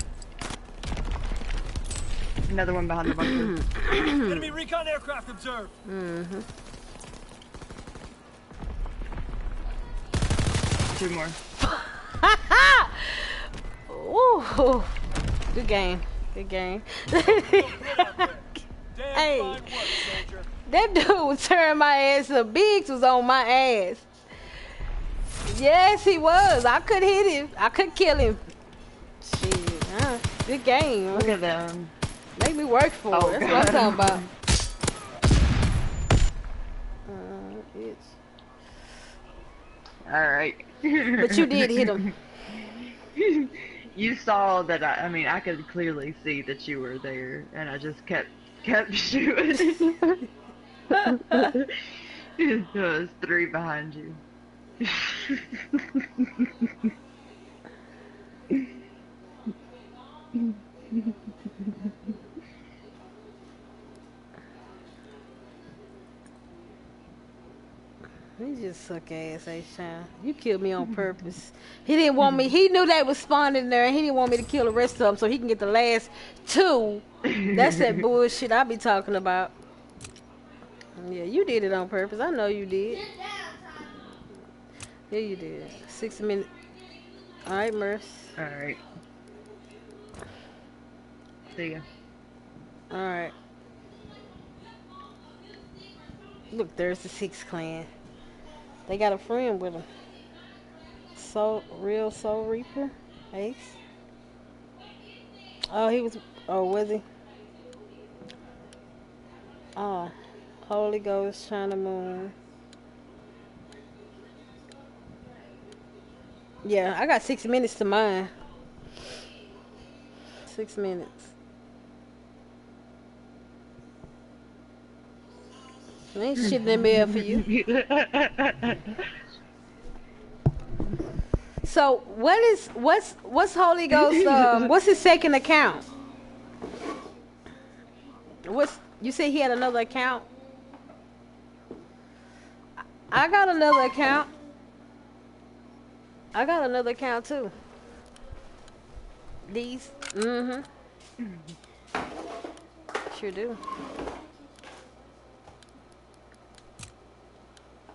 Another one behind the bunker. Enemy recon aircraft observed. Mm-hmm. Two more. Ooh. Good game. Good game. Damn Hey. Fine work, soldier. That dude was tearing my ass up. Biggs was on my ass. Yes, he was. I could hit him. I could kill him. Shit. Huh. Good game. Look at them. Make me work for Oh, it. That's what I'm talking about. Uh, it's... Alright. But you did hit him. you saw that I, I mean, I could clearly see that you were there, and I just kept, kept shooting. There was three behind you. He just suck ass, A Shine. You killed me on purpose. He didn't want me. He knew they was spawning there, and he didn't want me to kill the rest of them so he can get the last two. That's that bullshit I be talking about. Yeah, you did it on purpose. I know you did. Yeah, you did. Six minutes. All right, Merce. Alright. See ya. All right. Look, there's the Six Clan. They got a friend with them. So real Soul Reaper, Ace. Oh, he was. Oh, was he? Oh, Holy Ghost, China Moon. Yeah, I got six minutes to mine. Six minutes. Ain't shit in mail for you. So what is what's what's Holy Ghost? Um, what's his second account? What's you said he had another account? I got another account. I got another account too. These, mm-hmm. Sure do.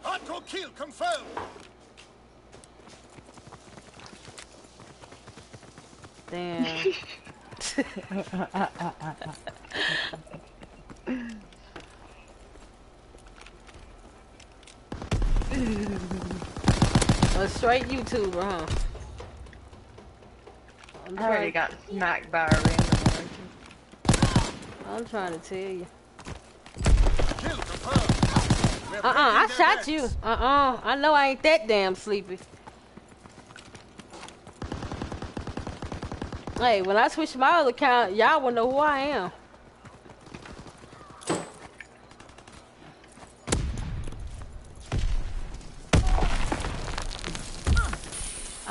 Hardcore kill confirmed. Damn. A straight YouTuber, huh? I'm I already trying, got smacked by a random person. I'm trying to tell you. Kill confirmed. We're Uh-uh, I shot you. Uh-uh, I know I ain't that damn sleepy. Hey, when I switch my other account, y'all will know who I am.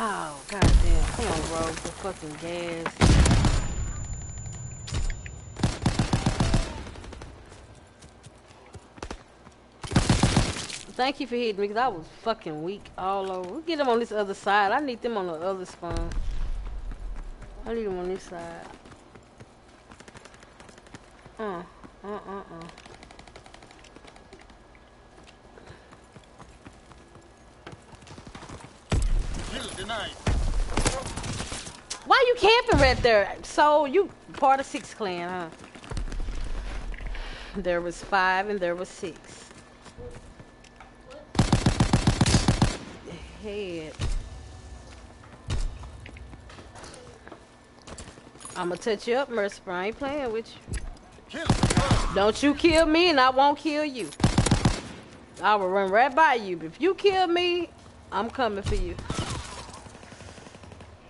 Oh, goddamn. Come on, Rose, the fucking gas. Thank you for hitting me, because I was fucking weak all over. We'll get them on this other side. I need them on the other spawn. I need them on this side. Uh, uh, uh, uh. Kill denied. Why you camping right there? So you part of Six Clan, huh? There was five and there was six. Head. I'ma touch you up, Mercer. I ain't playing with you. Kill. Don't you kill me and I won't kill you. I will run right by you. but If you kill me, I'm coming for you.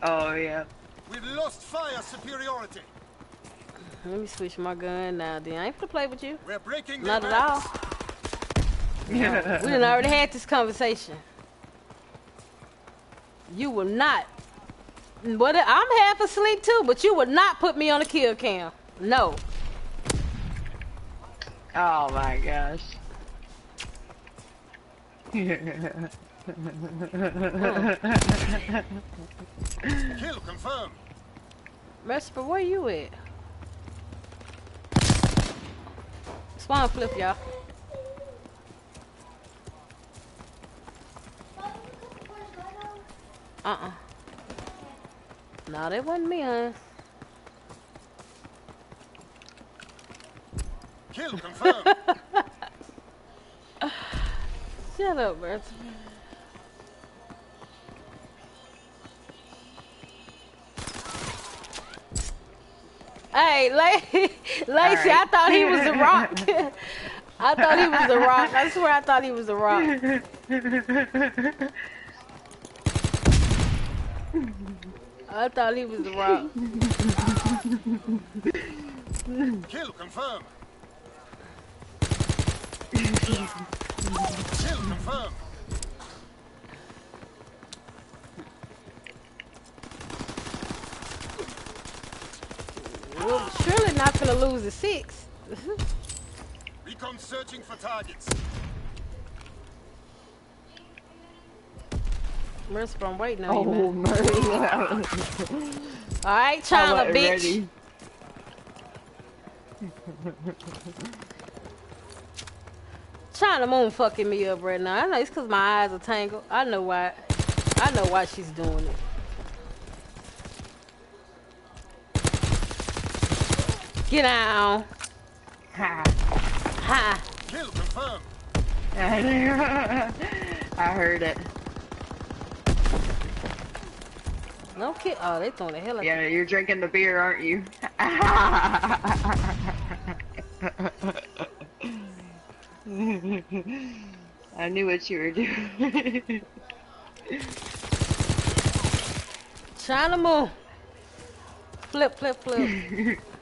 Oh yeah. We've lost fire superiority. Let me switch my gun now. Then I ain't gonna play with you. We're breaking Not their at all. backs. We done already had this conversation. You will not. But I'm half asleep too. But you will not put me on a kill cam. No. Oh my gosh. Kill confirmed. Mercer, where you at? Spawn flip, y'all. Uh-uh. No, that wasn't me, huh? Kill confirmed. Shut up, Mercer. Hey, La- Lacey, I thought he was the rock. I thought he was the rock. I swear I thought he was the rock. I thought he was the rock. Kill confirmed. Kill confirmed. Well, surely not gonna lose the six. Recon searching for targets. Mercy, I'm waiting on you, oh man. Murray. All right, China, wasn't bitch. ready. China Moon fucking me up right now. I know it's because my eyes are tangled. I know why. I know why she's doing it. Get down. Ha. Ha. Kill confirmed. I heard it. No kid. Oh, they throwing the hell out Yeah, you're drinking the beer, aren't you? I knew what you were doing. Trying to move. Flip, flip, flip.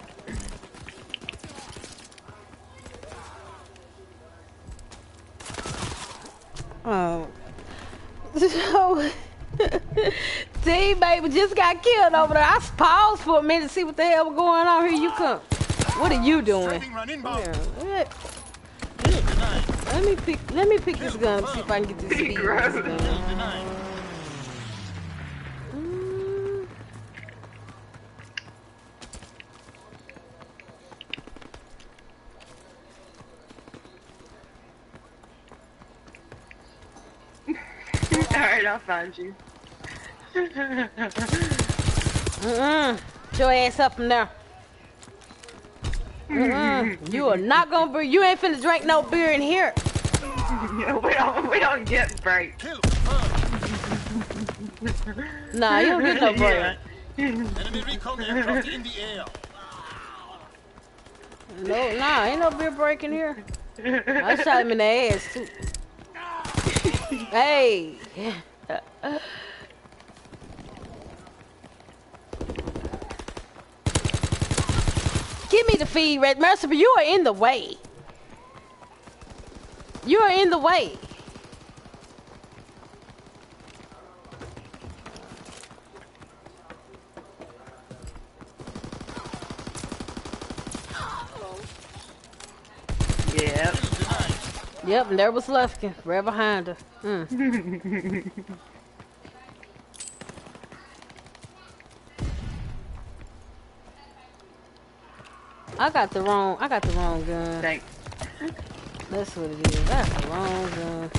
oh. So, Team baby just got killed over there. I paused for a minute to see what the hell was going on. Here you come. What are you doing? Strafing run inbound. Yeah, let- Let me pick. Let me pick this gun. See if I can get this speed. on this Gross. gun. Kill denied. Mm. Alright, I'll find you. Mm-mm. Get your ass up from there. Mm-mm. You are not gonna be. You ain't finna drink no beer in here. Yeah, we don't we don't get break. Kill confirmed. Nah, you don't get no break. Enemy recon aircraft in the air. No, nah, ain't no beer break in here. I shot him in the ass too. Hey. Give me the feed, Red but you are in the way. You are in the way. Yep. Yep, and there was Lufkin, right behind her. Mm. I got the wrong. I got the wrong gun. Thanks. That's what it is. That's the wrong gun.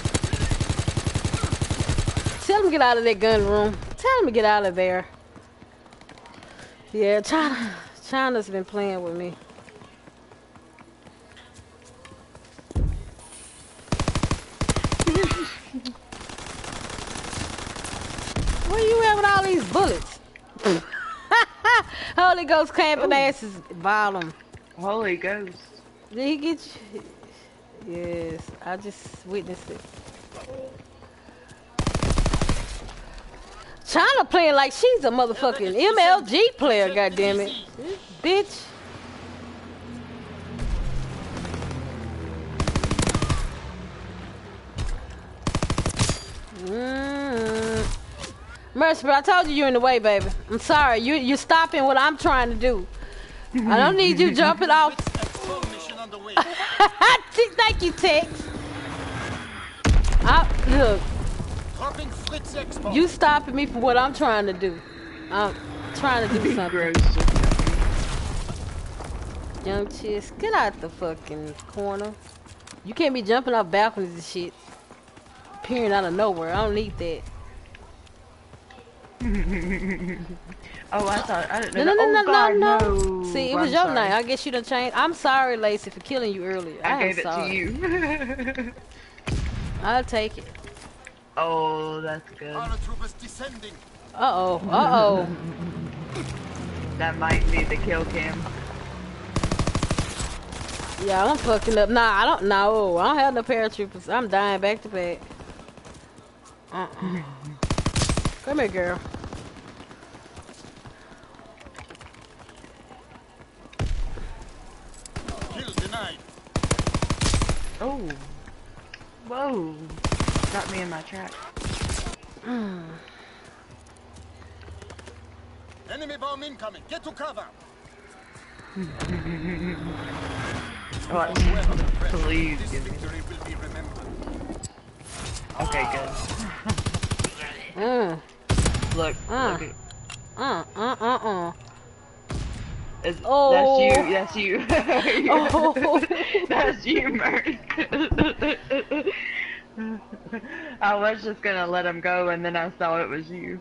Tell him to get out of that gun room. Tell him to get out of there. Yeah, China. China's been playing with me. Where you at with all these bullets? Holy Ghost camping asses bottom. Holy Ghost. Did he get you? Yes, I just witnessed it. China playing like she's a motherfucking MLG player, goddammit. Bitch. Mm. Mercy, but I told you you're in the way, baby. I'm sorry. You you're stopping what I'm trying to do. I don't need you jumping off. Expo mission underway. Thank you, Tex. I, look, Dropping Fritz Expo. you stopping me from what I'm trying to do. I'm trying to do something. Young chicks, get out the fucking corner. You can't be jumping off balconies and shit. Appearing out of nowhere. I don't need that. Oh, I thought I didn't No, know. no, no, that. no, oh, no, God, no. no. See, it I'm was your sorry. night. I guess you done changed. I'm sorry, Lacey, for killing you earlier. I am gave it sorry. to you. I'll take it. oh, that's good. Uh oh. Uh oh. That might be the kill cam. Yeah, I'm fucking up. Nah, I don't know. I don't have no paratroopers. I'm dying back to back. Uh-uh. Come here, girl. Kill denied. Oh. Whoa. Got me in my track. Enemy bomb incoming. Get to cover. Oh, Whoever the press, please give me. victory will be remembered. Okay, good. Mm. Look, Ah. look Uh, uh, uh, uh. It's, Oh. That's you. That's you. Oh. That's you, Merc. I was just gonna let him go, and then I saw it was you.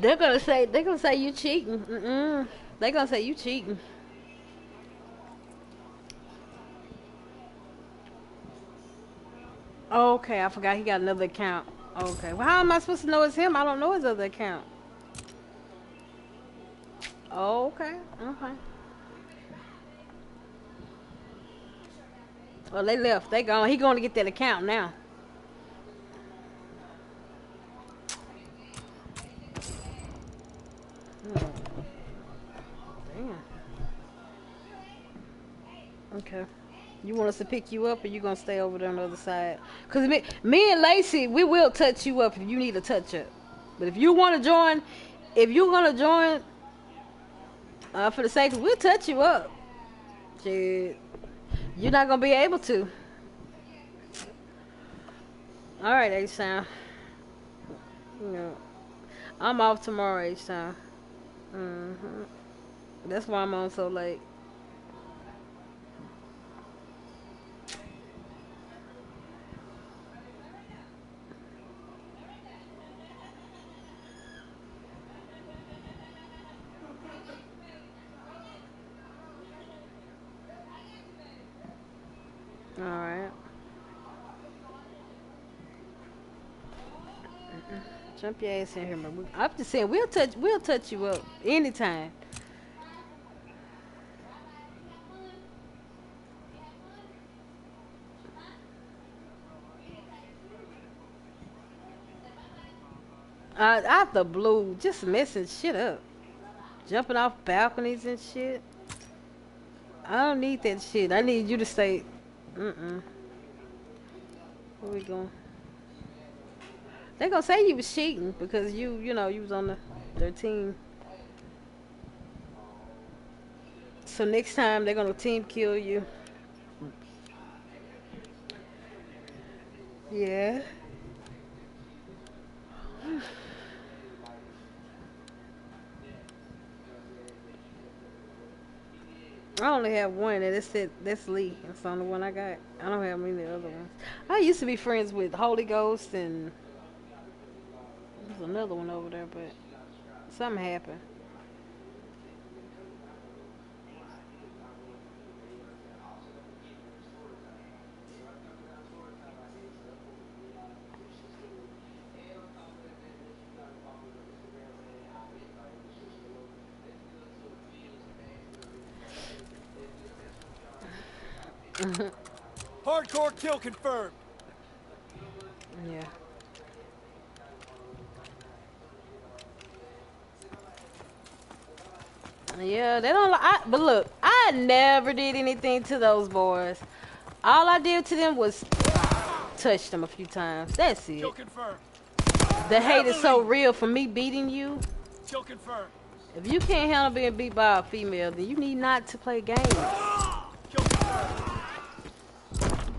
They're gonna say they're gonna say you cheating. Mm-mm. They're gonna say you cheating. Okay, I forgot he got another account. Okay, well, how am I supposed to know it's him? I don't know his other account. Okay, okay. Well, they left. They gone. He going to get that account now. Okay. You want us to pick you up, or you gonna stay over there on the other side? Cause me, me and Lacey, we will touch you up if you need a touch up. But if you want to join, if you're gonna join, uh, for the sake we'll touch you up. Shit, you're not gonna be able to. All right, H Town. You know, I'm off tomorrow, H Town. hmm That's why I'm on so late. All right. Jump your ass in here, man. I'm just saying, we'll touch, we'll touch you up anytime. Uh, out the blue, just messing shit up, jumping off balconies and shit. I don't need that shit. I need you to stay. Mm-mm. Where we going? They gonna say you was cheating because you, you know, you was on the their team. So next time they're gonna team kill you. Yeah. I only have one, and that's it. That's Lee. That's the only one I got. I don't have many other ones. I used to be friends with Holy Ghost, and there's another one over there, but something happened. Mm-hmm. Hardcore kill confirmed. Yeah. Yeah, they don't. I, but look, I never did anything to those boys. All I did to them was touch them a few times. That's it. The hate is so real for me beating you. If you can't handle being beat by a female, then you need not to play games. Uh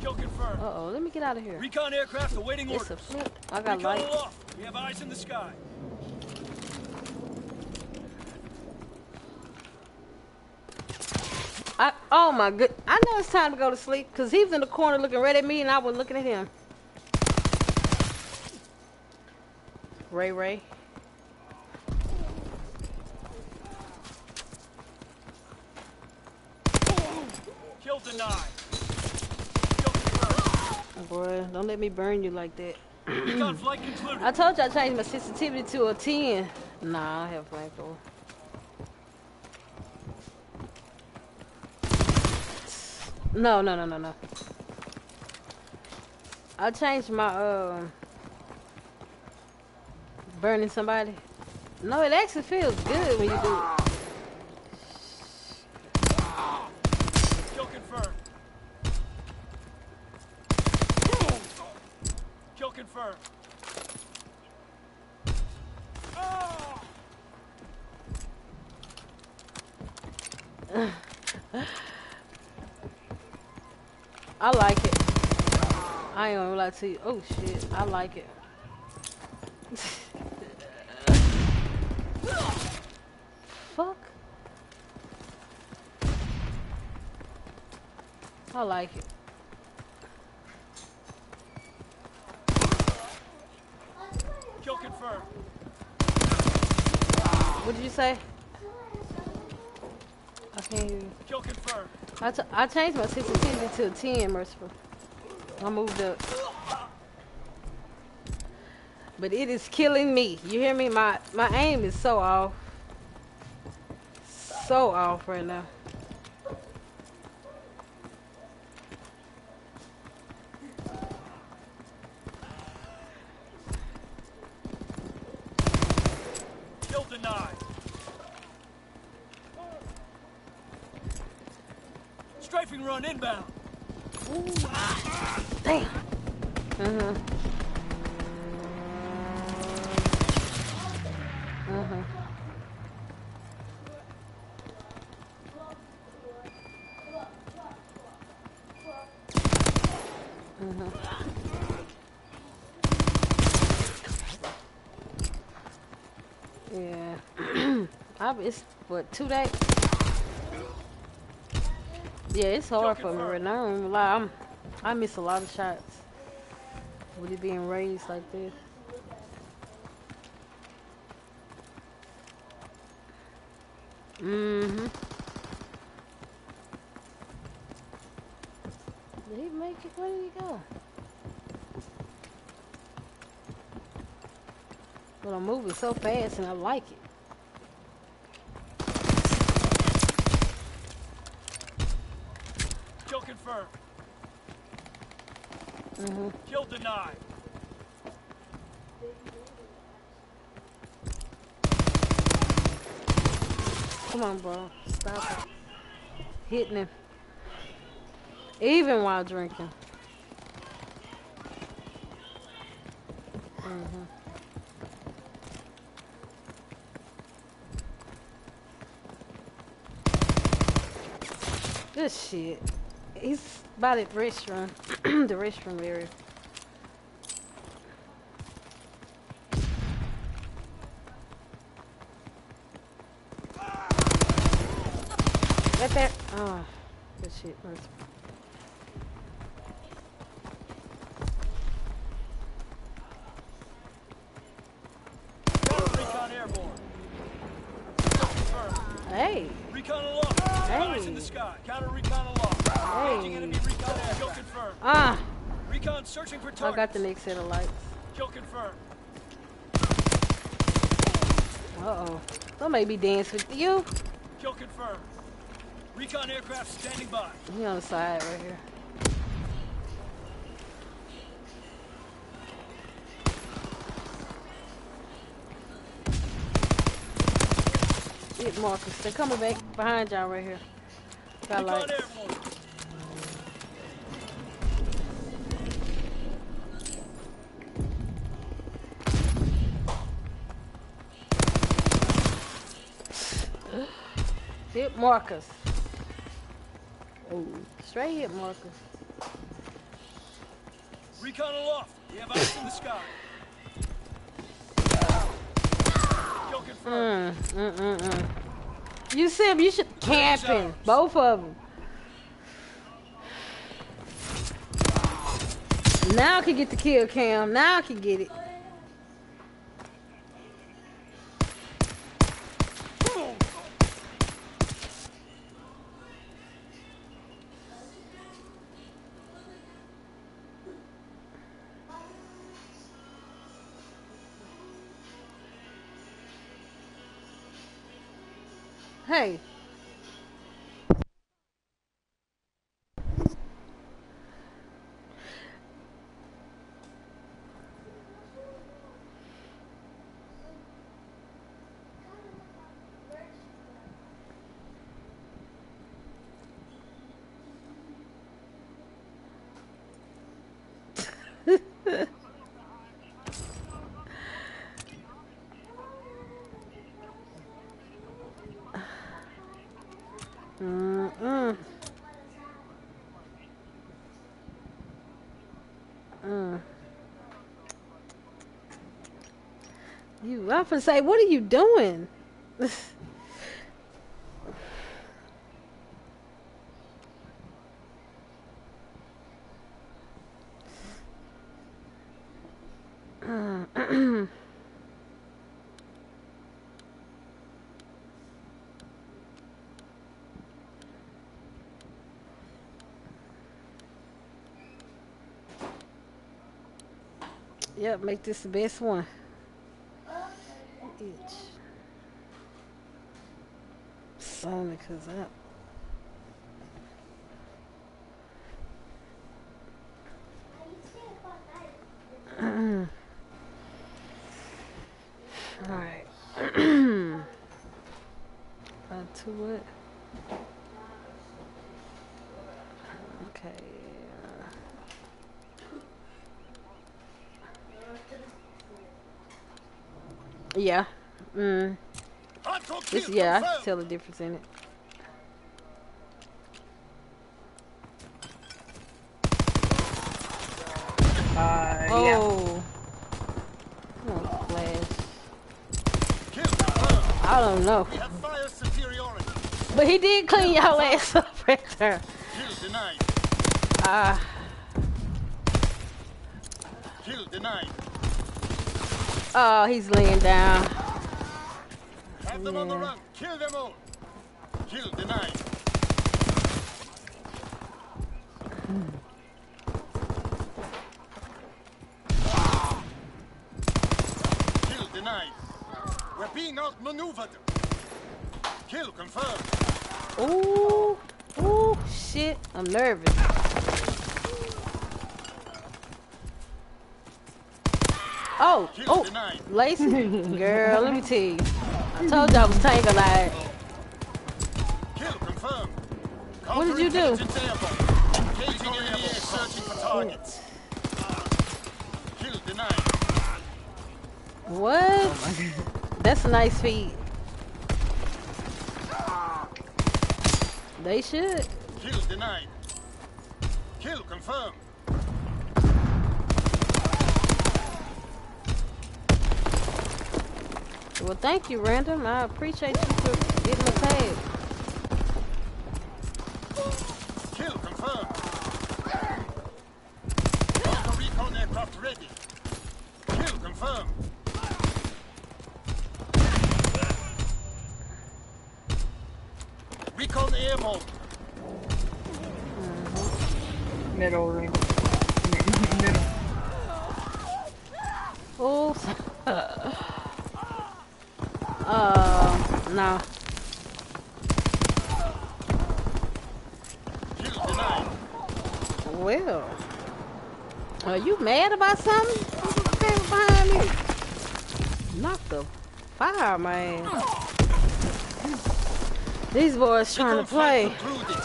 Kill confirmed. Kill confirmed. oh, let me get out of here. Recon aircraft awaiting It's a orders. flip. I got Recon lights. aloft. We have eyes in the sky. I, oh my good. I know it's time to go to sleep because he was in the corner looking right at me and I was looking at him. Ray Ray. Kill denied. Boy, don't let me burn you like that. Recon flight concluded. I told you I changed my sensitivity to a 10. Nah, I have flamethrower. No, no, no, no, no. I changed my, uh, burning somebody. No, it actually feels good when you do it. Kill confirmed. Kill I like it. I ain't gonna lie to you. Oh shit, I like it. Fuck. I like it. Kill confirmed. What did you say? I can't hear you. Kill confirmed. I, t- I changed my sensitivity to a 10, Mercifer. I moved up. But it is killing me. You hear me? My my aim is so off. So off right now. Kill denied. Strafing run inbound. Damn. Uh-huh. Uh-huh. Yeah. I, it's what two days. Yeah, it's hard for me right now. I. I'm, I miss a lot of shots with it being raised like this. Mm-hmm. Did he make it? Where did he go? But I'm moving so fast and I like it. Kill confirmed. Mm-hmm. Kill denied. Come on, bro. Stop it. Hitting him. Even while drinking. hmm This shit. He's by the restaurant. the restroom area. Right there. Oh, good shit. Where's- Counter recon airborne. Hey, Recon aloft. Eyes in Hey. the sky. Counter recon aloft. Engaging enemy recon air. Kill confirmed. Ah, Recon searching for I got the next set of lights. Kill confirmed. Uh oh. Don't make me dance with you. Recon aircraft standing by. He on the side right here. Get Marcus. They're coming back behind y'all right here. Got like Hit Marcus. Straight hit Marcus. Recon aloft. We have eyes in the sky. Mm, mm, mm, mm. You see him, you should camping. Both of them. Now I can get the kill cam. Now I can get it. You, I often say, what are you doing? Yep, make this the best one. Itch. Sonic is up. Alright. to what? Okay. uh, Yeah. Mm. Kill yeah, I can tell the difference in it. Uh, yeah. Oh. Oh, flash. Kill superiority. But he did clean y'all ass up right there. Ah. Kill denied. oh, he's laying down. Have them on the Yeah. run. Kill them all. Kill denied. Kill denied. We're being outmaneuvered. Ooh. Ooh, shit. I'm nervous. Oh, oh. Lacey, girl, let me tell you. I told you I was tangled confirmed. What did you do? Counterintelligence airborne. Engaging enemy air searching for targets. Kill denied. What? Oh That's a nice feat. They should. Kill denied. Kill confirmed. Well, thank you, Random. I appreciate you for getting the tag. Kill confirmed. Counter recon aircraft ready. Kill confirmed. Recon airborne. Middle ring. Middle. Oops. uh, no. Kill denied. Well, are you mad about something? What's the thing behind me? Knock the fire, man. Boys trying to play. concluded.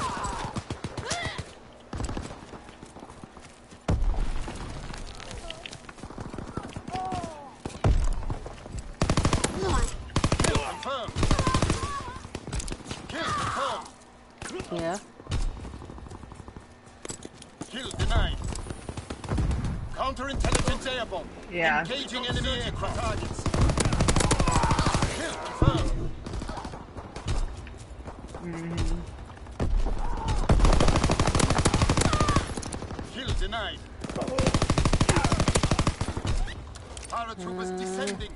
Kill confirmed. Kill confirmed. Yeah. Kill denied. Counterintelligence airborne. Yeah. Engaging enemy aircraft targets. Kill confirmed. Kill denied. Paratroopers descending.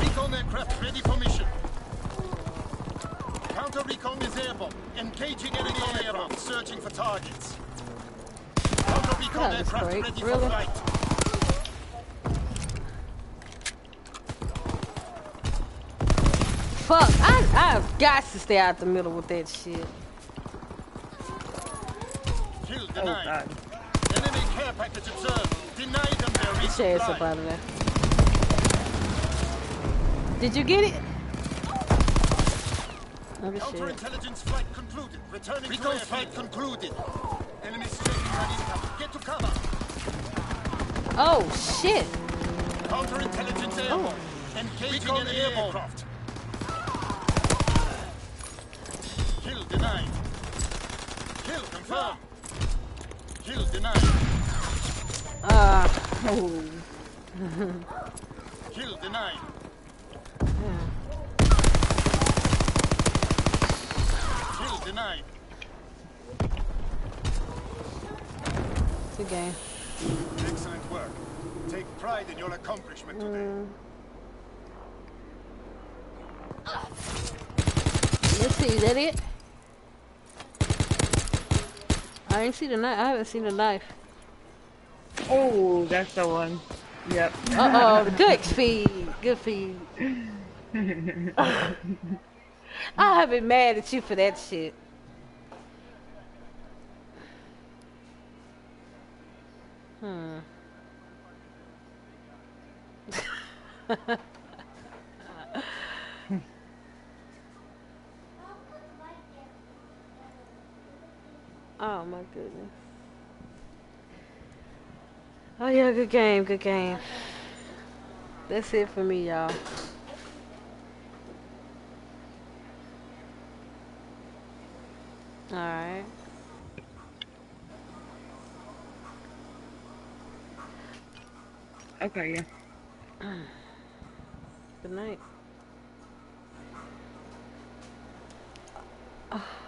Recon aircraft ready for mission. Counter recon is airborne. Engaging enemy airborne, searching for targets. Counter recon That was aircraft great. ready Really? for flight. Fuck, I, I've got to stay out the middle with that shit. Kill Oh denied. god. Enemy care package observed. Deny them their Get your up out of there. Did you get it? Oh, shit. Counterintelligence flight concluded. Returning recon to flight concluded. Enemy strafing run incoming. Get to cover. Oh, shit. Counterintelligence oh. airborne. Engaging enemy aircraft. Kill denied. Kill confirmed. Kill denied. Uh, Oh. Kill denied. Kill denied. good game. Excellent work. Take pride in your accomplishment today. Let's see, is that it? I didn't see the knife. I haven't seen the knife. Oh, that's the one. Yep. Uh oh, good feed. Good feed. I have been mad at you for that shit. Hmm. Oh my goodness. Oh yeah, good game, good game. That's it for me, y'all. Alright. Okay, yeah. Good night. Oh.